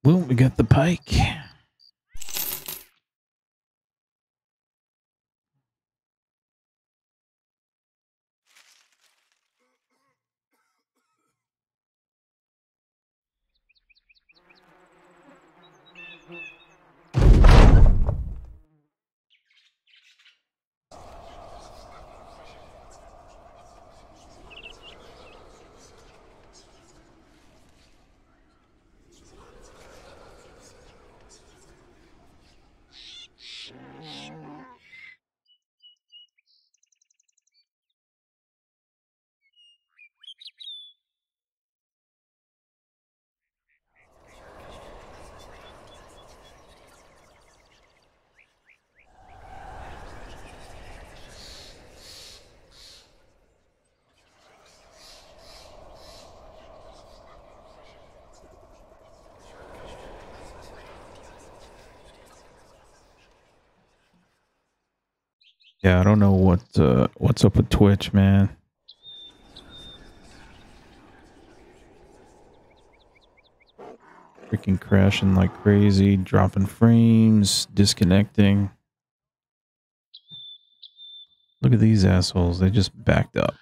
Well, we got the pike. Yeah, I don't know what uh, what's up with Twitch, man. Freaking crashing like crazy, dropping frames, disconnecting. Look at these assholes. They just backed up.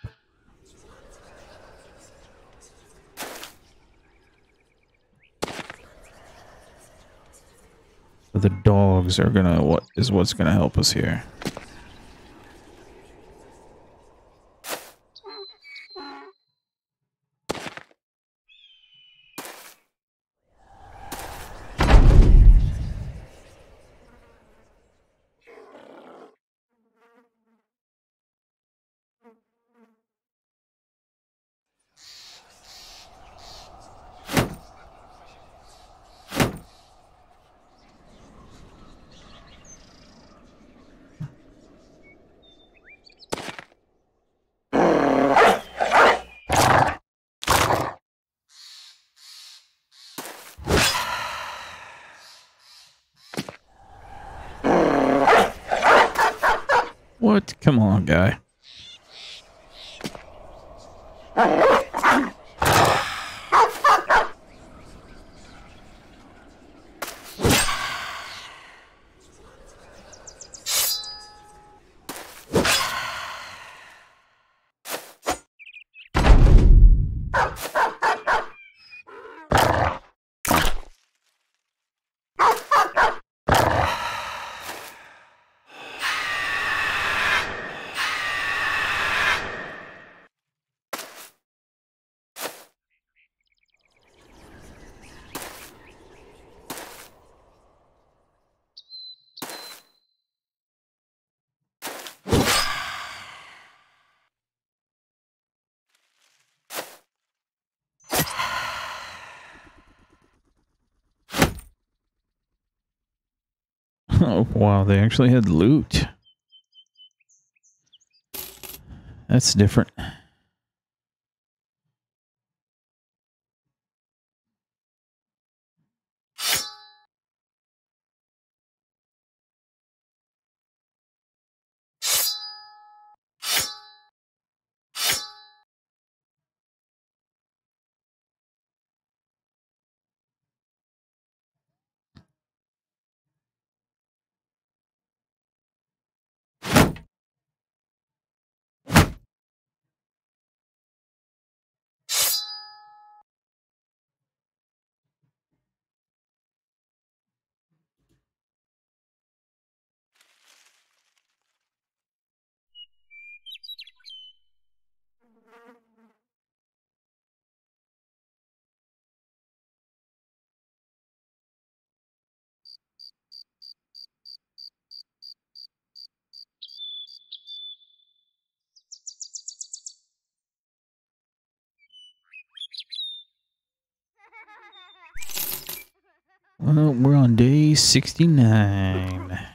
The dogs are gonna what is what's gonna help us here. They actually had loot. That's different. Well, we're on day 69.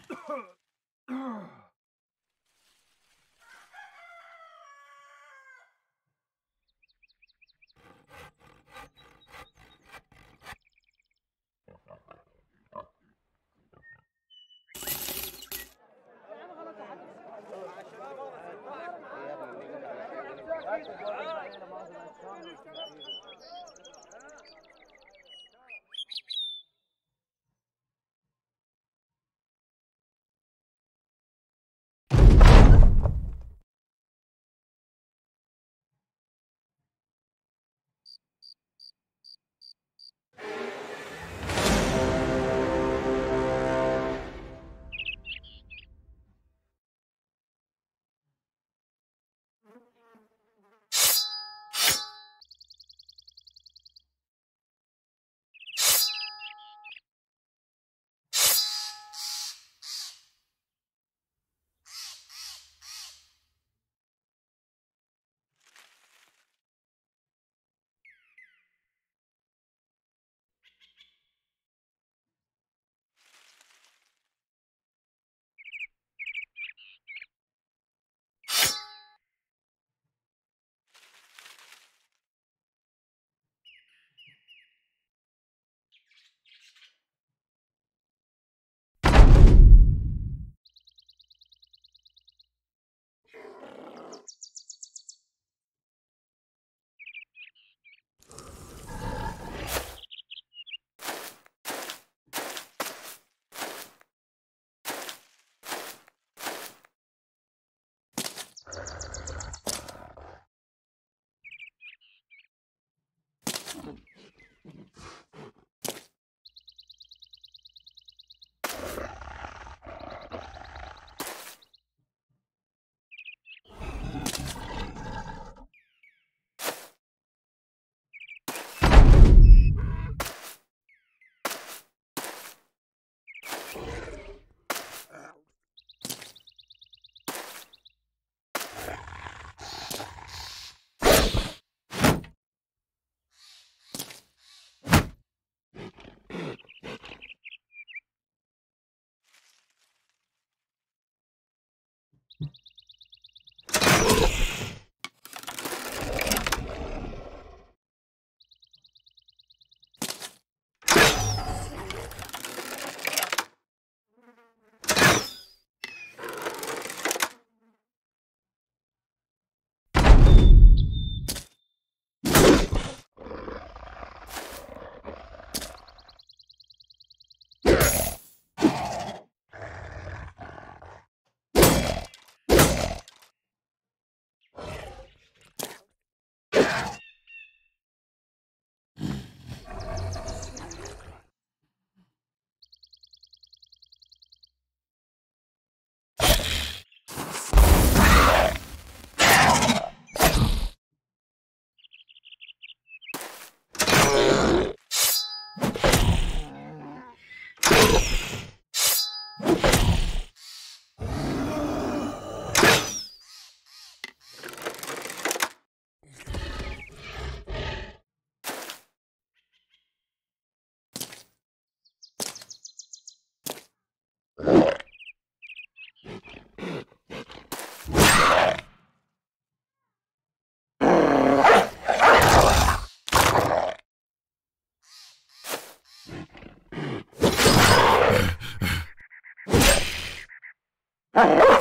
Ah!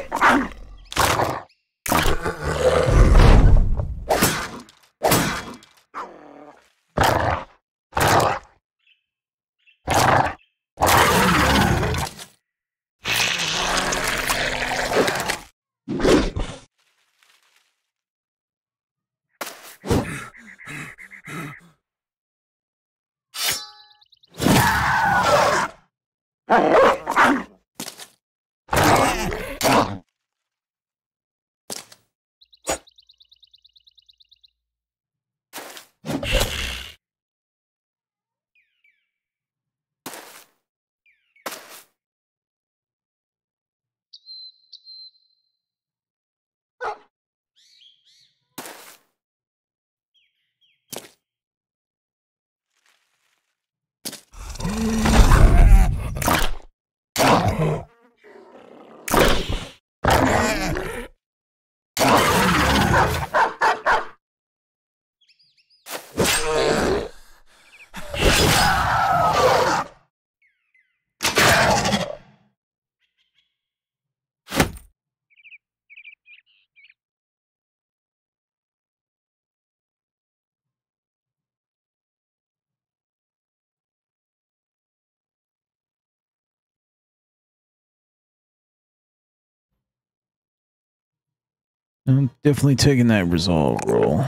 I'm definitely taking that resolve roll.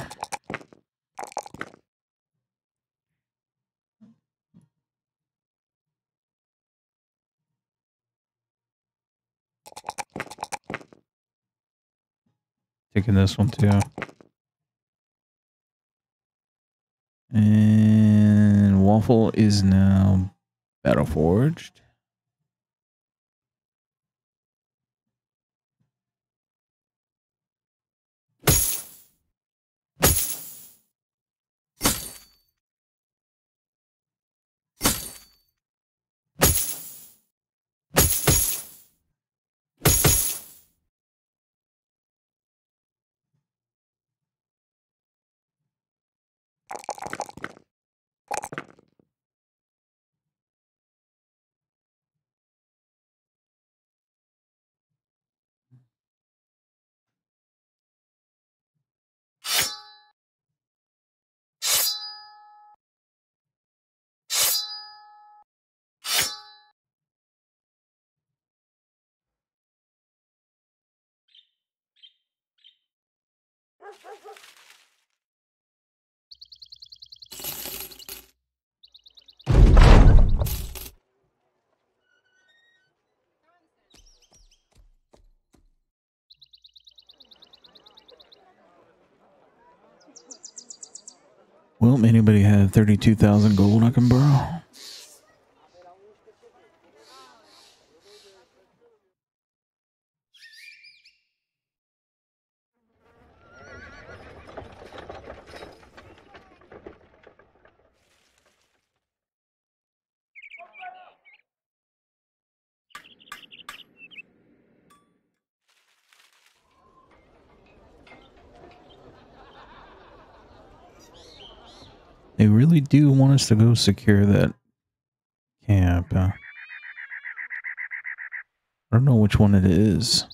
Taking this one too. And Waffle is now Battle Forged. Well, anybody have 32,000 gold I can borrow? Do want us to go secure that camp. huh? I don't know which one it is.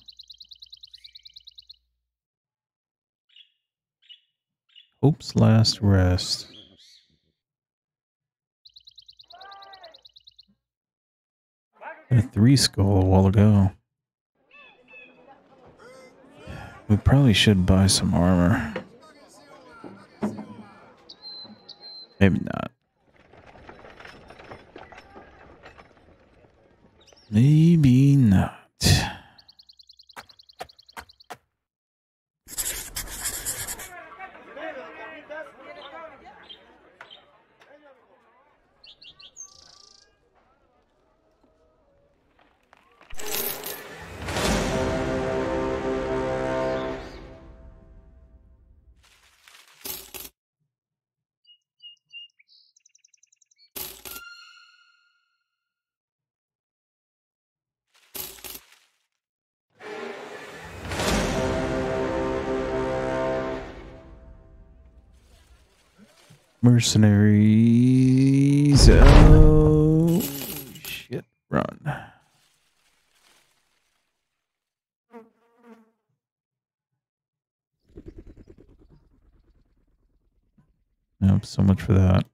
Hope's last rest. A three skull a while ago. We probably should buy some armor. Maybe not. Mercenaries. Oh, shit. Run. Nope, so much for that.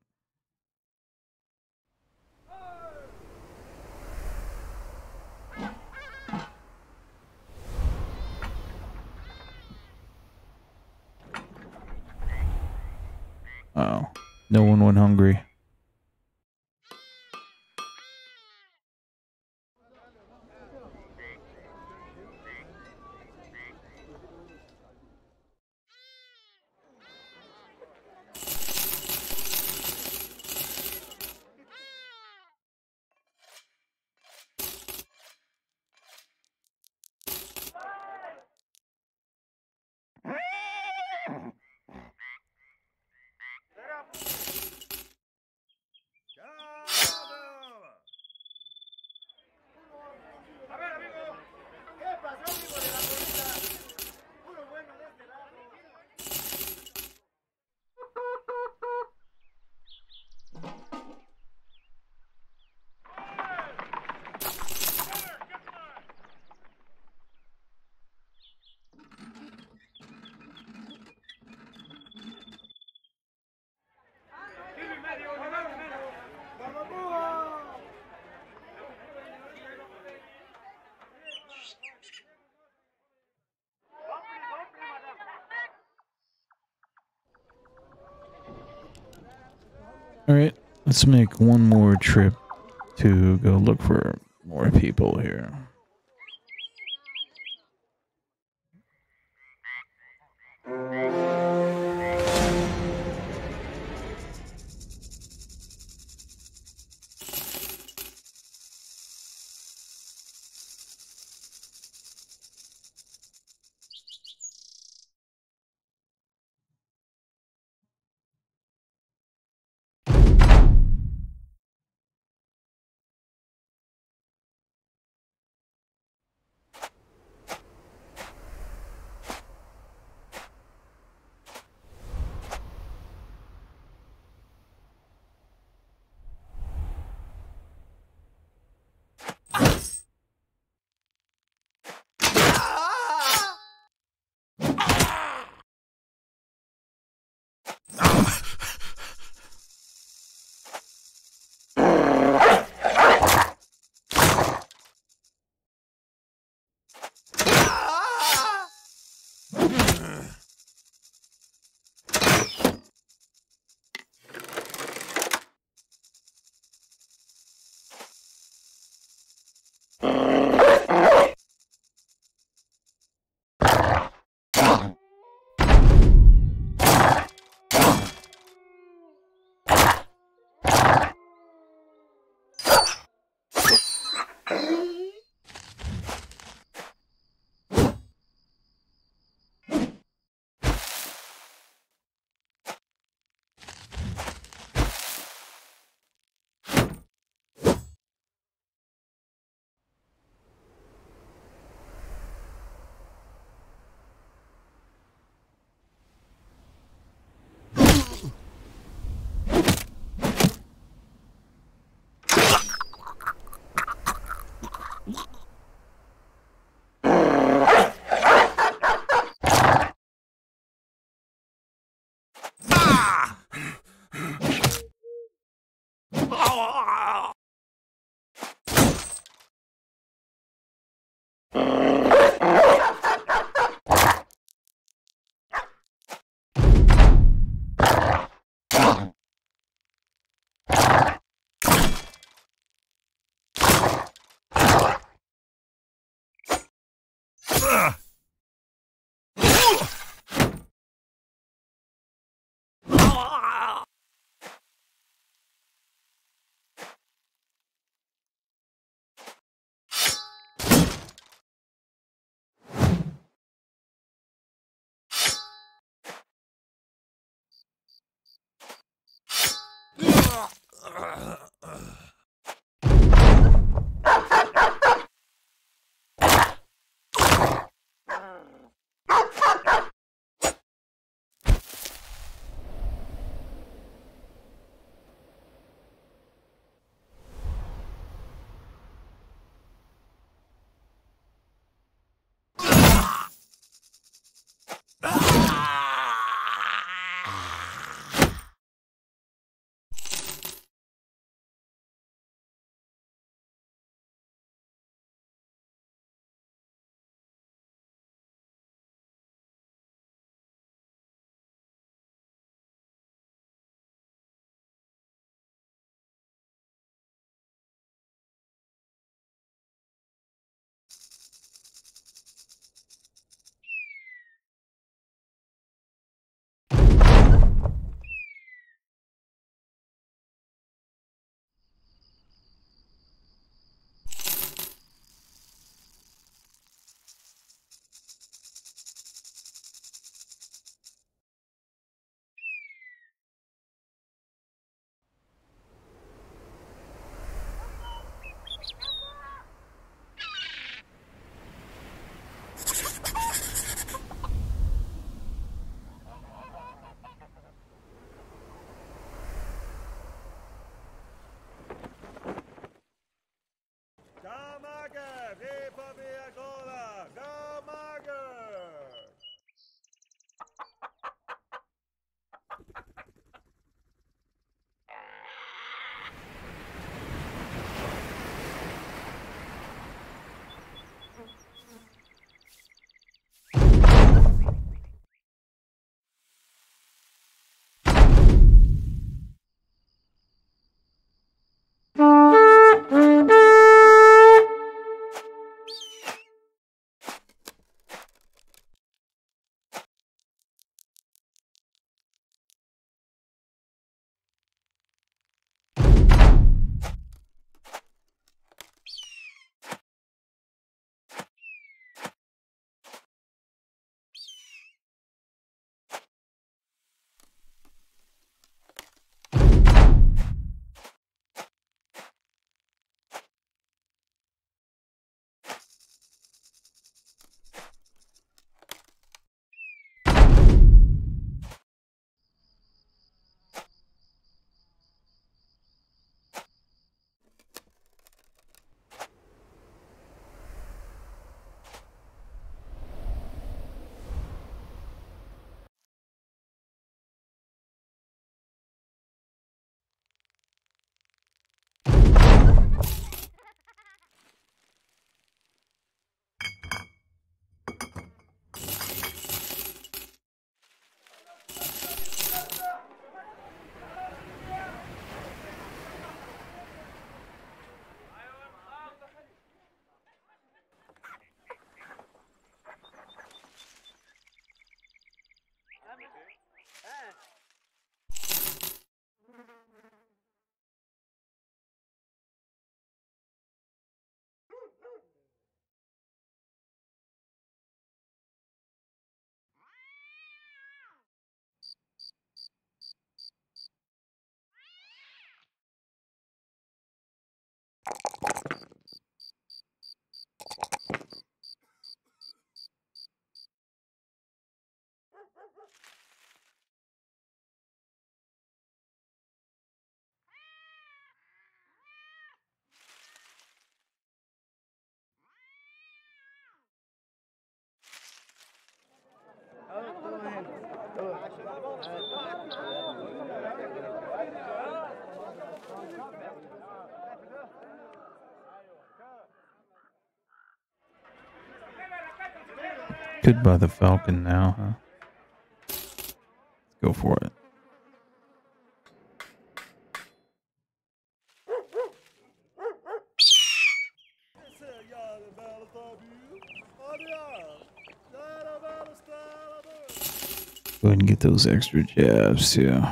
Let's make one more trip to go look for more people here. Could buy the Falcon now, huh? Let's go for it. Go ahead and get those extra jabs too.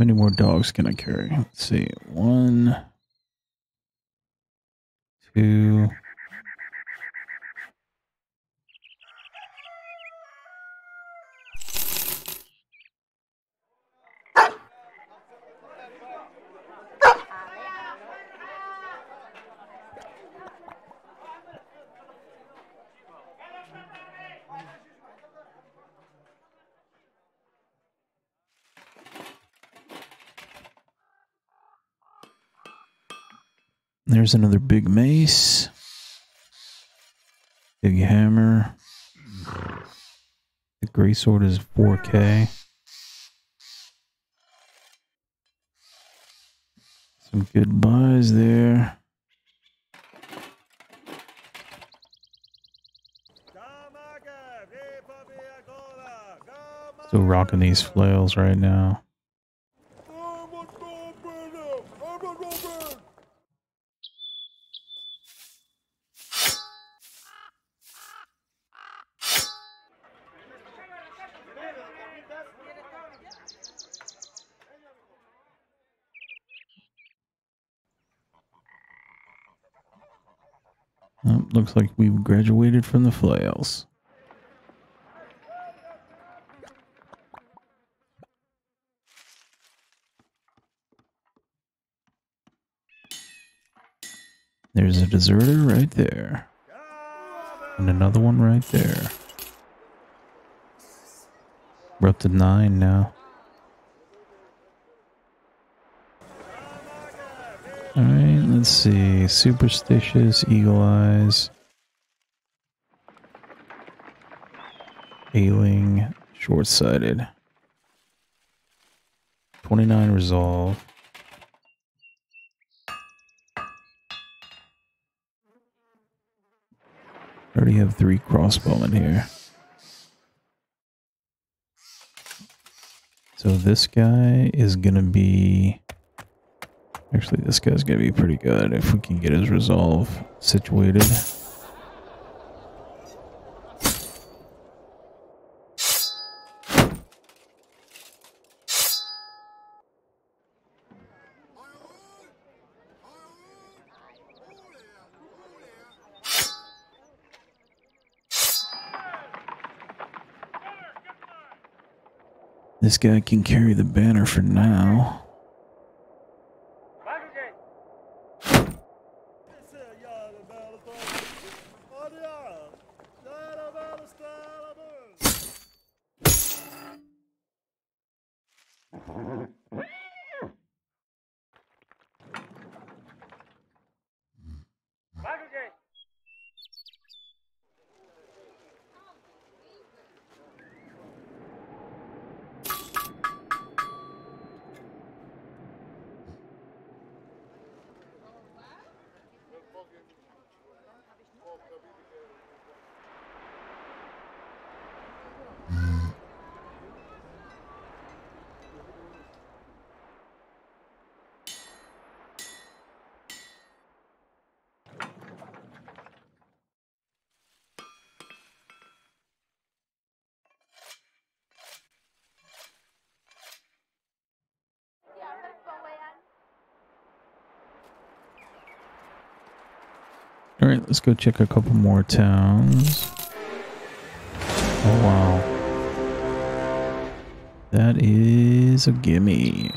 Many more dogs can I carry? Let's see. One, two. There's another big mace. Big hammer. The gray sword is 4K. Some good buys there. Still rocking these flails right now. Looks like we've graduated from the flails. There's a deserter right there. And another one right there. We're up to nine now. Alright, let's see. Superstitious, Eagle Eyes. Ailing, short sighted. 29 resolve. Already have three crossbowmen here. So this guy is gonna be actually this guy's gonna be pretty good if we can get his resolve situated. This guy can carry the banner for now. All right, let's go check a couple more towns. Oh, wow. That is a gimme.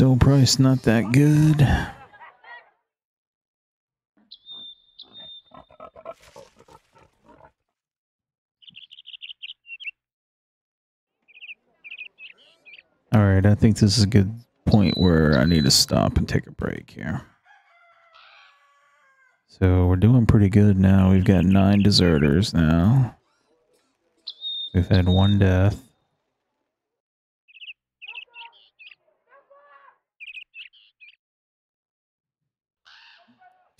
So price not that good. All right, I think this is a good point where I need to stop and take a break here. So we're doing pretty good now. We've got nine deserters now. We've had one death.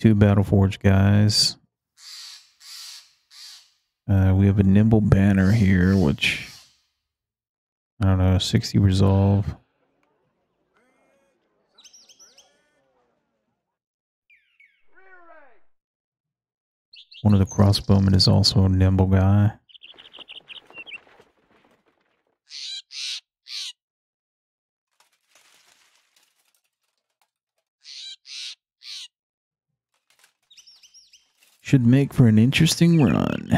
Two Battleforge guys. Uh, we have a nimble banner here, which I don't know, 60 resolve. One of the crossbowmen is also a nimble guy. Should make for an interesting run.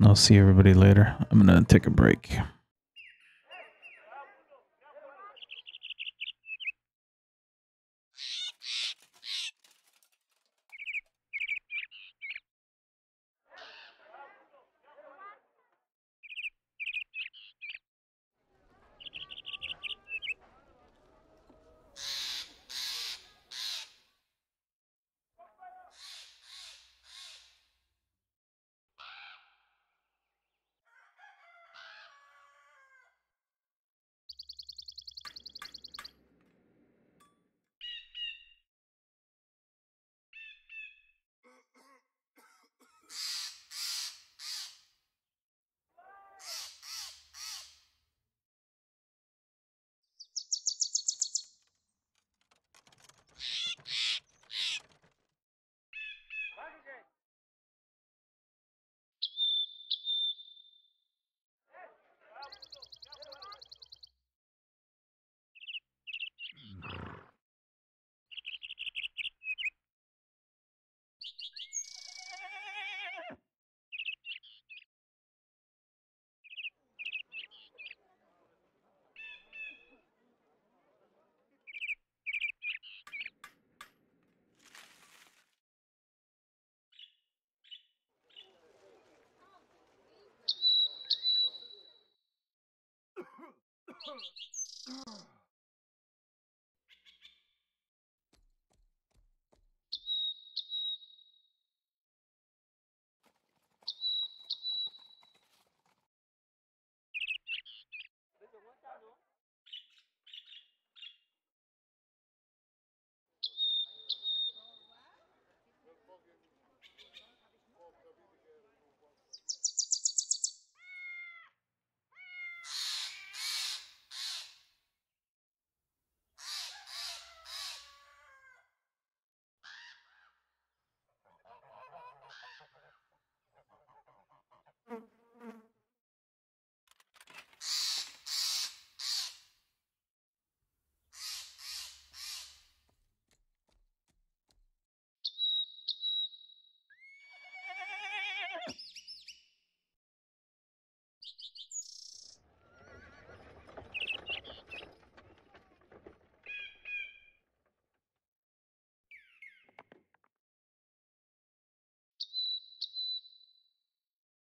I'll see everybody later. I'm gonna take a break.